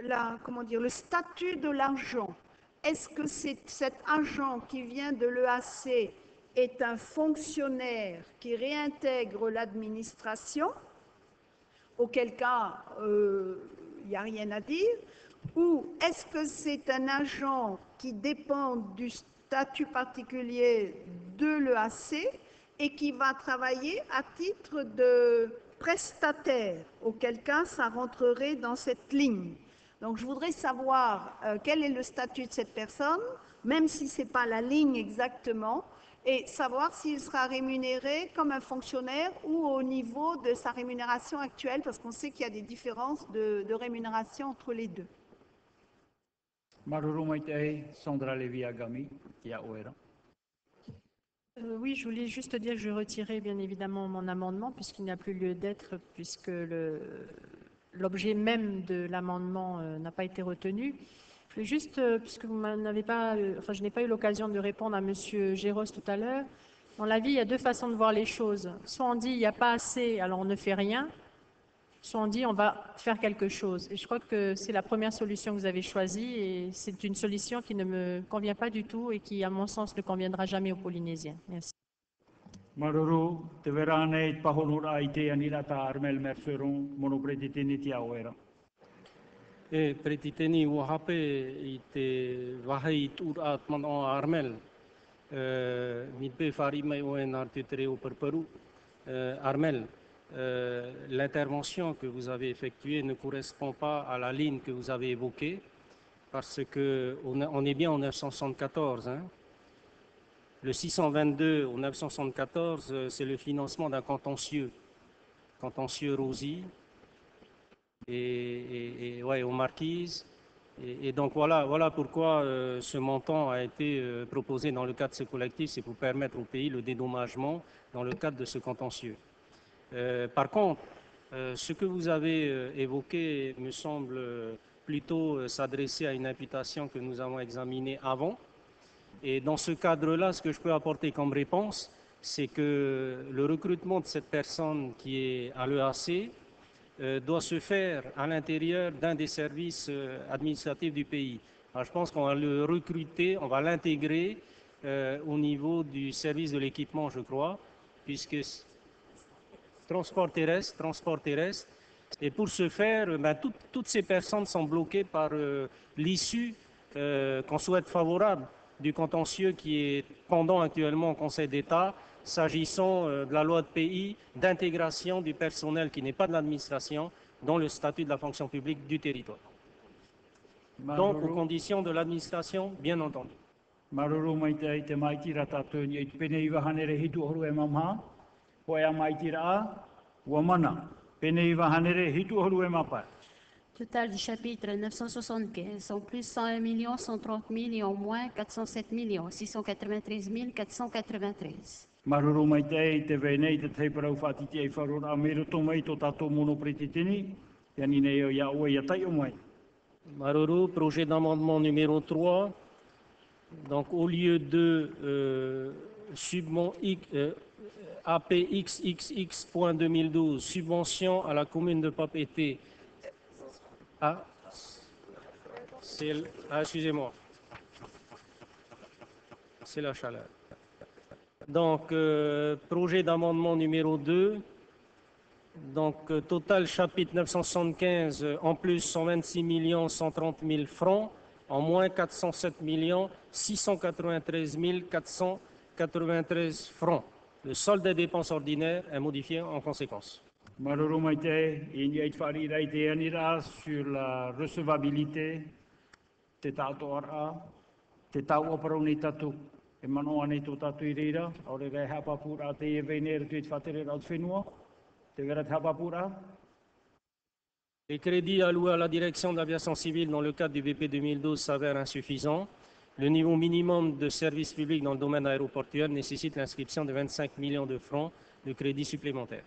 Speaker 12: le statut de l'agent. Est-ce que cet agent qui vient de l'EAC est un fonctionnaire qui réintègre l'administration auquel cas euh, il n'y a rien à dire, ou est-ce que c'est un agent qui dépend du statut particulier de l'EAC et qui va travailler à titre de prestataire, auquel cas ça rentrerait dans cette ligne? Donc je voudrais savoir euh, quel est le statut de cette personne, même si ce n'est pas la ligne exactement, et savoir s'il sera rémunéré comme un fonctionnaire ou au niveau de sa rémunération actuelle, parce qu'on sait qu'il y a des différences de, de rémunération entre les deux.
Speaker 1: Sandra Agami.
Speaker 23: Euh, oui, je voulais juste dire que je retirais bien évidemment mon amendement puisqu'il n'a plus lieu d'être, puisque le- l'objet même de l'amendement euh, n'a pas été retenu. Juste, euh, puisque vous n'avez pas, euh, enfin, je n'ai pas eu l'occasion de répondre à Monsieur Géros tout à l'heure. Dans la vie, il y a deux façons de voir les choses. Soit on dit il n'y a pas assez, alors on ne fait rien. se sont dit on va faire quelque chose. Et je crois que c'est la première solution que vous avez choisie et c'est une solution qui ne me convient pas du tout et qui, à mon sens, ne conviendra jamais aux Polynésiens. Merci.
Speaker 1: Maruru, te vera nei pahonura i te Armel Merceron, mono preti tini ti awera.
Speaker 10: E pretiteni ua hape i te wahei i tūra at man o Armel. Mai o en o perperu. Uh, Armel, euh, l'intervention que vous avez effectuée ne correspond pas à la ligne que vous avez évoquée, parce que on, on est bien en 974. hein. Le 622 au 974, euh, c'est le financement d'un contentieux, contentieux Rosy, et, et- aux marquises. Et, donc voilà, voilà pourquoi euh, ce montant a été euh, proposé dans le cadre de ce collectif, c'est pour permettre au pays le dédommagement dans le cadre de ce contentieux. Par contre, ce que vous avez évoqué me semble plutôt s'adresser à une imputation que nous avons examinée avant. Et dans ce cadre-là, ce que je peux apporter comme réponse, c'est que le recrutement de cette personne qui est à l'EAC euh, doit se faire à l'intérieur d'un des services euh, administratifs du pays. Alors, je pense qu'on va le recruter, on va l'intégrer euh, au niveau du service de l'équipement, je crois, puisque transport terrestre, transport terrestre. Et pour ce faire, ben, toutes- ces personnes sont bloquées par l'issue qu'on souhaite favorable du contentieux qui est pendant actuellement au Conseil d'État, s'agissant euh, de la loi de pays d'intégration du personnel qui n'est pas de l'administration dans le statut de la fonction publique du territoire. Donc, aux conditions de l'administration, bien entendu.
Speaker 1: Maruru mai te i te maitira tātou ni i te pene iwa hanere hitu oru e mamha, po e a maitira a, ua mana. Pene iwa hanere hitu oru e mapa.
Speaker 3: Total du chapitre 975, en plus 101 millions, 130 000 et en moins 407 millions, 693 493.
Speaker 1: Maruru mai te i te venei te te parau whātiti e wharora a mero tō mai tō tātou mono preti tini, ia ni nei o ia ua ia tai o mai.
Speaker 10: Maruru, projet d'amendement numéro 3. Donc, au lieu de euh, submon- euh, APXXX.2012, subvention à la commune de Papeete. Ah, c'est ah, excusez-moi. C'est la chaleur. Donc, euh, projet d'amendement numéro 2. Donc, euh, total chapitre 975, euh, en plus 126 millions 130 000 francs, en moins 407 millions 693 493 francs. Le solde des dépenses ordinaires est modifié en conséquence.
Speaker 1: Maruru mai te, i ni eit wharira i te anira sur la recevabilité, te tātou ara, te tau aparau nei tatu, e manoa nei tō tatu i reira, aore rei hapa pūra te e veinera tu i te whatere rau te whenua, te vera te hapa pūra,
Speaker 10: Les crédits alloués à la direction de l'aviation civile dans le cadre du BP 2012 s'avèrent insuffisants. Le niveau minimum de service public dans le domaine aéroportuaire nécessite l'inscription de 25 millions de francs de crédits supplémentaires.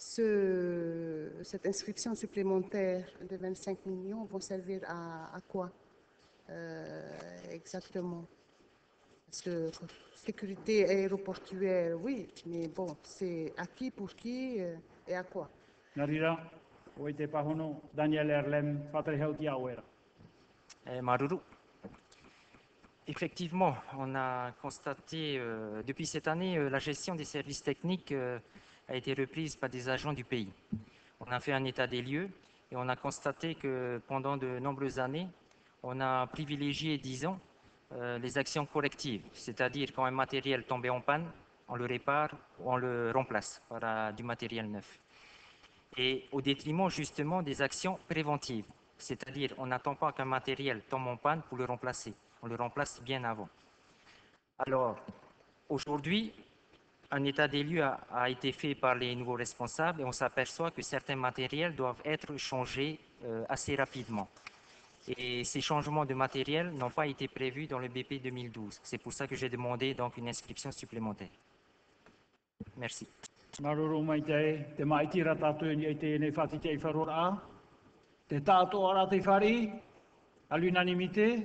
Speaker 13: ce- cette inscription supplémentaire de 25 millions vont servir à, à quoi euh, exactement? Parce que sécurité aéroportuaire, oui, mais bon, c'est à qui, pour qui euh, et à quoi?
Speaker 1: Nā rira, oe te pahono, Daniel Erlem.
Speaker 18: Eh, Maruru. Effectivement, on a constaté euh, depuis cette année euh, la gestion des services techniques euh, a été reprise par des agents du pays. On a fait un état des lieux et on a constaté que pendant de nombreuses années, on a privilégié, disons, euh, les actions correctives, c'est-à-dire quand un matériel tombait en panne, on le répare ou on le remplace par euh, du matériel neuf et au détriment justement des actions préventives. C'est-à-dire, on n'attend pas qu'un matériel tombe en panne pour le remplacer. On le remplace bien avant. Alors, aujourd'hui, un état des lieux a, été fait par les nouveaux responsables et on s'aperçoit que certains matériels doivent être changés euh, assez rapidement. Et ces changements de matériel n'ont pas été prévus dans le BP 2012. C'est pour ça que j'ai demandé donc une inscription supplémentaire. Merci.
Speaker 1: À l'unanimité.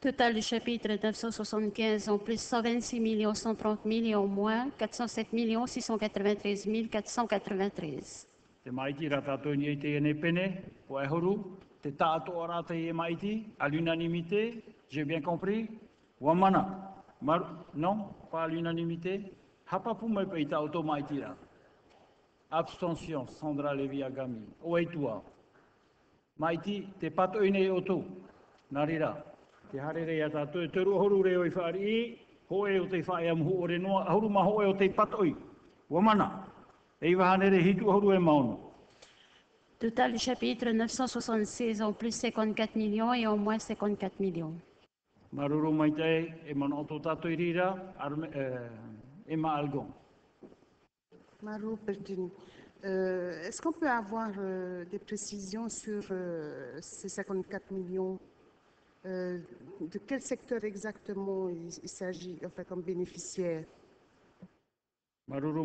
Speaker 3: Total du chapitre 975 en plus 126 millions 130 000 en moins 407 millions 693 493.
Speaker 1: Te mai tira tātou ni e te nei pene, o e horu. Te tātou ara te e mai ti, à l'unanimité. J'ai bien compris. Wamana. Mar non, pas à l'unanimité. Hapapu mai pe i tātou mai tira. Abstention, Sandra Levi Agami. O e tua. Mai ti, te pato ine. Narira. Te harere ia tātou e teru horu reo i whaari i. Ho e o te whae am hu ore noa. Ma e o te patoi. Wamana. E i wahanere hitu horu e maunu.
Speaker 3: Total du chapitre 976 en plus 54 millions et en moins 54 millions.
Speaker 1: Maruru mai te, e mana o tō tātou i rira, e ma algon.
Speaker 13: Marou Pertini, euh, est-ce qu'on peut avoir euh, des précisions sur euh, ces 54 millions Euh, De quel secteur exactement il, il s'agit, enfin, comme bénéficiaire?
Speaker 1: Maruru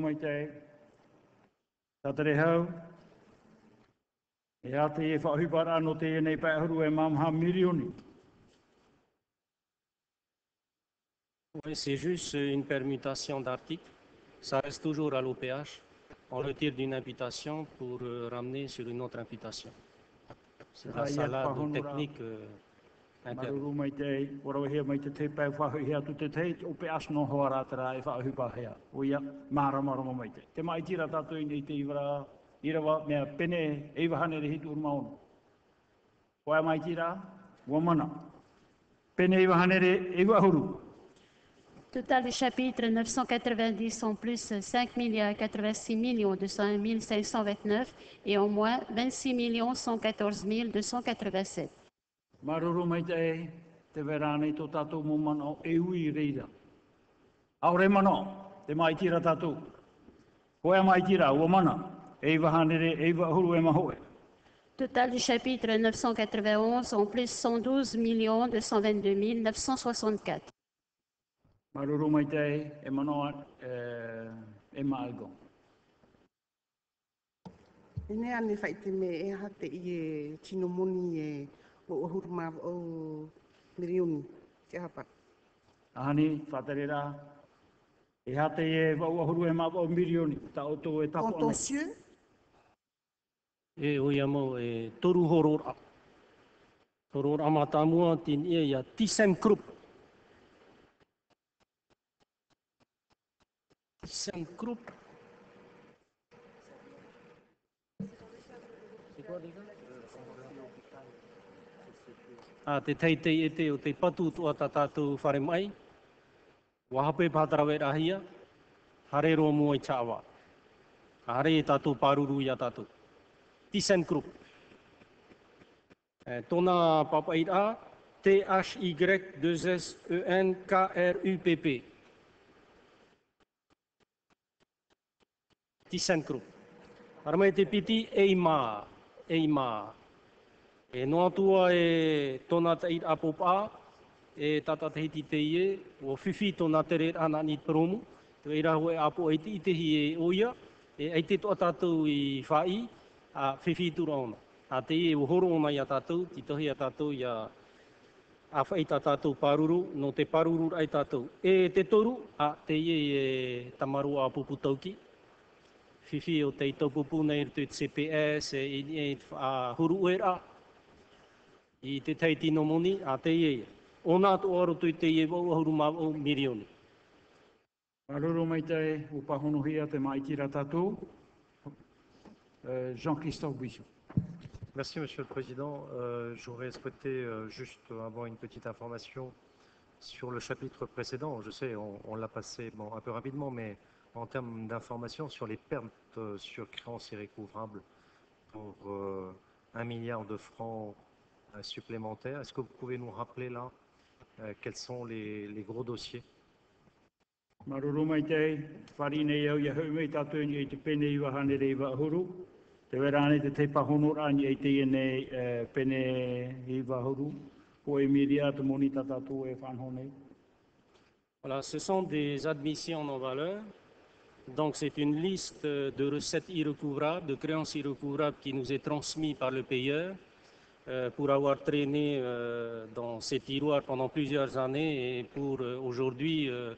Speaker 1: e e whahupara anō te e nei pēhuru e mamha milioni.
Speaker 10: Oui, c'est juste une permutation d'articles. Ça reste toujours à l'OPH. On retire d'une imputation pour euh, ramener sur une autre imputation. C'est la salade technique euh, interne.
Speaker 1: Irawa mea pene. Oa mai tira. Pene re.
Speaker 3: Total du chapitre 990 en plus 5 milliards 86 millions 201 529 et en moins 26 millions 114 287.
Speaker 1: Maruru mai te, te verane tō tātou mō mana o e ui reira. Aore mana, te mai tira tātou. Oa mai tira, ua mana. E wahane re, e wahuru e mahoe.
Speaker 3: Total du chapitre 991 en plus 112 millions 222 964.
Speaker 1: Maruru mai te, e manoa, e, e maalgo.
Speaker 13: E ne ane whai te me e hate i e tino moni e o ohuru ma o mirioni, te hapa.
Speaker 1: Ahani, whaterera, e hate e wauahuru e mawa o milioni, ta o tō e tapo ana.
Speaker 13: Contentieux,
Speaker 10: E o ia mo e toru horora. Horora matamua tin ia ia Thyssen Group. Sem Group. A te teitei e te o te patu tua ta tātou whare mai. Wahape pātarawe rahia. Hare roa mua i tāwa. Hare e tātou pāruru i a tātou. Tisen Group. E, tōna papaira, T-H-Y-2-S-E-N-K-R-U-P-P. -P. Group. Aramai te piti, Eima, Eima. E noa tua e tōna te ira apopa, e tata te hiti te ie, o whiwhi tōna te re ana ni promo, te ira hoe apo e te hi e oia, e ei te toa tātou i whai, a whiwhi tūra ona. A te ie o horo ona i a tātou, ti tohi a tātou i a a whai tā tātou paruru, no te paruru ai tātou. E te toru, a te ie e tamaru a pupu tauki. CPS, e i e a huru era, i te teiti no moni, a te ie. O nā tu aro tu te ie wau ahuru ma o mirioni.
Speaker 1: Maruru mai te, o pahono hia te mai tira tātou. Jean-Christophe Buissou.
Speaker 24: Merci, Monsieur le Président. Euh, J'aurais souhaité euh, juste avoir une petite information sur le chapitre précédent. Je sais, on, on l'a passé bon, un peu rapidement, mais en termes d'informations sur les pertes euh, sur créances irrécouvrables pour euh, un milliard de francs euh, supplémentaires. Est-ce que vous pouvez nous rappeler là euh, quels sont les, les gros dossiers?
Speaker 1: Maruru mai te, whari nei au ia hui mei tātou ni e te pene i wahane rei wa ahuru. Te werane te te pahono rani e te ene eh, pene i wahuru. Ko e miria te moni tā tātou e whanhonei.
Speaker 10: Voilà, ce sont des admissions non valeurs. Donc c'est une liste de recettes irrecouvrables, de créances irrecouvrables qui nous est transmise par le payeur euh, pour avoir traîné euh, dans ces tiroirs pendant plusieurs années et pour euh, aujourd'hui euh,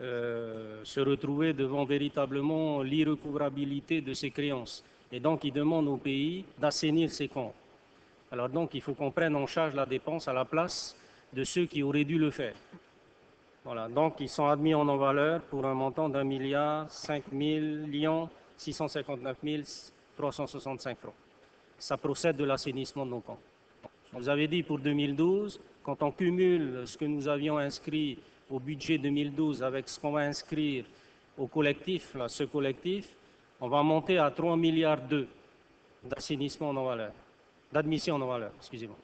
Speaker 10: euh, se retrouver devant véritablement l'irrecouvrabilité de ces créances. Et donc il demande au pays d'assainir ses comptes. Alors donc il faut qu'on prenne en charge la dépense à la place de ceux qui auraient dû le faire. Voilà, donc ils sont admis en non-valeur pour un montant d'un milliard 5 millions 659 365 francs. Ça procède de l'assainissement de nos. Je vous avais dit pour 2012, quand on cumule ce que nous avions inscrit au budget 2012 avec ce qu'on va inscrire au collectif, là, ce collectif, on va monter à 3 milliards 2 d'assainissement non valeur, d'admission non valeur, excusez-moi.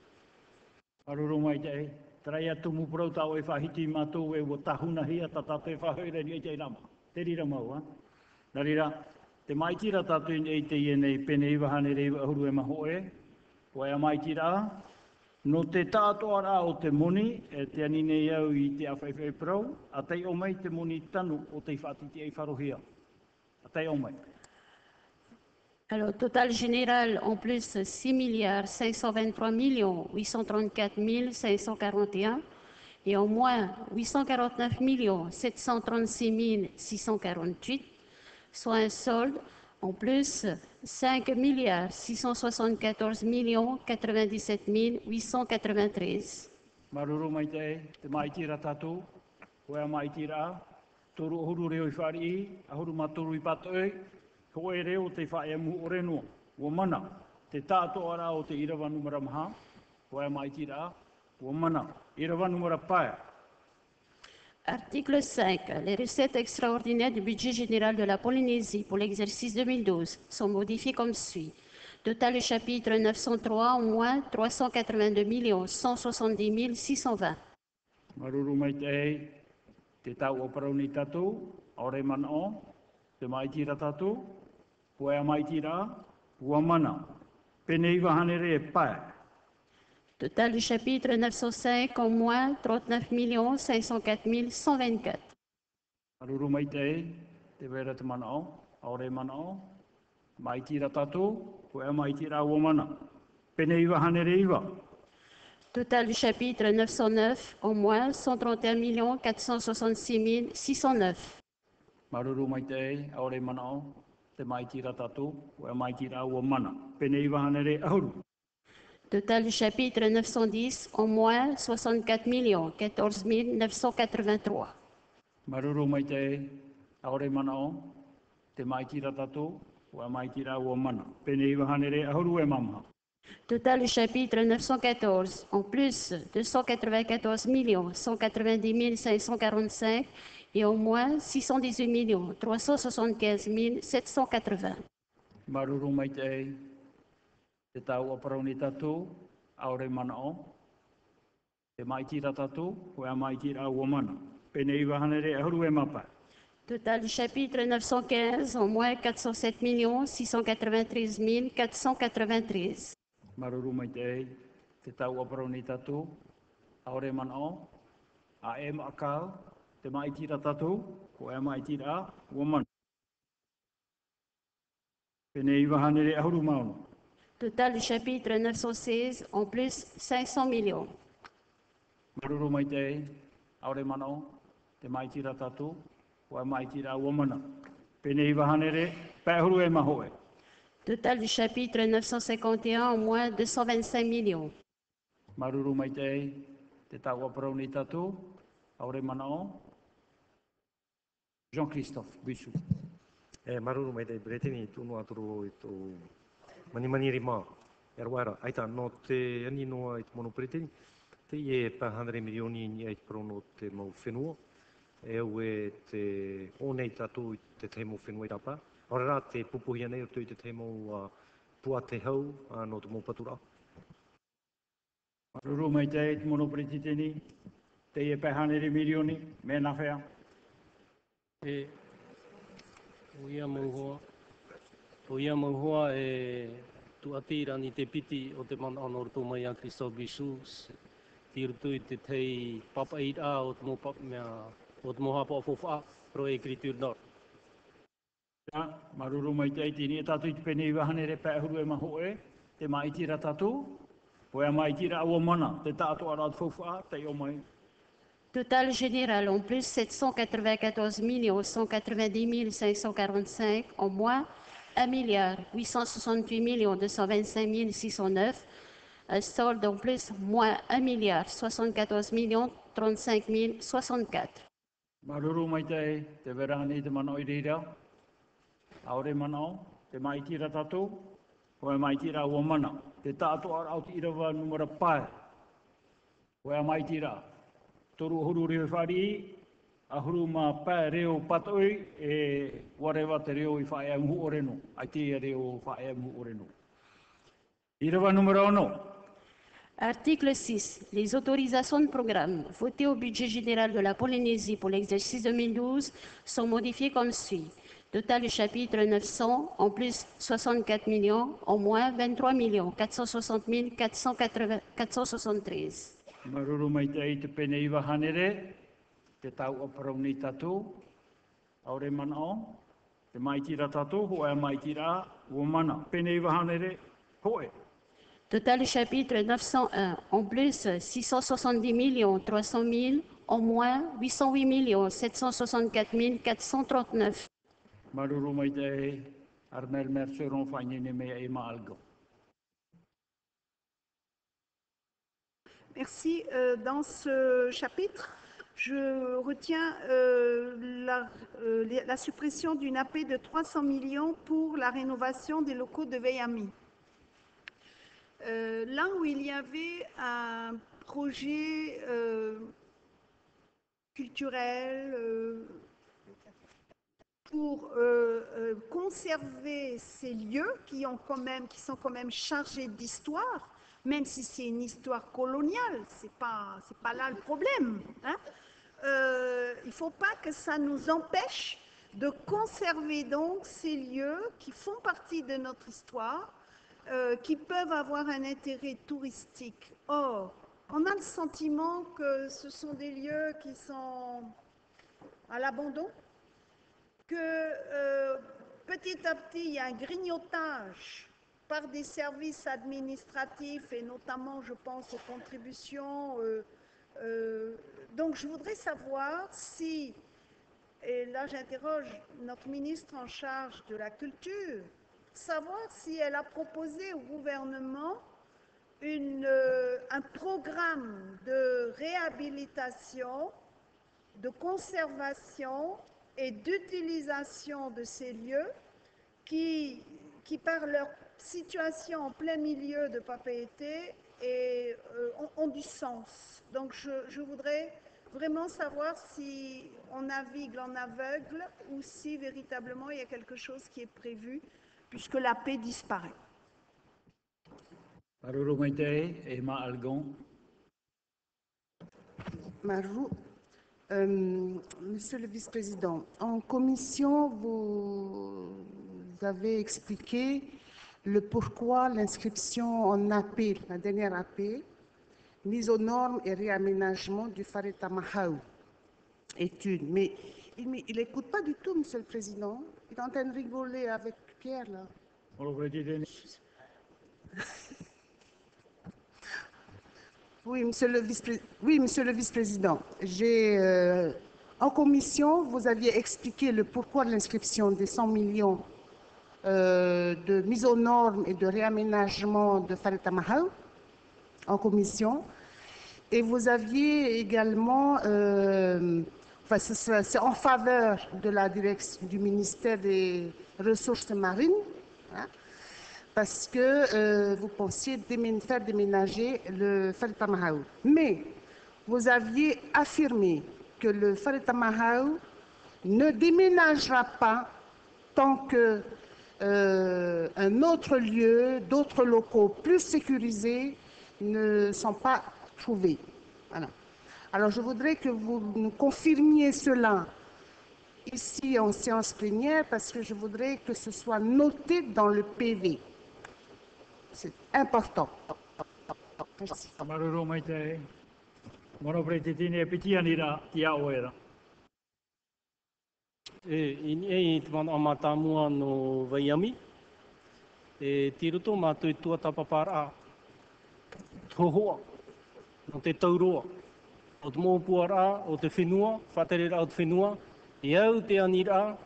Speaker 1: Maruru mai atu mu prota tau e whahiti mātou e wo tahuna hia ta tātou e whahoere ni e te rama. Te rira mau, ha? Nā rira, te maitira tātou e te ienei pene iwa hane rei ahuru e maho e, o e a maitira, no te tātoa rā o te moni, e te anine iau i te awhaiwhai prau, a tei o mai te moni tanu o te whātiti e wharohia. A tei o mai.
Speaker 3: Alors, total général, en plus, 6 milliards 523 millions 834 541 et en moins 849 millions 736 648, soit un solde en plus 5 milliards 674 millions 97 893.
Speaker 1: Maruru mai te e, te maitira tātou, koe a maitira, toru ohuru reo i whari i, ahuru matoru i pato e, ko e reo te whae amu o renua, ua mana, te tātou ara o te irawa numera maha, koe a maitira, ua mana, irawa numera pae,
Speaker 3: Article 5. Les recettes extraordinaires du budget général de la Polynésie pour l'exercice 2012 sont modifiées comme suit. Total du chapitre 903 au moins 382 170 620.
Speaker 1: Maruru mai te e, te tau o parau ni tātou, aore mana o, te maitira tātou, mana. Hanere pae.
Speaker 3: Total du chapitre 905 au moins 39 504 124.
Speaker 1: Maruru mai te te wera te mana o, aore mana o, maitira tātou, koe a maitira ua mana. Pene iwa hanere iwa.
Speaker 3: Total du chapitre 909 au moins 131 466 609.
Speaker 1: Maruru mai te aore mana o, te maitira maitira mana. Hanere ahuru.
Speaker 3: Total du chapitre 910 au moins 64 14 983.
Speaker 1: Maruru mai te e, aore mana o, te maitira maitira mana. Hanere ahuru e.
Speaker 3: Total du chapitre 914 en plus 294 190 545 et au moins 618 375 780.
Speaker 1: Maruru mai te e, te tau o parau ni tātou, aore mana o, te maitira tātou, koe a maitira ua mana. Pene iwa hanere ahuru e mapa.
Speaker 3: Total du chapitre 915 au moins 407 693 493.
Speaker 1: Maruru mai te e, te tau o parau ni tātou, aore mana o, a e maakau, te. Pene iwa hanere ahuru maono.
Speaker 3: Total du chapitre 916 en plus 500 millions.
Speaker 1: Maruru mai te e, aore mana o, te maitira tātou, koe a maitira ua mana. Pene iwa hanere, pēhuru e maho e.
Speaker 3: Total du chapitre 951 au moins 225 millions.
Speaker 1: Maruru mai te e, te tau o parau Jean-Christophe Bissou.
Speaker 24: E maruru mai te bretini tunu aturu i tō mani mani rima. E rawaira, aita no te ani noa i te mono bretini, te e pa 100 milioni ni ai prono te mau whenua, e au e te o nei tatu i te te mau whenua i rapa. Ora rā te pupuhia nei o tu i te te uh, pua te hau uh, no te mau patura.
Speaker 1: Maruru mai e, te mono pretiteni, te e pēhanere milioni, me na whea.
Speaker 10: E o ia mauhua. O ia mauhua e tu atira ni te piti o te mana anor tō mai a Christo Jesus. Tiru tu i te tei papa i a o te mo papa mea o te mo hapa o fofa pro e kritur nor.
Speaker 1: Ja, maruru mai te aitini e tātou i te pene i wahane re pēhuru e maho e, te maitira tātou, poe a maitira awa mana, te tātou arat fofa, te o mai.
Speaker 3: Total général, en plus 794 190 545, en moins 1 milliard 868 225 609, un solde en plus moins 1 milliard 74 35 064.
Speaker 1: Maruru mai te e, te verani te mana o i reira, aore mana o, te maitira tātou, poe maitira awa mana, te tātou ara au te irawa numera pae, poe a maitira,
Speaker 3: Article 6. Les autorisations de programme votées au budget général de la Polynésie pour l'exercice 2012 sont modifiées comme suit. Total du chapitre 900, en plus 64 millions, en moins 23 millions 460 480 473.
Speaker 1: Maruru mai te i te pene iwa hanere, te tau o parau ni tātou, aore mana o, te maitira tātou, hoa e maitira, ua mana, pene iwa hanere, hoe.
Speaker 3: Total chapitre 901, en plus 670 millions 300 000, en moins 808 millions 764 439.
Speaker 1: Maruru mai te Armel Merceron whainene mea e maalgo.
Speaker 12: Merci. Euh, dans ce chapitre, je retiens euh, la, euh, la suppression d'une AP de 300 millions pour la rénovation des locaux de Veyami. Là où il y avait un projet culturel pour conserver ces lieux qui sont quand même chargés d'histoire, même si c'est une histoire coloniale, ce n'est pas, c'est pas là le problème. hein. Euh, il ne faut pas que ça nous empêche de conserver donc ces lieux qui font partie de notre histoire, euh, qui peuvent avoir un intérêt touristique. Or, on a le sentiment que ce sont des lieux qui sont à l'abandon, que euh, petit à petit, il y a un grignotage par des services administratifs et notamment, je pense, aux contributions. euh, euh, donc, je voudrais savoir si, et là j'interroge notre ministre en charge de la culture, savoir si elle a proposé au gouvernement euh, un programme de réhabilitation, de conservation et d'utilisation de ces lieux qui, qui, par leur situation en plein milieu de propriété, et, euh, ont, ont du sens. Donc je, je voudrais vraiment savoir si on navigue en aveugle ou si véritablement il y a quelque chose qui est prévu puisque la paix disparaît.
Speaker 1: Maruru mai te e, e maalgo.
Speaker 13: Marou, euh, Monsieur le vice-président, en commission, vous avez expliqué le pourquoi l'inscription en AP, la dernière AP, mise aux normes et réaménagement du Fareta Mahau, étude. Mais il n'écoute pas du tout, Monsieur le Président. Il est en train de rigoler avec Pierre, là. Oui, monsieur le vice-pré- oui, monsieur le vice-président. J'ai, euh, en commission, vous aviez expliqué le pourquoi de l'inscription des 100 millions de mise aux normes et de réaménagement de Fareta Mahal en commission. Et vous aviez également, euh, enfin, c'est en faveur de la direction du ministère des Ressources marines, hein, parce que euh, vous pensiez faire déménager le Farita Mahau. Mais vous aviez affirmé que le Farita Mahau ne déménagera pas tant que euh, un autre lieu, d'autres locaux plus sécurisés ne sont pas trouvés. Alors je voudrais que vous nous confirmiez cela ici en séance plénière parce que je voudrais que ce soit noté dans le PV. C'est important. Merci.
Speaker 1: E ini.
Speaker 10: E, in e te mana amatamua no Waiami. E tiruto mātou i tua tapapara a. Tohoa. No te tauroa. O te mōpuara, o te whenua, whaterera o te whenua. I au te anira,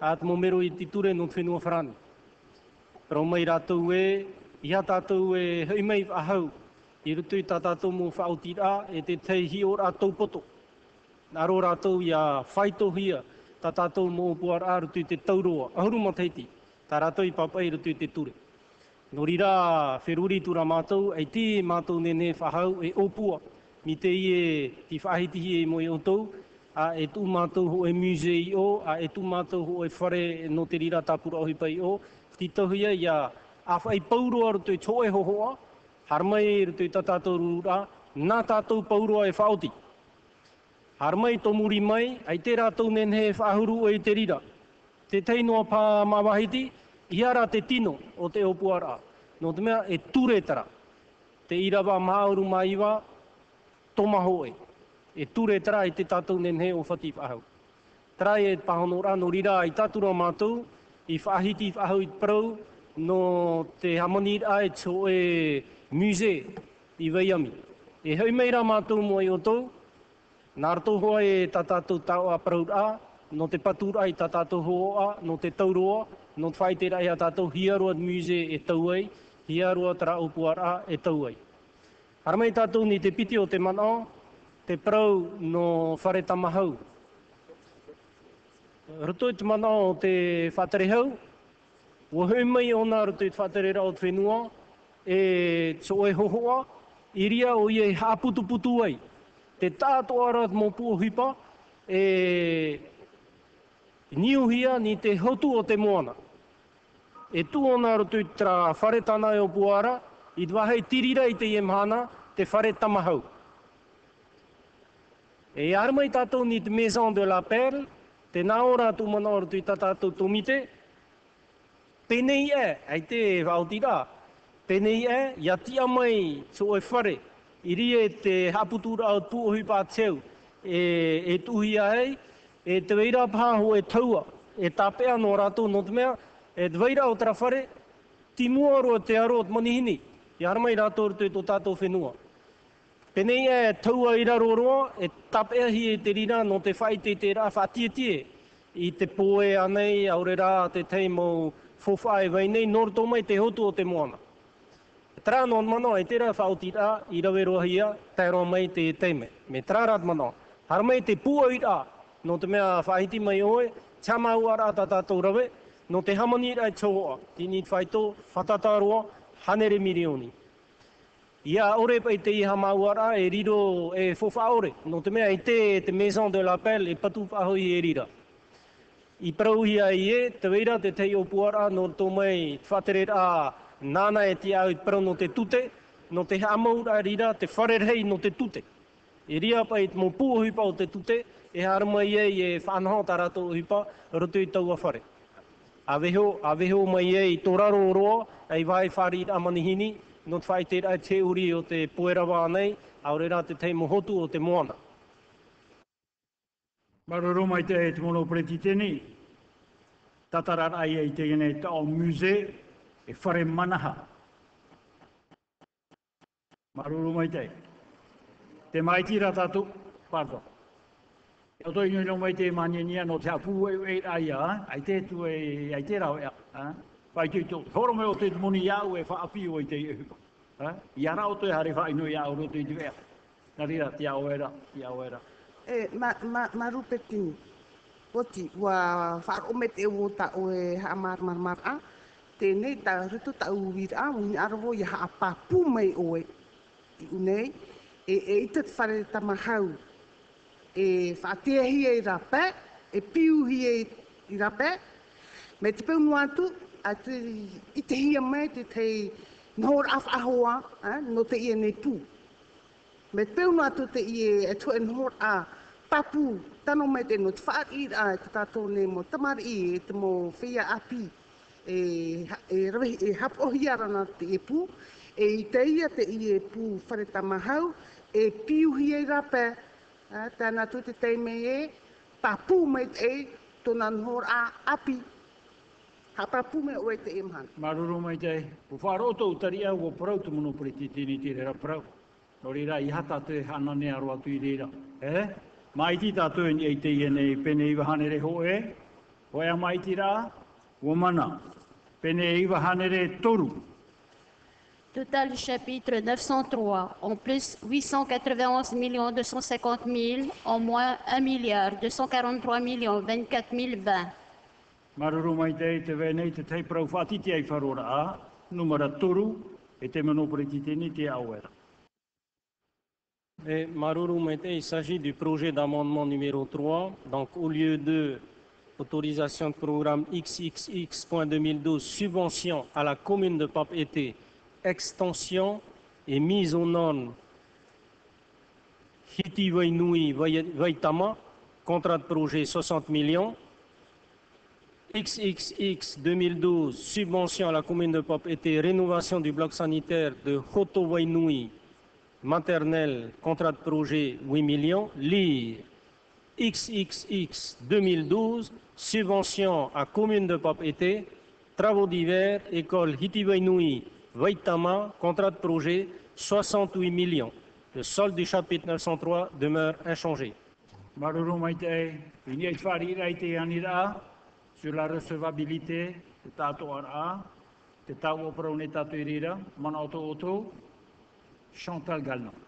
Speaker 10: a te momero i titure no te whenua wharani. Rau mai rātou e, i ha tātou e hui mai ahau. I rutu i tā tātou mō whaotira e te teihi o rātou poto. Naro rātou i a whaitohia tā tātou mō puar āru tū te tauroa. Ahuru ma tā rātou i papa i rutu te ture. Nō rira wheruri tūra mātou, ei tī mātou nene whahau e opua. Mi te i e ti whahitihi e mo i o a e tū mātou ho e muse i o, a e tū mātou ho e whare no te rira tāpura ohi pai o, ti tahuia i a a whai pauroa rutu i tō e hohoa, harmai rutu i tā tātou rura, nā tātou pauroa e whaoti. Harmai tō muri mai, ai te rātou nenhe whahuru o i te rira. Te teinoa pā mawahiti, iara te tino o te opuara. No te mea e turetara. Te irawa mauru maiwa, tomaho e. E turetara i te tātou nenhe o whati whahau. Trai e pahono rano rira i tātura mātou, i whahiti whahau i prau, no te hamanir ai tō e muse i Vaiami. E hei meira mātou mo i o tō, nā rato hoa e tātātou tau a praur a, no te patur ai tātātou hoa a, no te tauroa, no te whaitera ai a tātou hiaroa muse e tau ai, hiaroa tara upuar a e tau ai. Haramai tātou ni te piti o te mana, te prau no whare tamahau. Ruto i te mana o te whatarehau, Wa hei mai o nā rutu i te whaterera o te whenua, e tso e hohoa, i ria o i e haputu putu ai. Te tāto ara mō pua e niuhia ni te hotu o te moana. E tu ona nā rutu tra whare tana e o puara, i te wahei tirira i te iemhana, te whare tamahau. E armai tātou ni te Maison de la Perle, te naora tu mana o rutu i tātou tomite, Penei e, ai te whaotira, penei e, ia tia mai so e whare, i rie te haputura o tuohi pāteu, e, e tuhi ai, e te weira pāho e taua, e tāpea no rātou no te mea, e te weira o tera whare, ti mua roa te aro o te manihini, i haramai rātou rātou i tō tātou whenua. Penei e taua i raro roa, e tāpea hi e te rira no te whai te te rā whātietie, i te poe anei, aure rā te teimau, fofai vai nei nor tō mai te hotu o te moana. Tra non mano e tera whauti i rawe rohia, tai mai te teime. Me tra rat mano, har mai te pua i rā, no te mea whahiti mai oe, chama ua rā tā tātou rawe, no te hamani rai tōa, tini whaito, whatataroa, hanere milioni. Ia ore pai te iha mauara e riro e fofa ore, no te mea i te, te Maison de la Pelle e patu whahoi e rira. I parauhia i e, te weira te tei o puara no tō mai whatere a nāna e te au pero no te tute, no te amaura rira te wharerhei no te tute. E ria pai mō pūhupa o te tute, e harma i e e whanau tā rātou hipa, roto i taua whare. A weho, a weho mai e i tō raro roa, ei vai whari amanihini, no te whai te te uri o te puerawa nei, a ore te tei mohotu o te moana.
Speaker 1: Maroro mai te e te mono preti tēnei. Tatarar ai e te gene te au muse e whare manaha. Maruru mai tei. Te mai tira tatu, pardon. E o toi nui mai te manenia no te apu e e ai a, ai te tu e ai te rau e a. Pai te tō, horo me o te moni iau e whaapi o i te e uhupa. I ara o toi hare whai iau roto i te vea. Nā rira, te au era, te au era.
Speaker 13: E, ma, ma, ma rupetini. Poti, wa whar me te o ta o e ha mar mar mar a. Tēnei ta rito tā uwira a, wini arawo i haa pāpū mai oe. e. I unei, e e ita te whare tamahau. E whaatea hi e rape, e piu hi e i rape. Me te pēu nuatu, a te, i te hia mai te tei nōr af ahoa, no te ia nei pū. Me te pēu nuatu te i e tu e nōr a papu, tano mai te no te whaari a te tātou nei mo tamari i e te mo whia api e, e, rohi, e hapohi arana te epu, e i te ia te i e pū whare tamahau, e piuhi e rapa, a, tēnā tu te teime e, papu mai te e, tōna nhor a api, ha papu me oe te e.
Speaker 1: Maruru mai te, ko wharoto utari au o parau tu mono pere titini te rera parau. No rira i hata te hana ne aro atu i rira. E? Mai ti tātou ni ei te ia nei pene i hane re ho e. Hoi a mai ti rā, o mana. Pene iwa hane re toru.
Speaker 3: Total du chapitre 903, en plus 891 millions 250 000, en moins 1 milliard 243 millions 24 020.
Speaker 1: Maruru mai te te venei te tei parau whatiti ai wharora a. Numera toru, e te mono pere titini te auera.
Speaker 10: Et Maruru Mete, il s'agit du projet d'amendement numéro 3. Donc, au lieu de autorisation de programme XXX.2012, subvention à la commune de Pape-Été, extension et mise aux normes. Hiti Vainui Vai- Vaitama, contrat de projet 60 millions. XXX 2012, subvention à la commune de Pape-Été, rénovation du bloc sanitaire de Hoto Vainui, maternelle, contrat de projet 8 millions, lire XXX 2012, subvention à commune de Pape-Été, travaux divers, école Hitivainui, Vaitama, contrat de projet 68 millions. Le solde du chapitre 903 demeure inchangé.
Speaker 1: Maruru mai te, i ni ai whari rai te anira, sur la recevabilité, te tātou ara, te tau o parau ne tātou i rira, mana oto Chantal Galno.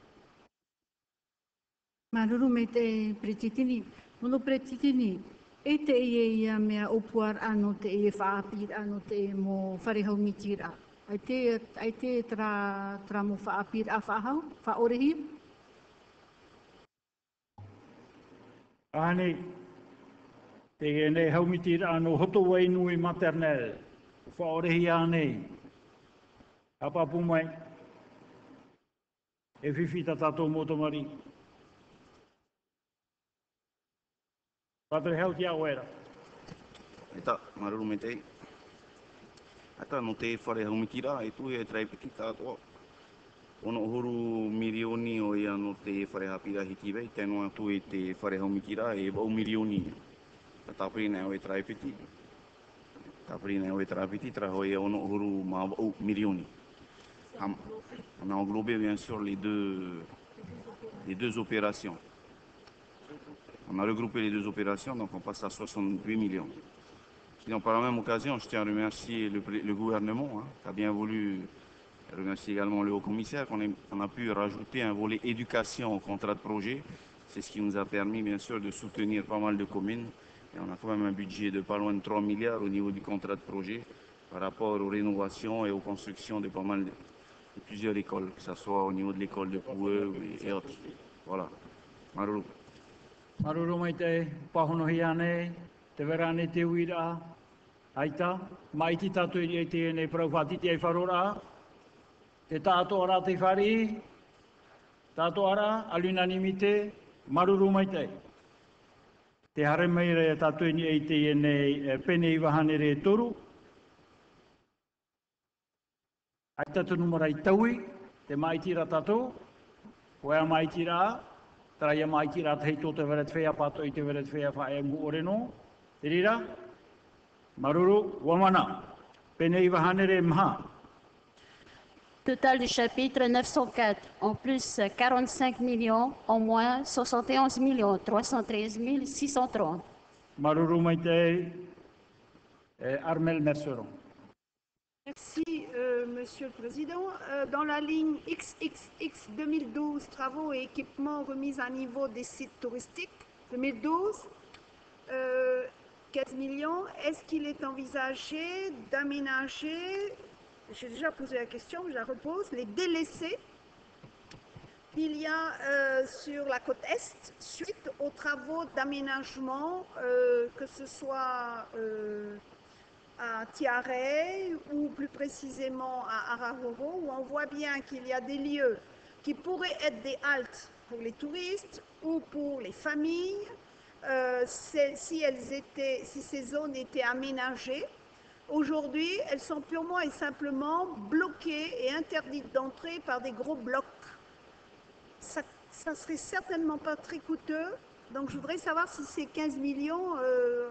Speaker 19: Maruru me te pretitini, mono pretitini, e te ie ia mea opuar ano te ie whaapir ano te e mo wharehau mitira. Ai te, ai te tra, tra mo whaapir a whahau, whaorehi?
Speaker 1: Ane, te ie nei haumitira ano hoto wai nui maternel, whaorehi ane, Apa pumai, e whiwhita tātou motomari. Padre hau tia oera.
Speaker 25: Eta, maruru me te. Eta no te whare haumikira, e tu e trai piki tātoa. Ono huru mirioni o ia no te whare hapira hiki wei, tēnō atu e te e e trai trai tra hoi ono On a englobé bien sûr les deux, les deux opérations. On a regroupé les deux opérations, donc on passe à 68 millions. Sinon, par la même occasion, je tiens à remercier le, gouvernement hein, qui a bien voulu remercier également le haut-commissaire qu'on on a pu rajouter un volet éducation au contrat de projet. C'est ce qui nous a permis, bien sûr, de soutenir pas mal de communes. Et on a quand même un budget de pas loin de 3 milliards au niveau du contrat de projet par rapport aux rénovations et aux constructions de pas mal de, plusieurs écoles, que ce soit au niveau de l'école de Poueux et autres. Voilà. Marulu.
Speaker 1: Maruru mai te, pahonohi anei, te vera ane te uira, aita, mai ti tatu i te nei parau whatiti ai wharora, te tātou ara te whari, tātou ara, alunanimite, maruru mai te. Te hare mai re tatu i e te nei pene i wahane re toru, Aita tu numera i taui, te maitira tātou, Koea te weret whea te weret whea whae ngu. Te rira, maruru, wamana.
Speaker 3: Total du chapitre 904, en plus 45 millions, en moins 71 millions 313 630.
Speaker 1: Maruru mai te, eh, Armel Merceron.
Speaker 12: Merci, euh, Monsieur le Président. Euh, dans la ligne XXX 2012, travaux et équipements remis à niveau des sites touristiques 2012, euh, 15 millions, est-ce qu'il est envisagé d'aménager, j'ai déjà posé la question, je la repose, les délaissés qu'il y a euh, sur la côte Est suite aux travaux d'aménagement, euh, que ce soit euh, à Tiare ou plus précisément à Arahoro, où on voit bien qu'il y a des lieux qui pourraient être des haltes pour les touristes ou pour les familles, euh, si, elles étaient, si ces zones étaient aménagées. Aujourd'hui, elles sont purement et simplement bloquées et interdites d'entrée par des gros blocs. Ça ne serait certainement pas très coûteux. Donc je voudrais savoir si ces 15 millions euh,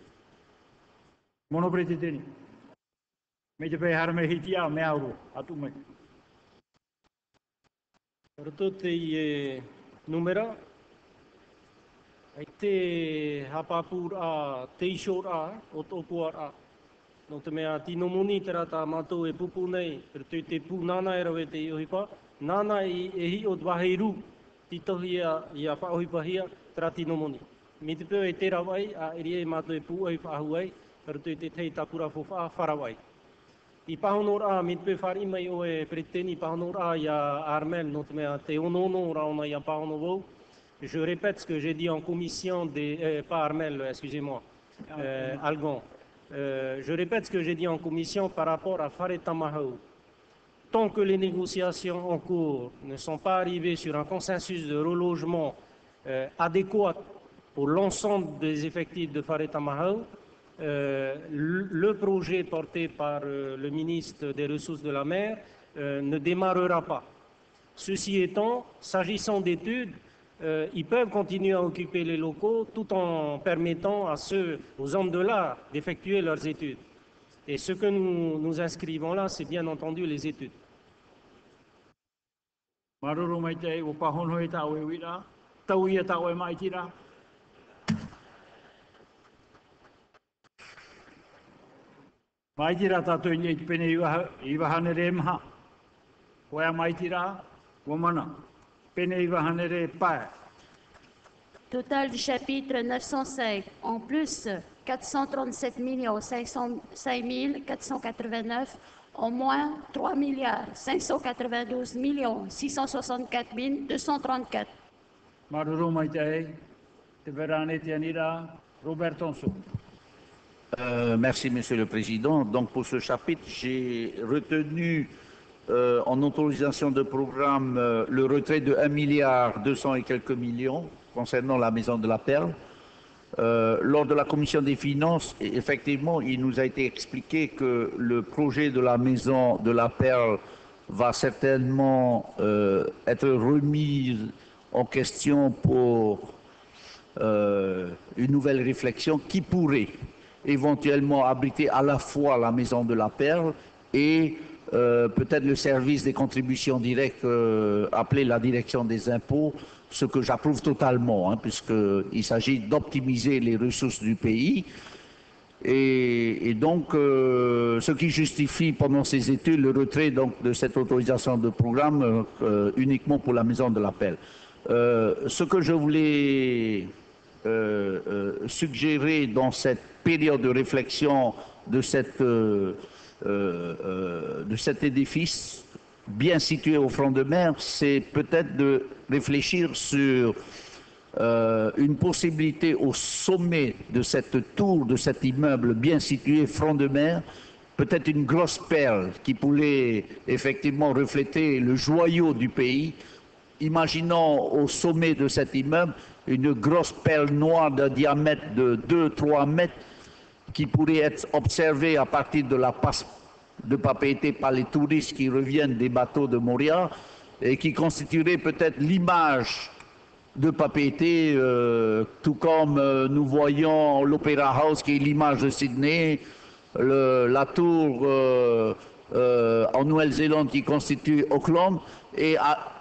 Speaker 1: Mono prete teni. Me te pei hara me hiti a me auru, atu me.
Speaker 10: Roto te i e numera, ai te hapapur a te isor a, o tōpua a. No te mea tino muni te rata mātou e pupu nei, pero te te pū nana e rawe te i ohipa, nana i e hi o twahe ru, ti tohi a, i a wha hia, te rata tino muni. Me te peo e te rawai, a eri e mātou e pū ohipa ahu pero te te tei tapura fo wha wharawai. I pahonor a, mi te whari mai o e preteni pahonor a i a Armel, no te mea te ono ono raona i a pahono. Je répète ce que j'ai dit en commission des... euh, pas Armel, excusez-moi, euh, Algon. Euh, je répète ce que j'ai dit en commission par rapport à Fareta Mahou. Tant que les négociations en cours ne sont pas arrivées sur un consensus de relogement euh, adéquat pour l'ensemble des effectifs de Fareta Mahou, euh, le le projet porté par euh, le ministre des Ressources de la mer euh, ne démarrera pas. Ceci étant, s'agissant d'études, euh, ils peuvent continuer à occuper les locaux tout en permettant à ceux, aux hommes de l'art, d'effectuer leurs études. Et ce que nous, inscrivons là, c'est bien entendu les études.
Speaker 1: Maruru mai te. Mai tira tātou i te pene i wahane re maha. Koea mai tira, o mana. Pene i wahane re pae.
Speaker 3: Total du chapitre 905, en plus 437 505 489, en moins 3 milliards 592 664 234.
Speaker 1: Maruru mai te verane te anira.
Speaker 7: Euh, merci, Monsieur le Président. Donc, pour ce chapitre, j'ai retenu euh, en autorisation de programme euh, le retrait de 1 milliard 200 et quelques millions concernant la Maison de la Perle. Lors de la commission des finances, effectivement, il nous a été expliqué que le projet de la Maison de la Perle va certainement être remis en question pour une nouvelle réflexion qui pourrait éventuellement abriter à la fois la Maison de la Perle et euh, peut-être le service des contributions directes euh, appelé la direction des impôts, ce que j'approuve totalement, hein, puisqu'il s'agit d'optimiser les ressources du pays. Et, et donc, euh, ce qui justifie pendant ces études le retrait donc, de cette autorisation de programme euh, uniquement pour la Maison de l'appel. Euh, ce que je voulais euh, euh, suggérer dans cette période de réflexion euh, de cet édifice bien situé au front de mer, c'est peut-être de réfléchir sur une possibilité au sommet de cette tour, de cet immeuble bien situé front de mer, peut-être une grosse perle qui pourrait effectivement refléter le joyau du pays. Imaginons au sommet de cet immeuble une grosse perle noire d'un diamètre de 2-3 mètres qui pourrait être observée à partir de la passe de Papeete par les touristes qui reviennent des bateaux de Moria et qui constituerait peut-être l'image de Papeete, euh, tout comme euh, nous voyons l'Opéra House qui est l'image de Sydney, la tour euh, en Nouvelle-Zélande qui constitue Auckland, et à,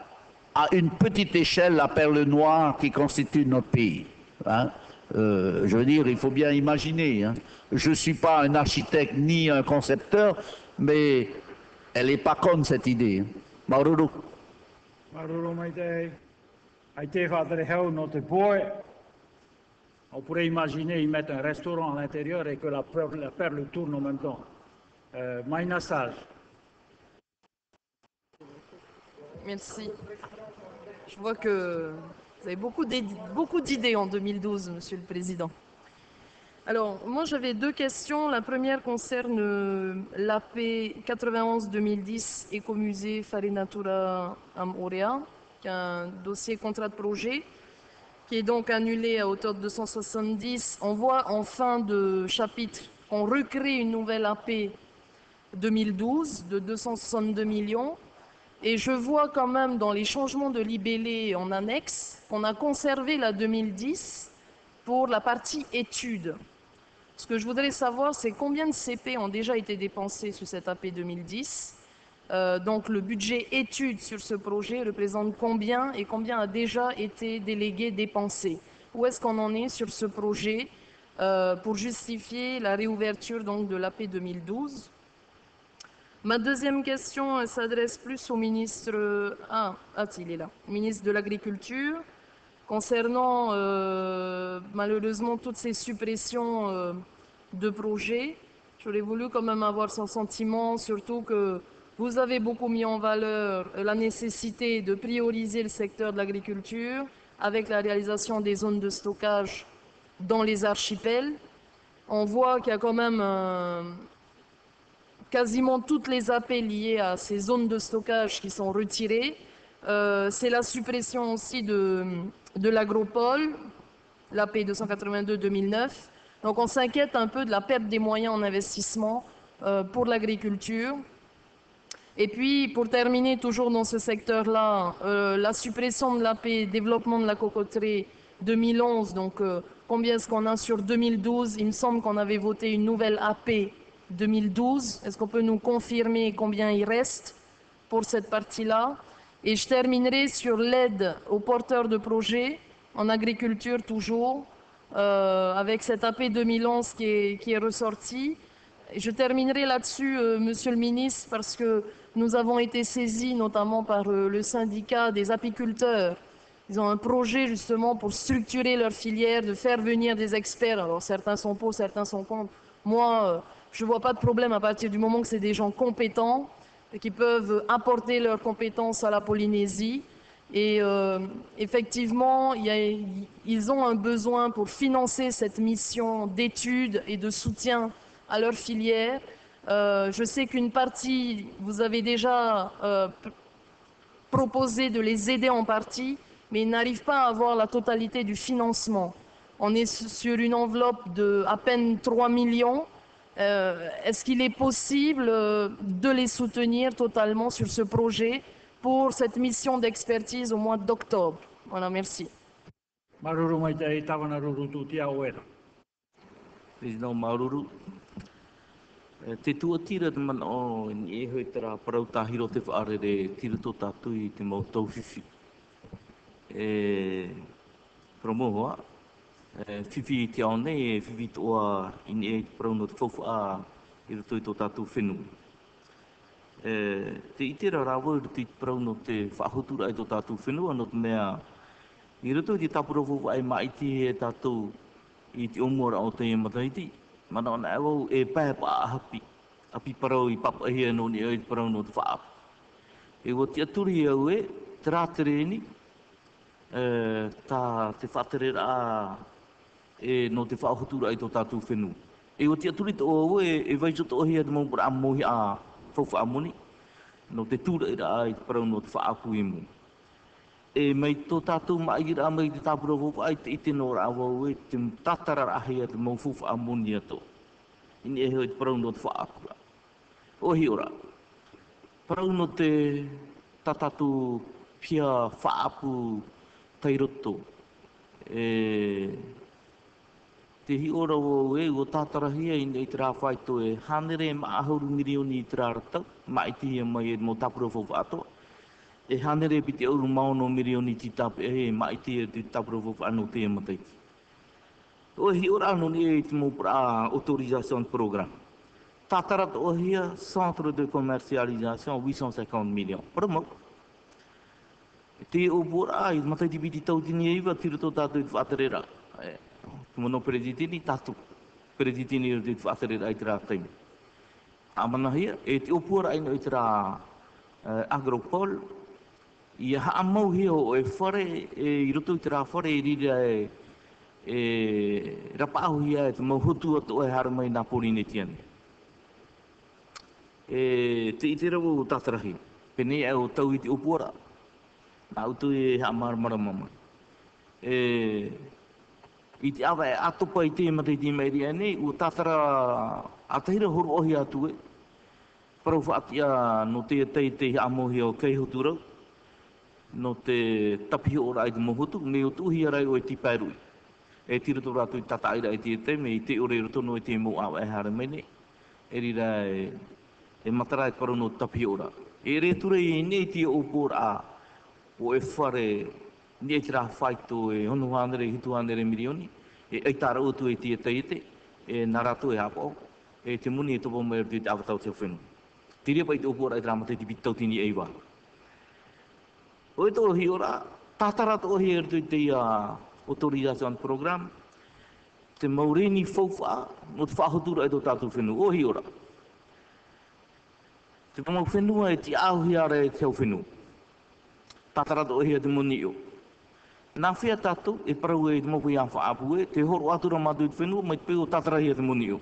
Speaker 7: à une petite échelle la perle noire qui constitue notre pays. hein. Euh, je veux dire, il faut bien imaginer. hein. Je ne suis pas un architecte ni un concepteur, mais elle n'est pas conne cette idée. hein. Maruru.
Speaker 1: Maruru mai te ei. Ai te whātere no te poe, on pourrait imaginer y mettre un restaurant à l'intérieur et que la perle, la perle tourne en même temps. Euh, Maïna Sage.
Speaker 22: Merci. Vois que vous avez beaucoup d'id- beaucoup d'idées en 2012, Monsieur le Président. Alors, moi j'avais deux questions. La première concerne euh, l'AP 91-2010 Écomusée Farinatura Am Aurea, qui est un dossier contrat de projet, qui est donc annulé à hauteur de 270. On voit en fin de chapitre qu'on recrée une nouvelle AP 2012 de 262 millions. Et je vois quand même dans les changements de libellé en annexe qu'on a conservé la 2010 pour la partie études. Ce que je voudrais savoir, c'est combien de CP ont déjà été dépensés sur cette AP 2010. Euh, donc le budget études sur ce projet représente combien et combien a déjà été délégué, dépensé? Où est-ce qu'on en est sur ce projet euh, pour justifier la réouverture donc, de l'AP 2012 Ma deuxième question elle s'adresse plus au ministre, ah, ah, il est là, ministre de l'Agriculture, concernant euh, malheureusement toutes ces suppressions euh, de projets. J'aurais voulu quand même avoir son sentiment, surtout que vous avez beaucoup mis en valeur la nécessité de prioriser le secteur de l'agriculture avec la réalisation des zones de stockage dans les archipels. On voit qu'il y a quand même un, quasiment toutes les AP liées à ces zones de stockage qui sont retirées. Euh, c'est la suppression aussi de, de l'agropole, l'AP 282-2009. Donc on s'inquiète un peu de la perte des moyens en investissement euh, pour l'agriculture. Et puis, pour terminer, toujours dans ce secteur-là, euh, la suppression de l'AP développement de la cocoterie 2011, donc combien est-ce qu'on a sur 2012 Il me semble qu'on avait voté une nouvelle AP 2012. Est-ce qu'on peut nous confirmer combien il reste pour cette partie-là? Et je terminerai sur l'aide aux porteurs de projets en agriculture toujours, euh, avec cette AP 2011 qui est, qui est ressortie. Je terminerai là-dessus, euh, Monsieur le ministre, parce que nous avons été saisis notamment par euh, le syndicat des apiculteurs. Ils ont un projet justement pour structurer leur filière, de faire venir des experts. Alors certains sont pour, certains sont contre. Moi, je ne vois pas de problème à partir du moment que c'est des gens compétents qui peuvent apporter leurs compétences à la Polynésie. Et euh, effectivement, ils ont un besoin pour financer cette mission d'études et de soutien à leur filière. Euh, je sais qu'une partie, vous avez déjà euh, proposé de les aider en partie, mais ils n'arrivent pas à avoir la totalité du financement. On est su- sur une enveloppe de à peine 3 millions. Euh, Est-ce qu'il est possible euh, de les soutenir totalement sur ce projet pour cette mission d'expertise au mois d'octobre? Voilà, merci.
Speaker 1: Maruru mai te e tawana ruru tu tia o era.
Speaker 26: Président Maruru, eh, te tua tira te mana o ni e hoi tera parau tahiro te whaarere tira tō tātu i te mau tau whiwhi. E, promohoa, fifi te ao nei e fifi toa i e parau te fofu a i roto i tō tātou whenua. E, te itera rāwau i roto i te te whahotura i tō tātou whenua no te mea i roto i te tapura fofu ai maiti e tātou i te omuara o te mataiti. Mana ona awau e pae pa hapi, Api parau i papahia no ni e parau no te whaap. E wo te aturi au e, te rātere ni, e, tā te whatere rā e no te whaahutura ai tō tātou whenua. E o te aturi tō au e, e joto tō hia te maupura amohi a whauwha amoni. No te tūra i rā te parau no te whaapu i mu. e mai tō tātou mai ra mai te tāpura wōpa ai te ite no rā wau e te tātara rahi a te maupura a moni ato. Ini e hoi te parau no te whaakura. Ohi ora. Parau no te tātātou pia whaapu tairoto. E, te hi ora o e o tātarahia i nei te rā whaito e hanere ma ahuru mirioni i te rā ratau. Mai te hia mai e mo tāpura wōpa atoa e hanere pi te auru maono mirioni ti tape e mai te te tapura vofa anu te matai. O hi ora anu ni e te mo pra autorisation de programme. Tatara to hia centre de commercialisation 850 millions. Promo. Te o pura ai, matai ti piti tau tini e iwa, tira tō tātou i te whaaterera. E, mono pereditini, tātou. Pereditini i te whaaterera ai te rā taimi. Amana hia, e te o pura ai no i te rā uh, agropol, i a haa mau hia o e whare, e, i roto i te rā whare i rira e, e rapa ahu hia e te mau hutu atu e hara mai nā pori ne tiani. E te i te rawa o tātarahi, pene e o tau i te opura, nā utu e haa maramara mama. E, i te awa e atopa i te mata i te meiri ane, o tātara atahira horu ohi atu e, parau whaatia no te tei te amohi o kei huturau, no te tapi o rai te mohutu, me o tuhi arai o e ti pairui. E tira tō rātou i tata aira i te te, me i te ore roto no i te mō awa e hara mene, e rira e, e matara parau no tapi o. E re ture i nei te o pōr a, o e whare, ni e tira whaito e honu hānere, hitu hānere milioni, e eitara utu e tia teite, e naratu e hapo, e te muni e topo mai te awatau te whenu. Tiria pa i te opora e rāma te pitau tini e iwa. O e tō hi ora, tātara to ohi e te ia autorization program, te maureni fauwha, no te whahotura e tō tātou whenu, o hi ora. Te pamau whenua e ti ahuhiare e te au whenu. Tātara to ohi e te muni o. Nā whia tātou, e parau e te i a whaapu e, te horo atura mātou i whenua, mai te peo tātarahi e te moni o.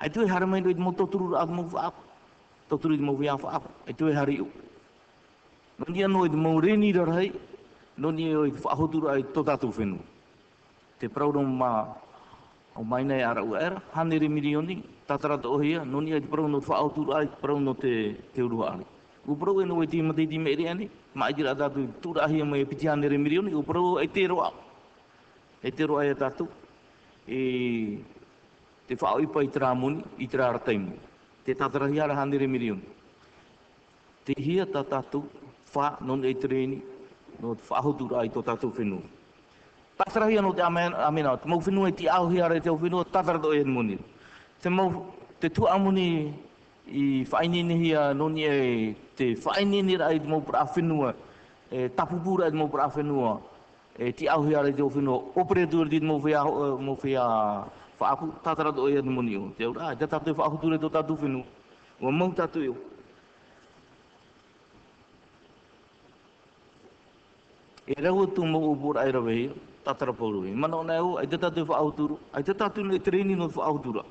Speaker 26: Ai tu e hara mai no i te mo toturu ra atu mo whaapu. Toturu i te mo whia whaapu. Ai tu e hari o. No ni anō i te mo reni rarai, no ni o i te whahotura ai tō tātou whenua. Te parau rō mā o mai nei ara ua era, hanere milioni, tātara tō ohia, no ni ai te parau no te whahotura ai, parau no te, te urua ari u pro no ti ma ti me ri ani ma ji ra turahi tu ra hi me pi tian e te a e te ya tu e te fa i pa i tra i te ta hi ara han re te hia ta ta fa non e tre ni no fa ho tu ai i to ta tu hi no te amen amen mo fe no e ti au hi ara te finu no ta tra do e mun te mo te tu amuni i whainini hia noni e te whainini rai te mau pra whenua, e tapupura i te mau pra whenua, e te au hiara i te au whenua, operator i te mau whea, mau whea whaaku, tātara tō e moni o. Te ura, te tātou whaakuture tō tātou whenua. Ua mau tātou eo. E rau tu mo upur ai rawe hi, tatara pauru hi. Mana ona au, ai te tatu wha auturu, ai te tatu ne treni no wha autura.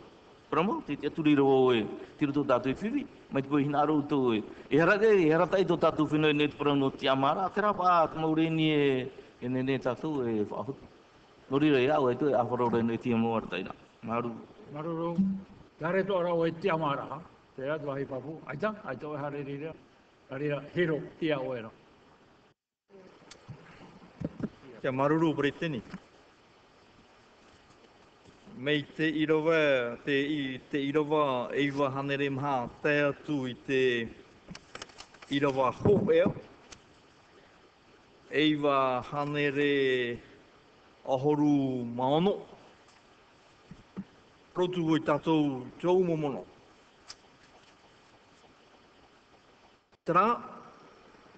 Speaker 26: Pramo, te te turi rawa e, tira tō tatu i whiwi, mai te poi hina aru tō e. E hara te, e hara tai tō tatu whenua ne te parau no te amara, te rapa a te maureni e, e ne ne tatu e wha autu. Nori rei au, e tu e awharau rei no e tia mo artaina. Maru.
Speaker 1: Maruru, tare tō rau e te amara, ha? Te atu ahi papu. Aita, aita o e hare rira. Rira, hero, tia o era.
Speaker 26: Kia maruru pere tēni. Mei te irawa, te, i, te irawa eiwa hanere maha, te atu i te irawa ho. Eiwa hanere ahoru maono. Rotu hoi tātou tau momono. Tera,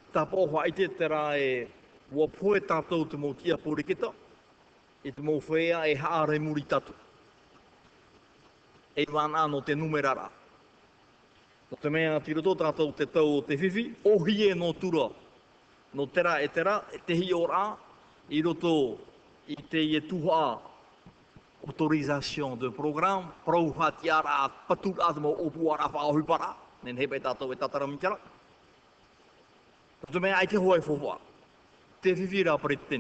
Speaker 26: tā pōwha i te tera e Ua poe tātou te mō tia pōriketa, e te mō whea e haare muri tātou. E wāna no te numerara. No te mea te tau o te whiwhi, ohi e no tura. No tera e tera, e te e autorisation de programme, prou hati ara patur admo opu ara whaohi para, nen hepe tātou e mitara. Mea ai te e te.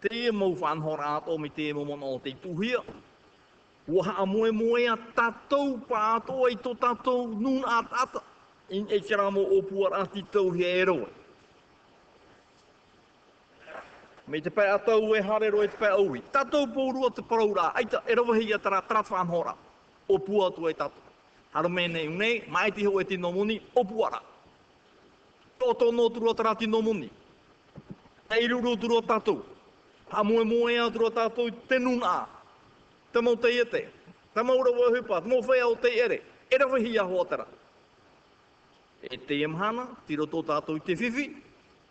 Speaker 26: Te e whanhora ato te o tuhia. Ua haa moe moe a tatou pāto ai tō tatou nun a tata. In e kera mo o puar ati tau he e roe. Me te pai atau e hare roe te pai aui. Tatou pōrua te paraura. Aita, e rawa hei a tara trat whanhora. O pua e tatou. Haro mene unei, mai te ho e tino moni, o puara. Toto no turu atara tino nomuni. Ei ruru turu tātou. Ha moe moe a turu tātou te a. Te mau te ete. Te mau rawa hupa. Te mau whea o te ere. E rawa hi a hoatara. E te emhana, ti roto tātou i te whiwhi.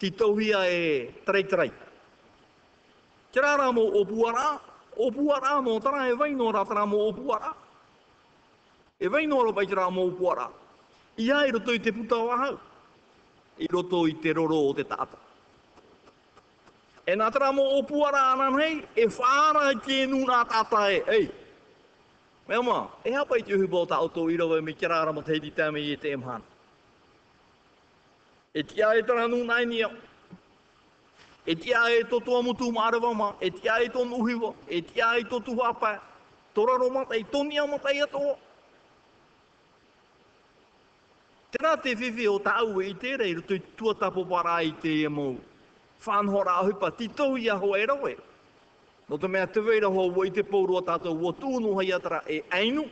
Speaker 11: ti tauhia e trei trei. Ki rā rā mō opuara, opuara mō no tara e vai no ratara mō opuara. E vai no ro pai tara mo o puara. Ia i roto i te puta o ahau. I roto i te roro o te tata. E nā tera mō opuara ana hei, e whāra ke nū nā e, hei. Mea mā, e hapai te uhu bōta o tō irawe me kera arama te hiti tāme i e te emhan. E tia e tera nū nai nia. E tia e tō tō amutu mārewa mā, e tia e tō nuhiwa, e tia e tō tuhapa, tōra rō mata i tōni atoa. Tēnā te whiwhi o tāu e i tērei rutu tuatapo parā i te emau whanhora ahupa, ti tohu ia ho e rawe. No te mea te weira ho wai te pōrua tātou, o tūnu hai atara e ainu,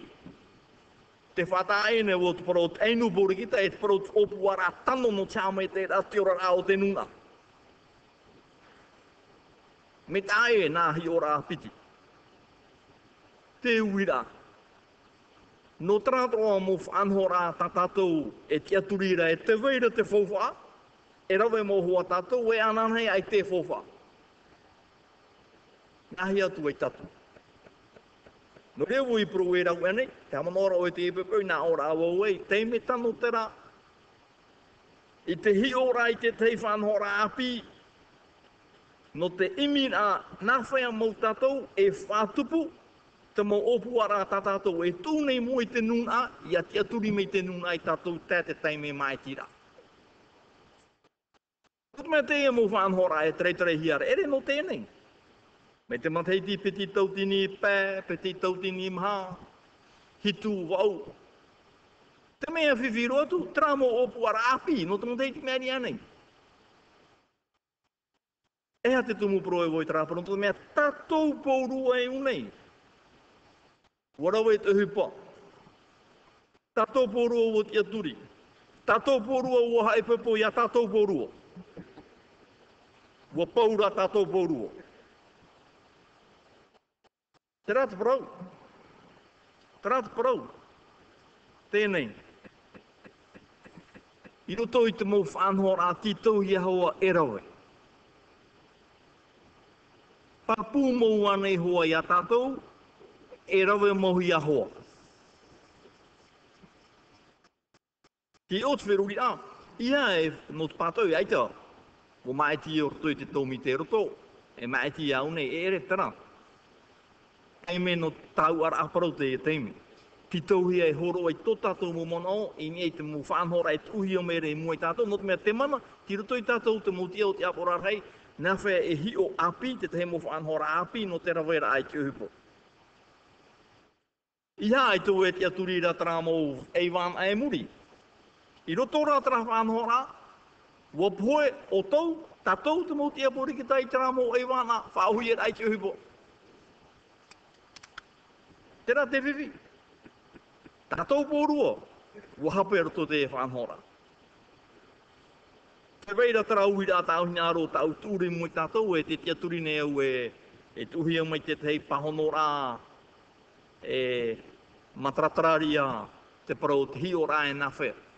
Speaker 11: te whata aene o te parot ainu pōri kita, e te parot opu ara tano no tia mai te rati ora rā o te nuna. Me tā e nā hi ora piti. Te uira. No trātoa mo whanhora tā tātou e tia turira e te weira te fōwhaa, e rawe mō hua tātou e ananhei ai te fōwha. Nahi atu e tatu. No reo i pro e rau ane, te amanora o e te epepeu, nā ora awa ue, te me tano te rā. I te hi ora i te tei whanhora api, no te imina nā whaia mō tātou e whātupu, te mō opu ara tā tātou e tūnei mō i te nūna, i a te aturi mei te nūna i tātou tā te teime mai tira. Kut me te e mō whanhora e trei trei hiara, ere no tēnei. Me te matei ti peti tautini pē, peti tautini mha, hitu wau. Te mea whiwhiro atu, tramo opu ara api, no te matei ti mea ni anei. Eha te tumu pro e voi trapa, no te mea tatou pourua e unei. Warawe te hupa. Tatou porua o te aturi. Tatou porua o hae pepo ia tatou porua. Wa paura tātou porua. Te rātu parau. Te rātu parau. Tēnei. I roto i te mou whanhora rā tītou i hoa e rawe. Papu mou anei hoa i a tātou, e rawe mohi a hoa. Ki ot whiruri a, ia e no te pātou i aita, o mai ti o roto te tōmi te roto, e mai ti au nei e ere tana. E me no tau ara aparau te e teimi. Ki tauhi e horo ai tō tātou mō mana o, i ni e te mō whānhora e tuhi o mere i mua i tātou, no te mea te mana, ki roto i tātou te mō tia o te aporar rei, nā whea e hi o api, te te mō whānhora api, no te rawera ai ki uhupo. Ia ai tō e te aturira ra tara mō ai muri. I roto rā tara whanhora, wa poe o tau, tātou te mo tia pori ki tai tara mō eiwan a whāhui e ai te uhipo. Tērā te whiwhi. Tātou pōrua, wa hape roto te e whanhora. Te reira tara uhi rā tāu ngāro tāu tūri mui tātou e te tia turi ne au e, e tuhia mai te tei pahono rā, e matratraria, te parau te hio rā e nawhea. Oi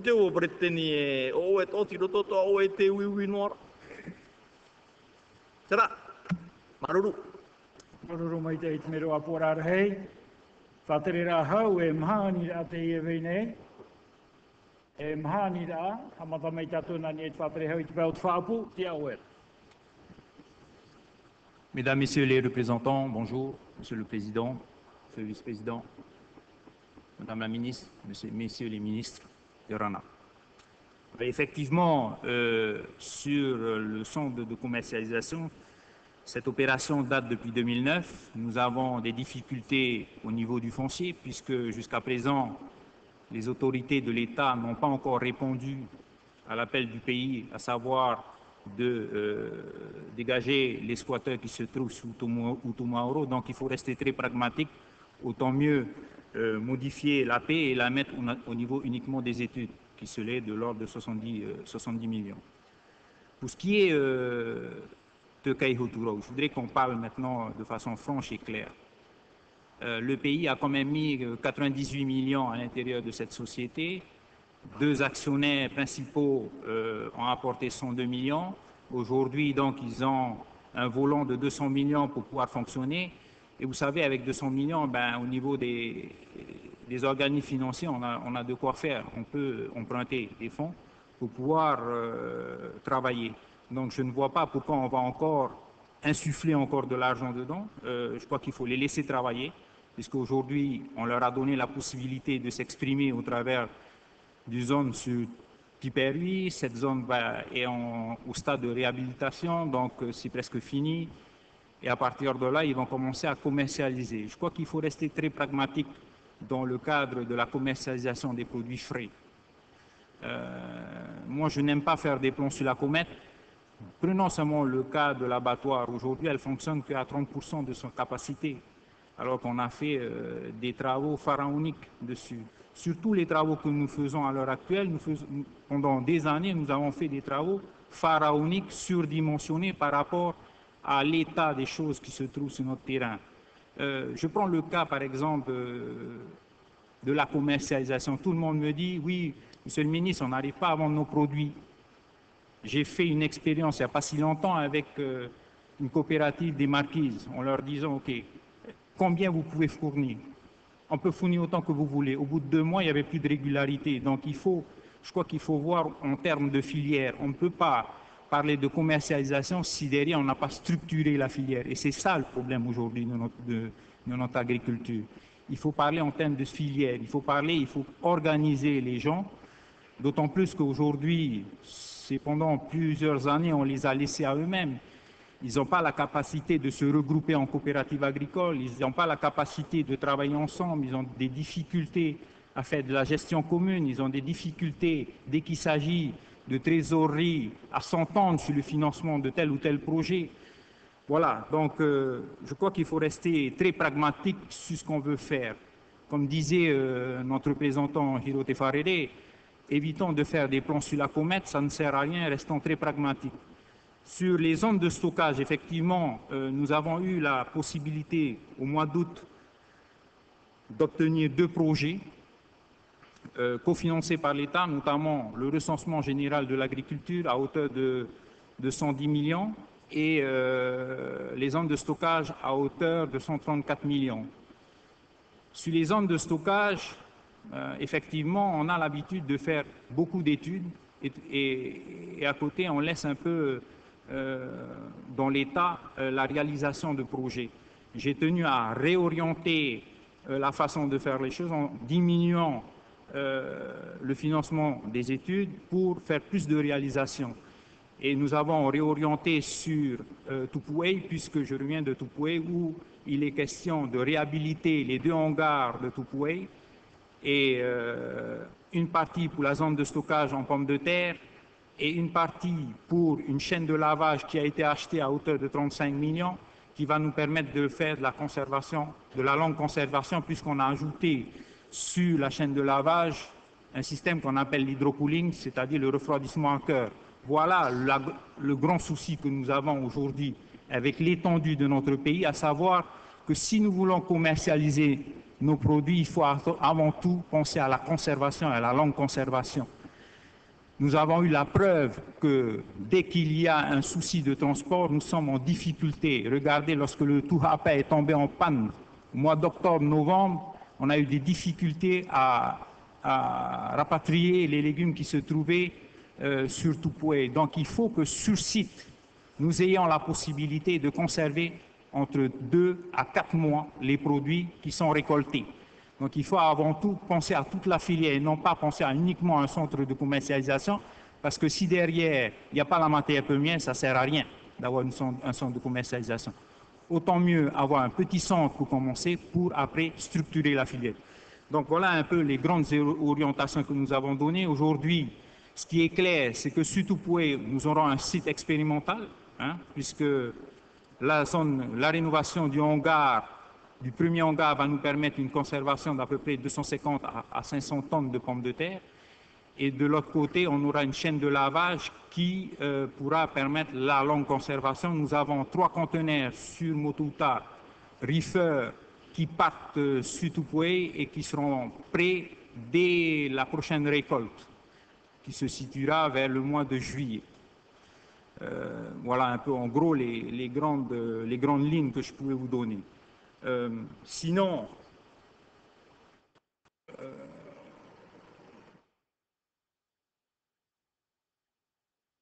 Speaker 11: te o Breteni e o e tōti roto tō o e te ui ui noara. Tera, maruru.
Speaker 1: Maruru mai te iti mero apora hei. Whatere rā hau e mhāni rā te ie veinei. E mhāni rā, hamata mai tātou nani e te whatere hau i te pēo te whaapu, te au era.
Speaker 27: Mesdames, Messieurs les représentants, bonjour. Monsieur le Président, Monsieur le Vice-président, Madame la Ministre, Monsieur, Messieurs les ministres Effectivement, euh, sur le centre de commercialisation, cette opération date depuis 2009. Nous avons des difficultés au niveau du foncier puisque jusqu'à présent, les autorités de l'État n'ont pas encore répondu à l'appel du pays, à savoir de euh, dégager les squatteurs qui se trouvent sous Utumaoro. Donc il faut rester très pragmatique. Autant mieux euh, modifier la paix et la mettre au, au, niveau uniquement des études, qui se lèvent de l'ordre de 70, euh, 70, millions. Pour ce qui est euh, de Kaihoturo, je voudrais qu'on parle maintenant de façon franche et claire. le pays a quand même mis 98 millions à l'intérieur de cette société deux actionnaires principaux euh, ont apporté 102 millions. Aujourd'hui, donc, ils ont un volant de 200 millions pour pouvoir fonctionner. Et vous savez, avec 200 millions, ben, au niveau des, des organismes financiers, on a, on a de quoi faire. On peut emprunter des fonds pour pouvoir euh, travailler. Donc, je ne vois pas pourquoi on va encore insuffler encore de l'argent dedans. Euh, je crois qu'il faut les laisser travailler, puisqu'aujourd'hui, on leur a donné la possibilité de s'exprimer au travers d'une zone sur Piperui. Cette zone est au stade de réhabilitation, donc euh, c'est presque fini. Et à partir de là, ils vont commencer à commercialiser. Je crois qu'il faut rester très pragmatique dans le cadre de la commercialisation des produits frais. Euh, moi, je n'aime pas faire des plans sur la comète. Prenons seulement le cas de l'abattoir. Aujourd'hui, elle fonctionne qu'à 30% de son capacité, alors qu'on a fait euh, des travaux pharaoniques dessus. Sur tous les travaux que nous faisons à l'heure actuelle, pendant des années, nous avons fait des travaux pharaoniques, surdimensionnés par rapport l'état des choses qui se trouvent sur notre terrain. Euh, je prends le cas, par exemple, euh, de la commercialisation. Tout le monde me dit, oui, monsieur le ministre, on n'arrive pas à vendre nos produits. J'ai fait une expérience il n'y a pas si longtemps avec euh, une coopérative des marquises, en leur disant, OK, combien vous pouvez fournir? On peut fournir autant que vous voulez. Au bout de deux mois, il n'y avait plus de régularité. Donc, il faut, je crois qu'il faut voir en termes de filière. On ne peut pas parler de commercialisation si derrière on n'a pas structuré la filière. Et c'est ça le problème aujourd'hui de notre, de, de notre agriculture. Il faut parler en termes de filière, il faut parler, il faut organiser les gens, d'autant plus qu'aujourd'hui, c'est pendant plusieurs années, on les a laissés à eux-mêmes. Ils n'ont pas la capacité de se regrouper en coopérative agricole, ils n'ont pas la capacité de travailler ensemble, ils ont des difficultés à faire de la gestion commune, ils ont des difficultés dès qu'il s'agit de trésorerie à s'entendre sur le financement de tel ou tel projet. Voilà, donc euh, je crois qu'il faut rester très pragmatique sur ce qu'on veut faire. Comme disait euh, notre représentant Hirote Farede, évitons de faire des plans sur la comète, ça ne sert à rien, restons très pragmatiques. Sur les zones de stockage, effectivement, euh, nous avons eu la possibilité au mois d'août d'obtenir deux projets euh, cofinancés par l'État, notamment le recensement général de l'agriculture à hauteur de, de 110 millions et euh, les zones de stockage à hauteur de 134 millions. Sur les zones de stockage, euh, effectivement, on a l'habitude de faire beaucoup d'études et, à côté, on laisse un peu euh, dans l'État la réalisation de projets. J'ai tenu à réorienter la façon de faire les choses en diminuant le financement des études pour faire plus de réalisations. Et nous avons réorienté sur euh, Tupoué, puisque je reviens de Tupoué, où il est question de réhabiliter les deux hangars de Tupoué et euh, une partie pour la zone de stockage en pommes de terre et une partie pour une chaîne de lavage qui a été achetée à hauteur de 35 millions, qui va nous permettre de faire de la conservation, de la longue conservation, puisqu'on a ajouté sur la chaîne de lavage un système qu'on appelle l'hydrocooling, c'est-à-dire le refroidissement en cœur. Voilà le grand souci que nous avons aujourd'hui avec l'étendue de notre pays, à savoir que si nous voulons commercialiser nos produits, il faut avant tout penser à la conservation, à la longue conservation. Nous avons eu la preuve que dès qu'il y a un souci de transport, nous sommes en difficulté. Regardez, lorsque le Touhapa est tombé en panne au mois d'octobre, novembre, on a eu des difficultés à, à rapatrier les légumes qui se trouvaient euh, sur Tupoué. Donc il faut que sur site, nous ayons la possibilité de conserver entre deux à quatre mois les produits qui sont récoltés. Donc il faut avant tout penser à toute la filière et non pas penser à uniquement un centre de commercialisation, parce que si derrière, il n'y a pas la matière première, ça ne sert à rien d'avoir un centre de commercialisation. Autant mieux avoir un petit centre pour commencer, pour après structurer la filière. Donc voilà un peu les grandes orientations que nous avons données. Aujourd'hui, ce qui est clair, c'est que sur Tupoué, nous aurons un site expérimental, hein, puisque la, zone, la rénovation du hangar, du premier hangar, va nous permettre une conservation d'à peu près 250 à 500 tonnes de pommes de terre. Et de l'autre côté, on aura une chaîne de lavage qui euh, pourra permettre la longue conservation. Nous avons trois conteneurs sur Motouta, Reefer, qui partent euh, sur Tupoué et qui seront prêts dès la prochaine récolte. qui se situera vers le mois de juillet. Euh, voilà un peu en gros les, grandes, les grandes lignes que je pouvais vous donner. Sinon,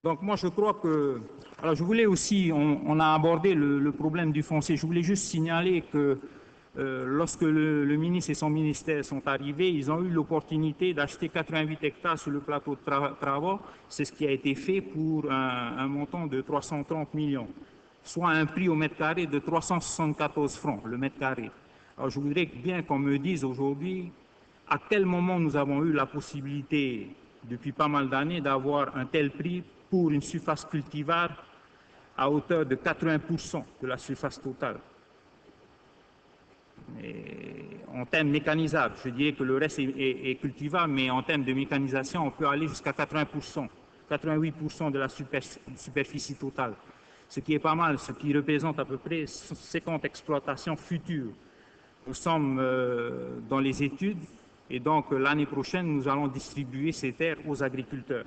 Speaker 27: donc moi je crois que, alors je voulais aussi, on, a abordé le, problème du foncier, je voulais juste signaler que euh, lorsque le, ministre et son ministère sont arrivés, ils ont eu l'opportunité d'acheter 88 hectares sur le plateau de travaux. C'est ce qui a été fait pour un, montant de 330 millions, soit un prix au mètre carré de 374 francs le mètre carré. Alors je voudrais bien qu'on me dise aujourd'hui à quel moment nous avons eu la possibilité, depuis pas mal d'années, d'avoir un tel prix pour une surface cultivable à hauteur de 80% de la surface totale en termes mécanisables, je dirais que le reste est, cultivable, mais en termes de mécanisation, on peut aller jusqu'à 80%, 88% de la superficie totale, ce qui est pas mal, ce qui représente à peu près 50 exploitations futures. Nous sommes euh, dans les études et donc l'année prochaine, nous allons distribuer ces terres aux agriculteurs.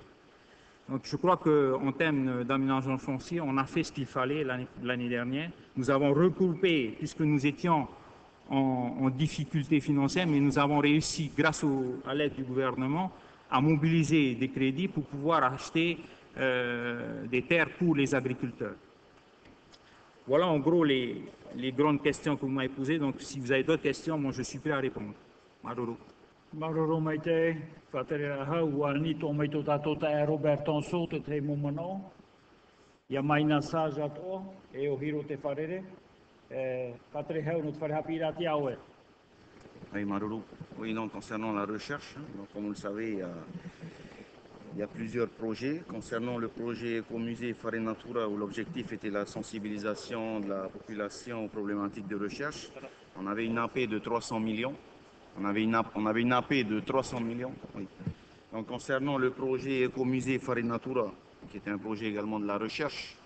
Speaker 27: Donc je crois qu'en termes d'aménagement foncier, on a fait ce qu'il fallait l'année dernière. Nous avons recoupé, puisque nous étions en, difficulté financière, mais nous avons réussi, grâce à l'aide du gouvernement, à mobiliser des crédits pour pouvoir acheter euh, des terres pour les agriculteurs. Voilà en gros les, grandes questions que vous m'avez posées. Donc si vous avez d'autres questions, moi je suis prêt à répondre. Maruru.
Speaker 1: Maruru maite, whatere hau, wa ni tō mai tō tātou ta e Robert Tonso, te te mumano. Ia mai nā sāja tō, e o hiro te
Speaker 25: non, concernant la recherche, donc, comme vous le savez, il y, a, plusieurs projets. Concernant le projet Écomusée Forêt Natura, où l'objectif était la sensibilisation de la population aux problématiques de recherche, on avait une AP de 300 millions. On avait une, AP de 300 millions. Donc, concernant le projet Écomusée Forêt Natura, qui était un projet également de la recherche,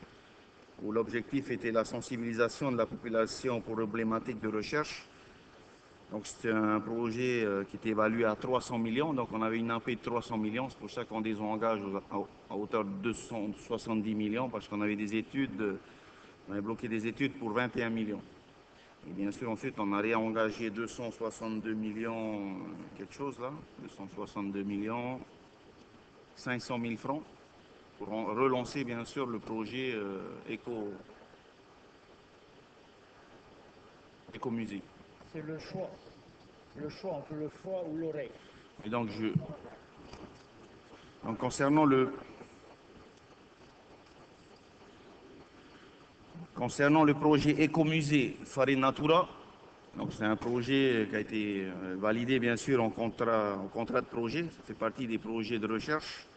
Speaker 25: où l'objectif était la sensibilisation de la population pour problématiques de recherche. Donc c'était un projet euh, qui était évalué à 300 millions, donc on avait une AP de 300 millions, c'est pour ça qu'on désengage à hauteur de 270 millions, parce qu'on avait des études, on avait bloqué des études pour 21 millions. Et bien sûr, ensuite, on a réengagé 262 millions, quelque chose là, 262 millions, 500 000 francs pour relancer bien sûr le projet euh, éco, écomusée.
Speaker 1: C'est le choix, le choix entre le foie ou l'oreille.
Speaker 25: Et donc je, donc concernant le Concernant le projet Écomusée Farine Natura, donc c'est un projet qui a été euh, validé bien sûr en contrat, de projet, ça fait partie des projets de recherche.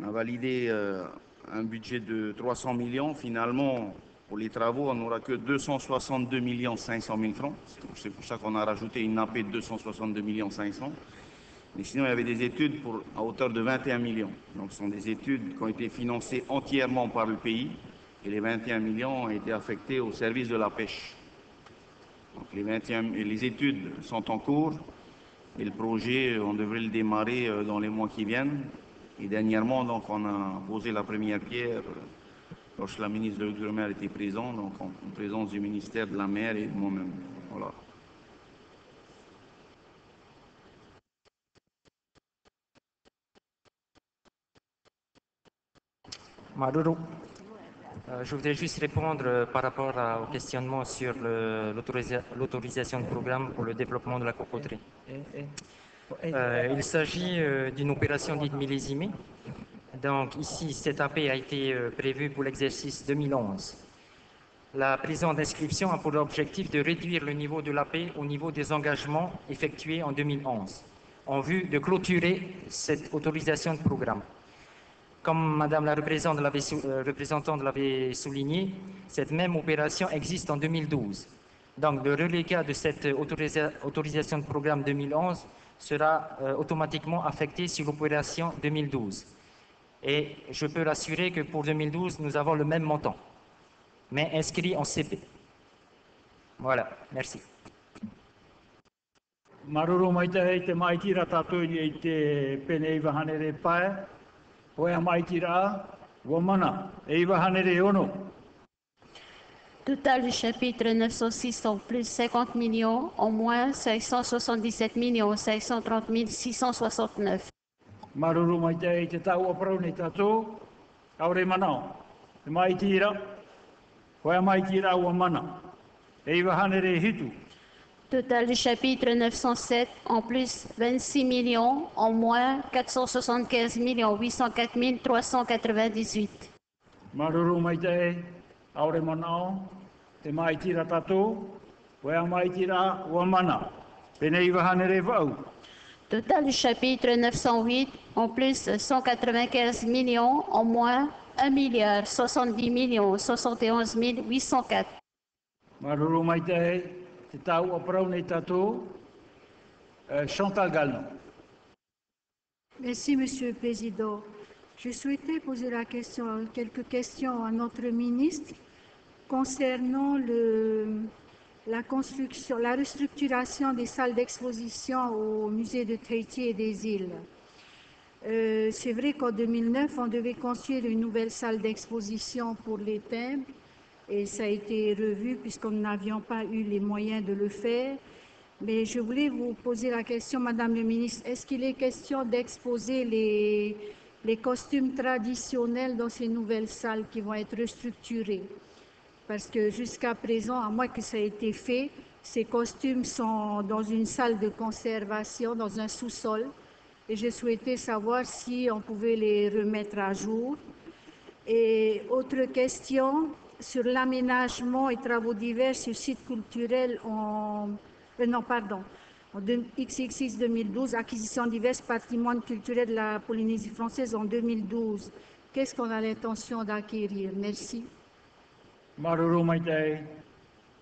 Speaker 25: On a validé euh, un budget de 300 millions. Finalement, pour les travaux, on n'aura que 262 millions 500 000 francs. C'est pour ça qu'on a rajouté une AP de 262 millions 500. Mais sinon, il y avait des études pour, à hauteur de 21 millions. Donc, ce sont des études qui ont été financées entièrement par le pays. Et les 21 millions ont été affectés au service de la pêche. Donc, les, 21, les études sont en cours. Et le projet, on devrait le démarrer euh, dans les mois qui viennent. Et dernièrement, donc, on a posé la première pierre lorsque la ministre de l'Outre-mer était présente, donc en, présence du ministère de la mer et de moi-même. Voilà.
Speaker 18: Euh, je voudrais juste répondre euh, par rapport au questionnement sur l'autorisation de programme pour le développement de la cocoterie. Eh, eh. Euh, il s'agit euh, d'une opération dite millésimée. Donc ici, cette AP a été euh, prévue pour l'exercice 2011. La présente inscription a pour objectif de réduire le niveau de l'AP au niveau des engagements effectués en 2011, en vue de clôturer cette autorisation de programme. Comme Madame la représentante l'avait souligné, cette même opération existe en 2012. Donc le relégat de cette autorisation de programme 2011 sera euh, automatiquement affecté sur l'opération 2012. Et je peux rassurer que pour 2012, nous avons le même montant, mais inscrit en CP. Voilà, merci.
Speaker 3: Total du chapitre 906 en plus 50 millions, en moins 577 millions 530 669.
Speaker 1: Maruru mai te hei te tau a parau nei tātou. Aure manao, te maitira, hoi a maitira ua mana. E i wahane re hitu.
Speaker 3: Total du chapitre 907 en plus 26 millions, en moins 475 millions 804 398.
Speaker 1: Maruru mai te hei, aure manao, te maitira tātou. Hoi a maitira ua mana. Pene i wahane re wau.
Speaker 3: Total du chapitre 908 en plus 195 millions, en moins 1 milliard 70 millions 71 804.
Speaker 1: Maruru mai parau nei tātou. Uh, Chantal Gallon.
Speaker 19: Merci, Monsieur le Président. Je souhaitais poser la question, quelques questions à notre ministre concernant la construction, la restructuration des salles d'exposition au musée de Tahiti et des îles. Euh, C'est vrai qu'en 2009, on devait construire une nouvelle salle d'exposition pour les thèmes et ça a été revu puisqu'on n'avions pas eu les moyens de le faire. Mais je voulais vous poser la question, Madame le ministre, est-ce qu'il est question d'exposer les, les costumes traditionnels dans ces nouvelles salles qui vont être restructurées Parce que jusqu'à présent, à moins que ça ait été fait, ces costumes sont dans une salle de conservation, dans un sous-sol. Et je souhaitais savoir si on pouvait les remettre à jour. Et autre question, sur l'aménagement et travaux divers sur sites culturels en... euh, non, pardon. En XXX 2012, acquisition divers patrimoines culturels de la Polynésie française en 2012. Qu'est-ce qu'on a l'intention d'acquérir? Merci.
Speaker 1: Maruru mai te hei,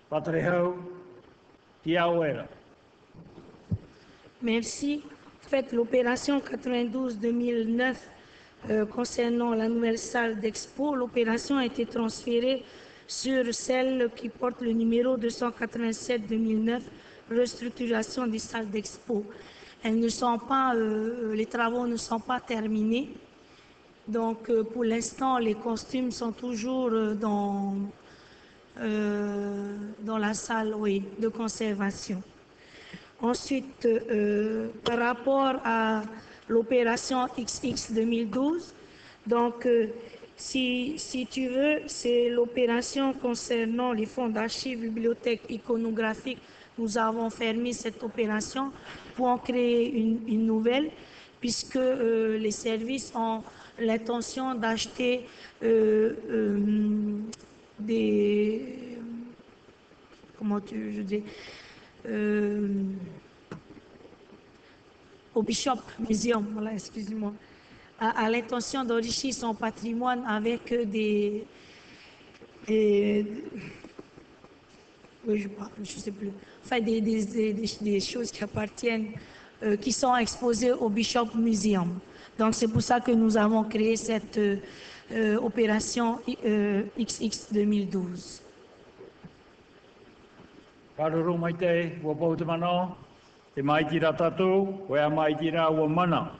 Speaker 1: patrehau, ti auera.
Speaker 20: Merci. En fait, l'opération 92-2009 euh, concernant la nouvelle salle d'expo, l'opération a été transférée sur celle qui porte le numéro 287-2009, restructuration des salles d'expo. Elles ne sont pas, euh, les travaux ne sont pas terminés. Donc, euh, pour l'instant, les costumes sont toujours euh, dans, euh, dans la salle oui, de conservation. Ensuite, euh, par rapport à l'opération XX 2012, donc euh, si, si tu veux, c'est l'opération concernant les fonds d'archives, bibliothèques iconographiques. Nous avons fermé cette opération pour en créer une, nouvelle, puisque euh, les services ont l'intention d'acheter euh, des... Comment tu, dis au Bishop Museum, voilà, excusez-moi, à, l'intention d'enrichir son patrimoine avec euh, des, oui, je ne sais plus, enfin des, des, des, choses qui appartiennent, euh, qui sont exposées au Bishop Museum. Donc c'est pour ça que nous avons créé cette euh, euh, opération euh, XX 2012.
Speaker 1: Mai te hei, ua pau te mana, te maitira tātou, hoi a maitira ua mana.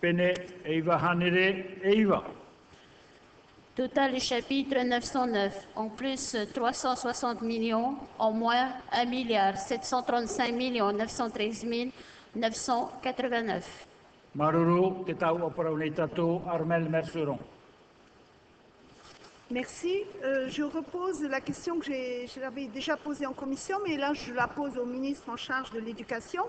Speaker 1: Pene e iwa hanere e iwa.
Speaker 3: Total du chapitre 909, en plus 360 millions, en moins 1 milliard 735 millions 913 989.
Speaker 1: Maruru, te tau a parau nei tātou, Armel Merceron.
Speaker 12: Merci. Euh, je repose la question que l'avais déjà posée en commission, mais là je la pose au ministre en charge de l'éducation.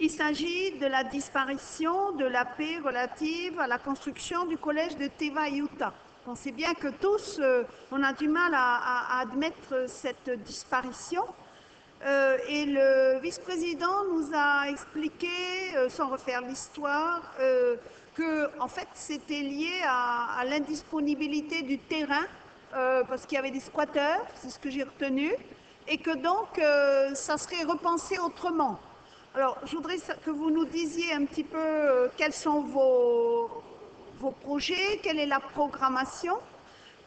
Speaker 12: Il s'agit de la disparition de la paix relative à la construction du collège de Teva Utah. On sait bien que tous, euh, on a du mal à, admettre cette disparition. Euh, et le vice-président nous a expliqué, sans refaire l'histoire, que en fait c'était lié à, l'indisponibilité du terrain euh, parce qu'il y avait des squatteurs, c'est ce que j'ai retenu, et que donc euh, ça serait repensé autrement. Alors je voudrais que vous nous disiez un petit peu euh, quels sont vos, vos projets, quelle est la programmation,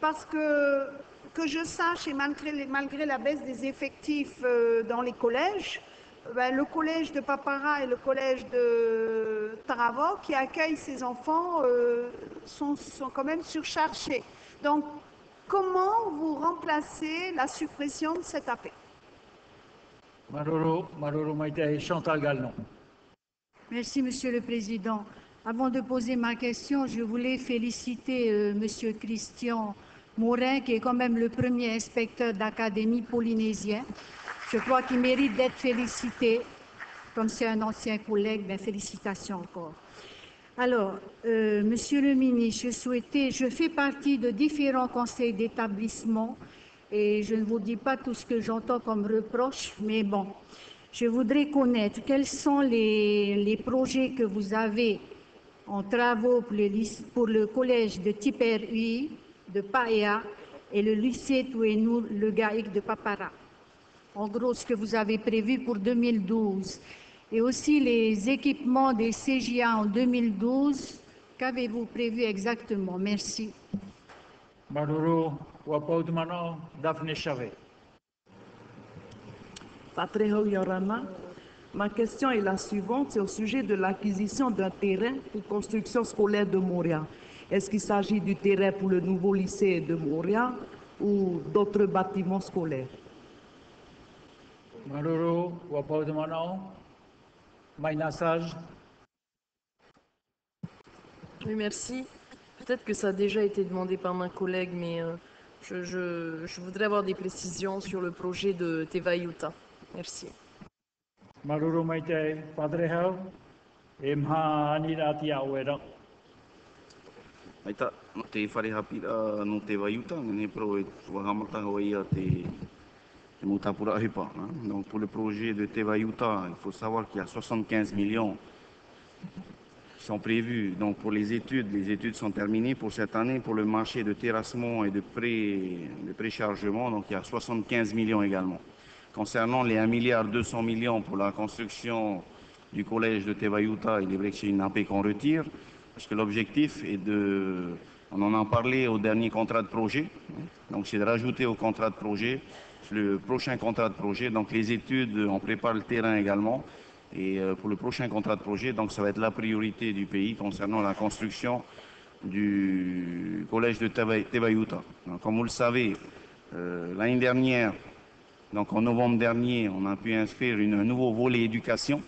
Speaker 12: parce que, que je sache, et malgré, la baisse des effectifs dans les collèges, ben, le collège de Papara et le collège de Taravo qui accueillent ces enfants euh, sont, sont quand même surchargés. Donc, comment vous remplacez la suppression de cet AP
Speaker 1: Maroro, Maroro Maïté, Chantal Galnon.
Speaker 19: Merci, Monsieur le Président. Avant de poser ma question, je voulais féliciter euh, Monsieur Christian Morin, qui est quand même le premier inspecteur d'académie polynésien. Je crois qu'il mérite d'être félicité. Comme c'est un ancien collègue, ben, félicitations encore. Alors, euh, Monsieur le ministre, je souhaitais, je fais partie de différents conseils d'établissement et je ne vous dis pas tout ce que j'entends comme reproche, mais bon, je voudrais connaître quels sont les, projets que vous avez en travaux pour, le collège de Tiperui, de Paea et le lycée Touénou, le GAIC de Papara. En gros, ce que vous avez prévu pour 2012. Et aussi les équipements des CJA en 2012. Qu'avez-vous prévu exactement? Merci.
Speaker 1: Daphne Chavet.
Speaker 21: Ma question est la suivante, c'est au sujet de l'acquisition d'un terrain pour construction scolaire de Montréal. Est-ce qu'il s'agit du terrain pour le nouveau lycée de Montréal ou d'autres bâtiments scolaires?
Speaker 1: Maroro, Wapaudmano, Mainasaj.
Speaker 22: Oui, merci. Peut-être que ça a déjà été demandé par ma collègue, mais euh, je, je- je voudrais avoir des précisions sur le projet de Teva Utah. Merci.
Speaker 1: Maroro Maïté, Padrehau, Emha Anirati Awera.
Speaker 25: Ai ta, no te whare hapi a no te waiuta, ngane pro e wahamata hoa ia te, hein. Donc pour le projet de Teva Utah, il faut savoir qu'il y a 75 millions qui sont prévus. Donc pour les études, les études sont terminées pour cette année. Pour le marché de terrassement et de, pré, préchargement, donc il y a 75 millions également. Concernant les 1 milliard 200 millions pour la construction du collège de Teva Utah, il est vrai que c'est une AP qu'on retire, parce que l'objectif est de, on en a parlé au dernier contrat de projet, hein. donc c'est de rajouter au contrat de projet le prochain contrat de projet. Donc les études, on prépare le terrain également. Et euh, pour le prochain contrat de projet, donc ça va être la priorité du pays concernant la construction du collège de. Donc, Comme vous le savez, euh, l'année dernière, donc en novembre dernier, on a pu inscrire un nouveau volet éducation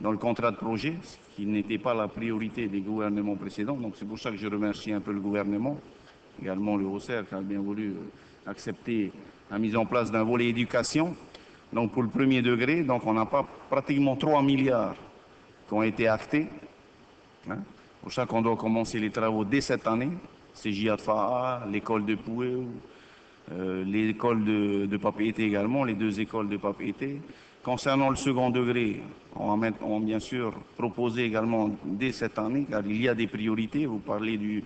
Speaker 25: dans le contrat de projet, ce qui n'était pas la priorité des gouvernements précédents. Donc c'est pour ça que je remercie un peu le gouvernement, également le HOCER qui a bien voulu euh, accepter la mise en place d'un volet éducation. Donc pour le premier degré, donc on n'a pas pratiquement 3 milliards qui ont été actés. Hein. C'est pour ça qu'on doit commencer les travaux dès cette année. De Fa'a, l'école de Pouéou, euh, l'école de, de également, les deux écoles de Papeete. Concernant le second degré, on va, bien sûr proposer également dès cette année, car il y a des priorités. Vous parlez du,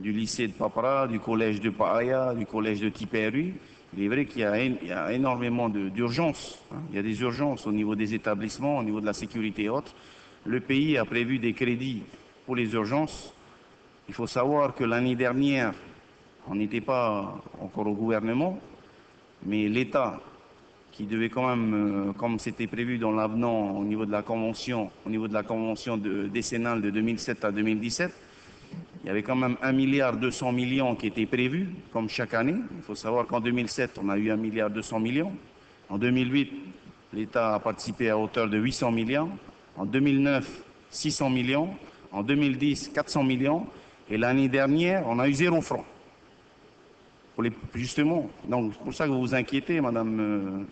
Speaker 25: lycée de Papara, du collège de Paaya, du collège de Tiperu. Il est vrai qu'il y a, énormément d'urgences. hein. Il y a des urgences au niveau des établissements, au niveau de la sécurité et autres. Le pays a prévu des crédits pour les urgences. Il faut savoir que l'année dernière, on n'était pas encore au gouvernement, mais l'État, qui devait quand même, euh, comme c'était prévu dans l'avenant au niveau de la convention, au niveau de la convention de- décennale de 2007 à 2017, il y avait quand même 1 milliard 200 millions qui étaient prévus, comme chaque année. Il faut savoir qu'en 2007, on a eu 1 milliard 200 millions. En 2008, l'État a participé à hauteur de 800 millions. En 2009, 600 millions. En 2010, 400 millions. Et l'année dernière, on a eu zéro franc. Justement, donc c'est pour ça que vous vous inquiétez, Madame, euh,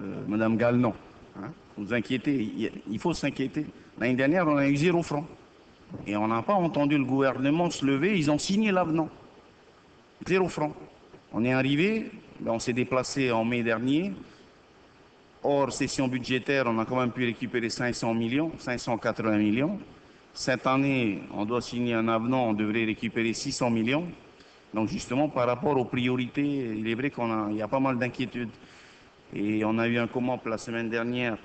Speaker 25: euh, Madame Galnon. hein. vous vous inquiétez, il faut s'inquiéter. L'année dernière, on a eu zéro franc. Et on n'a pas entendu le gouvernement se lever, ils ont signé l'avenant. Zéro franc. On est arrivé, ben, on s'est déplacé en mai dernier. Hors session budgétaire, on a quand même pu récupérer 500 millions, 580 millions. Cette année, on doit signer un avenant, on devrait récupérer 600 millions. Donc justement, par rapport aux priorités, il est vrai qu'il y a pas mal d'inquiétudes. Et on a eu un comment la semaine dernière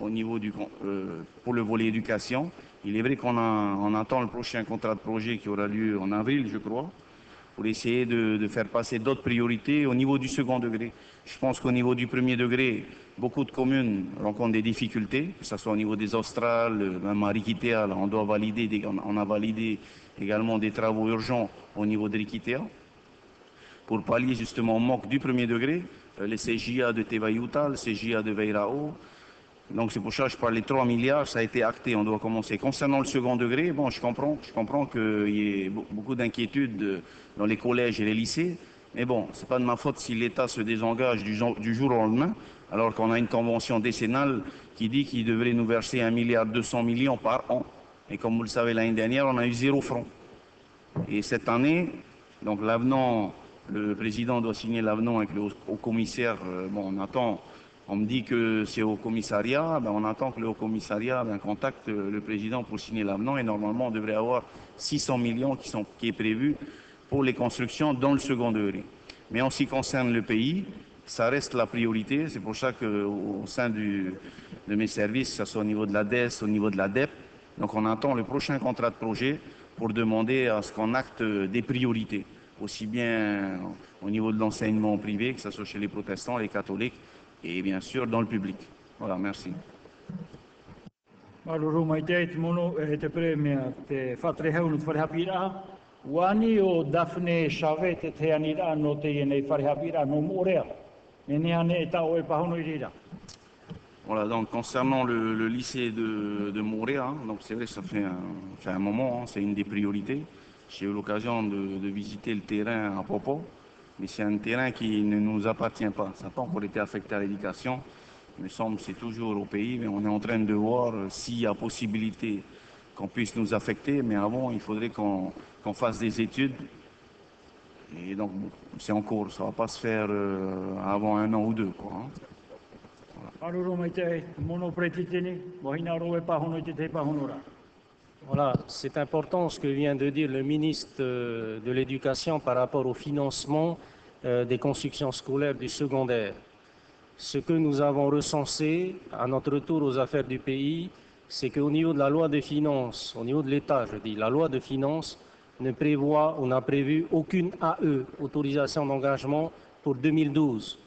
Speaker 25: au niveau du, euh, pour le volet éducation. Il est vrai qu'on attend le prochain contrat de projet qui aura lieu en avril, je crois. pour essayer de, faire passer d'autres priorités au niveau du second degré. Je pense qu'au niveau du premier degré, beaucoup de communes rencontrent des difficultés, que ce soit au niveau des Australes, même à Riquitea, on doit valider, on a validé également des travaux urgents au niveau de Riquitea pour pallier justement au manque du premier degré, euh, les CJA de Tevayuta, le CJA de Veirao. Donc c'est pour ça que je parle des 3 milliards, ça a été acté, on doit commencer. Concernant le second degré, bon, je comprends, je comprends qu'il y ait be- beaucoup d'inquiétudes euh, dans les collèges et les lycées, mais bon, c'est pas de ma faute si l'État se désengage du, jour- au lendemain, alors qu'on a une convention décennale qui dit qu'il devrait nous verser 1 milliard 200 millions par an. Et comme vous le savez, l'année dernière, on a eu zéro franc. Et cette année, donc l'avenant, le président doit signer l'avenant avec le haut haut commissaire. euh, bon, on attend, on me dit que c'est au commissariat, ben, on attend que le haut commissariat ben, contacte euh, le président pour signer l'avenant. Et normalement, on devrait avoir 600 millions qui, sont, qui est prévu pour les constructions dans le second degré. Mais en ce qui concerne le pays, ça reste la priorité. C'est pour ça qu'au au sein du, de mes services, que ce soit au niveau de la DES, au niveau de la DEP, donc on attend le prochain contrat de projet pour demander à ce qu'on acte euh, des priorités, aussi bien au niveau de l'enseignement privé, que ce soit chez les protestants, les catholiques, et bien sûr dans le public. Voilà, merci.
Speaker 1: Maruru mai te te mono e te pre mea te whatre heu no te wharehapira. Wani o Daphne Chave te te anira no te i nei wharehapira no morea. E ne ane e tau e pahono i rira.
Speaker 25: Voilà, donc concernant le, le lycée de, de hein, donc c'est vrai, ça fait un, ça fait un moment, hein, c'est une des priorités. J'ai eu l'occasion de, de visiter le terrain à Popo, mais c'est un terrain qui ne nous appartient pas. Ça n'a pas encore été affecté à l'éducation. Il me semble c'est toujours au pays, mais on est en train de voir euh, s'il y a possibilité qu'on puisse nous affecter, mais avant, il faudrait qu'on fasse des études. Et donc, c'est en cours, ça ne va pas se faire euh, avant un an ou deux. Quoi, hein.
Speaker 10: Voilà, c'est important ce que vient de dire le ministre euh, de l'Éducation par rapport au financement euh, des constructions scolaires du secondaire. Ce que nous avons recensé à notre retour aux affaires du pays, c'est qu'au niveau de la loi de finances, au niveau de l'État, je dis, la loi de finances ne prévoit ou n'a prévu aucune AE, autorisation d'engagement, pour 2012.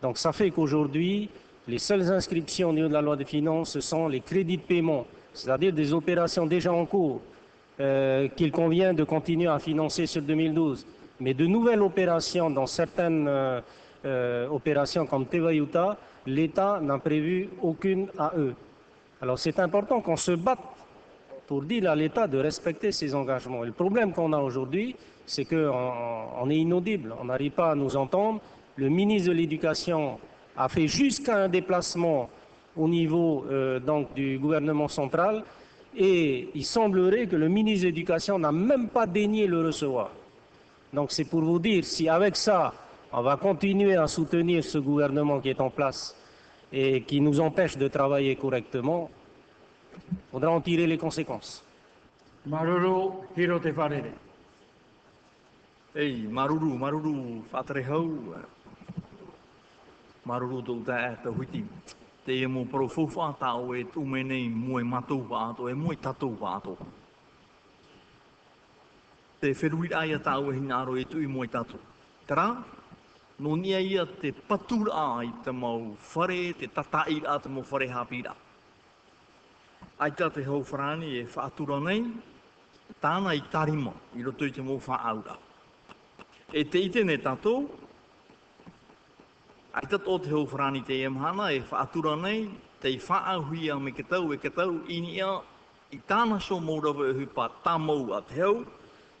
Speaker 10: Donc ça fait qu'aujourd'hui, les seules inscriptions au niveau de la loi de finances, ce sont les crédits de paiement, c'est-à-dire des opérations déjà en cours euh, qu'il convient de continuer à financer sur 2012. Mais de nouvelles opérations dans certaines euh, euh, opérations comme Tevayuta, l'État n'a prévu aucune AE. Alors c'est important qu'on se batte pour dire à l'État de respecter ses engagements. Et le problème qu'on a aujourd'hui, c'est qu'on on est inaudible, on n'arrive pas à nous entendre. Le ministre de l'Éducation a fait jusqu'à un déplacement au niveau euh, donc, du gouvernement central et il semblerait que le ministre de l'Éducation n'a même pas daigné le recevoir. Donc c'est pour vous dire, si avec ça, on va continuer à soutenir ce gouvernement qui est en place et qui nous empêche de travailler correctement, il faudra en tirer les conséquences.
Speaker 1: Maruru, hiro te wharere.
Speaker 11: Ei, maruru, maruru, whatere hau. Maruru tau te e mō huiti. Te e mo profu whātau e tume nei e tatou. Te wherui ai a tau e hinaro e tui moe tatou. Tera, no nia ia te patura ai te mau whare, te tatai te mau whare hapira. Ai tā te hau wharani e whaatura nei, tāna i tarima, i roto i te mō whaaura. E te ite ne tātou, ai tato te hau wharani te emhana, e whaatura nei, te i whaahuia me ke tau, e ke tau inia, i tāna so mō rawa e hupa tāmau a te hau,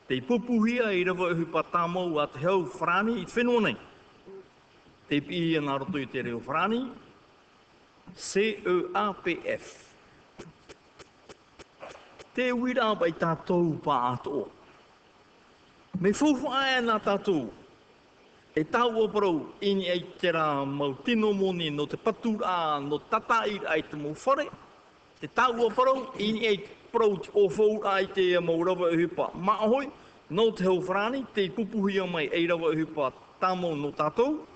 Speaker 11: te i pupuhia i rawa e hupa tāmau a te hau wharani i te whenua nei. Te pi i nā roto i te reo wharani, C-E-A-P-F. Te wira bai tātou pa ato. Me fuwhae nā tātou. E tau o parau, ini ei te rā mau tino moni no te patura, no tatai ai te mau whare. Te tau o parau, ini ei parau o fau ai te mau rawa e hupa maahoi. No te hau whrani, te kupuhia mai ei rawa e hupa no tātou.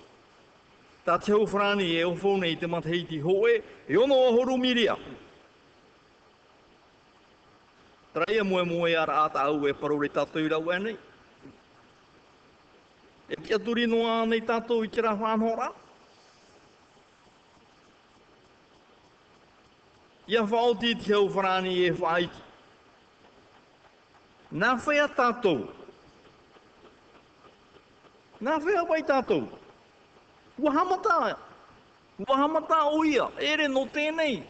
Speaker 11: Tā te hau whrani e o fau nei te mataheiti hoe, e ono o horu miria. Traia moe moe ara ata au e parore tātou rau anei. E kia turi noa nei tātou i kira whanhora. Ia whaoti te hau whanani e whaiki. Nā whea tātou. Nā whea wai tātou. Wahamata. Wahamata o ia. Ere no tēnei.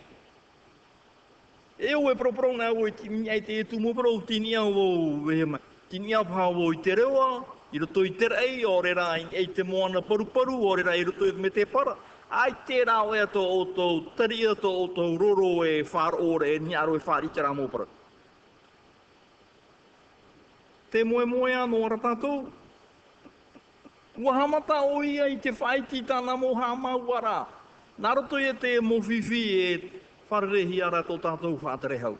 Speaker 11: E o e proporo ngā o i tini ai te etu mopro tini au o wehe mai. Tini au pā o i te rewa, i roto i te rei, o re rā i te moana paru paru, o re rā i roto i me te para. Ai te rā o ea tō o tō tari ato o tō roro e whār ore, e ni aro e whār i te rā mopara. Te moe moe anō ara tātou. Ua hamata o ia i te whaiti tāna mō hamau ara. Nā roto e te mowhiwhi e wharerehi ara tō tātou whātere hau.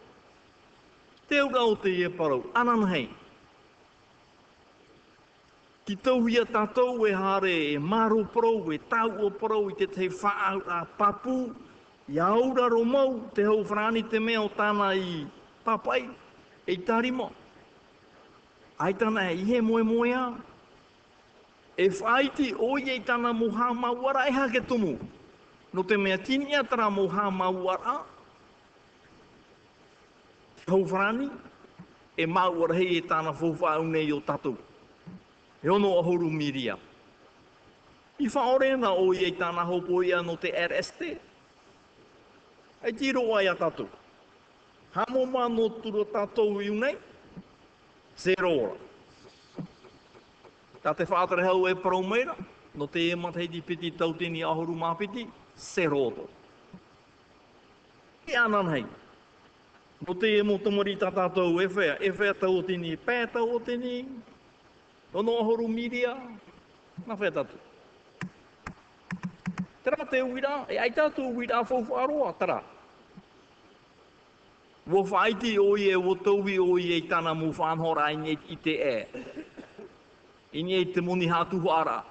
Speaker 11: Te ura o te e parau, anan hei. Ki tauhia tātou e hare e maro porou, e tau o porou i te te whaau a papu, i aura romau te hau whrani te mea o tāna i papai, e tarimo. Ai tāna e ihe moe moe a. E whaiti o i e tāna moha mauara e hake tumu no te mea tini atara mo ha mauara. Hau wharani, e mauara hei e tāna whauwhau nei o tātou he ono ahoru miria. I whaorena o i ei tāna hopo ia no te RST. E tiro ai a tatu. Hamo mā no turo tātou i unei, zero ora. Tā te whātara hau e praumeira. no te e matei di piti tautini ahoru māpiti, zero oto. Ki anan hei. No te e mo tamari tatou tātou e whea, e whea tau tini, pē tau o tini, ono ahoru miria, na whea tatu. Tera te uira, e ai tātou uira whauwha aroa, tera. Wo whaiti o i e, wo tauwi o i e tāna mu whanhora i i te e. I nei te moni hātu ara.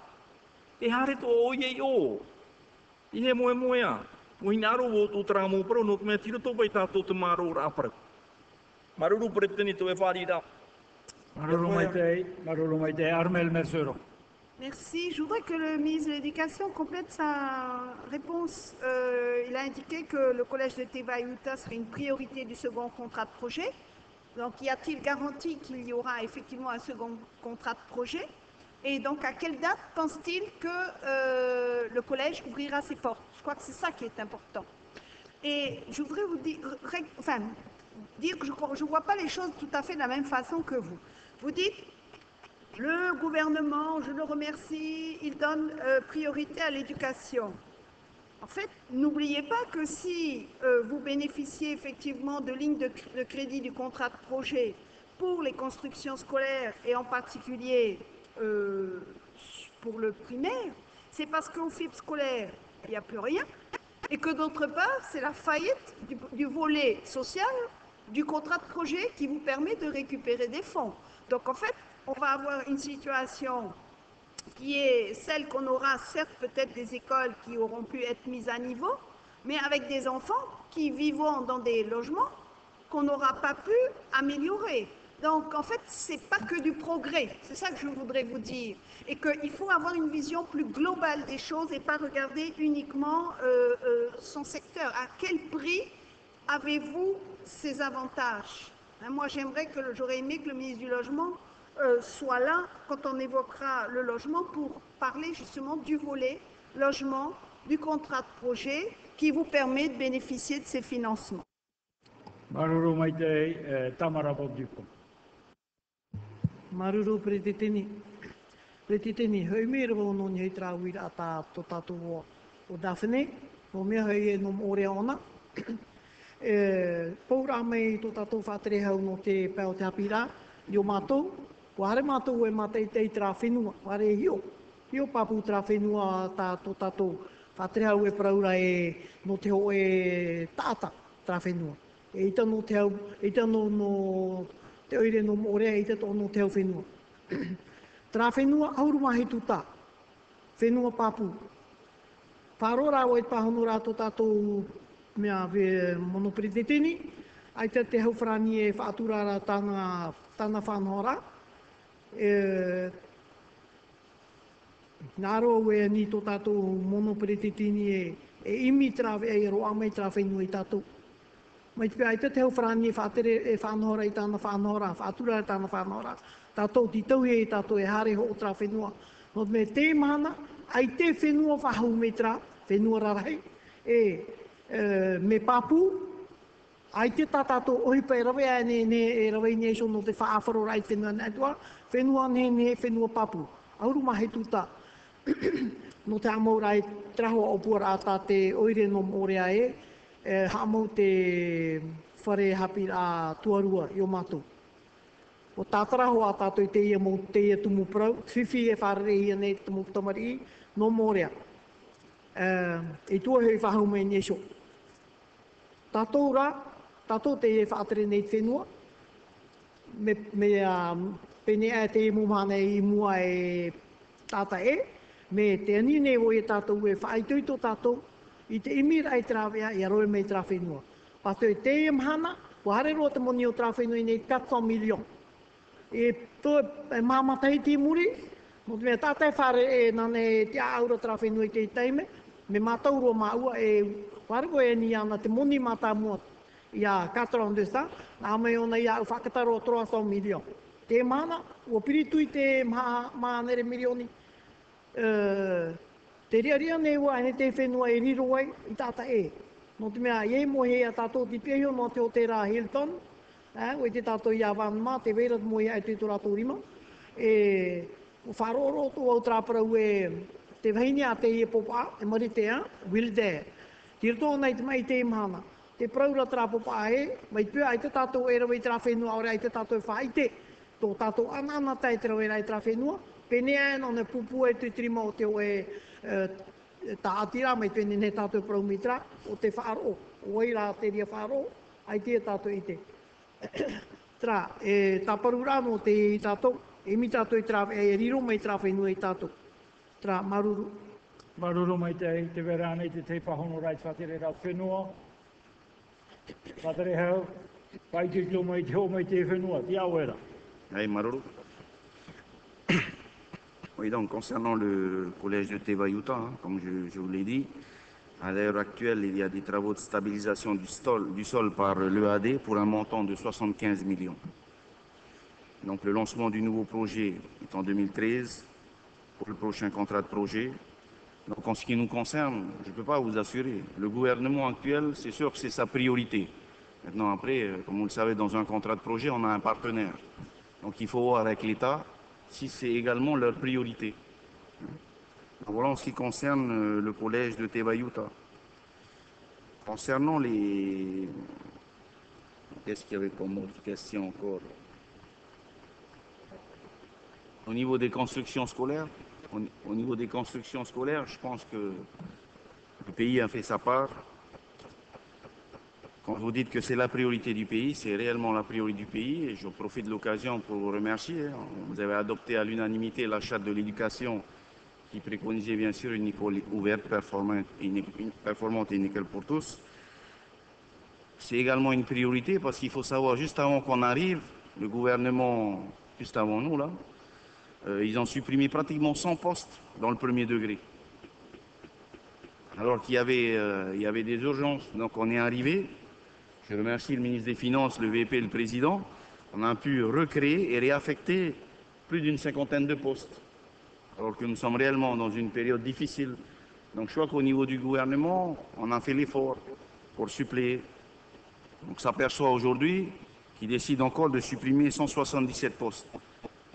Speaker 11: E hare to o i e o. I he moe moea. a. Mo hina aro wo tō tara mō parau, no te mea tira tō pai tātou te maro rā parau. Maruru pare tini tō e whāri.
Speaker 1: Maruru
Speaker 12: Merci. Je voudrais que le ministre de l'Éducation complète sa réponse. Euh, il a indiqué que le collège de Tevaïuta serait une priorité du second contrat de projet. Donc, y a-t-il garanti qu'il y aura effectivement un second contrat de projet? Et donc, à quelle date pense-t-il que euh, le collège ouvrira ses portes? Je crois que c'est ça qui est important. Et je voudrais vous dire, enfin, dire que je ne vois pas les choses tout à fait de la même façon que vous. Vous dites, le gouvernement, je le remercie, il donne euh, priorité à l'éducation. En fait, n'oubliez pas que si euh, vous bénéficiez effectivement de lignes de, crédit du contrat de projet pour les constructions scolaires et en particulier euh, pour le primaire, c'est parce qu'au FIP scolaire, il n'y a plus rien et que d'autre part, c'est la faillite du volet social du contrat de projet qui vous permet de récupérer des fonds. Donc en fait, on va avoir une situation qui est celle qu'on aura, certes peut-être des écoles qui auront pu être mises à niveau, mais avec des enfants qui vivront dans des logements qu'on n'aura pas pu améliorer. Donc en fait, ce n'est pas que du progrès, c'est ça que je voudrais vous dire. Et qu'il faut avoir une vision plus globale des choses et pas regarder uniquement euh, euh, son secteur. À quel prix avez-vous ces avantages? Moi, j'aimerais que j'aurais aimé que le ministre du Logement euh, soit là quand on évoquera le logement pour parler justement du volet logement, du contrat de projet qui vous permet de bénéficier de ces financements.
Speaker 1: Maruru mai te e, Tamara Bogdipo.
Speaker 16: Maruru pre te tini. Pre te tini, hei trāwi rā tā tō tātou o, Daphne, o mea hei e no mōre ona. E, Pōra mei tō tātou whātere hau no te pēo te apira, i o mātou, Ko hare mātou e mātei tei tra whenua, hare hio. Hio papu tra whenua tā tō tātou. Whātere hau e praura e no te ho e tāta tra whenua. E ita no te hau, ita no, no te oire no morea, ita tō no te hau whenua. tra whenua, auru mahi tā. Whenua papu. Whārora o e pahono rā tō tātou mea ve monopritetini. Aita te te hauwharani e whaaturara tāna, tāna whanora. e,
Speaker 28: Nā roa e ni tō tātou mono te tini e, e imi trawe e roa mai trawe nui tātou. Mai te pia ai te te hauwharani e whaatere e whanora i tāna whanora, whaaturara tāna whanora. Tātou ti tau e tātou e hare ho o tra whenua. No me te mana, ai te whenua whahau me tra, whenua rarai. e, e me papu, ai te tātātou ohi pai rawe a ne, ne e rawe i neso no te whaafaro rai whenua na tua, whenua ne ne whenua papu. Auru mahe tuta. no te amau rai traho o puara a tā te oire no morea e, ha hamau te whare hapi a tuarua i o mātou. O tātaraho a tātou te ia mō te ia tumu prau, whiwhi e whare ia nei tumu tamari, no morea. Uh, e tua hei whahau mai nesho. Tātou rā, tātou te e whaatere nei whenua, me, me a, pene a te mumana i mua e tāta e, me te ani nei o e tātou e whaitui tō tātou, i te imira ai trawea i aroe mei tra whenua. Pato e te imhana, o hare roa te moni o tra whenua i nei 400 milion. E tō e māmatai te muri, mo te mea tātai whare e nane te aura tra whenua i te teime, me mātauro māua e wharego e ni ana te moni mata mua i a katron desta, nā mai ona i a whakataro o 300 milio. Te mana, ua piritui te maha, mā milioni, uh, te ria ria nei ua ene te whenua e riro ai i tata e. No te mea, ie mo hei a tātou ti pehio no te o te rā Hilton, eh, o te tātou i a Vanma, te weirat mo hei e te tō rima, e o wharoro tō au trāpara e te vahini a te i e popa, e mari te a, will there. Tira tō nei te mai te imhana, te praura tera popa ae, mai pia ai te tātou e rawa tera whenua, ore ai te tātou e whaite, tō tātou anana tai tera wera ai tera whenua, pene ae no ne pupu e tu trima o te oe tā atira mai pene ne tātou praumitra, o te whaaro, o ei rā te ria whaaro, ai te tātou i te. Tra, e tā parura no te i tātou, e mi tātou i tera, e riro mai tera whenua i tātou. Tra, maruru.
Speaker 25: Hey, maruru. Oui, donc concernant le collège de Tevayuta, hein, comme je, je vous l'ai dit, à l'heure actuelle, il y a des travaux de stabilisation du sol, du sol par l'EAD pour un montant de 75 millions. Donc le lancement du nouveau projet est en 2013 pour le prochain contrat de projet. Donc en ce qui nous concerne, je ne peux pas vous assurer, le gouvernement actuel, c'est sûr que c'est sa priorité. Maintenant après, euh, comme vous le savez, dans un contrat de projet, on a un partenaire. Donc il faut voir avec l'État si c'est également leur priorité. Voilà en ce qui concerne euh, le collège de Tebayuta. Concernant les... Qu'est-ce qu'il y avait comme autre question encore? Au niveau des constructions scolaires, au, au niveau des constructions scolaires, je pense que le pays a fait sa part. Quand vous dites que c'est la priorité du pays, c'est réellement la priorité du pays et je profite de l'occasion pour vous remercier. hein. Vous avez adopté à l'unanimité l'achat de l'éducation qui préconisait bien sûr une école ouverte, performante et, une- une- performante et nickel pour tous. C'est également une priorité parce qu'il faut savoir, juste avant qu'on arrive, le gouvernement, juste avant nous, là, euh, ils ont supprimé pratiquement 100 postes dans le premier degré. Alors qu'il y, avait, euh, y avait des urgences. Donc on est arrivé. Je remercie le ministre des Finances, le VP et le président. On a pu recréer et réaffecter plus d'une cinquantaine de postes. Alors que nous sommes réellement dans une période difficile. Donc je crois qu'au niveau du gouvernement, on a fait l'effort pour suppléer. Donc ça perçoit aujourd'hui qu'ils décident encore de supprimer 177 postes.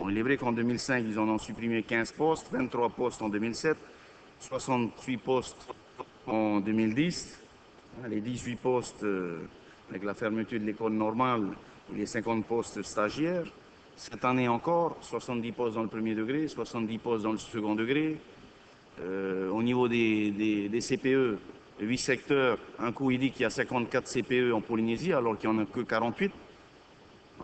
Speaker 25: Il est vrai qu'en 2005, ils en ont supprimé 15 postes, 23 postes en 2007, 68 postes en 2010, hein, les 18 postes euh, avec la fermeture de l'école normale les 50 postes stagiaires. Cette année encore, 70 postes dans le premier degré, 70 postes dans le second degré. Euh, au niveau des, des- des CPE, 8 secteurs, un coup il dit qu'il y a 54 CPE en Polynésie alors qu'il n'y en a que 48.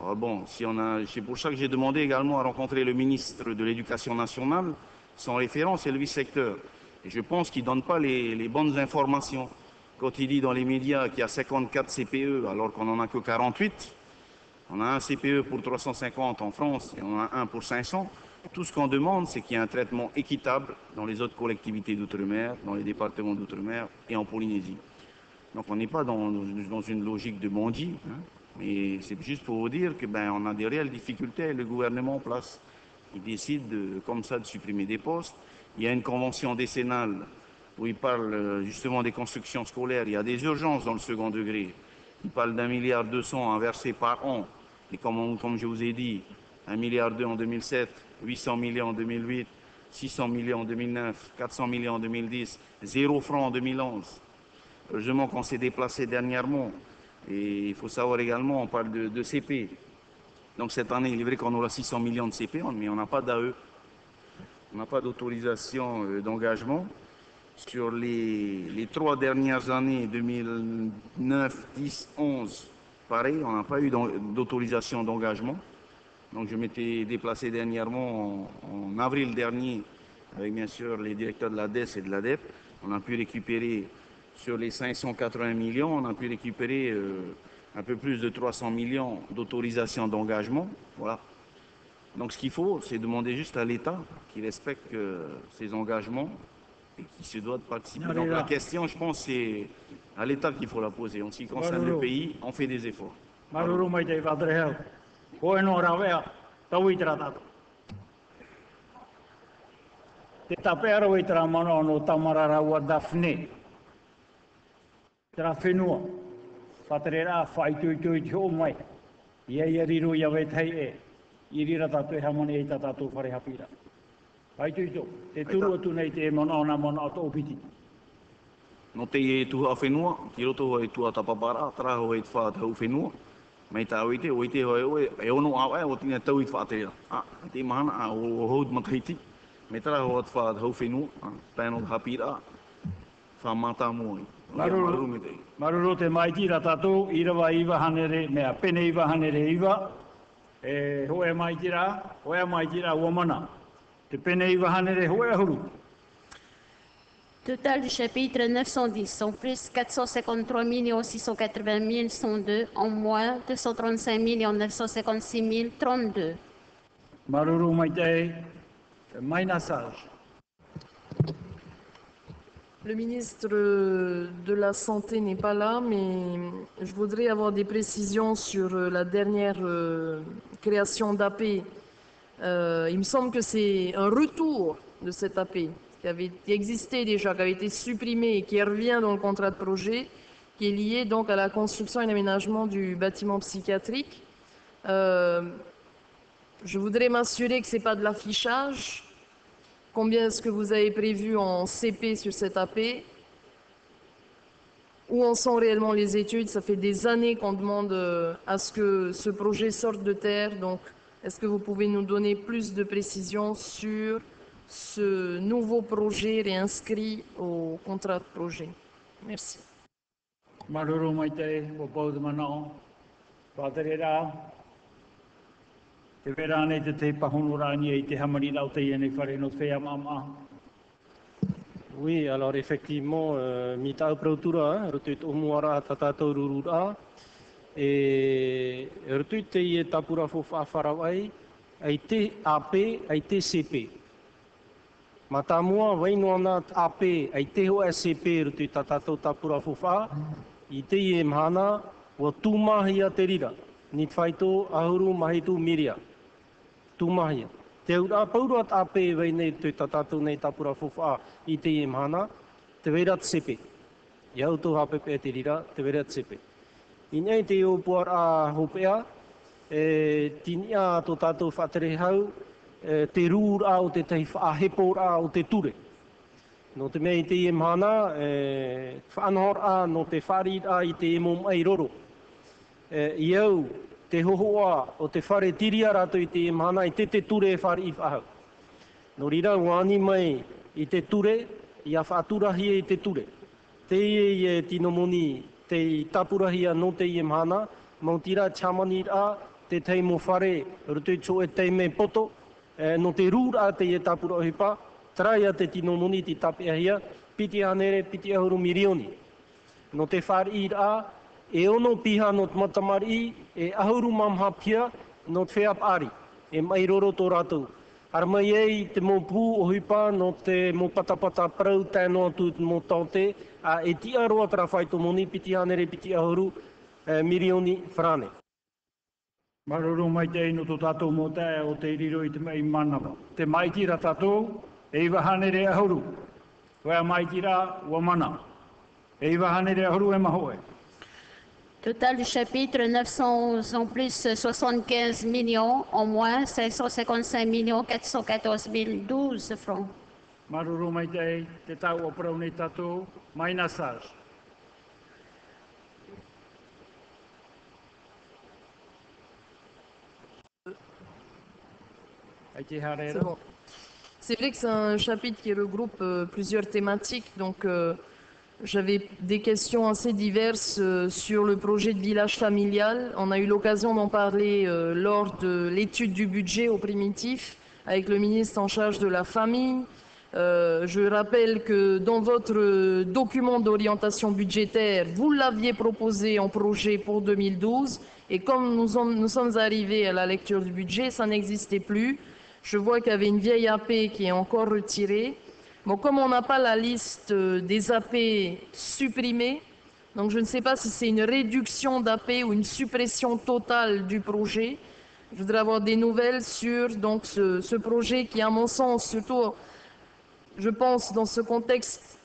Speaker 25: Alors bon, c'est pour ça que j'ai demandé également à rencontrer le ministre de l'Éducation nationale. Son référent, c'est le vice-secteur. Et je pense qu'il ne donne pas les, bonnes informations. Quand il dit dans les médias qu'il y a 54 CPE alors qu'on n'en a que 48, on a un CPE pour 350 en France et on en a un pour 500. Tout ce qu'on demande, c'est qu'il y ait un traitement équitable dans les autres collectivités d'outre-mer, dans les départements d'outre-mer et en Polynésie. Donc on n'est pas dans, dans, une logique de bandit, hein, mais c'est juste pour vous dire que ben on a des réelles difficultés. Le gouvernement en place, il décide de, comme ça de supprimer des postes. Il y a une convention décennale où il parle euh, justement des constructions scolaires. Il y a des urgences dans le second degré. Il parle d'un milliard deux cents inversés par an. Et comme, comme je vous ai dit, un milliard deux en 2007, 800 millions en 2008, 600 millions en 2009, 400 millions en 2010, zéro franc en 2011. Heureusement qu'on s'est déplacé dernièrement. Et il faut savoir également, on parle de, CP. Donc cette année, il est vrai qu'on aura 600 millions de CP, mais on n'a pas d'AE. On n'a pas d'autorisation euh, d'engagement. Sur les, trois dernières années, 2009, 10, 11, pareil, on n'a pas eu d'autorisation d'engagement. Donc je m'étais déplacé dernièrement en, avril dernier avec bien sûr les directeurs de la DES et de l'ADEP. On a pu récupérer sur les 580 millions, on a pu récupérer euh, un peu plus de 300 millions d'autorisation d'engagement. Voilà. Donc ce qu'il faut, c'est demander juste à l'État qu'il respecte euh, ses engagements et qu'il se doit de participer. Donc la question, je pense, c'est à l'État qu'il faut la poser. En ce qui concerne le pays, on fait des efforts.
Speaker 1: Te tera mana. Tera whenua, whatare rā, whai tui tui tui o mai. Ia ia riro ia wei e, i rira tātou e hamane e tātou whare hapira. Whai tui tui, te turu atu nei te e mana o nā mana o tō piti.
Speaker 25: No te e tuha a whenua, ki roto hoi tua tapapara, tara hoi tua tau whenua. mai tā oite, oite hoi oe, e ono au e, o tina tau i tua. A, te mahana, a, o hout mataiti. Mei tara hoi tua tau whenua, tēnod hapira, whamata mua
Speaker 1: Maruru, maruru te mai tira tātou, irawa iwa hanere, mea pene iwa hanere iwa, e hoe mai tira, hoe mai tira ua mana. Te pene iwa hanere hoe ahuru?
Speaker 3: Total du chapitre 910, sont plus 453 680 102, en moins 235 956 032.
Speaker 1: Maruru Maite, Mainasage.
Speaker 22: Le ministre de la Santé n'est pas là, mais je voudrais avoir des précisions sur la dernière euh, création d'AP. Euh, il me semble que c'est un retour de cette AP qui avait existé déjà, qui avait été supprimé et qui revient dans le contrat de projet, qui est lié donc à la construction et l'aménagement du bâtiment psychiatrique. Euh, je voudrais m'assurer que ce n'est pas de l'affichage. Combien est-ce que vous avez prévu en CP sur cette AP Où en sont réellement les études? Ça fait des années qu'on demande euh, à ce que ce projet sorte de terre. Donc, est-ce que vous pouvez nous donner plus de précisions sur ce nouveau projet réinscrit au contrat de projet? Merci.
Speaker 1: Te, o te vera nei te te pahono rāni e te hamari lau te iene whare no te mama.
Speaker 10: Oui, alors effectivement, euh, mi tau prautura, hein, rutut omuara tatatou rurura, e rutut te ie tapura fo wharawai, ai te AP, ai te CP. Ma tā mua waino ana AP, ai te ho SCP rutu ta tātou tapura fuwha, i te i e mhana, wa tūmahia te rira, ni whaito ahuru mahitu miria. Tūmahia. Te ura paurua tā pē wei nei tu tā tātou nei tāpura fuwha i te i mhana, te weira tsepe. Iau tō hapepe te rira, te weira tsepe. I nei te o puar a hopea, e, tinia tō tātou whatere hau, e, te rūra o te tei whaahepora o te ture. No te mei te e mana, e, whanhor a no te wharir a i te emo ai roro. E, iau, te hohoa o te whare tiria rato i te mana i te te ture e whare i whahau. No rira wāni mai i te ture, i a whaaturahi i te ture. Te i e tino moni, te tapurahia no te i mana, mau tira chamani a, te teimo whare, rutu tō e teime poto, e, no te rūra te e tapura o hipa, trai a te tino moni ti tape piti anere, piti ahuru mirioni. No te whare i a, e ono piha no te matamari, e ahuru mamha pia, no te wheap ari, e mai roro tō rātou. Ar mai ei te mō pū o hipa no te mō patapata prau tēnō atu mō taute a e ti aroa tara whai tō moni piti hanere piti ahuru e, mirioni frane.
Speaker 1: Maroro mai te ino tō tātou mō te o te iriro i te mai manawa. Te maitira tātou, e iwa hanere ahuru. Wea maitira wa mana. E iwa hanere ahuru e mahoe.
Speaker 3: Total du chapitre 911 en plus 75 millions, en moins 555 millions 414 012 francs.
Speaker 1: Maruru te tau o mai.
Speaker 22: C'est vrai que c'est un chapitre qui regroupe euh, plusieurs thématiques, donc euh, j'avais des questions assez diverses euh, sur le projet de village familial. On a eu l'occasion d'en parler euh, lors de l'étude du budget au primitif avec le ministre en charge de la famille. Euh, je rappelle que dans votre document d'orientation budgétaire, vous l'aviez proposé en projet pour 2012 et comme nous, nous sommes arrivés à la lecture du budget, ça n'existait plus. Je vois qu'il y avait une vieille AP qui est encore retirée. Bon, comme on n'a pas la liste euh, des AP supprimées, donc je ne sais pas si c'est une réduction d'AP ou une suppression totale du projet. Je voudrais avoir des nouvelles sur donc, ce, ce projet qui, à mon sens, surtout, je pense, dans ce contexte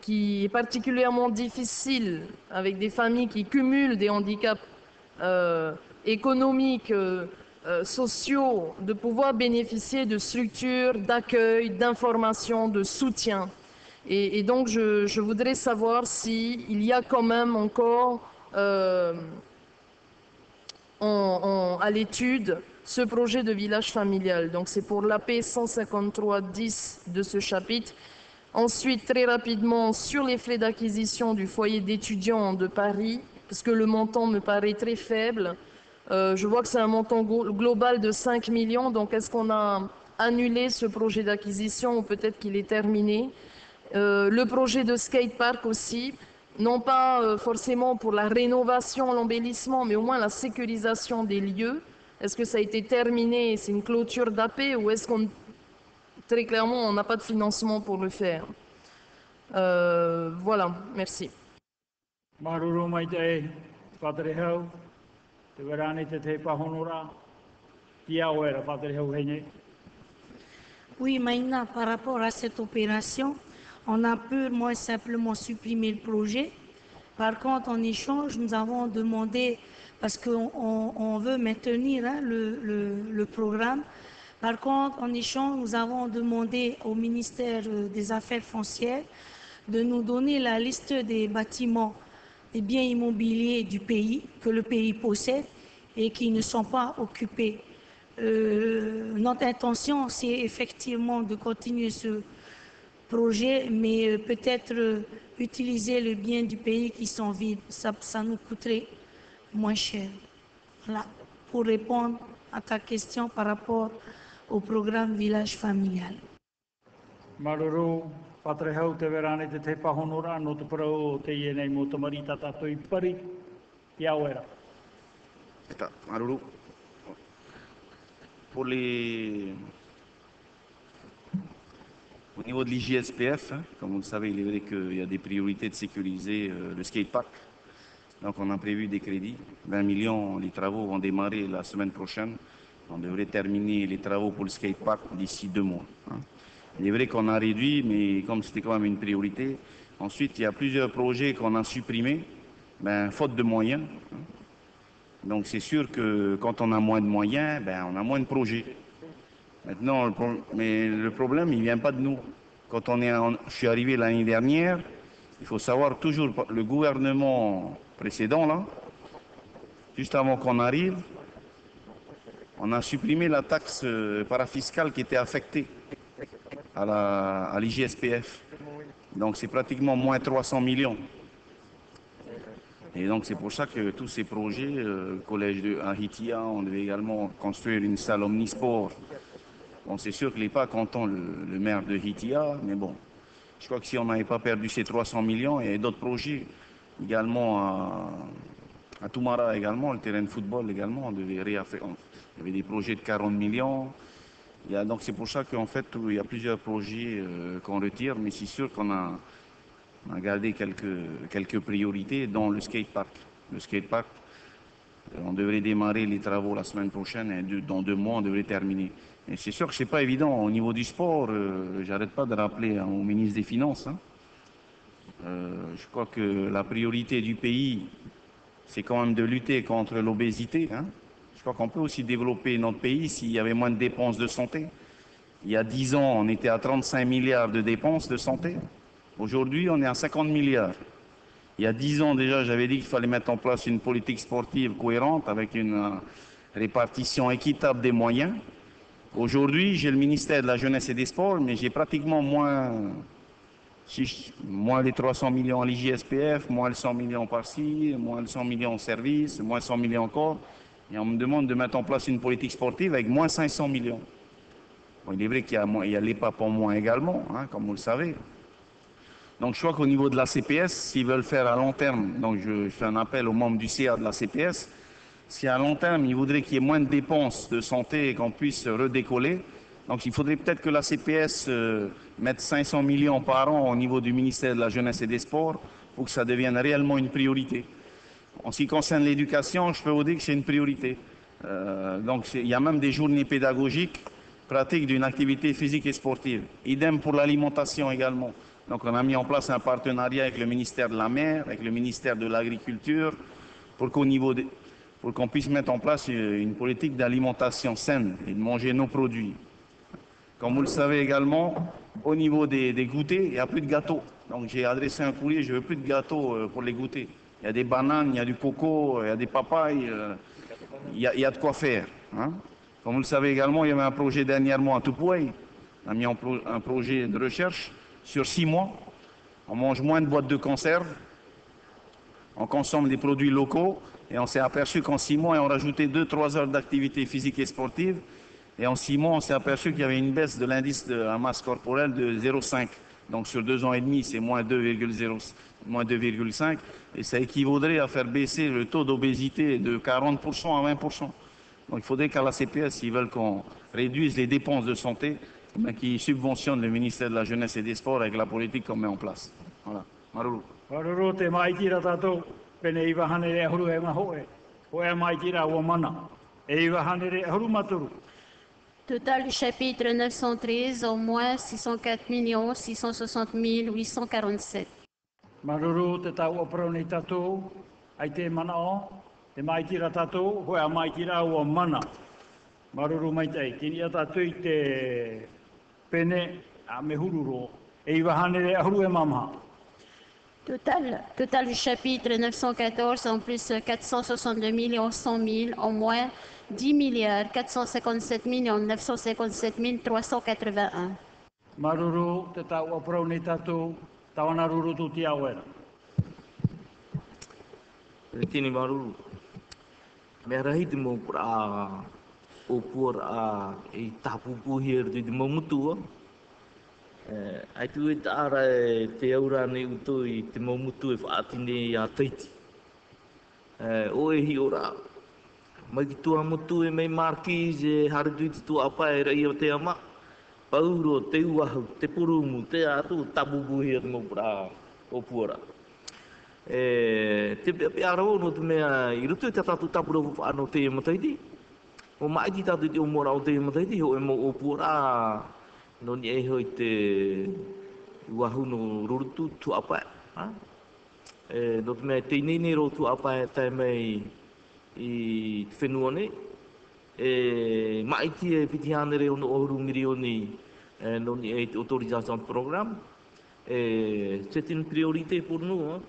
Speaker 22: qui est particulièrement difficile, avec des familles qui cumulent des handicaps euh, économiques, euh, euh, sociaux, de pouvoir bénéficier de structures d'accueil, d'information, de soutien. Et, donc, je, voudrais savoir s'il y a quand même encore euh, en- à l'étude ce projet de village familial. Donc, c'est pour l'AP 153-10 de ce chapitre. Ensuite, très rapidement, sur les frais d'acquisition du foyer d'étudiants de Paris, parce que le montant me paraît très faible. Euh, je vois que c'est un montant glo- global de 5 millions, donc est-ce qu'on a annulé ce projet d'acquisition ou peut-être qu'il est terminé? Euh, Le projet de skatepark aussi, non pas euh, forcément pour la rénovation, l'embellissement, mais au moins la sécurisation des lieux. Est-ce que ça a été terminé, c'est une clôture d'AP ou est-ce qu'on très clairement on n'a pas de financement pour le faire? Voilà, merci.
Speaker 20: Oui, maintenant, par rapport à cette opération, on a purement et simplement supprimé le projet. Par contre, en échange, nous avons demandé, parce qu'on on- on veut maintenir hein, le programme, par contre, en échange, nous avons demandé au ministère euh, des Affaires foncières de nous donner la liste des bâtiments, biens immobiliers du pays, que le pays possède et qui ne sont pas occupés. Euh, notre intention, c'est effectivement de continuer ce projet, mais euh, peut-être euh, utiliser les biens du pays qui sont vides. Ça, nous coûterait moins cher. Voilà, pour répondre à ta question par rapport au programme Village familial.
Speaker 1: Maruru,
Speaker 25: pour les... Au niveau de l'IGSPF, hein, comme vous le savez, il est vrai qu'il y a des priorités de sécuriser euh, le skatepark. Donc on a prévu des crédits. 20 millions, les travaux vont démarrer la semaine prochaine. On devrait terminer les travaux pour le skatepark d'ici deux mois. hein. Il est vrai qu'on a réduit, mais comme c'était quand même une priorité. Ensuite, il y a plusieurs projets qu'on a supprimés, ben, faute de moyens. hein. Donc c'est sûr que quand on a moins de moyens, ben, on a moins de projets. Maintenant, le mais le problème, il ne vient pas de nous. Quand on est en- je suis arrivé l'année dernière, il faut savoir toujours, le gouvernement précédent, là, juste avant qu'on arrive, on a supprimé la taxe euh, parafiscale qui était affectée à l'IGSPF. Donc c'est pratiquement moins 300 millions. Et donc c'est pour ça que tous ces projets, euh, le collège de Ahitia, on devait également construire une salle omnisport. Bon, c'est sûr qu'il n'est pas content, le, maire de Hitia, mais bon, je crois que si on n'avait pas perdu ces 300 millions, a d'autres projets également à, à Toumara également, le terrain de football également, on devait réaffecter. Il y avait des projets de 40 millions. Donc c'est pour ça qu'en fait, il y a plusieurs projets euh, qu'on retire, mais c'est sûr qu'on a, gardé quelques, priorités, dont le skatepark. Le skatepark, euh, on devrait démarrer les travaux la semaine prochaine et dans deux mois, on devrait terminer. Et c'est sûr que c'est pas évident. Au niveau du sport, euh, j'arrête pas de rappeler hein, au ministre des Finances. hein. Euh, je crois que la priorité du pays, c'est quand même de lutter contre l'obésité. hein. Crois qu'on peut aussi développer notre pays s'il y avait moins de dépenses de santé. Il y a 10 ans, on était à 35 milliards de dépenses de santé. Aujourd'hui, on est à 50 milliards. Il y a 10 ans déjà, j'avais dit qu'il fallait mettre en place une politique sportive cohérente avec une euh, répartition équitable des moyens. Aujourd'hui, j'ai le ministère de la Jeunesse et des Sports, mais j'ai pratiquement moins, moins les 300 millions à l'IGSPF, moins les 100 millions par-ci, moins les 100 millions au service, moins 100 millions encore. Et on me demande de mettre en place une politique sportive avec moins 500 millions. Bon, il est vrai qu'il y a, moins- il y a l'EPAP en moins également, hein, comme vous le savez. Donc je crois qu'au niveau de la CPS, s'ils veulent faire à long terme, donc je, je fais un appel aux membres du CA de la CPS, si à long terme ils voudraient qu'il y ait moins de dépenses de santé et qu'on puisse redécoller, donc il faudrait peut-être que la CPS euh, mette 500 millions par an au niveau du ministère de la Jeunesse et des Sports pour que ça devienne réellement une priorité. En ce qui concerne l'éducation, je peux vous dire que c'est une priorité. Euh, donc il y a même des journées pédagogiques pratiques d'une activité physique et sportive. Idem pour l'alimentation également. Donc on a mis en place un partenariat avec le ministère de la Mer, avec le ministère de l'Agriculture, pour qu'au niveau pour qu'on puisse mettre en place une une politique d'alimentation saine et de manger nos produits. Comme vous le savez également, au niveau des, des goûters, il n'y a plus de gâteaux. Donc j'ai adressé un courrier, je veux plus de gâteaux euh, pour les goûters. Il y a des bananes, il y a du coco, il y a des papayes, euh, il y a, de quoi faire. hein. Comme vous le savez également, il y avait un projet dernièrement à Tupoué. On a mis en un projet de recherche sur six mois. On mange moins de boîtes de conserve, on consomme des produits locaux et on s'est aperçu qu'en six mois, on rajoutait 2-3 heures d'activité physique et sportive. Et en six mois, on s'est aperçu qu'il y avait une baisse de l'indice de la masse corporelle de 0,5. Donc sur deux ans et demi, c'est moins 2,0 moins 2,5. Et ça équivaudrait à faire baisser le taux d'obésité de 40% à 20%. Donc il faudrait qu'à la CPS, s'ils veulent qu'on réduise les dépenses de santé, ben, qu'ils subventionnent le ministère de la Jeunesse et des Sports avec la politique qu'on met en place. Voilà. Marulu.
Speaker 1: Waroro te pene i wahane re ahuru e maho e. E mana. E i wahane re ahuru maturu.
Speaker 3: Total du chapitre 913, au moins 604 660 847.
Speaker 1: Maruru te tau aparo nei tātou, ai te mana o, te mai tira tātou, ho e mai tira ua mana. Maruru mai tei, kini a tātou i te pene a me hururo. E i wahane re ahuru e mamaha.
Speaker 3: Total, total du chapitre 914, en plus 462 millions 100 000, au moins 10 milliards 457 millions 957 381.
Speaker 1: Maruru te tau aparo nei tātou, tawana ruru tu ti awera.
Speaker 26: Tini maruru. Me rahi te mo pra o por a e tapu puhi er te mo mutu. Eh, ai tu e tāra e te aura nei uto i te mo mutu e whaatine i a teiti. Eh, o e hi ora. Mai ki tua mutu e mei markis e hare tui te tua apa e rai o te ama. Pauro, te uahu, te purumu, te atu, tapu puhi er pura o puara. E, te pia pia rau no te mea i rutu te tatu tapura o whaano te e mataiti. O mai ti tatu te umora o te e mataiti ho e mo o pura no ni e hoi te uahu no rurutu tu apae. Ha? E, no te mea te inene ro tu apae tae tai mei i te whenua nei. E, mai ti e piti hanere re ono oru mirioni e, no ni e autorisation program. E, c'est une priorité pour nous. Hein?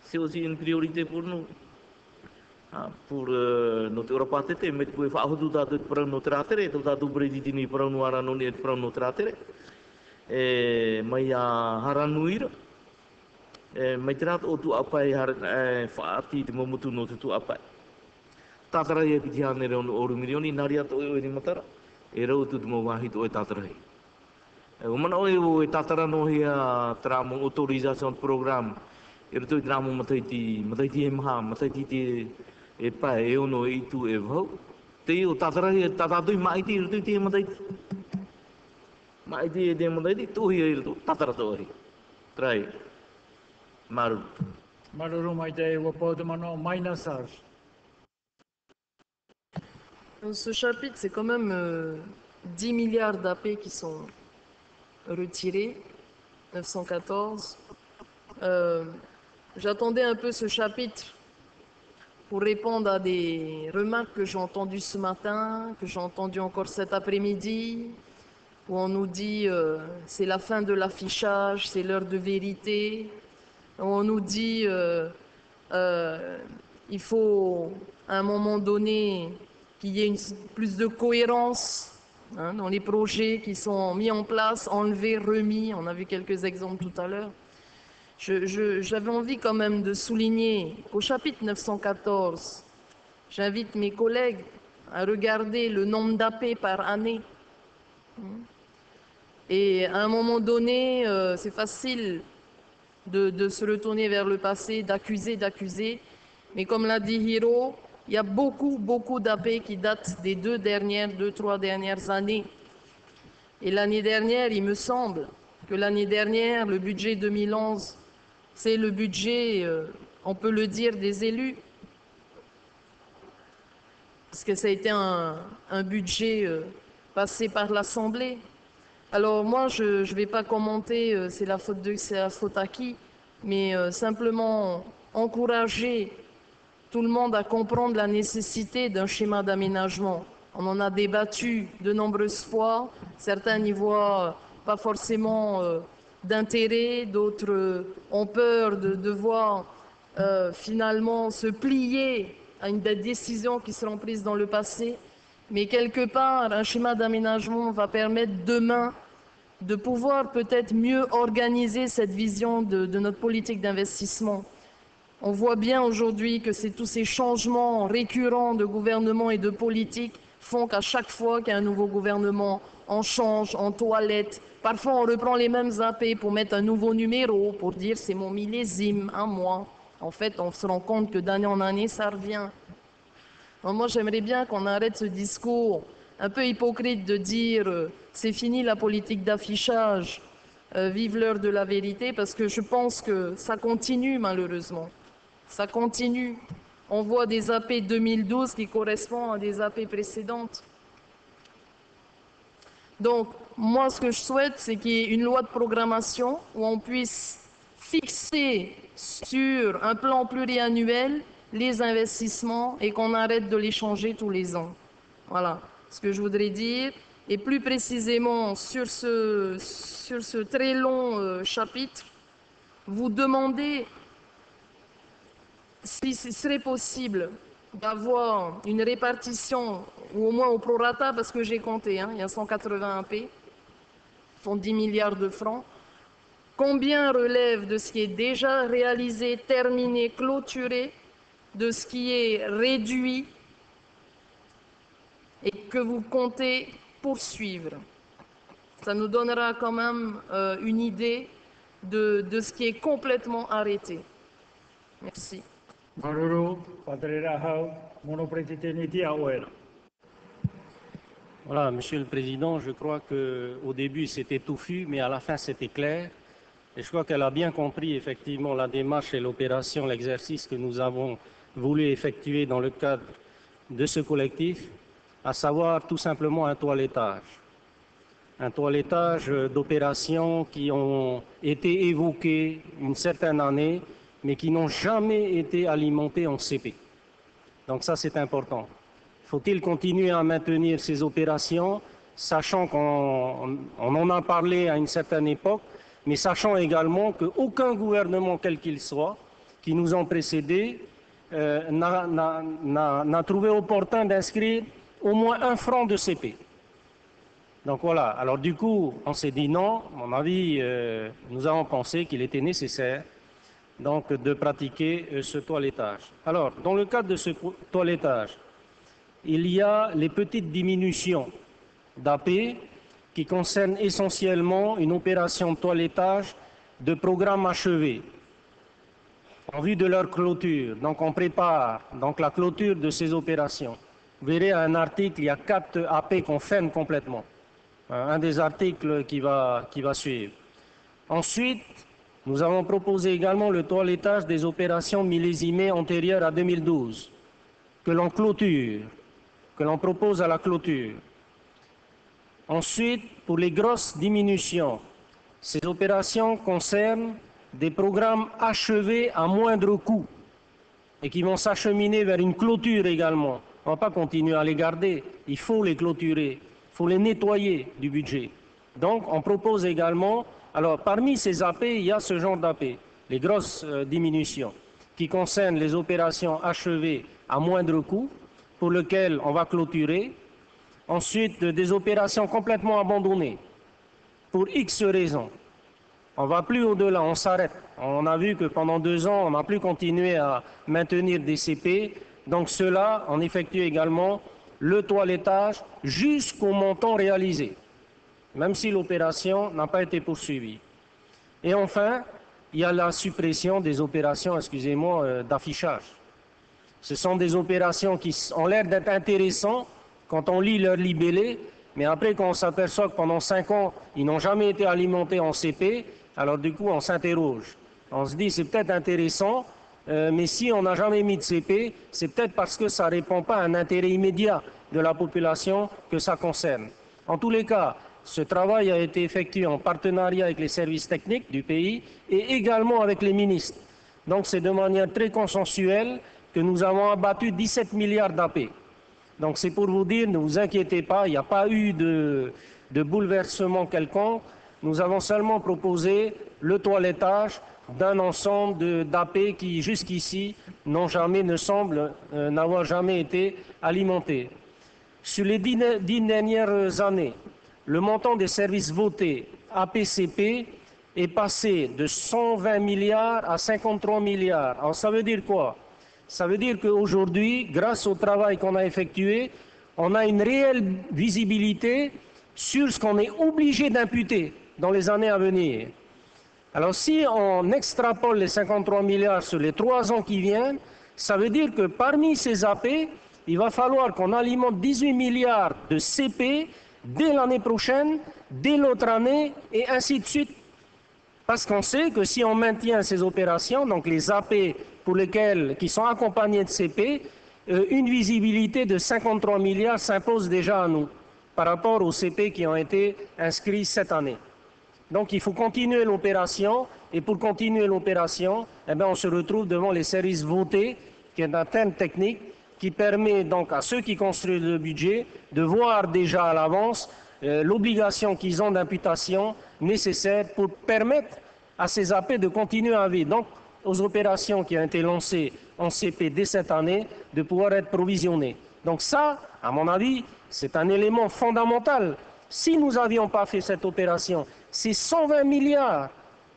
Speaker 26: c'est aussi une priorité pour nous. Ah, pour uh, notre Europa tete, met poe fa hodu da de pro no tratere, to da du bredi dini pro no ara no ni pro no tratere. E mai a haranuir E mai trat o tu apai har e fa ati de momutu no tu apai tātara e piti hāne reo oru mirioni, nari ato e ni matara, e rau tu tumo wāhi tu tātara hei. E o mana oe o e tātara no hea a tramo autorization program, e rato i tramo mataiti, mataiti e maha, mataiti te e pai, e ono e itu e vau,
Speaker 11: te i o tātara e tātātui maiti, i rato i te mataiti. Maiti e te mataiti, tohi e rato, tātara tō ori. Trai, maru.
Speaker 1: Maru rumaite e wapau te mano,
Speaker 22: minus. Ce chapitre, c'est quand même euh, 10 milliards d'AP qui sont retirés, 914. Euh, J'attendais un peu ce chapitre pour répondre à des remarques que j'ai entendues ce matin, que j'ai entendues encore cet après-midi, où on nous dit euh, c'est la fin de l'affichage, c'est l'heure de vérité. Où on nous dit euh, euh, il faut à un moment donné qu'il y ait plus de cohérence hein, dans les projets qui sont mis en place, enlevés, remis. On a vu quelques exemples tout à l'heure. J'avais envie quand même de souligner qu'au chapitre 914, j'invite mes collègues à regarder le nombre d'AP par année. Et à un moment donné, euh, c'est facile de se retourner vers le passé, d'accuser, d'accuser. Mais comme l'a dit Hiro, il y a beaucoup, beaucoup d'AP qui datent des deux dernières, deux, trois dernières années. Et l'année dernière, il me semble que l'année dernière, le budget 2011, c'est le budget, euh, on peut le dire, des élus. Parce que ça a été un, budget euh, passé par l'Assemblée. Alors moi, je ne vais pas commenter, euh, c'est la faute de, c'est la faute à qui, mais simplement encourager tout le monde à comprendre la nécessité d'un schéma d'aménagement. On en a débattu de nombreuses fois. Certains n'y voient pas forcément euh, d'intérêt, d'autres euh, ont peur de devoir euh, finalement se plier à une des décisions qui seront prises dans le passé. Mais quelque part, un schéma d'aménagement va permettre demain de pouvoir peut-être mieux organiser cette vision de notre politique d'investissement. On voit bien aujourd'hui que c'est tous ces changements récurrents de gouvernement et de politique font qu'à chaque fois qu'il y a un nouveau gouvernement, on change, on toilette. Parfois, on reprend les mêmes AP pour mettre un nouveau numéro, pour dire c'est mon millésime, un mois. En fait, on se rend compte que d'année en année, ça revient. Moi, j'aimerais bien qu'on arrête ce discours un peu hypocrite de dire euh, c'est fini la politique d'affichage, euh, vive l'heure de la vérité, parce que je pense que ça continue malheureusement. Ça continue. On voit des AP 2012 qui correspondent à des AP précédentes. Donc, moi, ce que je souhaite, c'est qu'il y ait une loi de programmation où on puisse fixer sur un plan pluriannuel les investissements et qu'on arrête de les changer tous les ans. Voilà ce que je voudrais dire. Et plus précisément sur ce, très long euh, chapitre, vous demandez si ce serait possible d'avoir une répartition, ou au moins au prorata, parce que j'ai compté, hein, il y a 180 AP, font 10 milliards de francs. Combien relève de ce qui est déjà réalisé, terminé, clôturé, de ce qui est réduit et que vous comptez poursuivre? Ça nous donnera quand même euh, une idée de, de ce qui est complètement arrêté. Merci.
Speaker 10: Voilà, Monsieur le Président, je crois qu'au début c'était touffu, mais à la fin c'était clair. Et je crois qu'elle a bien compris effectivement la démarche et l'opération, l'exercice que nous avons voulu effectuer dans le cadre de ce collectif, à savoir tout simplement un toilettage. Un toilettage d'opérations qui ont été évoquées une certaine année, mais qui n'ont jamais été alimentées en CP. Donc ça, c'est important. Faut-il continuer à maintenir ces opérations, sachant qu'on on en a parlé à une certaine époque, mais sachant également qu'aucun gouvernement, quel qu'il soit, qui nous ont précédés, euh, n'a trouvé opportun d'inscrire au moins un franc de CP. Donc voilà, alors du coup, on s'est dit non, à mon avis, euh, nous avons pensé qu'il était nécessaire donc de pratiquer euh, ce toilettage. Alors, dans le cadre de ce toilettage, il y a les petites diminutions d'AP qui concernent essentiellement une opération de toilettage de programmes achevés en vue de leur clôture. Donc on prépare donc la clôture de ces opérations. vous verrez un article, il y a quatre AP qu'on ferme complètement. Un des articles qui va, qui va suivre. Ensuite, nous avons proposé également le toilettage des opérations millésimées antérieures à 2012, que l'on clôture, que l'on propose à la clôture. Ensuite, pour les grosses diminutions, ces opérations concernent des programmes achevés à moindre coût et qui vont s'acheminer vers une clôture également. On ne va pas continuer à les garder, il faut les clôturer, il faut les nettoyer du budget. Donc on propose également, alors parmi ces AP, il y a ce genre d'AP, les grosses euh, diminutions, qui concernent les opérations achevées à moindre coût, pour lesquelles on va clôturer. Ensuite, des opérations complètement abandonnées, pour X raisons. On va plus au-delà, on s'arrête. On a vu que pendant deux ans, on n'a plus continué à maintenir des CP. Donc cela, on effectue également le toilettage jusqu'au montant réalisé, même si l'opération n'a pas été poursuivie. Et enfin, il y a la suppression des opérations, excusez-moi, euh, d'affichage. Ce sont des opérations qui ont l'air d'être intéressantes quand on lit leur libellé, mais après, quand on s'aperçoit que pendant cinq ans, ils n'ont jamais été alimentés en CP, alors du coup, on s'interroge. On se dit, c'est peut-être intéressant, euh, mais si on n'a jamais mis de CP, c'est peut-être parce que ça ne répond pas à un intérêt immédiat de la population que ça concerne. En tous les cas, ce travail a été effectué en partenariat avec les services techniques du pays et également avec les ministres. Donc c'est de manière très consensuelle que nous avons abattu 17 milliards d'AP. Donc c'est pour vous dire, ne vous inquiétez pas, il n'y a pas eu de, bouleversement quelconque. Nous avons seulement proposé le toilettage d'un ensemble d'AP qui, jusqu'ici, n'ont jamais, ne semblent euh, n'avoir jamais été alimentés. Sur les dix dernières années, le montant des services votés APCP est passé de 120 milliards à 53 milliards. Alors ça veut dire quoi? Ça veut dire qu'aujourd'hui, grâce au travail qu'on a effectué, on a une réelle visibilité sur ce qu'on est obligé d'imputer dans les années à venir. Alors si on extrapole les 53 milliards sur les trois ans qui viennent, ça veut dire que parmi ces AP, il va falloir qu'on alimente 18 milliards de CP dès l'année prochaine, dès l'autre année, et ainsi de suite. Parce qu'on sait que si on maintient ces opérations, donc les AP pour qui sont accompagnés de CP, euh, une visibilité de 53 milliards s'impose déjà à nous par rapport aux CP qui ont été inscrits cette année. Donc il faut continuer l'opération, et pour continuer l'opération, eh bien, on se retrouve devant les services votés, qui est un terme technique qui permet donc à ceux qui construisent le budget de voir déjà à l'avance euh, l'obligation qu'ils ont d'imputation nécessaire pour permettre à ces AP de continuer à vivre. Donc, aux opérations qui ont été lancées en CP dès cette année, de pouvoir être provisionnées. Donc ça, à mon avis, c'est un élément fondamental. Si nous n'avions pas fait cette opération, c'est 120 milliards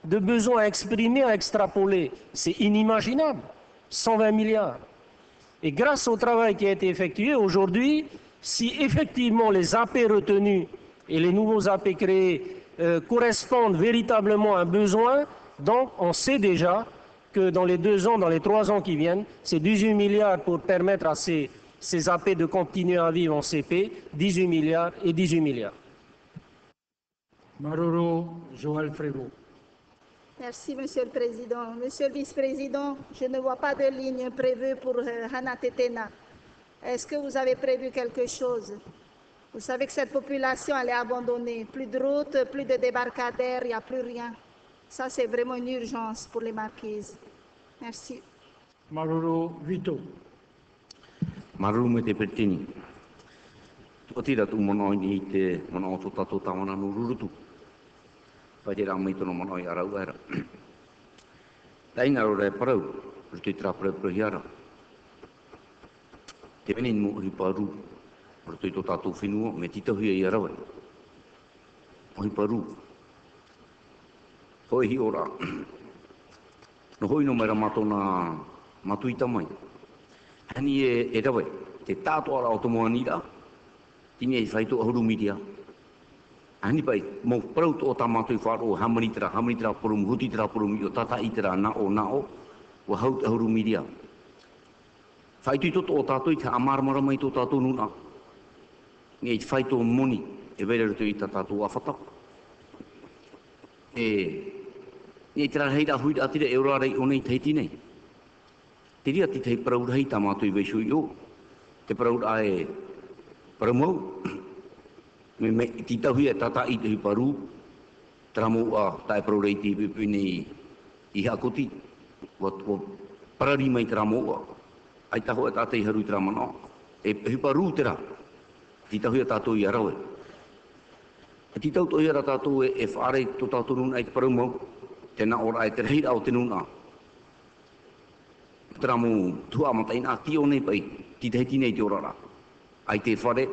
Speaker 10: de besoins exprimés à extrapoler. C'est inimaginable. 120 milliards. Et grâce au travail qui a été effectué aujourd'hui, si effectivement les AP retenus et les nouveaux AP créés euh, correspondent véritablement à un besoin, donc on sait déjà que dans les deux ans, dans les trois ans qui viennent, c'est 18 milliards pour permettre à ces, ces AP de continuer à vivre en CP, 18 milliards et 18 milliards.
Speaker 1: Maroro Joël Frévaux.
Speaker 29: Merci, Monsieur le Président. Monsieur le Vice-président, je ne vois pas de ligne prévue pour euh, Hanatetena. Est-ce que vous avez prévu quelque chose? Vous savez que cette population, elle est abandonnée. Plus de routes, plus de débarcadères, il n'y a plus rien. Ça, c'est vraiment une urgence pour les marquises. Merci.
Speaker 1: Vito.
Speaker 25: Tu mono te mono Whai te rāmi tono mana i ara uera. Tainga rore parau, rute te tra parau parau. Te meni mo uri paru, rute te tātou whenua, me tita hui i ara uera. Uri paru. Hoi hi ora. No hoi no mera matona matuita mai. Hani e, e rawe, te tātou ara o tomoa nira, tine e whaito ahuru miria, Ani pai, mō parau tō tā mātui whāro, hamani tera, hamani tera porum, huti tera porum, i o tata i tera na o na o, wa hau ahuru miria.
Speaker 17: Whai tui toto o tātou i te amarmara mai tō tātou nuna. Ngai te whai tō moni e wera rutu i tā tātou awhata. E, ngai te rā heira hui atira e ora rei o nei teiti nei. Te ria ti tei paraura tā mātou i weishu i o. Te paraura e paramau me me ti ta hui tata i te paru tramo a tai prorei ti pe pe ni i ha koti. Wat ko parari mai tramo a ai ta ho ta te haru tramo no e pe paru tera. Ti ta hui ta to i arawe. Ti ta to i ara ta to e fare to ta to nun ai paru mo tena ora ai te hit au tenu na tramo tu a mata ina ti o nei pai. Ti te hiti nei te ora ai te fare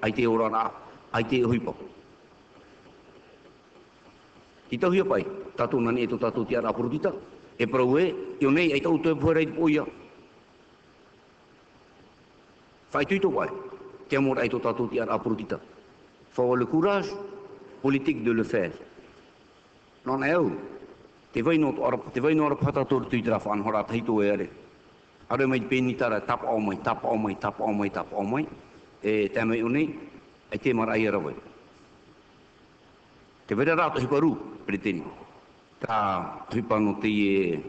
Speaker 17: ai te ora na ai te hipa. I tau hia pai, tatu nani e tō tatu te ara apurutita, e parau e, i o nei, ai tau tō e puera i te poia, tui tō pai. Te amor ai tot tot iar aprutita. Faut le courage politique de le faire. Non eu. Te vai no te vai no pata tor tui tra whan hora tai tō ere. Are mai peni tara tap o mai tap o mai tap o mai tap o mai. E te mai uni e te mara ia rawe. Te vera rato hi paru preteni. Ta tripa no te e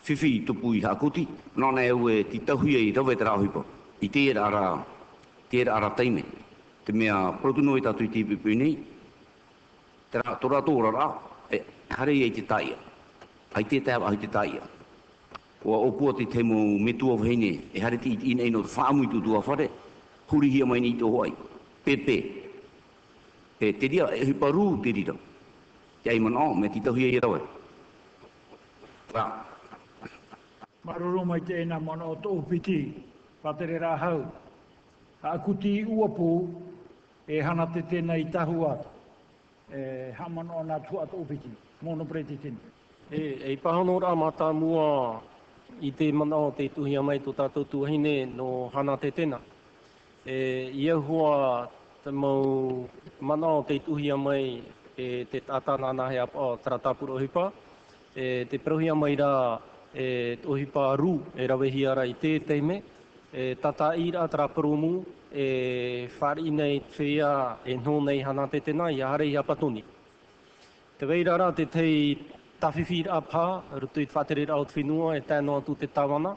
Speaker 17: fifi tupu i hakuti. Non eu ue ti tahui e rawe tra hipo i te era ara, te era ara taime. Te mea protuno i tatu i te pipi nei, te rā tora tōra rā, e hare i te taia. Ai te tāwa ai te taia. Ua kua te te mo metua tua e hare ti i nei no whaamu i tu tua whare, huri hia mai ni tō hoai. Pepe. E te ria, e hipa rū te rira. Te ai mana, me ti tahuia i rawe. Rā.
Speaker 1: Maruru mai te ena mana o tō piti patere rā hau. Ha akuti uapu e hana te tēnā i tahua e haman o nā tua tō piti, mono preti tēnā.
Speaker 10: E, e pahano rā mata mua i te mana o te tuhia mai tō tātou tuahine no hana te tēnā. E, ia hua te mau mana o te tuhia mai e te tātana nā a o tratapuro hipa. E, te prohia mai rā e, ohipa ru e rawehi ara i te teime e tata ira tra promu e whari nei whea e no nei hana te tēnā i ahare i apatoni. Te weira ra te tei tawhiwhi rā pā, rutu i whatere o te whenua e tēno atu te tawana.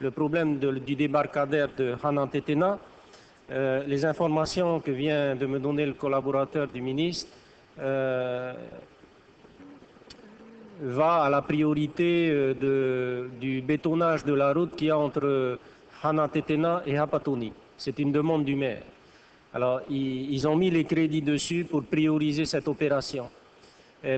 Speaker 10: le problème du débarcadère de Hana Tetena, euh, les informations que vient de me donner le collaborateur du ministre euh, va à la priorité euh, du bétonnage de la route qu'il y a entre Hanatetena et Hapatoni. C'est une demande du maire. Alors, ils, ont mis les crédits dessus pour prioriser cette opération.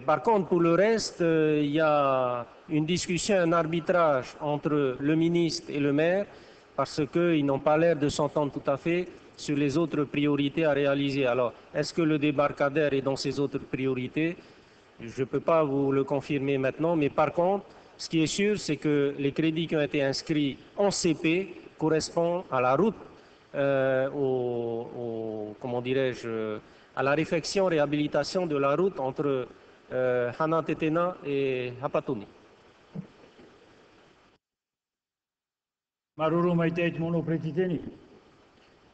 Speaker 10: Par contre, pour le reste, euh, il y a une discussion, un arbitrage entre le ministre et le maire, parce qu'ils n'ont pas l'air de s'entendre tout à fait sur les autres priorités à réaliser. Alors, est-ce que le débarcadère est dans ces autres priorités? Je ne peux pas vous le confirmer maintenant, mais par contre, ce qui est sûr, c'est que les crédits qui ont été inscrits en CP correspond à la route, euh, comment dirais-je, à la réflexion, réhabilitation de la route entre uh, hana te tēnā e hapatuni.
Speaker 1: Maruru mai te eti mono preti teni.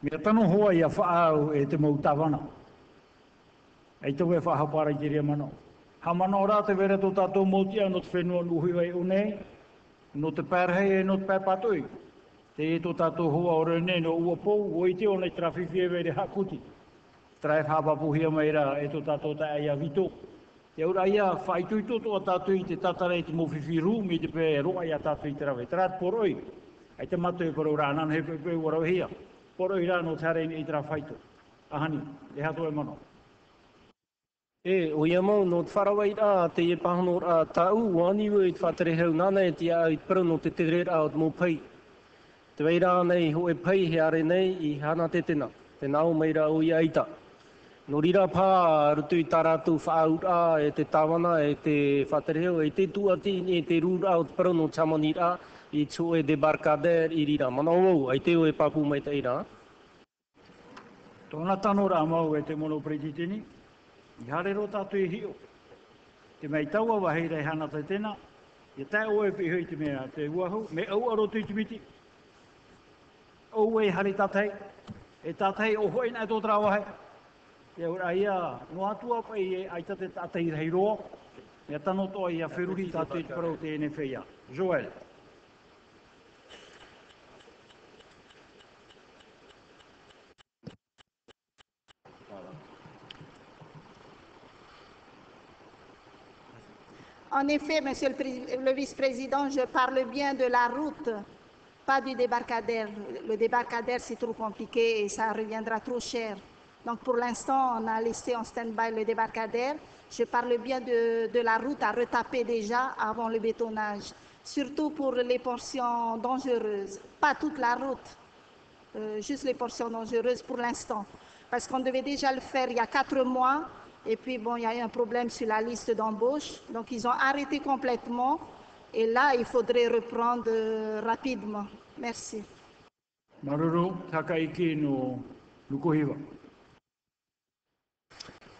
Speaker 1: Mea tano hoa ia whaau e te mautawana. Ei tau e whahapara i kiri amano. Ha mano rā te wera tō tātou mōti no te whenua nuhi wai unei, no te pērhei e no te pēpatoi. Te e tō tātou hoa o rene no ua pou, o i te o nei trafifi e vere hakuti. Trai whapapuhia mai rā e tō tātou ta aia vito. Te ora ia whaitui toto a tātou i te tatarei te mowhiwhiru me te pē roa ia tātou i te rawe. Trat poroi, ai te matu e poro rā, nan he pē warau hia. Poroi rā no te hare i te rā whaitu. Ahani, e hato e mano.
Speaker 10: E, o ia mau, no te wharawai rā, te e pahano rā tāu, wani i te whatere nana e te au i te parau no te te rera o te mō pai. Te weira nei ho e pai he are nei i hana te tena. Te nao meira o i aita. No rira pā rutu i taratu whaaura e te tāwana e te whatereo e te tuati e te rūra o te parono chamonira i tō e debarkader i rira. Mana o ai te o e papu mai te ira.
Speaker 1: Tōna tano rā mau e te mono pretitini. I hare ro tātu e hio. Te mei taua wahei rei hana te tena. I tae oe e pi hui te mea te uahu. Me au aro tui tumiti. Au e hare tātai. E tātai o hoi nai tō tra wahai. E ura ia no atua pa i e aita te tātai rei roa. E tano toa i a whiruri tātu i te parau te ene whia. Joel.
Speaker 29: En effet, Monsieur le Vice-président, je parle bien de la route, pas du débarcadère. Le débarcadère, c'est trop compliqué et ça reviendra trop cher. Donc, pour l'instant, on a laissé en stand-by le débarcadère. Je parle bien de, la route à retaper déjà avant le bétonnage, surtout pour les portions dangereuses. Pas toute la route, euh, juste les portions dangereuses pour l'instant. Parce qu'on devait déjà le faire il y a quatre mois, et puis bon, il y a eu un problème sur la liste d'embauche, donc ils ont arrêté complètement, et là, il faudrait reprendre euh, rapidement. Merci.
Speaker 1: Maruru, takaiki no nukuhiwa.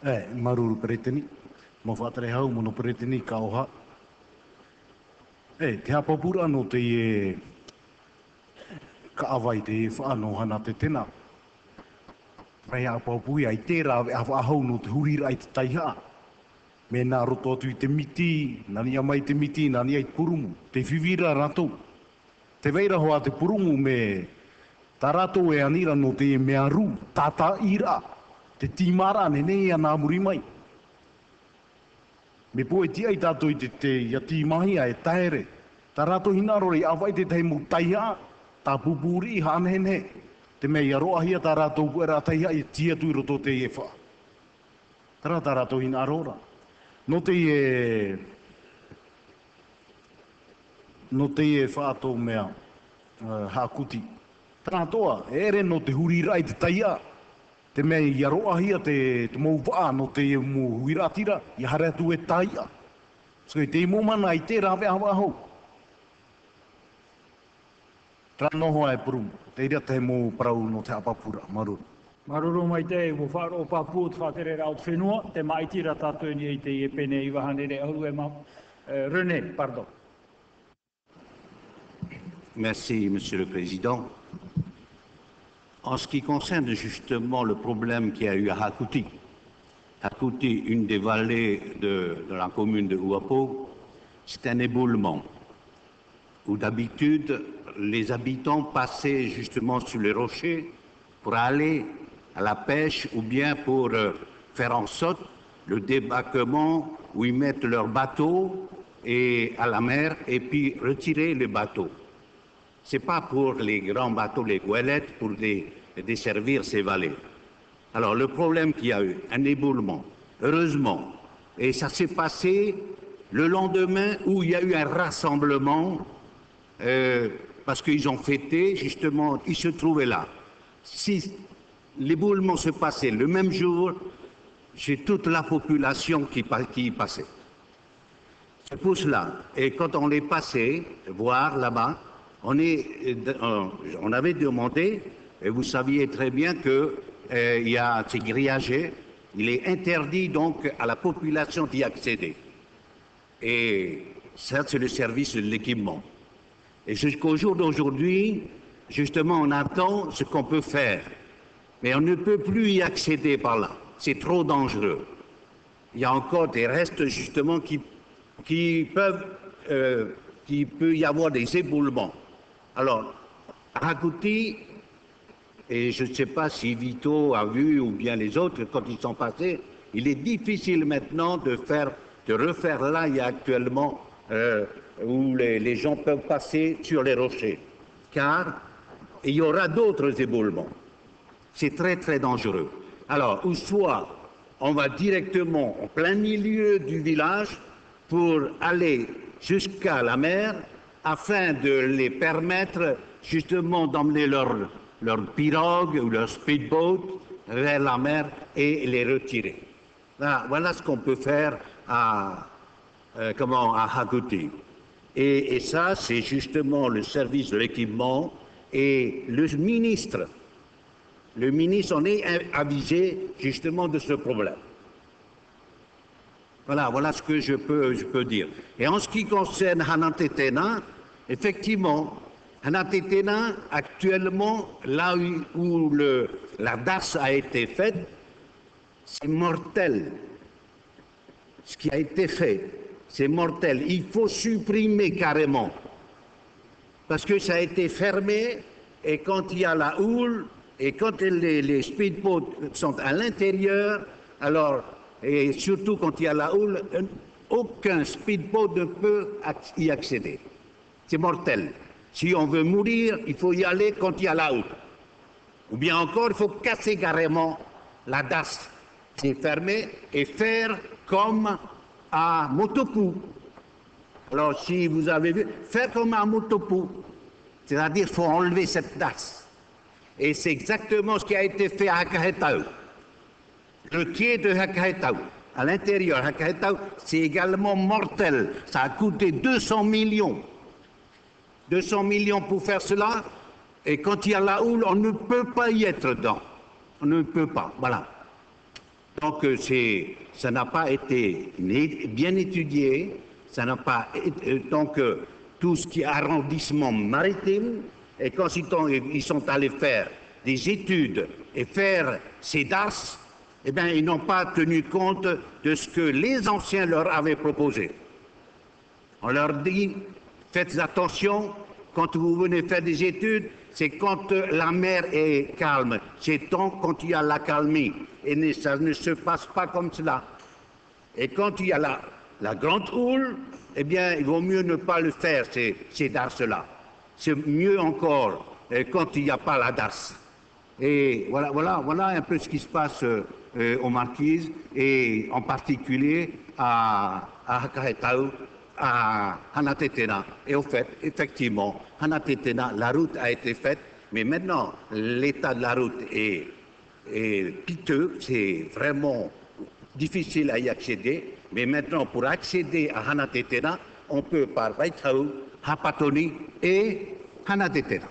Speaker 30: E, maruru pereteni. Mo whaatare hau mono pereteni ka oha. E, te hapapura no te e ka awai te e whaanohana te tena. Pai a papui ai tērā e awha ahau no te hurira ai te taiha. Me nā roto atu i te miti, nani a mai te miti, nani ai te purumu. Te whiwira rato. Te veira hoa te purumu me tā rato e anira no te e mea ru, tātā ira. Te tīmara ne nei a nā muri mai. Me po e tia i tātou i te te ia tīmahia e taere. Tā rato hinaro rei awai te tei mu taia, tā pupuri i hānhenhe. Te mea a roa hia tā rato puera taia i tia tui roto te e wha. Tara tā rato hina arora. No te e... No te e whātou mea uh, hakuti. Tana toa, ere no te huri rai te taia. Te mea i hia te, te mou waa no te mo huiratira, i hare atu e taia. So i te i momana i te rawe hawa hou. Tra noho e purum, te ira te mo parau no te apapura, maruru.
Speaker 1: Maruru mai te e mo wharo o papu o te whatere rao te whenua, te maitira tātou ni i te i e pene i wahanere auru e ma. Uh, René, pardon.
Speaker 31: Merci, Monsieur le Président. En ce qui concerne justement le problème qu'il y a eu à Hakouti, Hakouti, une des vallées de, la commune de Ouapo, c'est un éboulement où d'habitude les habitants passaient justement sur les rochers pour aller à la pêche ou bien pour euh, faire en sorte le débarquement où ils mettent leurs bateaux à la mer et puis retirer les bateaux. C'est pas pour les grands bateaux, les goélettes, pour desservir ces vallées. Alors le problème qu'il y a eu, un éboulement, heureusement, et ça s'est passé le lendemain où il y a eu un rassemblement, euh, parce qu'ils ont fêté, justement, ils se trouvaient là. Si l'éboulement se passait le même jour, j'ai toute la population qui, qui y passait. C'est pour cela. Et quand on les passait, voir là-bas, euh, on avait demandé, et vous saviez très bien que euh, y a ces grillagés, il est interdit donc à la population d'y accéder. Et ça, c'est le service de l'équipement. Et jusqu'au jour d'aujourd'hui, justement, on attend ce qu'on peut faire. Mais on ne peut plus y accéder par là. C'est trop dangereux. Il y a encore des restes, justement, qui, qui peuvent, euh, qui peut y avoir des éboulements. Alors, à Rakouti, et je ne sais pas si Vito a vu ou bien les autres quand ils sont passés, il est difficile maintenant de faire, de refaire là, actuellement euh, où les gens peuvent passer sur les rochers, car il y aura d'autres éboulements. C'est très très dangereux. Alors, ou soit on va directement en plein milieu du village pour aller jusqu'à la mer afin de les permettre justement d'emmener leur, leur pirogue ou leur speedboat vers la mer et les retirer. Voilà, ce qu'on peut faire à, euh, comment, à. Et, ça, c'est justement le service de l'équipement et le ministre. Le ministre en est avisé justement de ce problème. Voilà, voilà ce que je peux, je peux dire. Et en ce qui concerne Hanatetena, effectivement, Hanatetena, actuellement, là où, la DAS a été faite, c'est mortel. Ce qui a été fait, c'est mortel. Il faut supprimer carrément. Parce que ça a été fermé et quand il y a la houle et quand les, les speedboats sont à l'intérieur, alors, et surtout quand il y a la houle, aucun speedboat ne peut y accéder. C'est mortel. Si on veut mourir, il faut y aller quand il y a la houle. Ou bien encore, il faut casser carrément la DAS. C'est fermé et faire comme à Motopou. Alors, si vous avez vu, faire comme à Motopou. C'est-à-dire faut enlever cette DAS. Et c'est exactement ce qui a été fait à Hakahetau. Le quai de Hakahetau, à l'intérieur, Hakahetau, c'est également mortel. Ça a coûté 200 millions. 200 millions pour faire cela. Et quand il y a la houle, on ne peut pas y être dedans. On ne peut pas. Voilà. Donc, euh, ça n'a pas été bien étudié. Ça n'a pas. euh, Donc, euh, tout ce qui est arrondissement maritime, et quand ils sont allés faire des études et faire ces DAS, eh bien, ils n'ont pas tenu compte de ce que les anciens leur avaient proposé. On leur dit, faites attention, quand vous venez faire des études, c'est quand la mer est calme, c'est donc quand il y a l'accalmie, et ne- ça ne se passe pas comme cela. Et quand il y a la, la grande houle, eh bien, il vaut mieux ne pas le faire, ces, ces DAS-là. C'est mieux encore euh, quand il n'y a pas la DAS. Et voilà, voilà, voilà un peu ce qui se passe euh, euh, aux Marquises, et en particulier à, à à Hanatetena. Et au fait, effectivement, Hanatetena, la route a été faite, mais maintenant, l'état de la route est, est piteux, c'est vraiment difficile à y accéder, mais maintenant, pour accéder à Hanatetena, on peut par Waitau, Hapatoni et Hanatetena.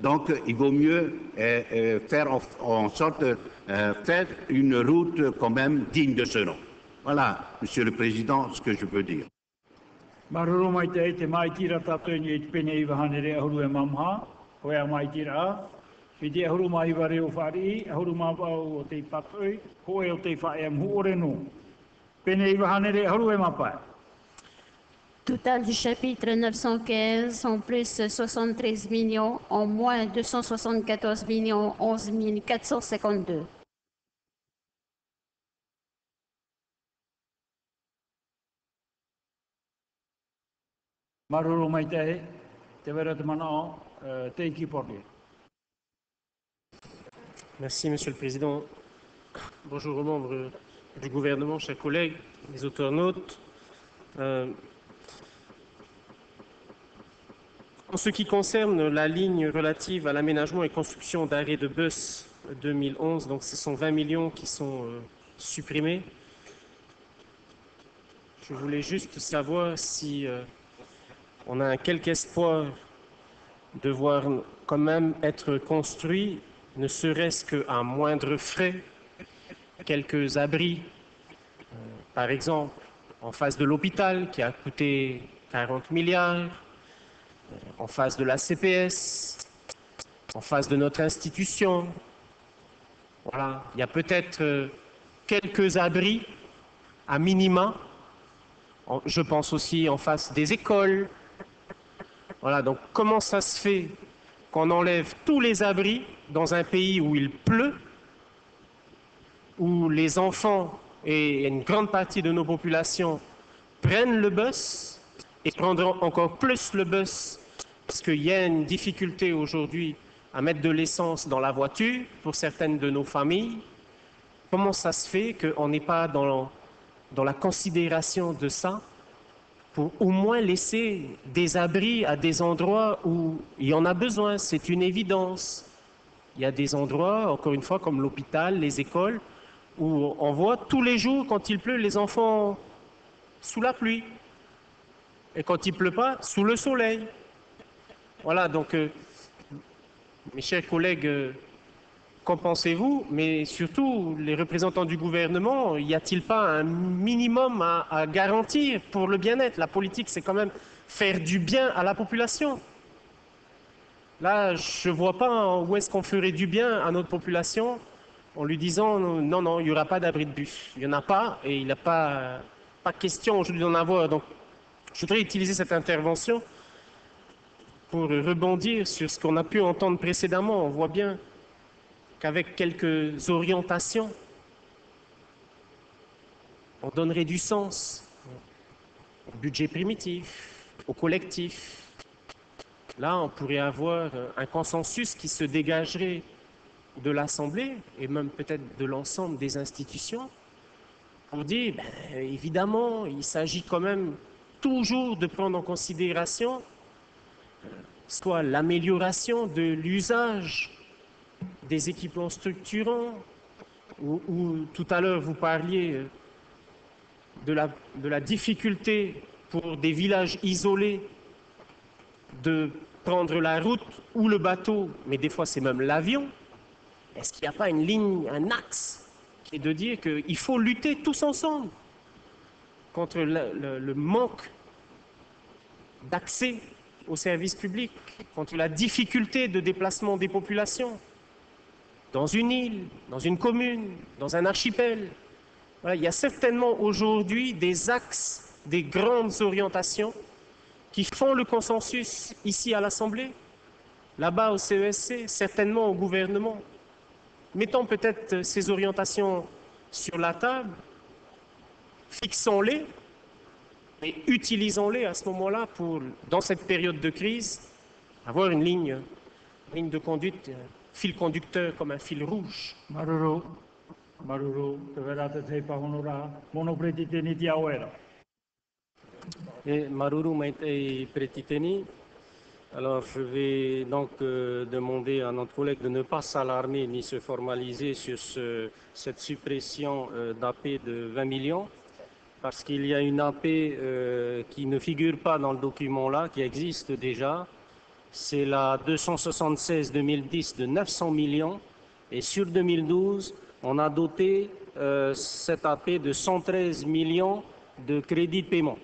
Speaker 31: Donc, il vaut mieux euh, euh, faire en, sorte euh, faire une route quand même digne de ce nom. Voilà, Monsieur le Président, ce que je peux dire.
Speaker 1: Maruru mai te e te mai tira tātou ni e te pene iwa hane re ahuru e mamha, koe a mai tira a. Pi te ahuru mai iwa reo whari, ahuru mai o te patoi, koe o te whae am huore no. Pene iwa hane re ahuru e mapai.
Speaker 3: Total du chapitre 915, en plus 73 millions, en moins 274 millions 11 452.
Speaker 1: Te e, te.
Speaker 32: Merci, Monsieur le Président. Bonjour aux membres du gouvernement, chers collègues, les auteurs-notes. Euh, en ce qui concerne la ligne relative à l'aménagement et construction d'arrêts de bus 2011, donc ce sont 20 millions qui sont euh, supprimés. Je voulais juste savoir si euh, on a quelque espoir de voir quand même être construit, ne serait-ce qu'à moindre frais, quelques abris, euh, par exemple, en face de l'hôpital qui a coûté 40 milliards, euh, en face de la CPS, en face de notre institution. Voilà, il y a peut-être euh, quelques abris à minima. Je pense aussi en face des écoles. Voilà, donc comment ça se fait qu'on enlève tous les abris dans un pays où il pleut, où les enfants et une grande partie de nos populations prennent le bus et prendront encore plus le bus parce qu'il y a une difficulté aujourd'hui à mettre de l'essence dans la voiture pour certaines de nos familles. Comment ça se fait qu'on n'est pas dans, dans la considération de ça? Pour au moins laisser des abris à des endroits où il y en a besoin, c'est une évidence. Il y a des endroits, encore une fois, comme l'hôpital, les écoles, où on voit tous les jours, quand il pleut, les enfants sous la pluie. Et quand il ne pleut pas, sous le soleil. Voilà, donc, euh, mes chers collègues, euh, qu'en pensez-vous? Mais surtout, les représentants du gouvernement, y a-t-il pas un minimum à, garantir pour le bien-être? La politique, c'est quand même faire du bien à la population. Là, je ne vois pas où est-ce qu'on ferait du bien à notre population en lui disant non, non, il n'y aura pas d'abri de bus. Il n'y en a pas et il n'a pas, pas question aujourd'hui d'en avoir. Donc, je voudrais utiliser cette intervention pour rebondir sur ce qu'on a pu entendre précédemment. On voit bien qu'avec quelques orientations, on donnerait du sens au budget primitif, au collectif. Là, on pourrait avoir un consensus qui se dégagerait de l'Assemblée et même peut-être de l'ensemble des institutions pour dire, ben, évidemment, il s'agit quand même toujours de prendre en considération soit l'amélioration de l'usage des équipements structurants, ou, tout à l'heure vous parliez de la, de la difficulté pour des villages isolés de prendre la route ou le bateau, mais des fois c'est même l'avion. Est-ce qu'il n'y a pas une ligne, un axe qui est de dire qu'il faut lutter tous ensemble contre le manque d'accès aux services publics, contre la difficulté de déplacement des populations? Dans une île, dans une commune, dans un archipel. il y a certainement aujourd'hui des axes, des grandes orientations qui font le consensus ici à l'Assemblée, là-bas au CESC, certainement au gouvernement. Mettons peut-être ces orientations sur la table, fixons-les et utilisons-les à ce moment-là pour, dans cette période de crise, avoir une ligne, de conduite fil conducteur comme un fil rouge.
Speaker 1: Maruru, maruru, te te pahonora, ti.
Speaker 10: Et maruru maite pretiteni. Alors je vais donc euh, demander à notre collègue de ne pas s'alarmer ni se formaliser sur ce, cette suppression euh, d'AP de 20 millions parce qu'il y a une AP euh, qui ne figure pas dans le document là, qui existe déjà, c'est la 276-2010 de 900 millions. Et sur 2012, on a doté euh, cette AP de 113 millions de crédits de paiement.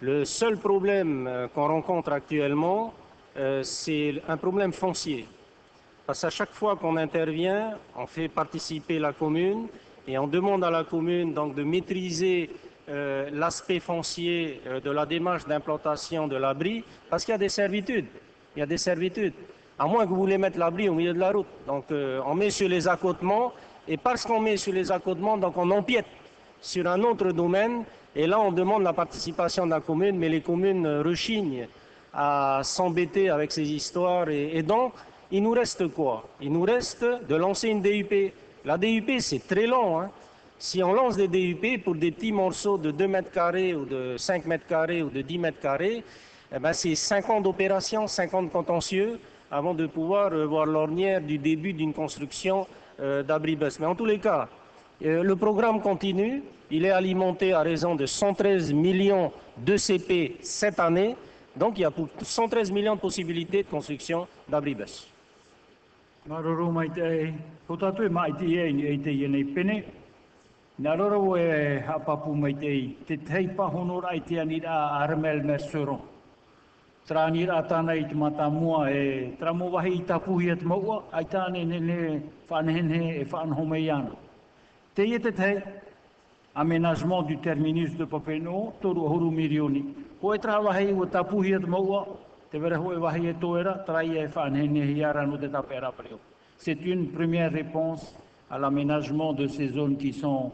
Speaker 10: Le seul problème euh, qu'on rencontre actuellement, euh, c'est un problème foncier. Parce qu'à chaque fois qu'on intervient, on fait participer la commune et on demande à la commune donc de maîtriser euh, l'aspect foncier euh, de la démarche d'implantation de l'abri, parce qu'il y a des servitudes. Il y a des servitudes. À moins que vous voulez mettre l'abri au milieu de la route. Donc euh, on met sur les accotements, et parce qu'on met sur les accotements, donc on empiète sur un autre domaine, et là on demande la participation de la commune, mais les communes rechignent à s'embêter avec ces histoires, et, donc il nous reste quoi? Il nous reste de lancer une DUP. La DUP c'est très long, hein si on lance des DUP pour des petits morceaux de 2 mètres carrés ou de 5 mètres carrés ou de 10 mètres carrés, eh ben c'est 5 ans d'opération, 5 ans de contentieux avant de pouvoir euh, voir l'ornière du début d'une construction euh, d'abribus. Mais en tous les cas, euh, le programme continue. Il est alimenté à raison de 113 millions de CP cette année. Donc il y a 113 millions de possibilités de construction d'abribus.
Speaker 1: Nā roro e hapapu mai te te tei te anira a Armel Mersuro. Tra anira tāna i te mata mua e tra mo wahi i tapuhi at maua, ai tāne ne whanehene e ana. Te i e te tei, aménagement du terminus de Papeno, toru ahuru mirioni. Ko e tra wahi ua tapuhi at maua, te vera hoe wahi e toera, tra i e whanehene i ara no te tapera preo. C'est une première réponse à l'aménagement de ces zones qui sont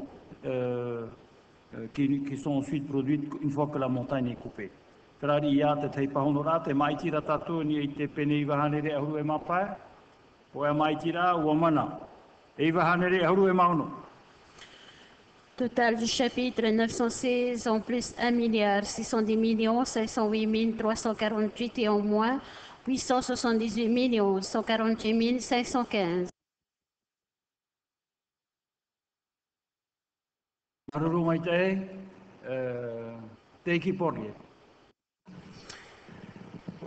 Speaker 1: qui, qui, sont ensuite produites une fois que la montagne est coupée.
Speaker 3: Total du chapitre 916 en plus 1 milliard 610 millions 508 348 et en moins 878 millions 148 515.
Speaker 1: Maruru mai te e, uh, te ki porrie.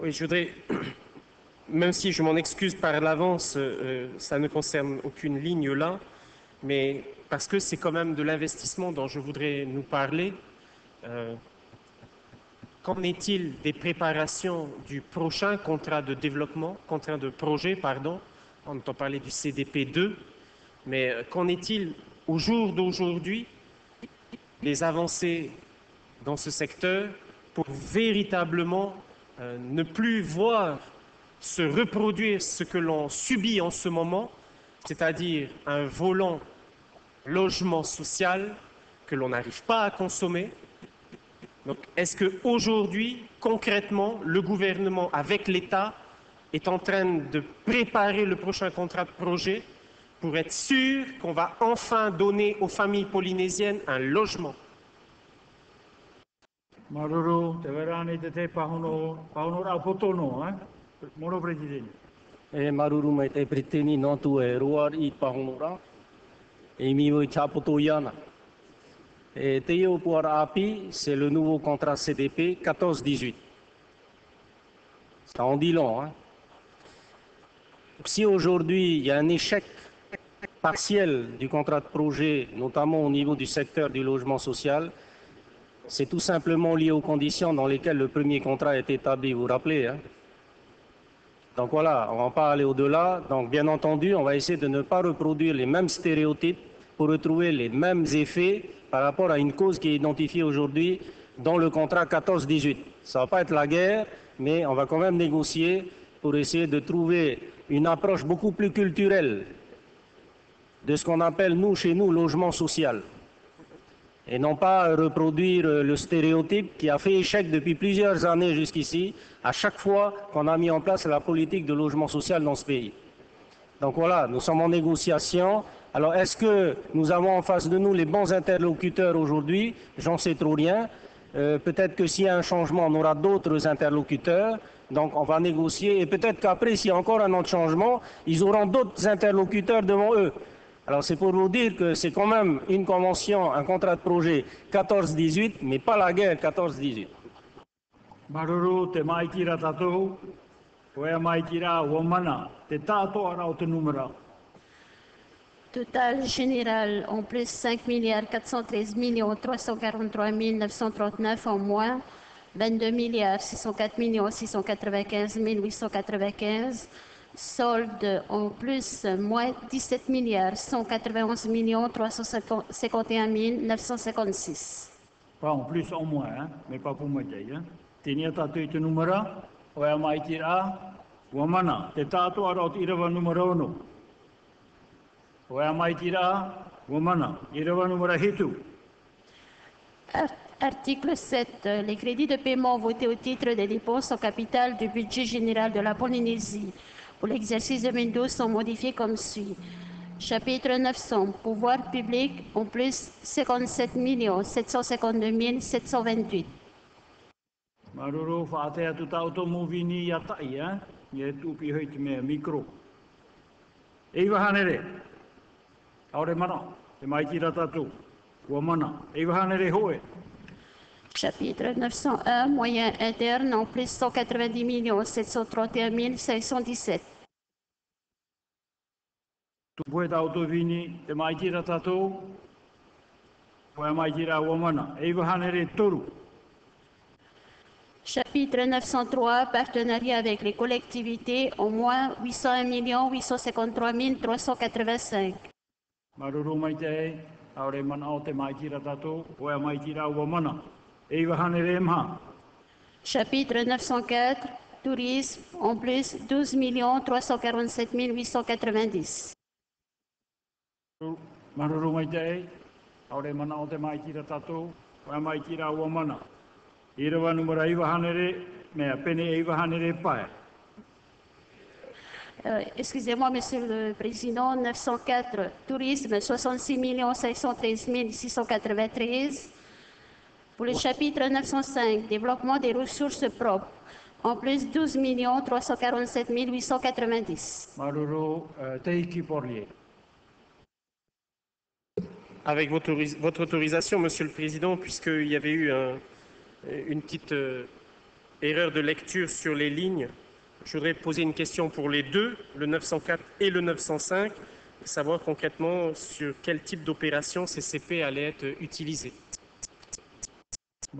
Speaker 32: Oui, je voudrais, même si je m'en excuse par l'avance, euh, ça ne concerne aucune ligne là, mais parce que c'est quand même de l'investissement dont je voudrais nous parler. Euh, Qu'en est-il des préparations du prochain contrat de développement, contrat de projet, pardon On entend parler du CDP 2, mais euh, qu'en est-il au jour d'aujourd'hui des avancées dans ce secteur pour véritablement euh, ne plus voir se reproduire ce que l'on subit en ce moment, c'est-à-dire un volant logement social que l'on n'arrive pas à consommer. Donc, est-ce qu'aujourd'hui, concrètement, le gouvernement, avec l'État, est en train de préparer le prochain contrat de projet pour être sûr qu'on va enfin donner aux familles polynésiennes un logement
Speaker 1: Maruru, te verani te te pahono, pahono rau potono, eh? Moro presidente.
Speaker 10: E maruru mai te pritini no tu e ruar i pahonora. E mi voi chapoto yana. Et Théo pour API, c'est le nouveau contrat CDP 14-18. Ça en dit long. Hein? Si aujourd'hui il y a un échec partiel du contrat de projet, notamment au niveau du secteur du logement social, c'est tout simplement lié aux conditions dans lesquelles le premier contrat est établi, vous vous rappelez hein Donc voilà, on ne va pas aller au-delà. Donc bien entendu, on va essayer de ne pas reproduire les mêmes stéréotypes pour retrouver les mêmes effets par rapport à une cause qui est identifiée aujourd'hui dans le contrat 14-18. Ça ne va pas être la guerre, mais on va quand même négocier pour essayer de trouver une approche beaucoup plus culturelle de ce qu'on appelle, nous, chez nous, logement social et non pas reproduire le stéréotype qui a fait échec depuis plusieurs années jusqu'ici, à chaque fois qu'on a mis en place la politique de logement social dans ce pays. Donc voilà, nous sommes en négociation. Alors est-ce que nous avons en face de nous les bons interlocuteurs aujourd'hui? J'en sais trop rien. Euh, peut-être que s'il y a un changement, on aura d'autres interlocuteurs. Donc on va négocier et peut-être qu'après, s'il y a encore un autre changement, ils auront d'autres interlocuteurs devant eux. Alors c'est pour vous dire que c'est quand même une convention, un contrat de projet 14-18, mais pas la guerre 14-18.
Speaker 1: Maruru, te mai tira tatou, oea mai tira wamana, te tato ara o te numera.
Speaker 3: Total général en plus 5 milliards 413 millions 343 939 en moins 22 milliards 604 millions 695 895 solde en plus moins 17 milliards 191 millions 351 956.
Speaker 1: Pas en plus en moins, hein? mais pas pour moi. Hein? Tenia tatou i te numera, oea mai tira wamana, te o te irawa numera ono. Oea mai tira wamana, irawa numera hitu.
Speaker 3: Art- Article 7. euh, Les crédits de paiement votés au titre des dépenses en capital du budget général de la Polynésie pour l'exercice 2012 sont modifiés comme suit. Chapitre 900. Pouvoir public en plus 57 752 728.
Speaker 1: Maruru, whaatea tu tau tō muvini i a tai, eh? E tūpi hoi te mea mikro. E iwa hanere. Aore mana, te mai tira tatu. Ua mana. E iwa hanere hoe.
Speaker 3: Chapitre 901. Moyens internes en plus 190 731 517.
Speaker 1: Tupu e tau tō vini, te mai tira tatu. Ua mai tira ua mana. E iwa hanere toru.
Speaker 3: Chapitre 903, partenariat avec les collectivités, au moins 801 853 385.
Speaker 1: Maruru mai te. Aore mana o te mai tira tatu. Ua mai tira ua
Speaker 3: Chapitre 904, tourisme, en plus 12 347 890.
Speaker 1: Maruru mai te e. Aore mana o te mai tira tatu. Ua mai tira ua mana. I rawa numera iwa hanere, mea pene e iwa hanere pae.
Speaker 3: Euh, Excusez-moi, Monsieur le Président, 904, tourisme, 66 513 693. Pour le chapitre 905, développement des ressources propres, en plus 12 347 890.
Speaker 1: Maruru uh, Teiki Porlier.
Speaker 32: Avec votre, autoris- votre autorisation, Monsieur le Président, puisqu'il y avait eu un- une petite euh, erreur de lecture sur les lignes, je voudrais poser une question pour les deux, le 904 et le 905, savoir concrètement sur quel type d'opération ces CP allaient être utilisés.
Speaker 1: E.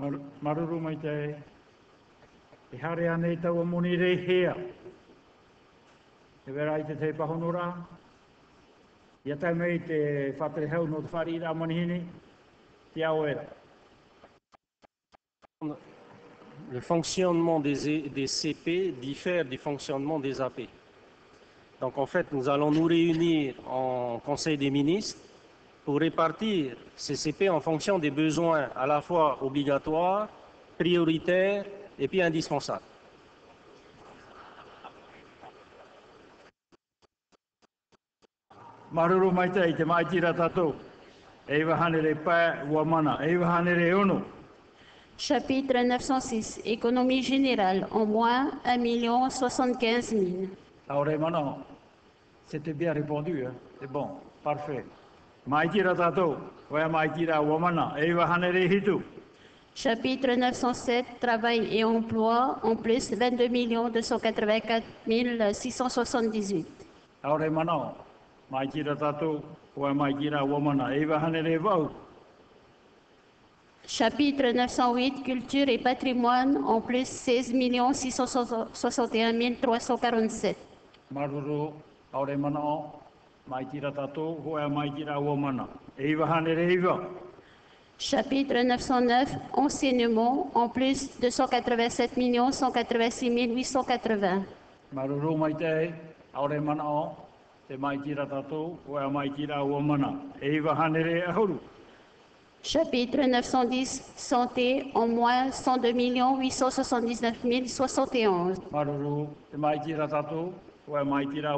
Speaker 1: E.
Speaker 32: Le fonctionnement des, des CP diffère du fonctionnement des AP. Donc en fait, nous allons nous réunir en Conseil des ministres pour répartir ces CP en fonction des besoins à la fois obligatoires, prioritaires et puis indispensables.
Speaker 1: Maruru mai te i te mai tira tatou. Iwa hane re pae ua mana. Iwa hane re ono.
Speaker 3: Chapitre 906, économie générale, en moins 1 75 000.
Speaker 1: Aore mana. C'était bien répondu. Hein? C'est bon. Parfait. Tatou. Hitu.
Speaker 3: Chapitre 907, travail et emploi, en plus 22 284 678.
Speaker 1: Aore mana. Mai tira tatou. Oea mai tira ua mana. E iwa hane re vau.
Speaker 3: Chapitre 908, culture et patrimoine, en plus 16 661 347.
Speaker 1: Maruru, aore mana tatou, hoa.
Speaker 3: Chapitre 909, enseignement, en plus 287 186 880.
Speaker 1: Maruru mai te, aore mana o, te mai tira tatou, hoa mai tira ua mana. E iwa hane re ahuru.
Speaker 3: Chapitre 910, santé, en moins 102 879 071.
Speaker 1: Maruru, te mai tira tatou, hoa mai tira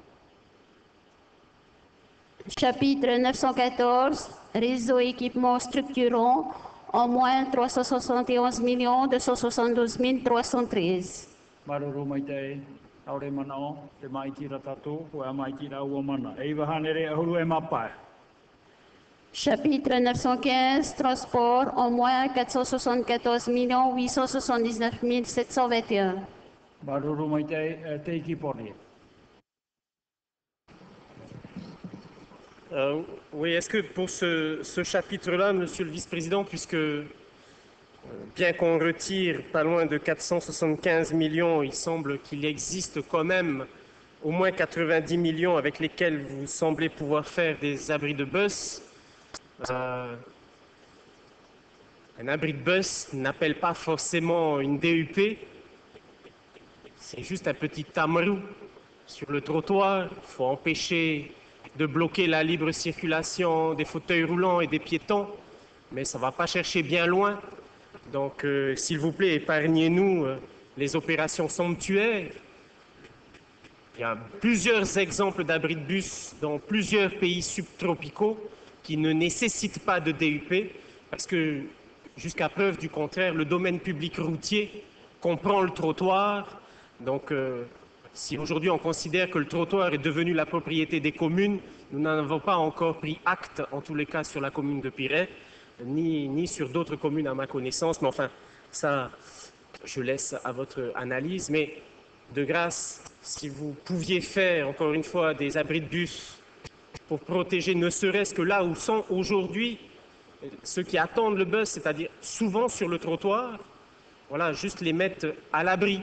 Speaker 3: Chapitre 914, réseau équipement structurant, en moins 371 272 313.
Speaker 1: Maruru mai te, aore mana o, te mai tira tatou, hoa mai tira ua mana. E iwa hane re ahuru e mapae.
Speaker 3: Chapitre 915, transport, en moins 474 879 721.
Speaker 1: Maruru mai te, e te iki pori.
Speaker 32: Euh, oui, est-ce que pour ce, chapitre-là, Monsieur le Vice-président, puisque euh, bien qu'on retire pas loin de 475 millions, il semble qu'il existe quand même au moins 90 millions avec lesquels vous semblez pouvoir faire des abris de bus. Euh, un abri de bus n'appelle pas forcément une DUP, c'est juste un petit tamarou sur le trottoir. Il faut empêcher de bloquer la libre circulation des fauteuils roulants et des piétons, mais ça ne va pas chercher bien loin. Donc, euh, s'il vous plaît, épargnez-nous euh, les opérations somptuaires. Il y a plusieurs exemples d'abris de bus dans plusieurs pays subtropicaux qui ne nécessitent pas de DUP, parce que, jusqu'à preuve du contraire, le domaine public routier comprend le trottoir. Donc, euh, si aujourd'hui on considère que le trottoir est devenu la propriété des communes, nous n'en avons pas encore pris acte, en tous les cas sur la commune de Piret, ni, sur d'autres communes à ma connaissance. Mais enfin, ça, je laisse à votre analyse. Mais de grâce, si vous pouviez faire, encore une fois, des abris de bus pour protéger ne serait-ce que là où sont aujourd'hui ceux qui attendent le bus, c'est-à-dire souvent sur le trottoir, voilà, juste les mettre à l'abri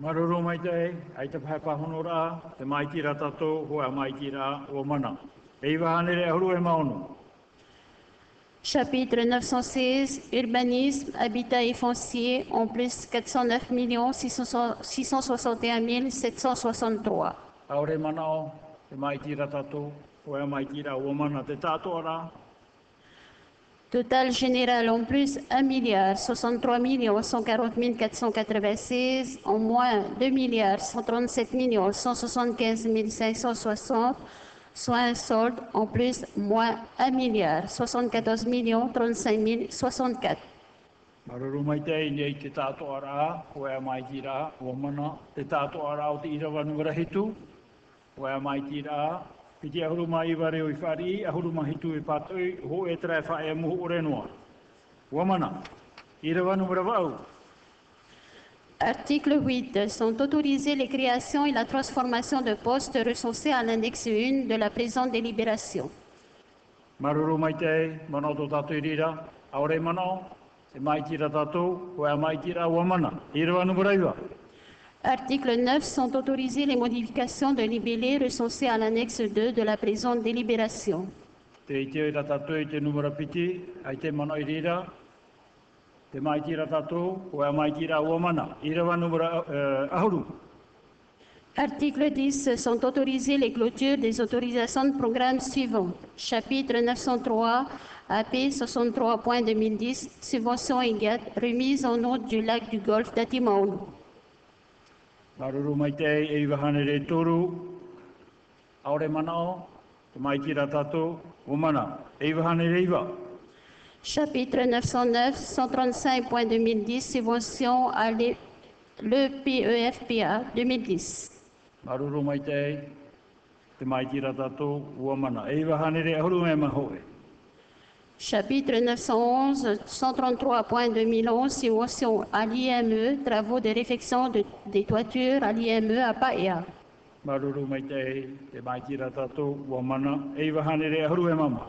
Speaker 1: Maruru mai te, ai te pahe pahono rā, te maitira tato, hoa maitira o mana. E iwa hanere ahuru e maonu.
Speaker 3: Chapitre 916, urbanisme, habitat et foncier, en plus 409 661 763.
Speaker 1: Aore mana o, te maitira tato, hoa maitira o mana te tato rā.
Speaker 3: Total général en plus 1 milliard 63 millions 140 496, en moins 2 milliards 137 millions 175 560, soit un solde en plus moins 1 milliard 74 millions 35 064.
Speaker 1: Maruru mai te i nei te tato ara, hoa maitira o mana, te tato ara o te irawa numera hitu, hoa maitira Piti ahuru mai ware o i whari, ahuru mai hitu i patoi, ho e trai whae muhu o renua. Wamana, i rewa numera wau.
Speaker 3: Article 8. Sont autorisées les créations et la transformation de postes recensés à l'index 1 de la présente délibération.
Speaker 1: Maruru mana tō tātou rira, aore mana e tātou, wamana, i iwa.
Speaker 3: Article 9. Sont autorisées les modifications de libellés recensés à l'annexe 2 de la présente délibération.
Speaker 1: Te i te ira tātou i te numera piti, ai te mana i rira, te mai tira tātou, hoa mai tira wamana, i rewa numera ahuru.
Speaker 3: Article 10. Sont autorisées les clôtures des autorisations de programme suivantes. Chapitre 903, AP 63.2010, subvention IGAT, remise en eau du lac du Golfe d'Atimaono.
Speaker 1: Maruru mai te e iwa hane re toru, aore mana o, te mai tira tātou, o mana, e iwa hane re iwa.
Speaker 3: Chapitre 909, 135.2010, subvention à l'E- l'EPEFPA 2010.
Speaker 1: Maruru mai te, te mai tira tātou, ua mana, e iwa hane re ahuru me mahoe.
Speaker 3: Chapitre 911, 133.2011, subvention à l'IME, travaux de réfection de- des toitures à l'IME à Paea.
Speaker 1: Maruru mai te, te mai tira tātou, ua mana, iwa hane re ahuru e mama.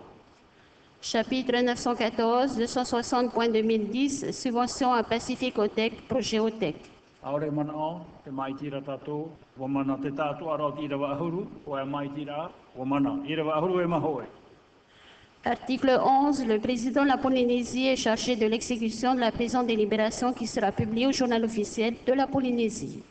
Speaker 3: Chapitre 914, 260.2010, subvention à Pacificotech, projet OTEC.
Speaker 1: Aore mana o, te mai tira tātou, ua mana te tātou arau tira wa ahuru, ua mai tira, ua mana, i rewa ahuru e mahoe.
Speaker 3: Article 11. Le président de la Polynésie est chargé de l'exécution de la présente délibération qui sera publiée au journal officiel de la Polynésie.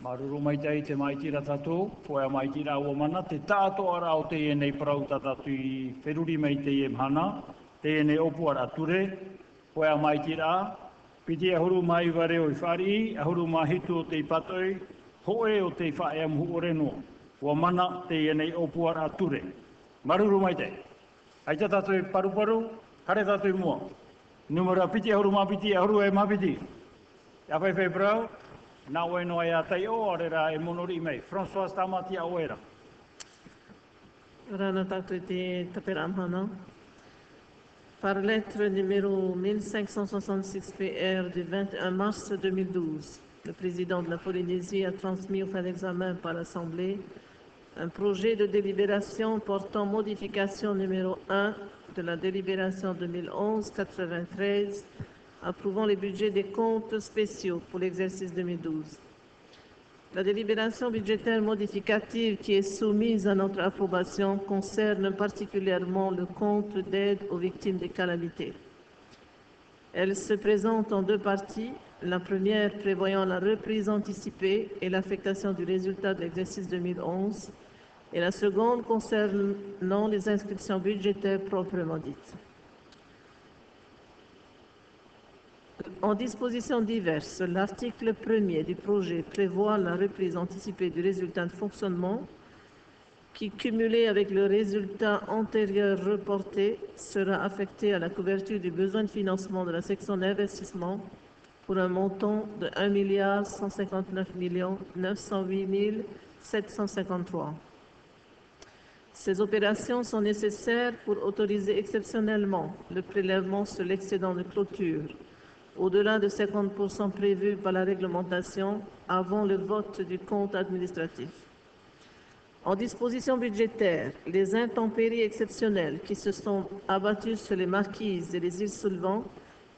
Speaker 1: Ai tā tātou i paru paru, kare tātou i mua. Numera piti ahuru mā piti, ahuru e mā piti. Ia whai whai brau, nā oe noa ia tai o arera e monori mei. François Tamati a oera.
Speaker 8: Rana tātou te taperamana. Par lettre numéro 1566 PR du 21 mars 2012, le président de la Polynésie a transmis au fin d'examen par l'Assemblée un projet de délibération portant modification numéro 1 de la délibération 2011-93 approuvant les budgets des comptes spéciaux pour l'exercice 2012. La délibération budgétaire modificative qui est soumise à notre approbation concerne particulièrement le compte d'aide aux victimes des calamités. Elle se présente en deux parties. La première prévoyant la reprise anticipée et l'affectation du résultat de l'exercice 2011 et la seconde concernant les inscriptions budgétaires proprement dites. En dispositions diverses, l'article 1er du projet prévoit la reprise anticipée du résultat de fonctionnement qui, cumulé avec le résultat antérieur reporté, sera affecté à la couverture du besoin de financement de la section d'investissement pour un montant de 1 milliard 159 908 753. Ces opérations sont nécessaires pour autoriser exceptionnellement le prélèvement sur l'excédent de clôture au-delà de 50% prévus par la réglementation avant le vote du compte administratif. En disposition budgétaire, les intempéries exceptionnelles qui se sont abattues sur les marquises et les îles Soulevant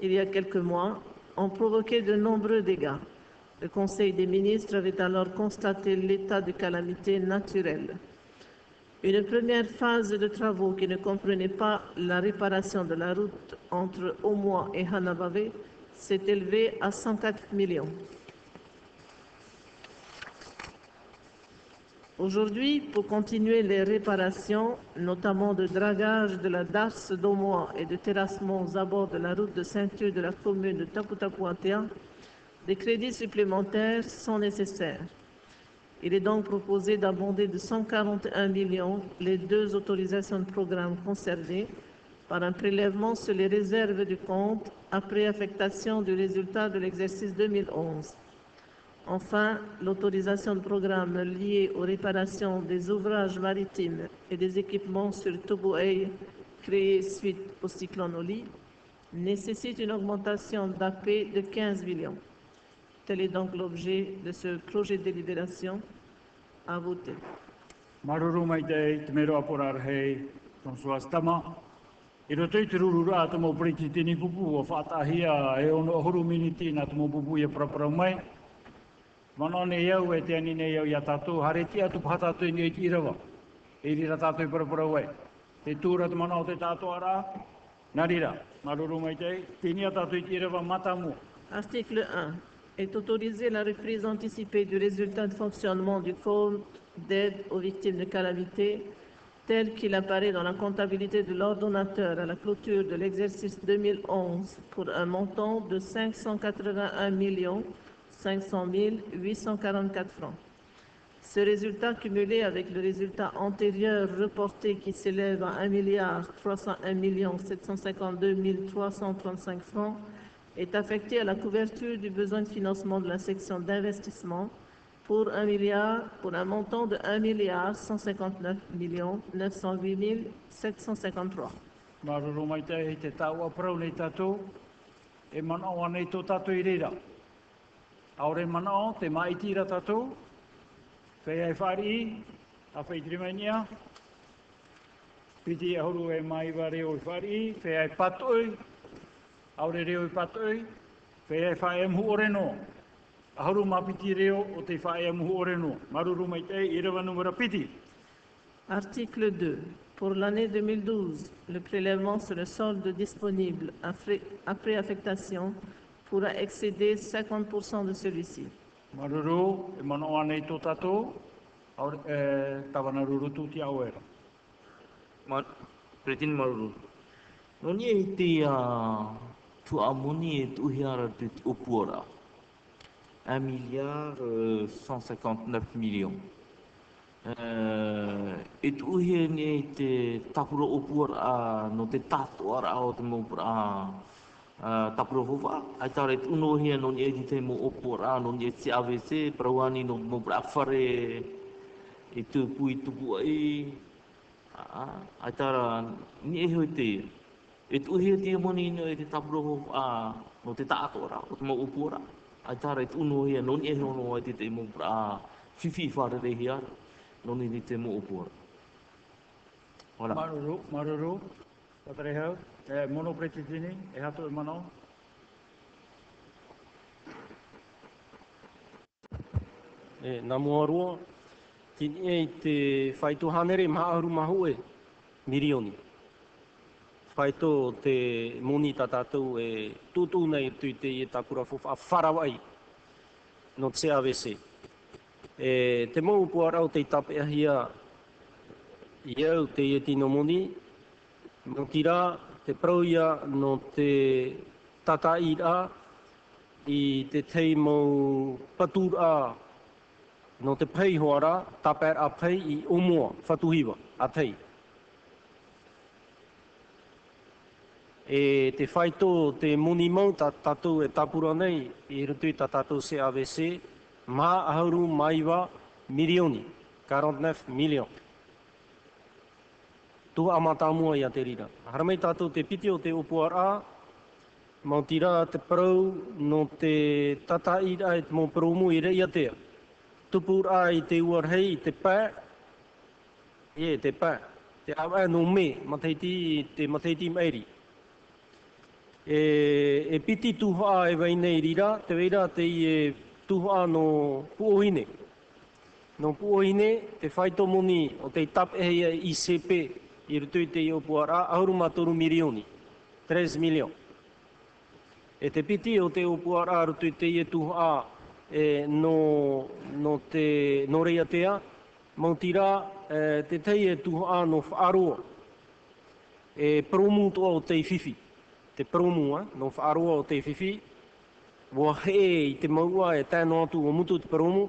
Speaker 8: il y a quelques mois ont provoqué de nombreux dégâts. Le Conseil des ministres avait alors constaté l'état de calamité naturelle. Une première phase de travaux qui ne comprenait pas la réparation de la route entre Omoa et Hanabave s'est élevée à 104 millions. Aujourd'hui, pour continuer les réparations, notamment de dragage de la DAS d'Omoa et de terrassement aux abords de la route de ceinture de la commune de Taputapuatea, des crédits supplémentaires sont nécessaires. Il est donc proposé d'abonder de 141 millions les deux autorisations de programme concernées par un prélèvement sur les réserves du compte après affectation du résultat de l'exercice 2011. Enfin, l'autorisation de programme liée aux réparations des ouvrages maritimes et des équipements sur Toboe créés suite au cyclone Oli nécessite une augmentation d'AP de 15 millions. Tel est donc l'objet de ce projet de délibération à voter.
Speaker 1: Maruru mai te mero aporar hei ton suastama. I roto i te rurura te mo priti tini pupu o whaatahia e ono huru miniti na te mo pupu e praparau mai. Mana ne iau e te ani ne iau ia tātou, hare tia tu pātātou ni e ki irawa. E rira tātou i praparau ai. Te tūra te mana o te tātou ara, narira. Maruru mai te, tini a tātou i ki irawa matamu.
Speaker 8: Article 1. Est autorisée la reprise anticipée du résultat de fonctionnement du compte d'aide aux victimes de calamité tel qu'il apparaît dans la comptabilité de l'ordonnateur à la clôture de l'exercice 2011 pour un montant de 581 500 844 francs. Ce résultat cumulé avec le résultat antérieur reporté qui s'élève à 1 milliard 301 752 335 francs est affecté à la couverture du besoin de financement de la section d'investissement pour un milliard, pour un montant de 1 milliard 159 millions 908 753.
Speaker 1: Maruru mai te hei te tau aprau nei tātou, mana o anei tō tātou i reira. Aore mana o, te mai tira tātou, whei ai whari, a whei trimania, piti horu mai wa reo i whari, whei ai patoi, aure reo i patoi, whei ai whae mhu ore no. Aharu mapiti reo o te whae mhu ore no. Maruru mai te, i rewa numera piti.
Speaker 8: Article 2. Pour l'année 2012, le prélèvement sur le solde disponible après, affectation pourra excéder 50% de celui-ci.
Speaker 1: Maruru, e mana o anei tō aure, e, tawana ruru tūti auera.
Speaker 26: Pretin Maruru. Noni e te uh, tu amoni e tu hiara te upuara. 1 milliard euh, 159 millions. Uh, e tu hia ni te tapura upuara no te tatu ara o te mopura uh, tapura hofa. Ai tare tu no hia no ni e te mo upuara no ni e te AVC, parauani no mopura whare e tu pui tupu ai. Ah, ai tara ni e tūhi he te moni no e te tapro a no te tato ora o te mau pura ai tāra e no he noni e hono ai te te mo pra fifi fare de hia noni ni te mo pura ora.
Speaker 1: Maruru maruru tatare ha e mono pretitini e hato e mano.
Speaker 10: E namo aroa tin e te faitu hanere maru mahue mirioni. Whaito te moni tā tātou e tūtū nei tū te i tākura fufa a wharawai no te awese. E, te mou puarau te tape ahia i au te i tino moni, no ki rā te prauia no te tata i rā, i te tei mou patura no te pei hoara, taper a pei i umua, whatuhiwa, a pei. E te whaito te muni mau ta tātou e tapura nei, i rutu i ta tātou se AVC, mā ahauru maiwa milioni, 49 milion. Tu amata mua te rira. Haramei tātou te piti o te upuara, mau tira te parau no te tata i e te mō parumu i rei a tea. Tupura i te uarhei i te pā, e te pā, te awa no me, mateiti te mateiti mairi. E, e piti tuha e wai nei rira, te weira te i e tuha no puohine. No puohine, te whaito moni o te tap e hea ICP i rutu i opuara, ahuru matoru milioni, 3 milion. E te piti o te iopuara rutu i e tuha e, no, no te noreia tea, mautira e, te tei e tuha no whaaroa. E promuto o te fifi. Te promua, no whaaroa o te whiwhi, Wa he i te maua e tēnō atu o mutu te paromu,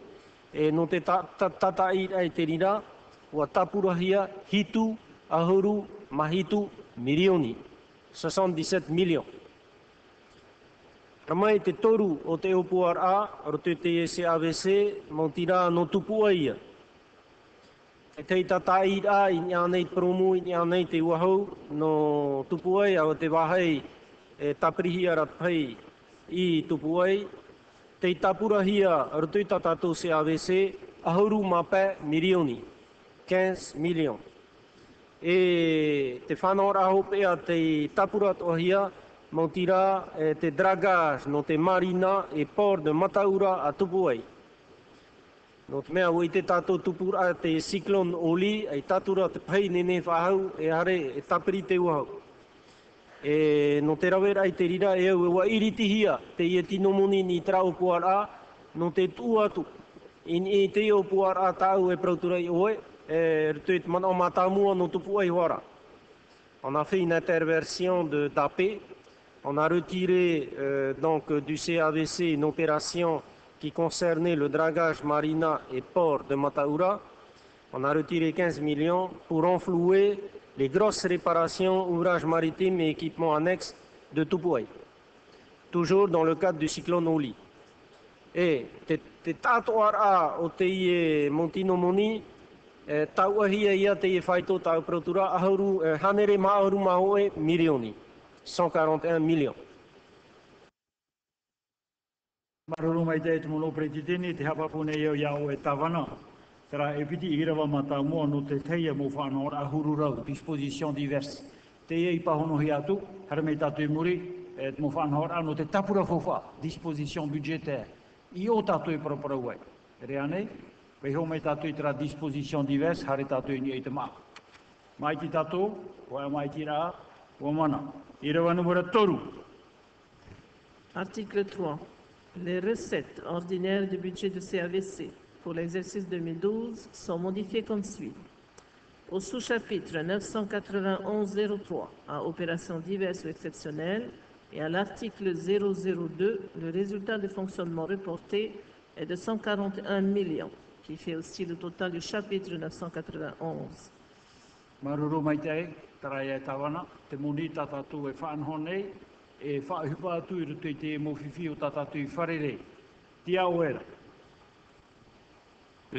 Speaker 10: e no te tata ta, ta, i ai te rira, wa tapurahia hitu, ahuru, mahitu, milioni. 77 milion. Ramai te toru o te opuar a, roto te ese AVC, mo tira no tupu aia. E te tata i ai i ni anei promu, i ni anei te uahau, no tupu aia, o te wahai, e tapirihi arat pai, i tupu ai. Te tapurahia rutui i se AVC, ahuru mape milioni, 15 milion. E te whanau raho pea te tapura tohia, e te dragas no te marina e por de mataura a tupu ai. No te mea ui te tātou tupura te cyclone oli, ai tātura te pai nene whahau, e hare e tapiri te uahau. E no te rawera i te rira e au e wa iritihia. Te ia tino moni ni trao puar a no te tu atu. In i te o puar a tau e prautura i oe e te mana o matamua no tupu ai wara. On a fait une interversion de d'AP on a retiré euh, donc du CAVC une opération qui concernait le dragage marina et port de Mataura. On a retiré 15 millions pour enflouer les grosses réparations, ouvrages maritimes et équipements annexes de Tupouai, toujours dans le cadre du cyclone Oli. Et te, te tātoar a o ie Montino Moni, e, tau ahia ia te protura, ahuru, e, hanere maahuru mahoe milioni, 141 millions.
Speaker 1: Mai e e. Tera e piti i rawa mata mua no te teia mo whanau a huru rau, disposition diverse. Te e i pahono hi atu, hara mei tatu i muri, e mo whanau a no te tapura fofa, disposition budgetaire. I o tatu i propra uai. Re ane, pe ho mei tatu i tra disposition diverse, hare tatu i ni e te maa. Mai ti tatu, oa mai ti ra, o mana. I rawa numera toru.
Speaker 8: Article 3. Les recettes ordinaires du budget du CAVC pour l'exercice 2012 sont modifiées comme suit. Au sous-chapitre 991.03 à opérations diverses ou exceptionnelles et à l'article 002, le résultat de fonctionnement reporté est de 141 millions, qui fait aussi le total du chapitre 991.
Speaker 1: Maruru mai te, tara e e e tatatu.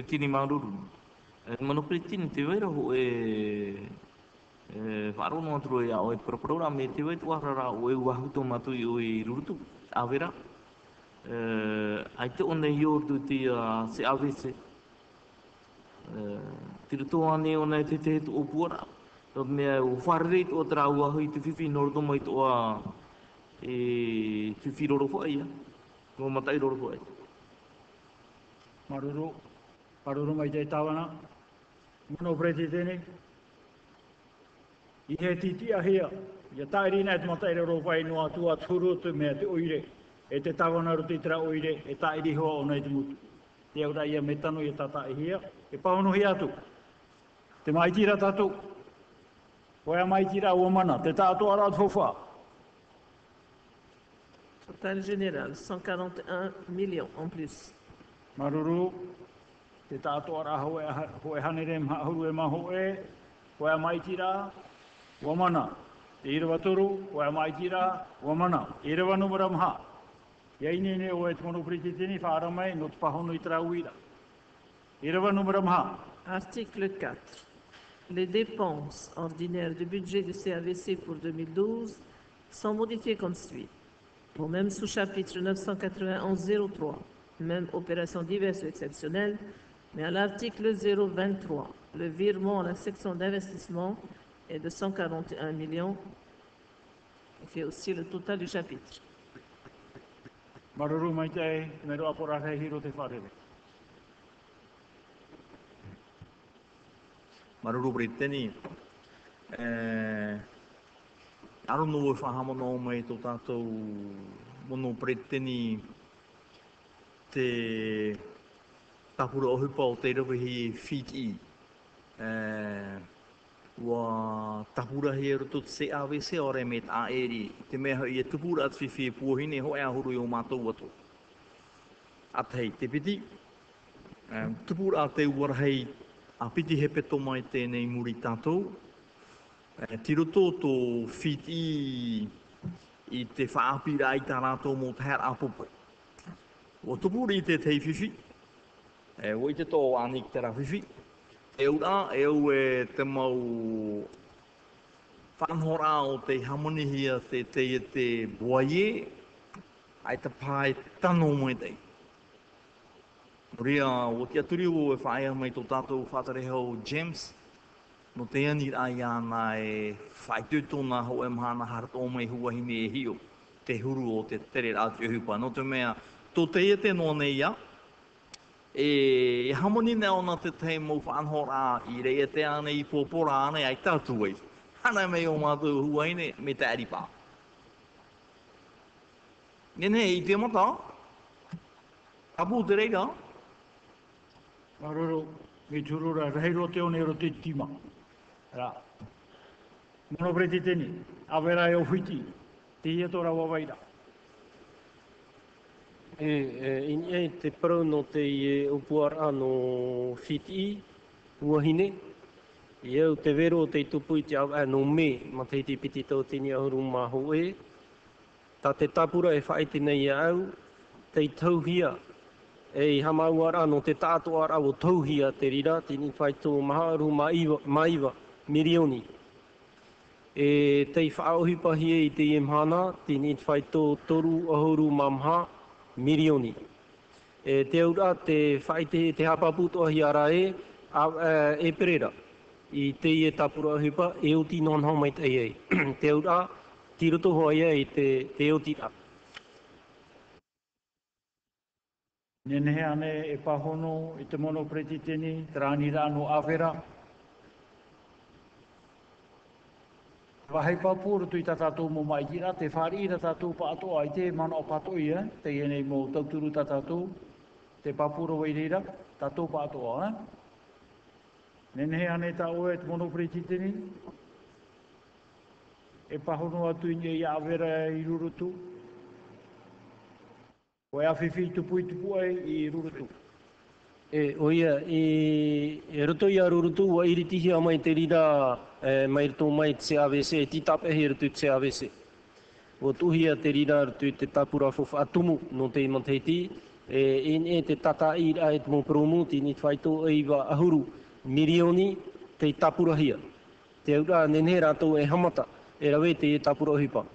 Speaker 26: tini maruru e mano pri tini te vera ho e faro no tru ya o e pro program e te vetu arara o e wa huto matu i o e rurutu avera e ai te onde i ordu ti a se avese e tiru to ane ona te te tu opura to me o farrit o tra wa i te fifi nordo mai to a e fifi roro fo ia. Mo matai roro fo ai
Speaker 1: maruru maruru mai te tawana. Mono preti tēne. I he titi a hea. Ia tairi nai te matai roro whai noa tua turu tu mea te oire. E te tawana ruti tra oire, e tairi hoa o nei te mutu. Te aura ia me tano i tata i hea. E pahono hi atu. Te mai tira tatu. Koea mai tira ua mana. Te ara atu whawha.
Speaker 8: Total général, 141 millions en plus.
Speaker 1: Maruru,
Speaker 8: Article 4. Les dépenses ordinaires du budget du CAVC pour 2012 sont modifiées comme suit. Au même sous-chapitre 991.03, même opération diverses ou exceptionnelles, mais à l'article 023, le virement à la section d'investissement est de 141 millions, qui fait aussi le total du chapitre.
Speaker 11: Eh, mai tō tātou mono te tapura o hupa o te rawahi Fiji. Eh, wa tapura he roto te se awe se re me ta eri. Te mea i e tupura atu whiwhi e puahine ho e ahuru i o mātou atu. Atei, te piti. Eh, tupura a te uarahei a piti he peto mai tēnei muri tātou. E, tiro tō tō whit i, i te whaapira i tā rātou mō te hera apopo. O tupura i te tei. E, oi te tō anik te rawhiwhi. E ura, e au e te mau whanhora o te hamonihia te te e te buaie, ai te pai tano mai tei. Ria, o te aturi o e whaia mai tō tātou whātarehau James, no te ani ai ana e whaitutona ho e mahana harat o mai huahine e hio, te huru o te tere rātio hupa. No te mea, tō te e te noa nei ia, e, e hamoni nea ona te te mou whanhora i rei te ane i pōpora ane ai tātou ei. Hana mei o mātou huaine me te aripā. Nene, i te mata, apu te reira,
Speaker 1: Maroro, me turura, reiro te one ro te tima. Ra. Mono preti teni, awera e o whiti, te ia tora wawaira.
Speaker 10: E, e, in e te parau no te i e upuar ano whiti, uahine. I au te vero o te tupu i te au ano me, ma te iti piti tau tini ahuru mā e. Tā te tapura e whaiti nei au, te tauhia, e i hamau ara no te tātou ara o tauhia te rira, tini whai tō maharu maiwa, maiwa mirioni. E te whaohipahi e i te imhana, tini whai tō toru ahuru mamha mirioni. E te aura te whai te, te hapaputo ahi ara e, a, e, e perera. I te i e tapura hupa, e uti non hau mai te ei. te aura, tiroto hoa ia i te, te o ti.
Speaker 1: Nenehe ane e pahono i te mono preti teni, trani rā no awera. Wahai papuru tui ta tātou mo mai kira, te whari ira tātou pa ato ai te mana o pato ia, te ienei mo tauturu ta tātou, te papuru wei reira, tātou pa atoa. a. Nenhe ane tā oe te mono preti e pahono atu i nei awera i rurutu, O e awhiwhi tupu i tupu ai i rurutu.
Speaker 10: E, o ia, i, e roto i arurutu wa iritihi a mai te rira e, mai rito mai te AVC, e titape he rutu te AVC. O tuhi a te rira rutu te tapura fofa atumu no te imanteiti, e, in e te tata i a e te mo promu, ti ni whaito e iwa ahuru mirioni te tapura hia. Te aura nene rātou e hamata, e rawe te tapura hipa.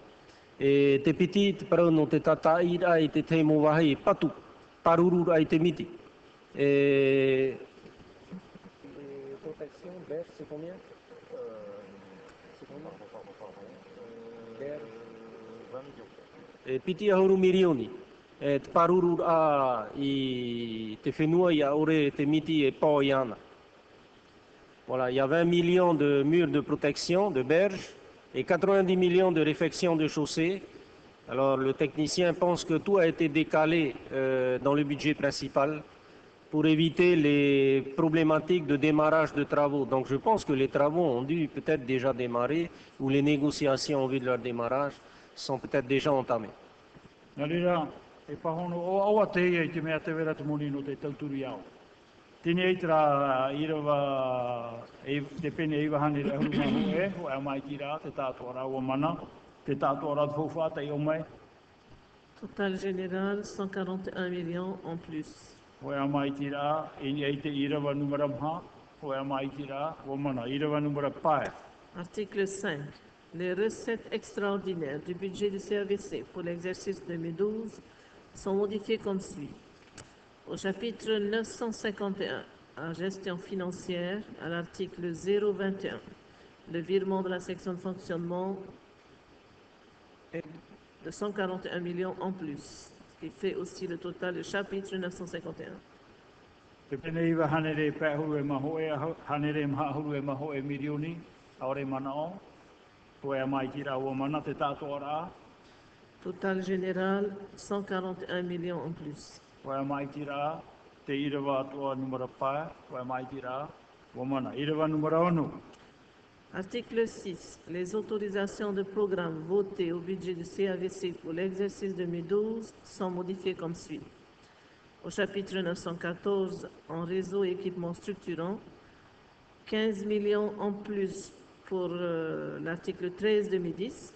Speaker 10: E te piti, te parau no te tata i rai te teimo wahi, patu, paruru ai te miti. E... Protection, berge, c'est combien? C'est combien? Berge, 20 millions. E piti ahuru mirioni. E te paruru a i te whenua i a ore te miti e i ana. Voilà, il y a 20 millions de murs de protection, de berges, et 90 millions de réfections de chaussées. Alors le technicien pense que tout a été décalé euh, dans le budget principal pour éviter les problématiques de démarrage de travaux. Donc je pense que les travaux ont dû peut-être déjà démarrer ou les négociations en vue de leur démarrage sont peut-être déjà entamées.
Speaker 1: Nā rira, e pahono, o aua te ia i te mea te wera te moni no te tauturi au. Tini ei tera i rawa, e, te pene e wahane re huru mahu e, o e mai ki rā, te tātua rā ua mana, te tātua rā tfauwhata i o mai,
Speaker 8: Total général, 141 millions en plus. Article 5. Les recettes extraordinaires du budget du CRVC pour l'exercice 2012 sont modifiées comme suit. Au chapitre 951, en gestion financière, à l'article 021, le virement de la section de fonctionnement est de 141 millions en plus. Qui fait aussi le total du chapitre 951.
Speaker 1: Te pene iwa hanere pēhuru e maho e aho- hanere mahahuru e maho e mirioni, aore mana o. Ko e mai ki rā ua mana te tātoa rā,
Speaker 8: Total général, 141 millions en plus.
Speaker 1: ko e mai ki rā, te irawa atua numara pā, ko e mai ki rā, ua mana. Irawa numara onu.
Speaker 8: Article 6. Les autorisations de programme votées au budget du CAVC pour l'exercice 2012 sont modifiées comme suit. Au chapitre 914, en réseau et équipement structurant, 15 millions en plus pour euh, l'article 13 2010,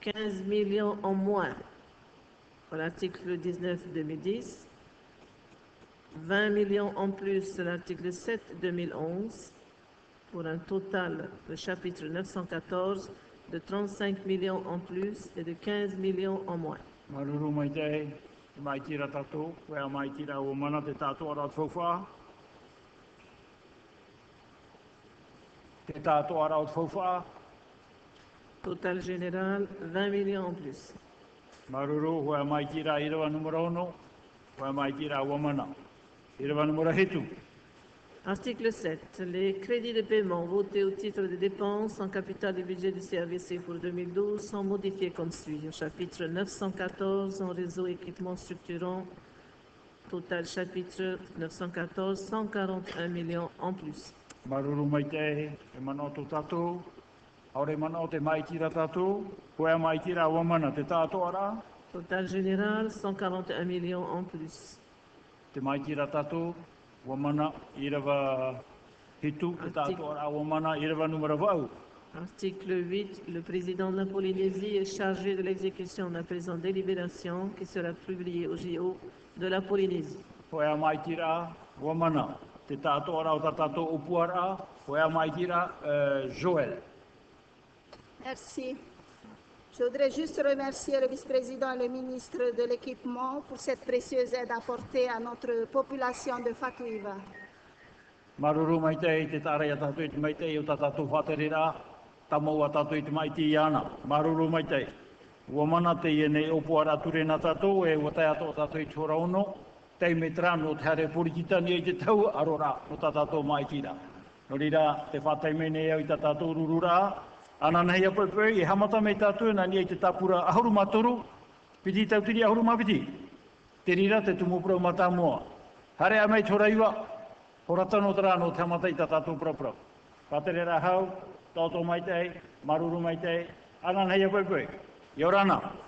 Speaker 8: 15 millions en moins pour l'article 19 2010, 20 millions en plus sur l'article 7 2011, pour un total, le chapitre 914, de 35 millions en plus et de 15 millions en moins.
Speaker 1: Maruru mai te, te mai tira tātou, ko e mai tira ua mana te tātoa rā tfauwha. Te tfauwha,
Speaker 8: Total général, 20 millions en plus.
Speaker 1: Maruru, e mai tira irawa ono, ko e mai tira ua mana. Irawa numara hetu.
Speaker 8: Article 7. Les crédits de paiement votés au titre des dépenses en capital du budget du CAVC pour 2012 sont modifiés comme suit. Au chapitre 914, en réseau équipement structurant, total chapitre 914, 141 millions en plus.
Speaker 1: Maruru mai te, e mana o tō tātou, aore mana o te mai tira tātou, ko mai tira ua mana te tātoa rā,
Speaker 8: Total général, 141 millions en plus.
Speaker 1: te mai tira tātou, hitu, numara vau.
Speaker 8: Article 8. Le président de la Polynésie est chargé de l'exécution d'un présent délibération qui sera publié au JO de la Polynésie.
Speaker 1: E mai tira, te o tā tātou e mai tira, uh, Joël.
Speaker 29: Merci. Je voudrais juste remercier le vice-président et le ministre de l'équipement pour cette précieuse aide apportée à notre population de Fatuiva.
Speaker 1: Maruru mai te tātou i te mai te i o tā tātou whatere rā, tamau a tātou i te mai te i ana. Maruru mai te. Ua mana te i nei opua rā ture nā tātou e ua tai ato tātou i tōra ono, tei me trano te hare porikitani te tau aro rā o tā tātou mai rā, te whatai me nei au i tā tātou ruru Ana nei a poe e hamata mei tātou, na ni te tāpura ahuru maturu, piti tautiri ahuru mawiti, te rira te tumupura o mātā moa. Hare a mei tōra iwa, horata no tara no te hamata i tā tātou prapura. Pātere rā hau, tōtō mai tei, maruru mai tei, ana nei a poe poe, iorana. Iorana.